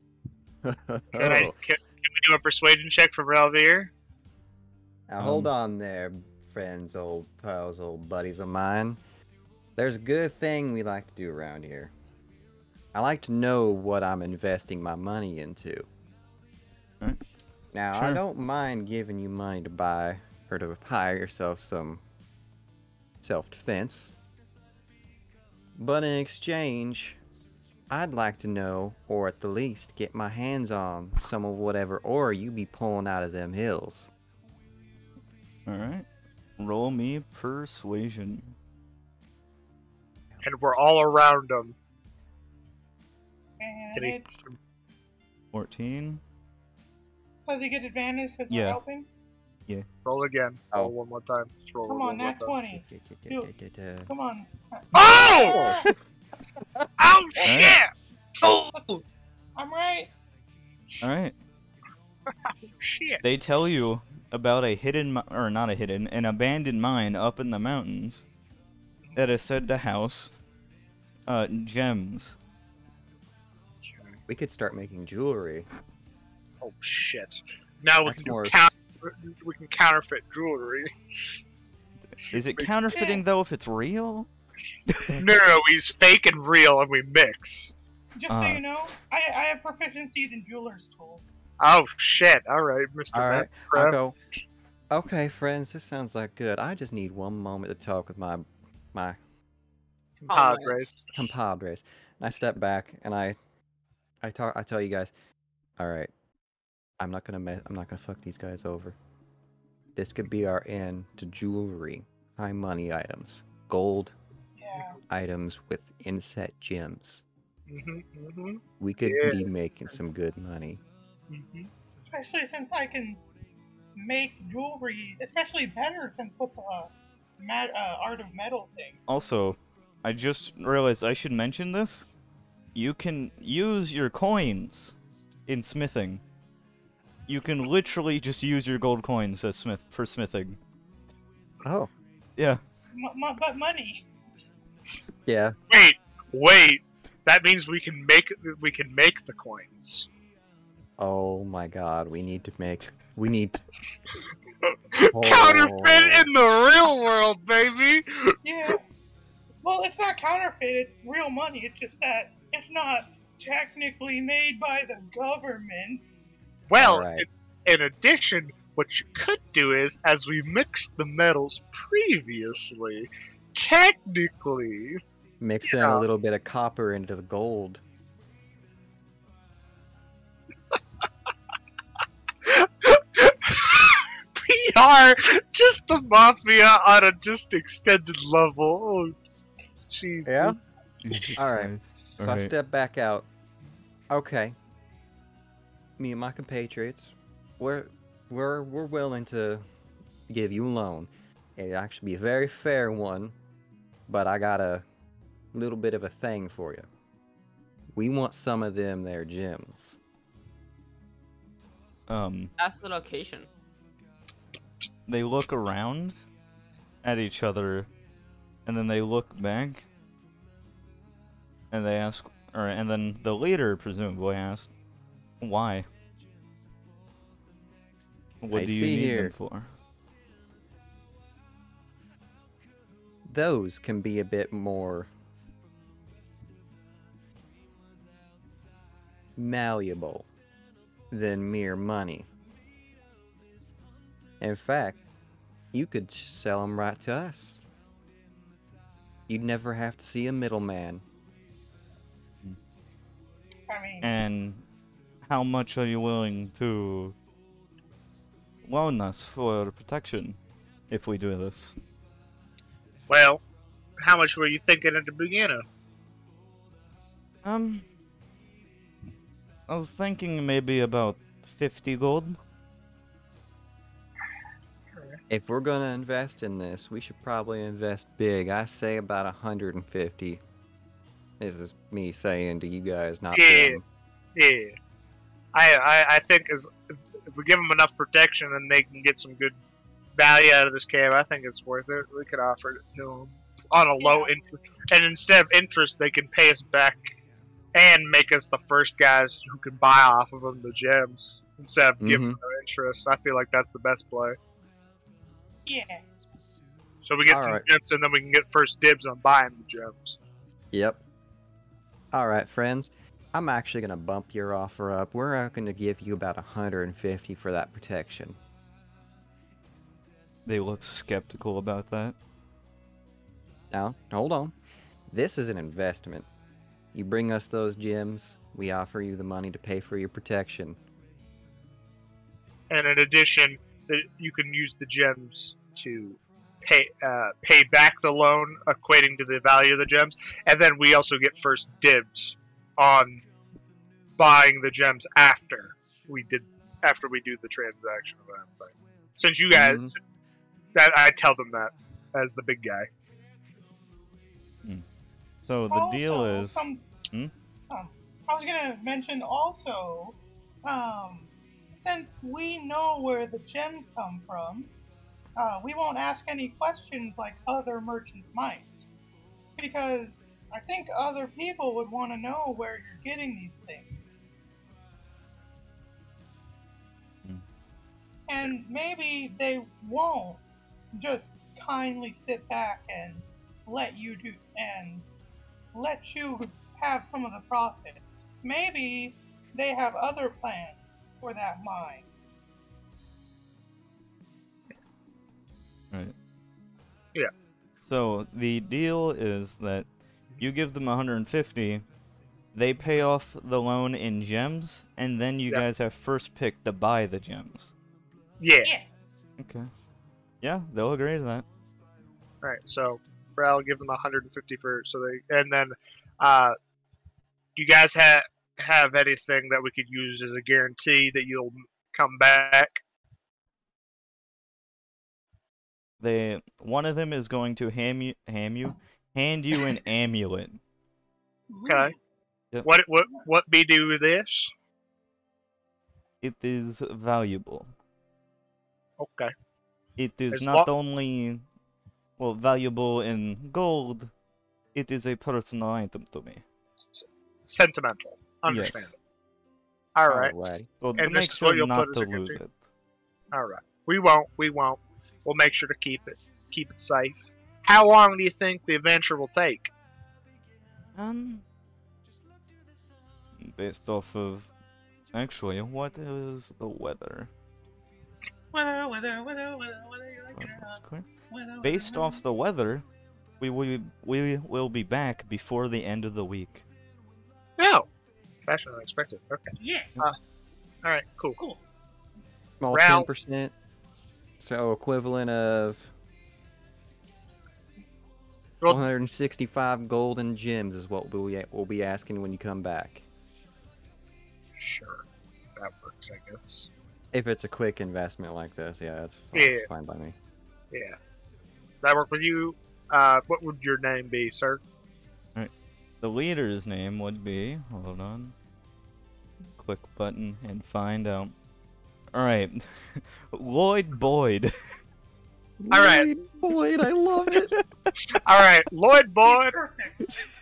*laughs* Can I? Oh, Can, can we do a persuasion check from Ralvier? Now hold Um, on there, friends, old pals, old buddies of mine. There's a good thing we like to do around here. I like to know what I'm investing my money into. Alright. Now, I don't mind giving you money to buy or to hire yourself some self defense. But in exchange, I'd like to know, or at the least get my hands on, some of whatever ore you be pulling out of them hills. All right. Roll me persuasion. And we're all around them. And Can he? 14. does he get advantage because Yeah. we're helping? Yeah. Roll again. Oh. Roll one more time. Just roll Come one on, more nat time. 20. Come on. Oh! *laughs* Oh shit! Oh I'm right. All right. *laughs* shit! They tell you about a hidden, or not a hidden, an abandoned mine up in the mountains that is said to house uh, gems. We could start making jewelry. Oh shit! Now we can do more- count- We can counterfeit jewelry. Is it *laughs* counterfeiting though if it's real? *laughs* No, no, no. He's fake and real, and we mix. Just so Ah. you know, I, I have proficiencies in jeweler's tools. Oh shit! All right, Mister. All right, I'll go. Okay, friends, this sounds like good. I just need one moment to talk with my my Compadres. compadres. And I step back and I I talk I tell you guys, all right, I'm not gonna mess, I'm not gonna fuck these guys over. This could be our end to jewelry, high money items, gold Yeah. Items with inset gems. hmm hmm We could Yeah. be making some good money. hmm Especially since I can make jewelry, especially better since with the mat, uh, art of metal thing. Also, I just realized I should mention this. You can use your coins in smithing. You can literally just use your gold coins as smith for smithing. Oh, Yeah. M- m- but money. Yeah. Wait, wait. That means we can make we can make the coins. Oh my God, we need to make. We need. To... *laughs* Counterfeit Oh. in the real world, baby. Yeah. Well, it's not counterfeit. It's real money. It's just that it's not technically made by the government. Well, Alright. in, in addition, what you could do is, as we mixed the metals previously, technically, Mix in Yeah. a little bit of copper into the gold. we are just the mafia on a just extended level. Oh, Jesus. Yeah? *laughs* All right. So I Alright. step back out. Okay. Me and my compatriots, we're we're we're willing to give you a loan. It'd actually be a very fair one, but I got a little bit of a thing for you. We want some of them there gems. Um, That's the location. they look around at each other, and then they look back, and they ask, or and then the leader presumably asked, "Why? What I do you see need here. them for?" Those can be a bit more malleable than mere money. In fact, you could sell them right to us. You'd never have to see a middleman. I mean, And how much are you willing to loan us for protection if we do this? Well, how much were you thinking at the beginning? Um, I was thinking maybe about 50 gold. If we're gonna invest in this, we should probably invest big. I say about 150. This is me saying to you guys, not Yeah. them. Yeah, I, I I think as if we give them enough protection and they can get some good value out of this cave, I think it's worth it. We could offer it to them on a low Yeah. interest, and instead of interest, they can pay us back and make us the first guys who can buy off of them the gems instead of mm-hmm. giving them interest. I feel like that's the best play. yeah. So we get some Alright. gems, and then we can get first dibs on buying the gems. Yep. All right, friends. I'm actually gonna bump your offer up. We're going to give you about 150 for that protection. They look skeptical about that. Now, hold on. This is an investment. You bring us those gems, we offer you the money to pay for your protection. and in addition, that you can use the gems to pay uh, pay back the loan, equating to the value of the gems, and then we also get first dibs on buying the gems after we did after we do the transaction of that thing. Since you guys, Mhm. that I tell them that as the big guy. So the also, deal is, some, Hmm? um, I was gonna mention also, um, since we know where the gems come from, uh, we won't ask any questions like other merchants might, because I think other people would want to know where you're getting these things. Hmm. And maybe they won't just kindly sit back and let you do and let you have some of the profits. Maybe they have other plans for that mine. right? Yeah. So the deal is that you give them 150, they pay off the loan in gems, and then you Yeah. guys have first pick to buy the gems. Yeah. Yeah. Okay. Yeah, they'll agree to that. All right. So I'll give them 150 for so they and then uh, Do you guys have have anything that we could use as a guarantee that you'll come back? They one of them is going to ham you, ham you, hand you an *laughs* amulet. Okay. Yep. What what what be do this? It is valuable. Okay. It is As not only well valuable in gold. It is a personal item to me. Sentimental. Understand it. All right. Alrighty. So And make this is what sure you'll not put to lose it. All right. We won't. We won't. We'll make sure to keep it keep it safe. How long do you think the adventure will take? Um, based off of actually, what is the weather? Weather, weather, weather, weather, weather, you like it or not? Weather. Weather, Based weather, off the weather, we we we will be back before the end of the week. No. Faster than expected. Okay. Yeah, uh, All right. Cool. cool. Small 10%. So equivalent of 165 golden gems is what we'll, we'll be asking when you come back. Sure. That works, I guess. If it's a quick investment like this, yeah, that's fine, Yeah. that's fine by me. Yeah. That work with you? Uh, what would your name be, sir? The leader's name would be hold on. Click button and find out. All right, *laughs* Lloyd Boyd. *laughs* All right. Lloyd Boyd, I love it. *laughs* All right, Lloyd Boyd.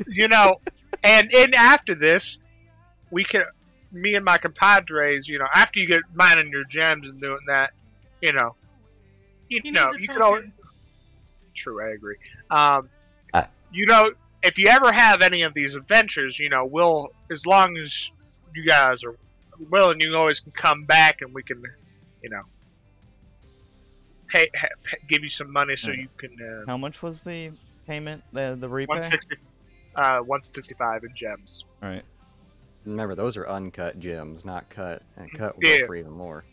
You know, and and after this, we can, me and my compadres. You know, after you get mining your gems and doing that, you know, you He know, you can always. True, I agree. Um, I- you know, if you ever have any of these adventures, you know, we'll as long as you guys are willing, you always can come back and we can, you know, pay, ha, pay give you some money so Okay. you can. Uh, How much was the payment? The the repay. 160, uh, 165 in gems. All right. Remember, those are uncut gems, not cut. And cut will Yeah. go for even more.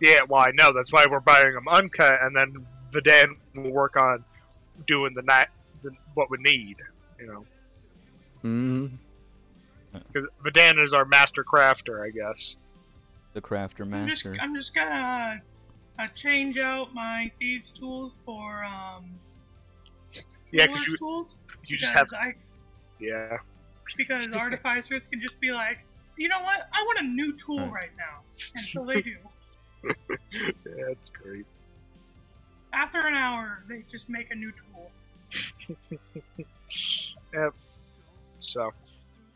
Yeah, well, I know. That's why we're buying them uncut, and then Vidan will work on doing the night, the, what we need. You know, hmm because Vidan is our master crafter, I guess. The crafter I'm just, master. I'm just gonna uh, change out my thieves' tools for um. Yeah, healer's because you tools. you just have I yeah. Because *laughs* artificers can just be like, you know what? I want a new tool Right. now, and so they do. *laughs* Yeah, that's great. After an hour, they just make a new tool. *laughs* Yep. So,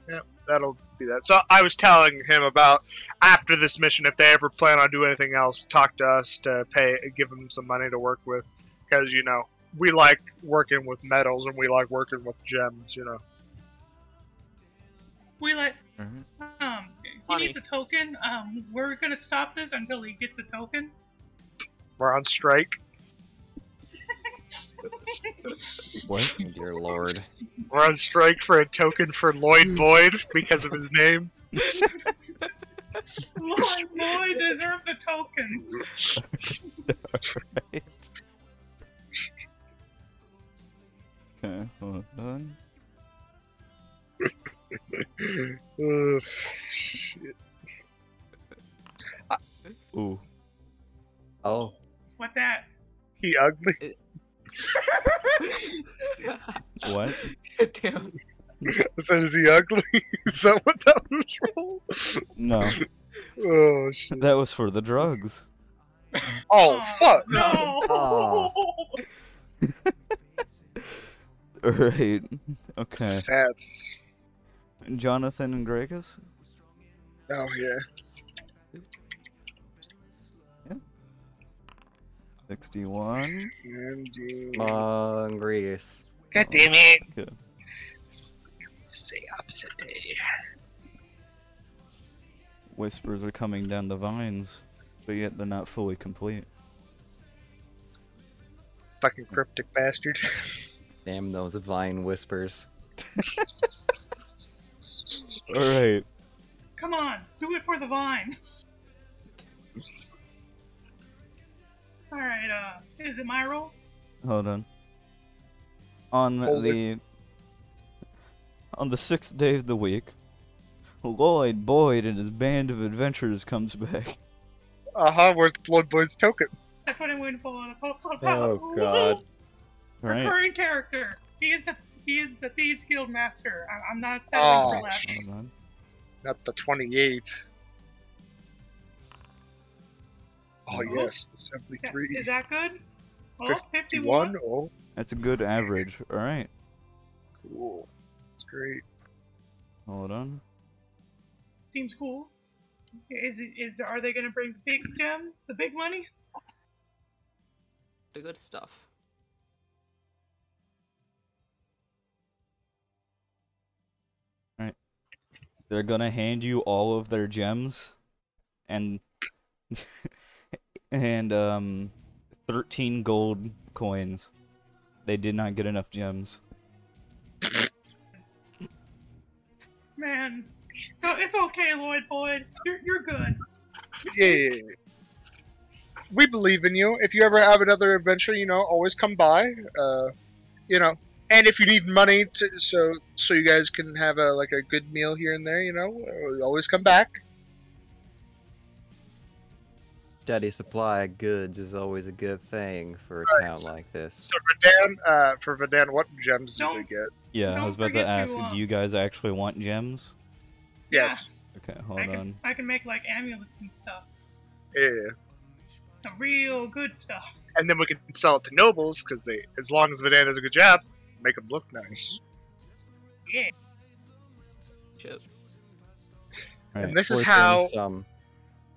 yep, that'll be that. So I was telling him about after this mission, if they ever plan on doing anything else, talk to us to pay, give them some money to work with, because you know we like working with metals and we like working with gems. You know. We let Mhm. um. He Funny. needs a token. Um, we're gonna stop this until he gets a token. We're on strike. *laughs* What? *laughs* Dear Lord. We're on strike for a token for Lloyd Boyd because of his name. *laughs* Lloyd Lloyd deserves a token. right. Okay, hold on. Ugh, *laughs* oh, shit. Ooh. Oh, What that? He ugly. *laughs* What? *laughs* Damn. I said, is he ugly? Is that what that was for? No, Oh shit. that was for the drugs. Oh fuck. No. Oh. Alright. Okay. Sad. Jonathan and Gregus? Oh yeah. 61. Andy. Mongrius. God damn it. Okay. Say opposite day. Whispers are coming down the vines, but yet they're not fully complete. Fucking cryptic bastard. *laughs* Damn those vine whispers. *laughs* Alright. Come on, do it for the vine. All right. Uh, is it my roll? Hold on. On Hold it. the on the sixth day of the week, Lloyd Boyd and his band of adventurers comes back. Uh huh. Where's Lloyd Boyd's token? That's what I'm waiting for. That's all somehow. Oh, God. Right? Recurring character. He is the he is the thieves guild master. I, I'm not Oh, for less. Hold on. Not the 28th. Oh, Oh. yes, the 73. Is that good? Oh, 51? 51? Oh, That's a good average. Alright. cool. That's great. Hold on. Seems cool. Is it is are they gonna bring the big gems, the big money? The good stuff. They're gonna hand you all of their gems and *laughs* and um 13 gold coins. They did not get enough gems. Man, so it's okay, Lloyd Boyd. You're you're good. Yeah, yeah, yeah. We believe in you. If you ever have another adventure, you know, always come by. Uh, you know, and if you need money to, so so you guys can have a like a good meal here and there, you know, uh, always come back. Steady supply of goods is always a good thing for a Right. town like this. So Vadan, uh, for Vadan, what gems do they get? Yeah, I Don't was about to forget to, ask, uh, do you guys actually want gems? Yes. Okay, hold I can on. I can make like amulets and stuff. Yeah. The real good stuff. And then we can sell it to nobles because they, as long as Vadan does a good job, make them look nice. Yeah. Shit. Right. And this is how. doing Some.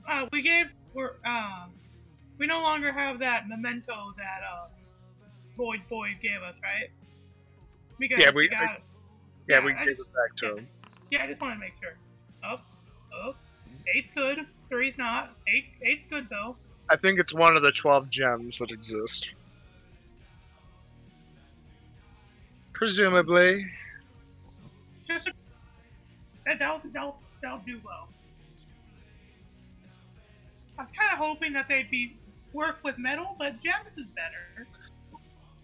Uh, we gave we're um we no longer have that memento that uh Boyd Boyd gave us, right? Because Yeah, we- got it. Yeah, we I gave just- it back to him. Yeah, I just want to make sure. Oh, up. Eight's good. Three's not. Eight, eight's good though. I think it's one of the 12 gems that exist. Presumably. Just a, that that'll, that'll that'll do well. I was kind of hoping that they'd be work with metal, but gems is better.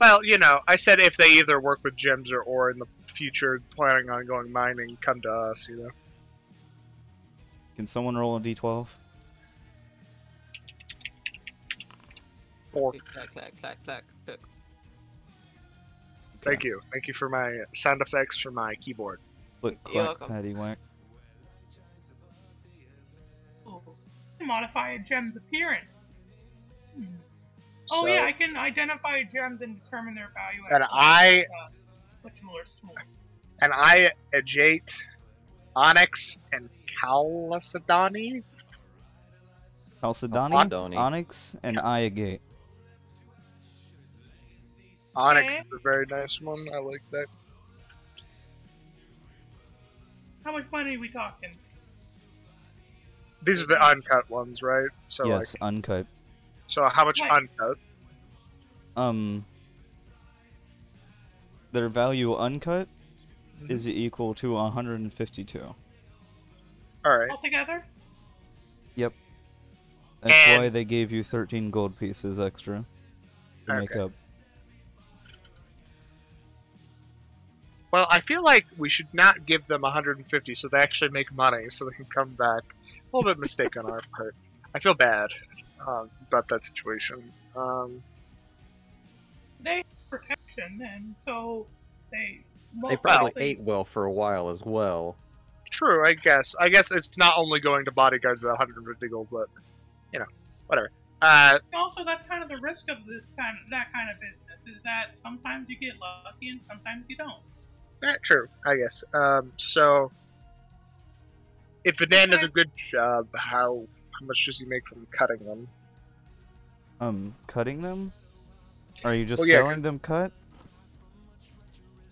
Well, you know, I said if they either work with gems or ore in the future, planning on going mining, come to us, you know. Can someone roll a d12? Four. Clack, clack, clack, clack, clack. Thank you. Thank you for my sound effects for my keyboard. Click, You're clack, patty whack. Modify a gem's appearance. Hmm. Oh yeah, I can identify gems and determine their value. And as- I- uh, with tools. And I agate Onyx and Chalcedony. Chalcedony, Chalcedony. Onyx, and Iagate. Onyx Okay. is a very nice one. I like that. How much money are we talking? These are the uncut ones, right? So like, yes, uncut. so how much Right. uncut? Um, their value uncut Mm-hmm. is equal to 152. All right. Altogether? Yep. That's And- why they gave you 13 gold pieces extra to make Okay. up. Well, I feel like we should not give them 150 so they actually make money so they can come back. A little bit mistake on our *laughs* part. I feel bad um, about that situation. Um, They have protection, and so they. They most probably likely- ate well for a while as well. true, I guess. I guess it's not only going to bodyguards at 150 gold, but you know, whatever. Uh, Also, that's kind of the risk of this kind of that kind of business is that sometimes you get lucky and sometimes you don't. That true, I guess. Um, so, if Vadan does a good job, how how much does he make from cutting them? Um, cutting them? Are you just Well, yeah, selling them cut?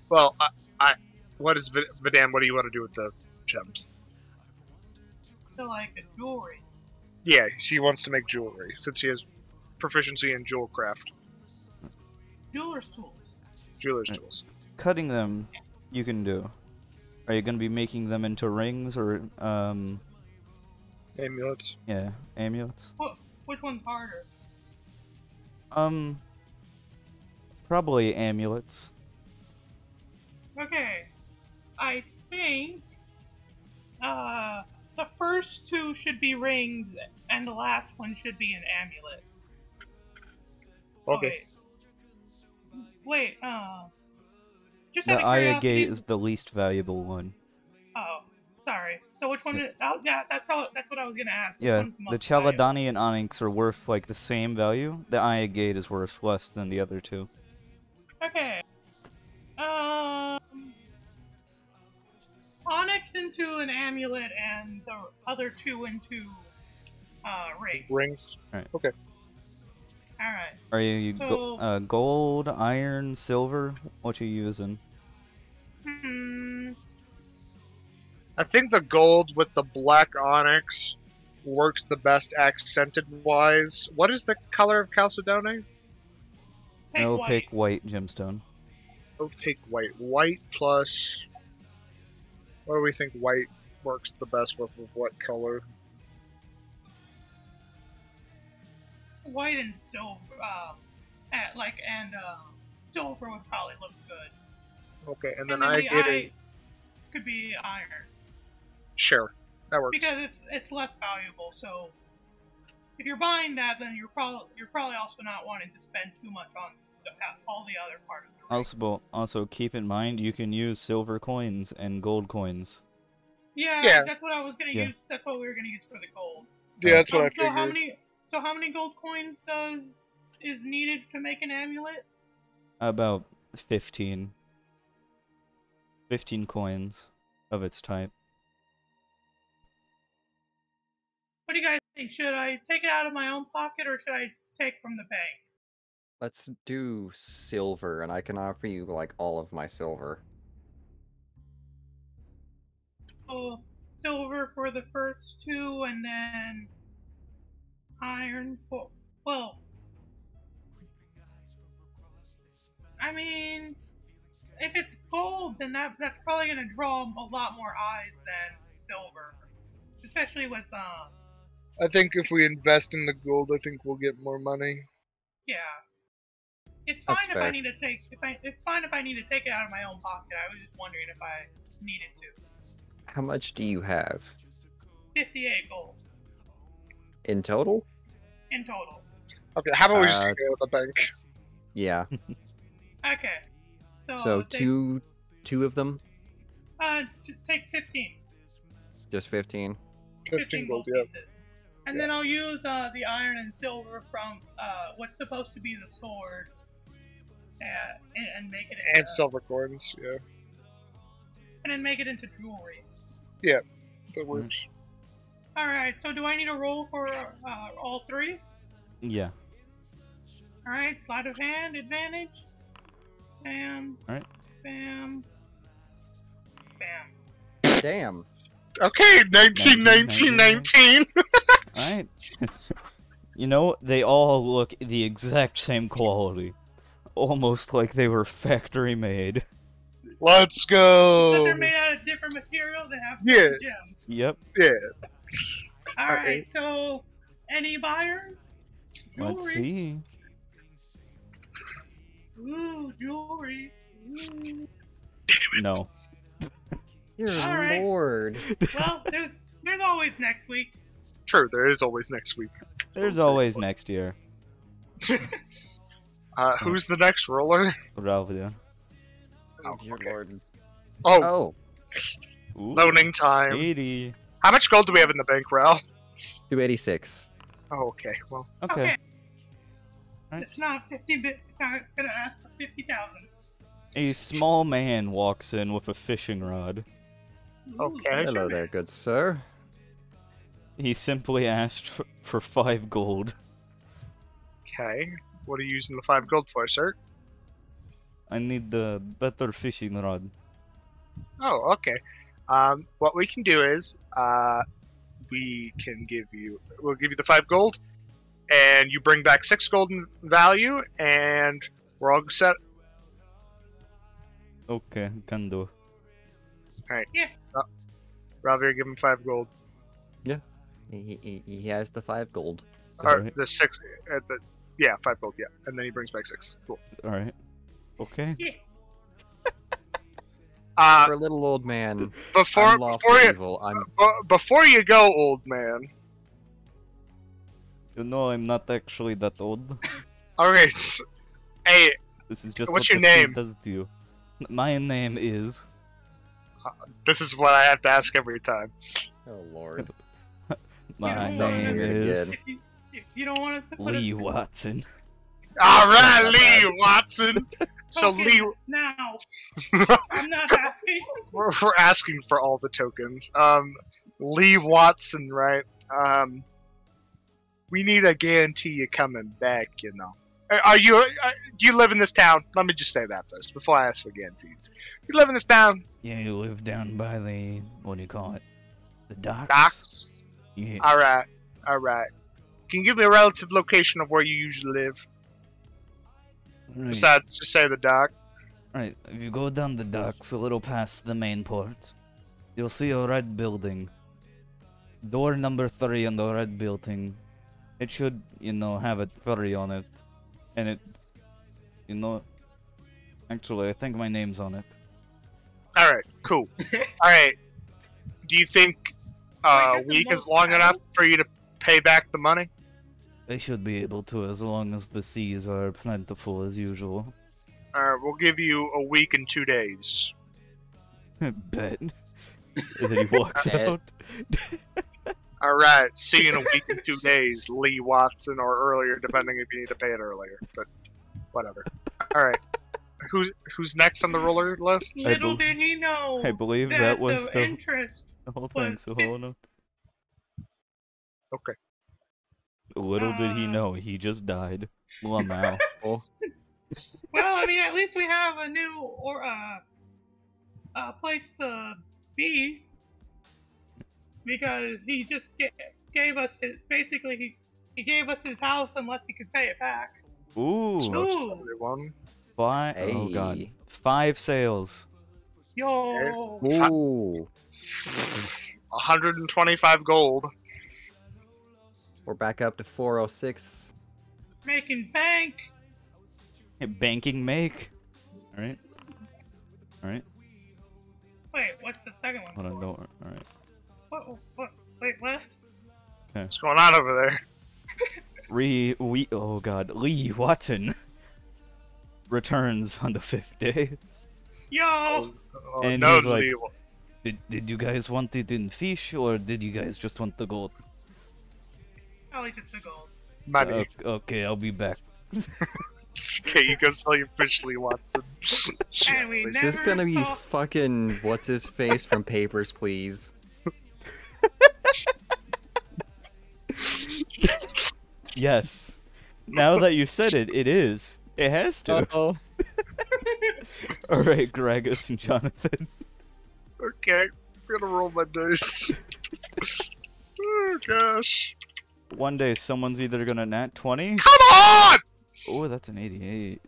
Well, I, I what is Va- Vadan? What do you want to do with the gems? So like a jewelry. Yeah, she wants to make jewelry since she has proficiency in jewel craft, Jeweler's tools. jeweler's Right. tools. Cutting them, you can do. Are you gonna be making them into rings or um, Amulets. yeah, amulets? What? Which one's harder? Um, probably amulets. Okay, I think Uh, the first two should be rings, and the last one should be an amulet. Oh, Okay. wait. Wait, uh. Just The out Aya. Gate is the least valuable one. Oh, sorry. So which one? Is, oh, yeah, that's all. That's what I was gonna ask. Which Yeah, one's the most valuable? Chalcedony and Onyx are worth like the same value. The Aya Gate is worth less than the other two. Okay. Um. Onyx into an amulet and the other two into uh rings. Rings. All right. Are you, you go, uh, gold, iron, silver? What you using? Hmm. I think the gold with the black onyx works the best accented wise. What is the color of Chalcedony? Take no, white. white gemstone. Opaque white. White plus. What do we think white works the best with? With what color? White and silver. Uh, at, like and uh, silver would probably look good. Okay, and And then I the get eye a Could be iron sure. That works. because it's it's less valuable. So if you're buying that, then you're probably you're probably also not wanting to spend too much on the, all the other part of the ring. Also, also keep in mind you can use silver coins and gold coins. Yeah, Yeah. that's what I was gonna Yeah. use. That's what we were gonna use for the gold. Yeah, that's what Um, I so how figured. many? So how many gold coins does is needed to make an amulet? About 15. 15 coins of its type. What do you guys think? Should I take it out of my own pocket or should I take from the bank? Let's do silver, and I can offer you like all of my silver. So silver for the first two, and then iron for well. I mean, if it's gold, then that that's probably gonna draw a lot more eyes than silver, especially with uh, I think if we invest in the gold, I think we'll get more money. yeah. It's That's fine if I need to take if I it's fine if I need to take it out of my own pocket. I was just wondering if I needed to. How much do you have Fifty-eight gold in total? In total. Okay, how about we just Uh, take it out of the bank? Yeah. *laughs* Okay. So So it takes- two, two of them, Uh, t- take 15. just fifteen. 15 gold, yeah. pieces. And then I'll use uh, the iron and silver from uh, what's supposed to be the swords uh, and, and make it into, And silver coins, yeah. and then make it into jewelry. Yeah, that Mm-hmm. works. All right. So do I need a roll for uh, all three? Yeah. All right. Sleight of hand advantage. Bam. All right. Bam. Bam. Damn. Okay, 19, 19, 19. *laughs* Alright. *laughs* you know, they all look the exact same quality. Almost like they were factory made. Let's But go. they're made out of different materials and have Yeah. different gems. Yep. Yeah. All Okay. right. So, any buyers? Let's see. Ooh, jewelry. Ooh. No. Dear All right. lord. Well, *laughs* there's there's always next week. True, there is always next week. There's always next year. *laughs* Uh, who's the next roller? Pravda. Oh, okay. Oh, Oh, Ooh, loaning time. 80. How much gold do we have in the bank, Ral? 286. Oh, okay. Well, Okay. Okay. Alright. It's not fifty bit. It's not gonna ask for fifty thousand. A small man walks in with a fishing rod. Okay. Hello there, good sir. He simply asked for, for five gold. okay. What are you using the five gold for, sir? I need the better fishing rod. Oh, okay. Um, what we can do is, uh, we can give you, we'll give you the five gold, and you bring back six gold in value, and we're all set. Okay, can do. Ralvier, give him five gold, He, he, he has the five gold. or Alright. the six, uh, the yeah, five gold, yeah, and then he brings back six. Cool. Alright. Okay. Yeah. Uh, For a little old man, before I'm before you evil. I'm before you go, old man. You know, I'm not actually that old. *laughs* All right. Hey, This is just What's what your name? does to you. My name is. this is what I have to ask every time. oh lord. *laughs* My Yeah, so name weird is. If you, if you don't want us to put Lee us Watson. All right, Lee *laughs* Watson. So Okay, Lee, now, *laughs* I'm not asking. we're, we're asking for all the tokens. Um, Lee Watson, right? Um, we need a guarantee you're coming back. You know. Are- Are you? Are, do you live in this town? Let me just say that first before I ask for guarantees. You live in this town? Yeah, you live down by the. What do you call it? The docks? Docks. Yeah. All right. All right. Can you give me a relative location of where you usually live? Right. Besides, just say the dock. Right, if you go down the docks a little past the main port, you'll see a red building. Door number three on the red building. It should, you know, have a three on it. And it, you know, actually, I think my name's on it. All right. Cool. *laughs* All right. Do you think uh, I a got the week is long enough for you to pay back the money? They should be able to, as long as the seas are plentiful as usual. All right. We'll give you a week and two days. *laughs* Bet. and *laughs* then he walks out. *laughs* All right. See you in a week and two days, Lee Watson, or earlier, depending if you need to pay it earlier. But whatever. All right. Who's who's next on the roller list? I Little bel- did he know I believe that, that was the the, interest. the whole thing, was so hold on. Okay. Little did he Uh, know, he just died. Lamau. *laughs* Oh, Well, I mean, at least we have a new or uh, uh place to be because he just ga- gave us his basically he he gave us his house unless he could pay it back. Ooh. Ooh. Everyone. Five. Oh god. Five sales. Yo, ooh. *laughs* 125 gold. We're back up to 406. making bank. Banking make. All right. All right. Wait, what's the second one? Hold on. Don't. All right. What, what? Wait, what? Okay. What's going on over there? *laughs* Re. We. Oh god. Lee Watson *laughs* returns on the fifth day. Yo, Oh, oh And no, he's like- Did Did you guys want it in fish or did you guys just want the gold? Oh, probably just a gold. Money. Ok- okay, I'll be back. *laughs* okay, you go sell your fish, Lee Watson. *laughs* And we Is this gonna be saw- fucking what's his face from Papers, Please? *laughs* Yes. Now that you said it, it is. It has to. oh. All right, Gregus and Jonathan. okay, I'm gonna roll my dice. oh gosh. One day, someone's either gonna nat twenty. Come on! Oh, that's an eighty-eight.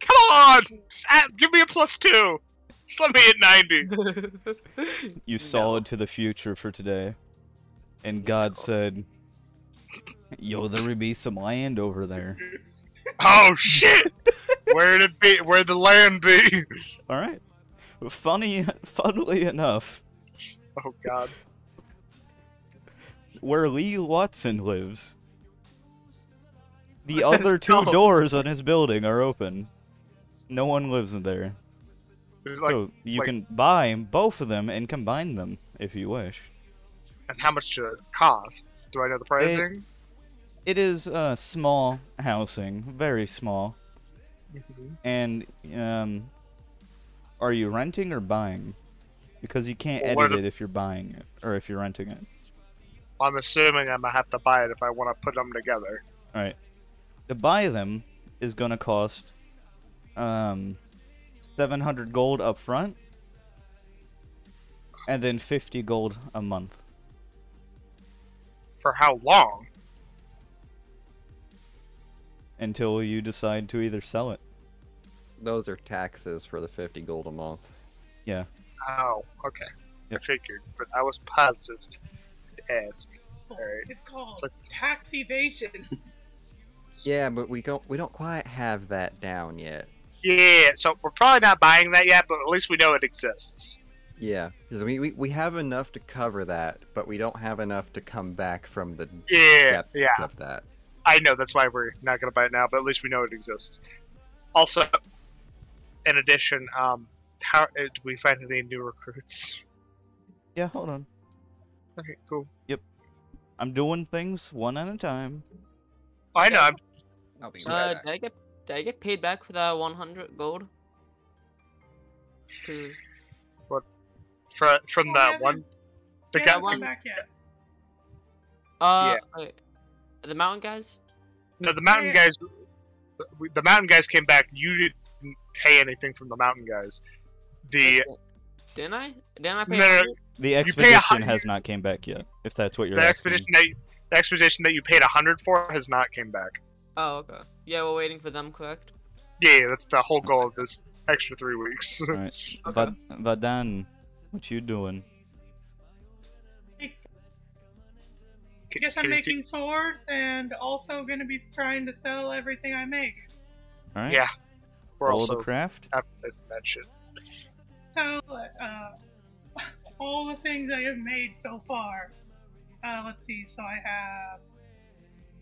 Come on! Just add- give me a plus two. Just let me hit 90. *laughs* You saw into the future for today, and God said, "Yo, there would be some land over there." *laughs* Oh shit! Where'd it be? Where'd the land be? All right. Funny, *laughs* funnily enough, Oh god. Where Lee Watson lives, the *laughs* Let's other two go. doors on his building are open. No one lives in there. Like, so you like- can buy both of them and combine them if you wish. and how much does it cost? Do I know the pricing? It is uh, small housing, very small. Mhm. And um, are you renting or buying? Because you can't Well, edit it if you're buying it or if you're renting it. I'm assuming I'm gonna have to buy it if I want to put them together. All right. To buy them is gonna cost um 700 gold up front and then 50 gold a month. For how long? until you decide to either sell it. Those are taxes for the 50 gold a month. Yeah. Oh, okay. Yep. I figured, but I was positive Alright. It's called tax evasion. Yeah, but we don't we don't quite have that down yet. Yeah, so we're probably not buying that yet, but at least we know it exists. Yeah, because we, we we have enough to cover that, but we don't have enough to come back from the Yeah, depths yeah. of that. I know that's why we're not going to buy it now, but at least we know it exists. Also, in addition, um, how do we find any new recruits? Yeah, hold on. Okay, cool. Yep. I'm doing things one at a time. I know. I'm, I'll be Uh, did I get did I get paid back for that 100 gold? 'Cause- fr- from Oh, that one. The Yeah, guy, haven't come one- back yet. Uh, wait, the mountain guys. no, the mountain Yeah. guys. The mountain guys came back. You didn't pay anything from the mountain guys. The Didn't I? Didn't I pay? No, no, 100? The pay a expedition has not came back yet. If that's what you're the asking. expedition that you, the expedition that you paid a hundred for has not came back. Oh, okay. Yeah, we're waiting for them, correct? Yeah, that's the whole goal of this extra three weeks. All right, *laughs* Okay. Va- Vadan, what you doing? I guess I'm making swords and also gonna be trying to sell everything I make. All right. Yeah, we're Roll also the craft. advertising that shit. So, uh, all the things I have made so far. Uh, let's see. So I have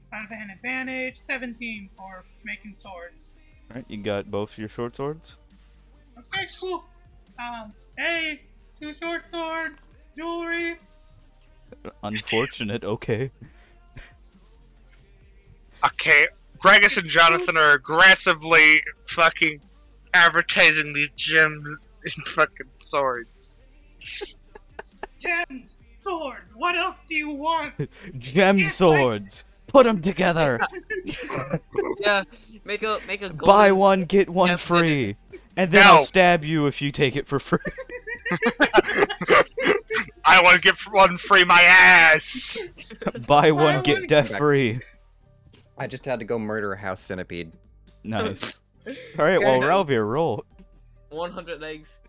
sign of an advantage, 17 for making swords. All right, you got both your short swords. Okay, cool. Um, hey, two short swords, jewelry. Unfortunate. *laughs* Okay. Okay, Gregus and Jonathan are aggressively fucking advertising these gems in fucking swords. Gems, swords. What else do you want? Gem Yes, I- swords. Put them together. *laughs* Yeah, make a make a. Buy golden one, get one Yep, free. And then I'll stab you if you take it for free. *laughs* I want to get one free my ass. *laughs* Buy one, one, get death get- free. I just had to go murder a house centipede. Nice. All right, well, Yeah. Roll. 100 eggs.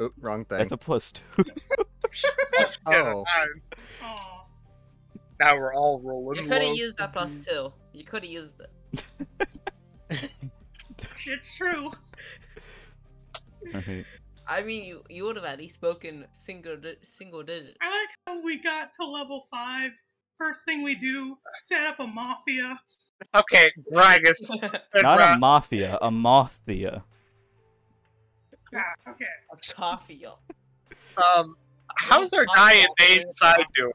Oh, wrong thing. That's a plus two. *laughs* Oh, Aw, oh. Now we're all rolling. You rolling. could have used that plus two. You could have used it. *laughs* it's true. Alright. I mean, you you would have at least spoken single di- single digit. I like how we got to level five. First thing we do, set up a mafia. *laughs* Okay, Gregus. and Not Ra- a mafia, a mothia. Ah, okay. Coffee. um, how's our guy in main side doing?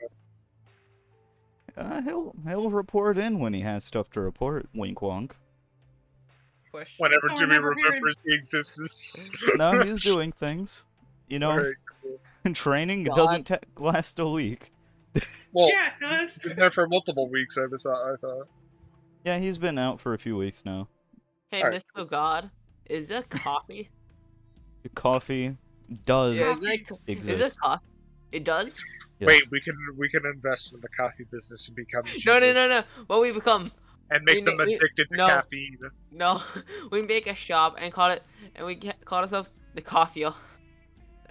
Uh, he'll he'll report in when he has stuff to report. Wink wonk. Question. Whenever Oh, Jimmy remembers he exists. *laughs* No, he's doing things. You know, Alright, cool. *laughs* training God. doesn't ta last a week. *laughs* Well, yeah, it does. been there for multiple weeks. I was, I thought. Yeah, he's been out for a few weeks now. Hey, Alright. Mr. God, is that coffee? Coffee does yeah, is that, co- is exist. it coffee? It does? yes. Wait, we can we can invest in the coffee business and become No, no, no, no. What we become? and make We them ne- we- addicted to no. caffeine. No, *laughs* we make a shop and call it, and we call ourselves the Coffee.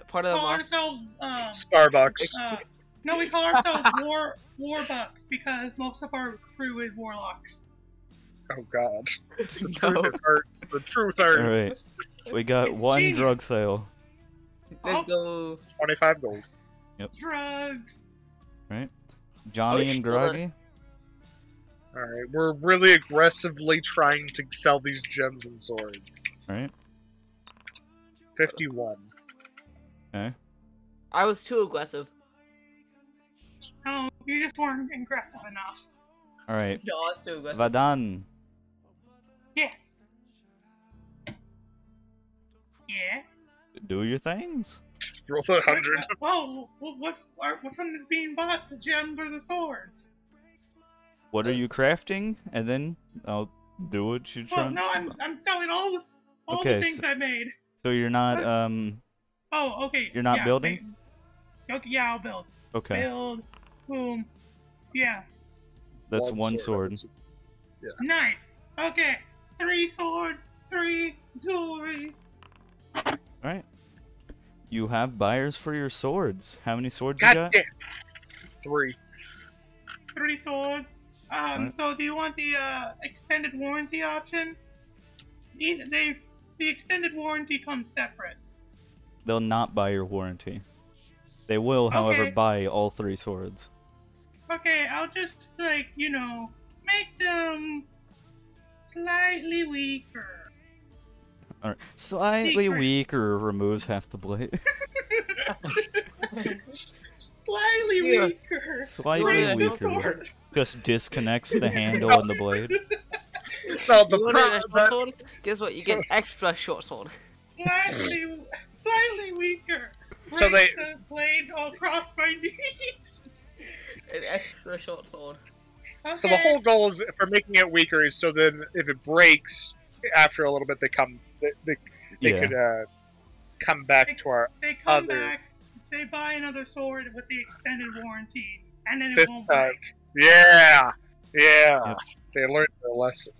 Part of the call market. ourselves, um, Starbucks. uh, no, we call ourselves War Warbucks because most of our crew is warlocks. Oh God, *laughs* the No. truth hurts. The truth hurts. All right. We got It's one genius. drug sale. Let's oh. go. Twenty-five gold. Yep. Drugs. Right. Johnny Oh, and shit. Groggy. All right, we're really aggressively trying to sell these gems and swords. Right. Fifty-one. Okay. I was too aggressive. No, you just weren't aggressive enough. All right. No, I was too aggressive. Vadan. Yeah. Yeah. Do your things. Roll a hundred. *laughs* Whoa, wh- what's are- which one is being bought? The gems or the swords? What are you crafting? And then I'll do what you're Well, try. no, I'm I'm selling all this all Okay, the things so- I made. So you're not um Oh, okay. You're not yeah, building? ma- Okay, yeah, I'll build. okay. Build. Boom. Yeah. That's one sword. Yeah. Nice. Okay. Three swords. Three jewelry. All right. You have buyers for your swords. How many swords you got? damn. Three. Three swords. Um. Alright. So, do you want the uh, extended warranty option? e- they the extended warranty comes separate. They'll not buy your warranty. They will, however, Okay. buy all three swords. Okay, I'll just like you know make them slightly weaker. Alright. Slightly Secret. weaker removes half the blade. *laughs* Slightly Yeah. weaker. Slightly Raise the weaker. sword. Just disconnects the *laughs* handle and the blade. *laughs* No, the, You pro- wanted a short sword? Guess what? You get extra short sword. Slightly, slightly weaker. So Breaks they- the blade all across my knee. An extra short sword. So the whole goal is for making it weaker is so then if it breaks after a little bit they come they they, they Yeah. could uh, come back to our They come other- back, they buy another sword with the extended warranty, and then it This won't time. break. yeah yeah Yep. they learned their lesson.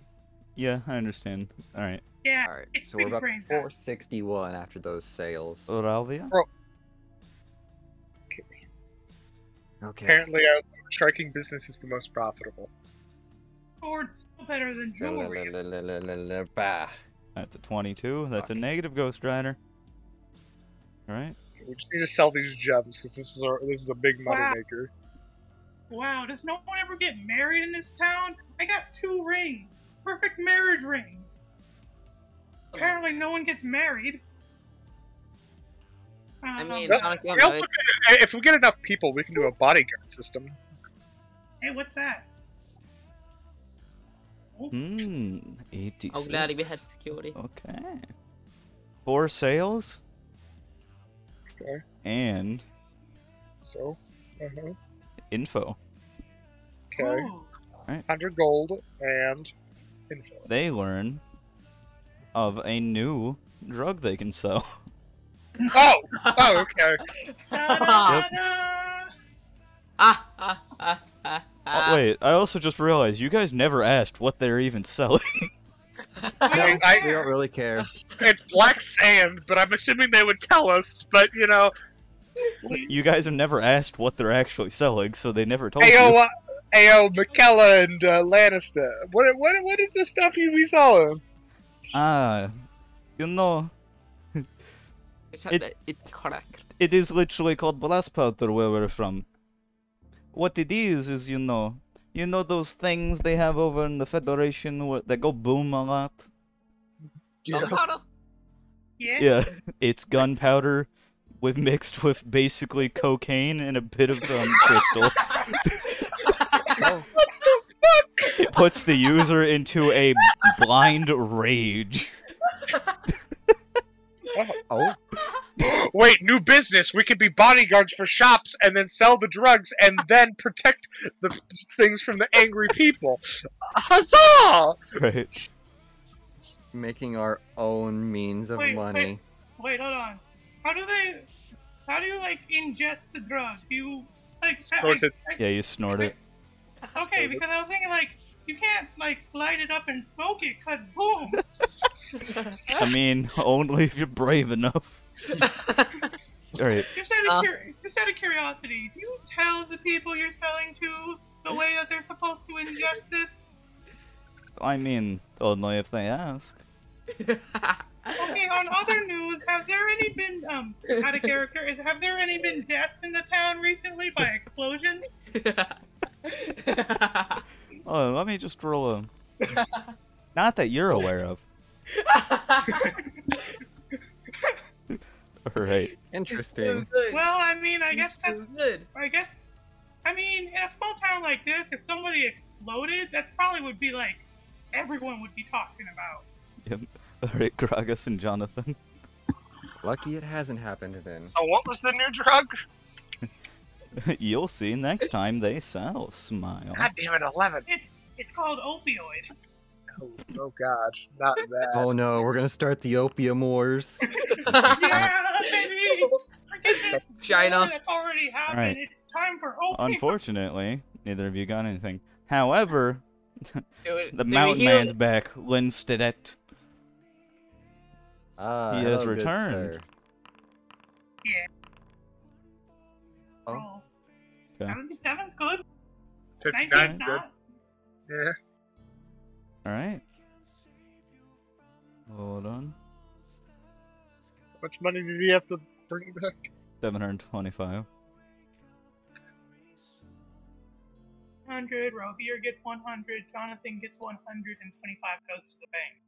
Yeah, I understand. Alright. Yeah, All right, it's so we're about brain time. 461 after those sales. Ralvier? Okay. Apparently, our striking business is the most profitable. Sword's still better than jewelry. Bah. That's a 22. That's a negative Ghost Rider. Alright. We just need to sell these gems because this is our, this is a big money Wow. maker. Wow, does no one ever get married in this town? I got two rings. Perfect marriage rings. Apparently, no one gets married. I Um, mean, Well, Sonic we Young, if we get enough people, we can do a bodyguard system. Hey, what's that? Hmm. 86. I'm glad we had security. Okay. Four sales Okay, and so uh-huh. info. Oh. okay, Ooh. hundred gold and info. They learn of a new drug they can sell. Oh, *laughs* oh, okay. Ta-da-da! Ah, Oh, wait, I also just realized you guys never asked what they're even selling. *laughs* I, I, We don't really care. it's black sand, but I'm assuming they would tell us. But you know, you guys have never asked what they're actually selling, so they never told Ayo, you. uh, Ayo, McKella and uh, Lannister. What, what, what is the stuff you be selling? Ah, you know, It's, it- it's correct. it is literally called blast powder where we're from. What it is is, you know, you know those things they have over in the Federation where they go boom a lot. Gunpowder? Yeah. Yeah, it's gunpowder with mixed with basically cocaine and a bit of um, *laughs* crystal. It puts the user into a blind rage. *laughs* Oh, Wait, new business. We could be bodyguards for shops and then sell the drugs and *laughs* then protect the things from the angry people. Huzzah! Right. making our own means of Wait, money. Wait, hold on. How do they? How do you like ingest the drug? Do you like? I- Snort it. I- Yeah, you snort it. Okay, because I was thinking like you can't like light it up and smoke it, cause boom. I mean, only if you're brave enough. *laughs* Alright. Just out of Uh. curi- just out of curiosity, do you tell the people you're selling to the way that they're supposed to ingest this? I mean, only if they ask. *laughs* Okay, on other news, have there any been um out of character? Is have there any been deaths in the town recently by explosion? *laughs* Oh, let me just roll a. Not that you're aware of. *laughs* Alright. Interesting. Well, I mean, I guess that's good. I guess, I mean, in a small town like this, if somebody exploded, that's probably would be like everyone would be talking about. Yep. *laughs* Alright, Gregus and Jonathan. Lucky it hasn't happened then. So what was the new drug? *laughs* You'll see next time they sell. Smile. God damn it, eleven. It's it's called opioid. *laughs* Oh, oh god, not that. Oh no, we're gonna start the opium wars. *laughs* yeah, baby. Forget this China. that's already happened. Alright. It's time for opium. Unfortunately, neither of you got anything. However, Do *laughs* it. the do mountain man's back. Linstedet. Ah, He has hello, returned. sir. Yeah. Oh. Rolls. Okay. 77's good. 59 19's good. Yeah. Alright. Hold on. How much money did he have to bring back? 725. 100, Ralvier gets 100, Jonathan gets 100, and 25 goes to the bank.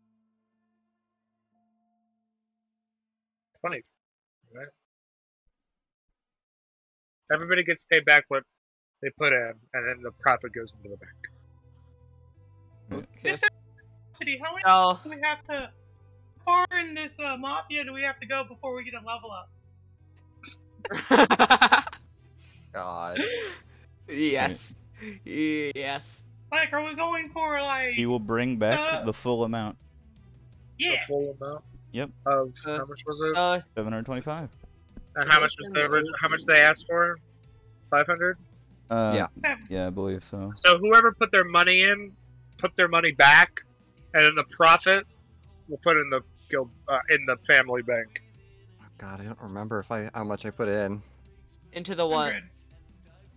Twenty. Right. Everybody gets paid back what they put in, and then the profit goes into the bank. Okay. Just out of curiosity, how many Oh, do we have to? Far in this uh, mafia do we have to go before we get a level up? *laughs* God. yes. Yes. Like, are we going for like? He will bring back Uh, the full amount. Yeah. The full amount. Yep. Of Uh, how much was it? So, 725. and how much was the orig- how much they asked for? Five hundred. Uh, Yeah. Yeah, I believe so. So whoever put their money in, put their money back, and then the profit, we'll put in the guild uh, in the family bank. God, I don't remember if I how much I put in. into the what? 100.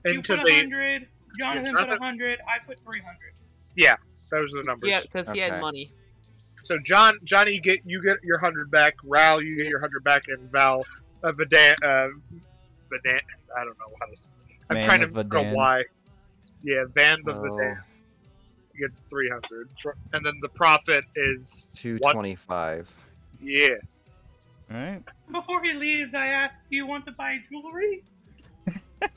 You Into put the 100, Jonathan put Jonathan- 100, I put 300. Yeah, those are the numbers. Yeah, because he Okay. had money. So John, Johnny, get you get your hundred back. Ral, you get your hundred back, and Val, uh, Vadan, uh, Vadan. I don't know how to. s- I'm Van trying to of figure out Vadan. why. Yeah, Van the Oh, Vadan gets three hundred, and then the profit is two twenty-five. yeah. Alright. Before he leaves, I ask, "Do you want to buy jewelry?" *laughs*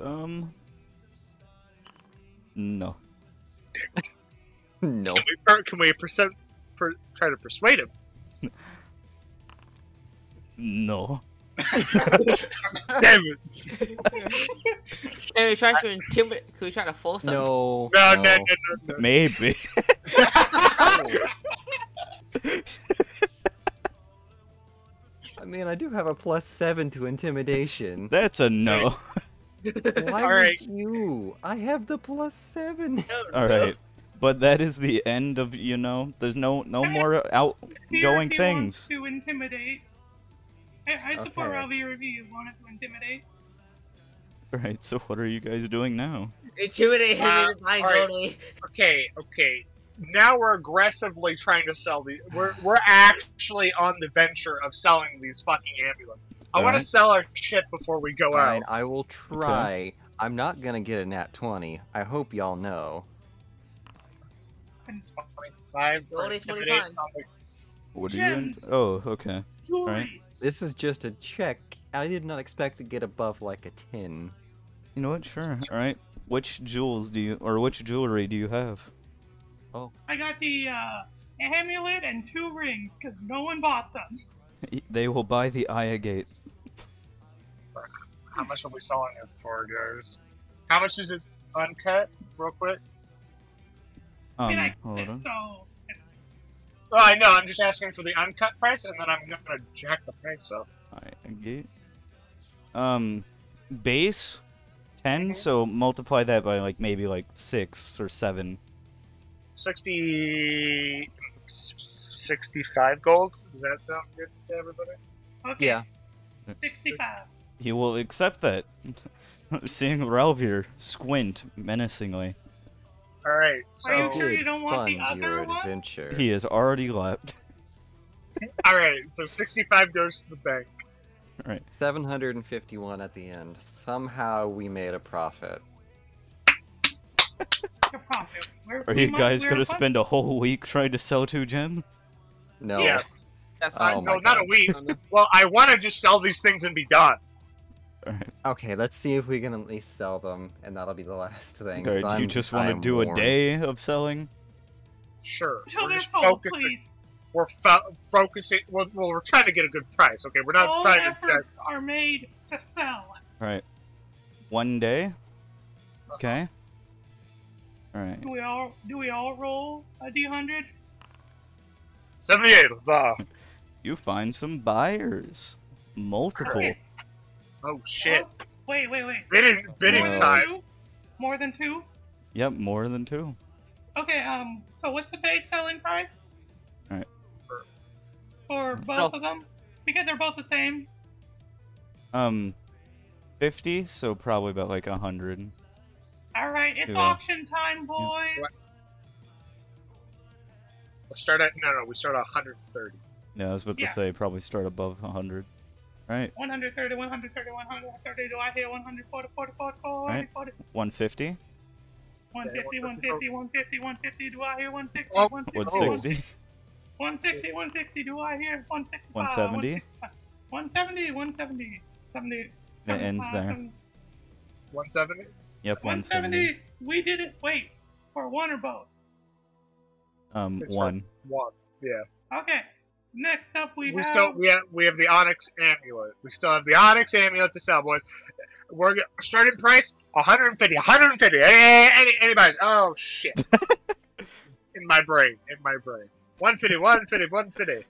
Um. No. *laughs* No. Can we per- can we percent per- try to persuade him? *laughs* No. Damn it! Can we try to intimidate? Can we try to force him? No. No, no, no, no, no. Maybe. *laughs* I mean, I do have a plus seven to intimidation. That's a no. Why Alright. would you? I have the plus seven. Alright. But that is the end of, you know, there's no no more outgoing if he things. wants to intimidate. I, I support Okay. Ravi if you wanted to intimidate. Right, so what are you guys doing now? Intimidate him Uh, into buying alright. jewelry. Okay, okay. Now we're aggressively trying to sell these. We're we're actually on the venture of selling these fucking ambulances. I want to sell our shit before we go out. I will try. I'm not gonna get a nat 20. I hope y'all know. And Five. for Only intimidate 25. What are you in? Oh, okay. jewelry. Alright. This is just a check. I did not expect to get above like a 10. You know what? Sure. Alright. Which jewels do you, or which jewelry do you have? Oh. I got the uh, amulet and two rings because no one bought them. They will buy the Ayagate. How much are we selling it for, guys? How much is it uncut, real quick? I mean, Um, I hold on. so it's Oh, I know. I'm just asking for the uncut price, and then I'm gonna jack the price up. Ayagate. Um, base 10, Mhm. so multiply that by like maybe like 6 or 7. 60, 65 gold. Does that sound good to everybody? okay. Yeah. 65. He will accept that. *laughs* Seeing Ralph here squint menacingly. All right. Are you So, sure you don't want the fund your other one? adventure. He has already left. *laughs* all right. So 65 goes to the bank. All right. Seven hundred and fifty-one at the end. Somehow we made a profit. Your profit. We're, Are you might- guys gonna spend a whole week trying to sell two gems? No. Yes. That's Oh my no, not a week. *laughs* Well, I want to just sell these things and be done. Alright, Okay, let's see if we can at least sell them, and that'll be the last thing. alright, do you just want to I'm do a day of selling? Sure. Until we're they're sold, focusing. please. We're fo- focusing. Well, well, we're trying to get a good price. Okay, we're not All trying to. efforts are made to sell. Alright. One day? Uh-huh. Okay. Alright. Do we all do we all roll a D hundred? Seventy-eight. Huzzah. *laughs* You find some buyers. Multiple. Okay. Oh shit! Oh, wait, wait, wait. Bidding, bidding More than time. two? More than two? Yep, more than two. Okay, um, so what's the base selling price? Alright. For- For both No. of them? Because they're both the same. Um, 50, so probably about like a 100. Alright, it's Yeah. auction time, boys. Let's start at no, no. We start at 130. Yeah, I was about to say probably start above 100. Right, 130, 130, 130. Do I hear 140, 40, 40, 40, Right. 40, 150, 150, 150, 150, 150. Do I hear 160, Oh, 160, 160, 160, 160. Do I hear 165, 170? 170, 170, 70. It ends there. 170. Yep, 170. 170. We did it. Wait, for one or both? Um, It's one. One. Yeah. Okay. Next up, we, We, have. still we have we have the Onyx amulet. We still have the Onyx amulet to sell, boys. We're starting price 150. 150. Any, any anybody's. Oh shit. *laughs* in my brain. In my brain. 150. 150. 150.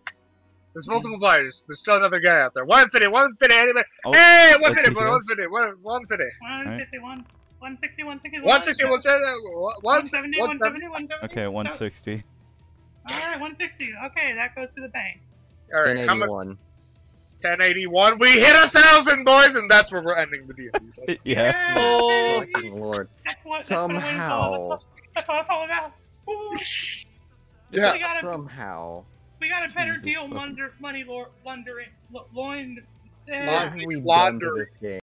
There's multiple buyers. There's still another guy out there. 150. 150. Anybody? Oh, hey, that's 150. easy. 150. 150. 150, 160, 160, 160. 170, 170. 170, 170. Okay, 160. All right, 160. Okay, that goes to the bank. All right. How much? 1081. 1081. We hit a thousand, boys, and that's where we're ending the D&D. *laughs* Yeah. Oh. Fucking lord. That's what, that's what a windfall- That's Somehow. what, that's what it's all about. Ooh. *laughs* Yeah. We got a, Somehow. we got a better Jesus deal, fucking- Munder, money, lor, laundering, lo- loined. eh,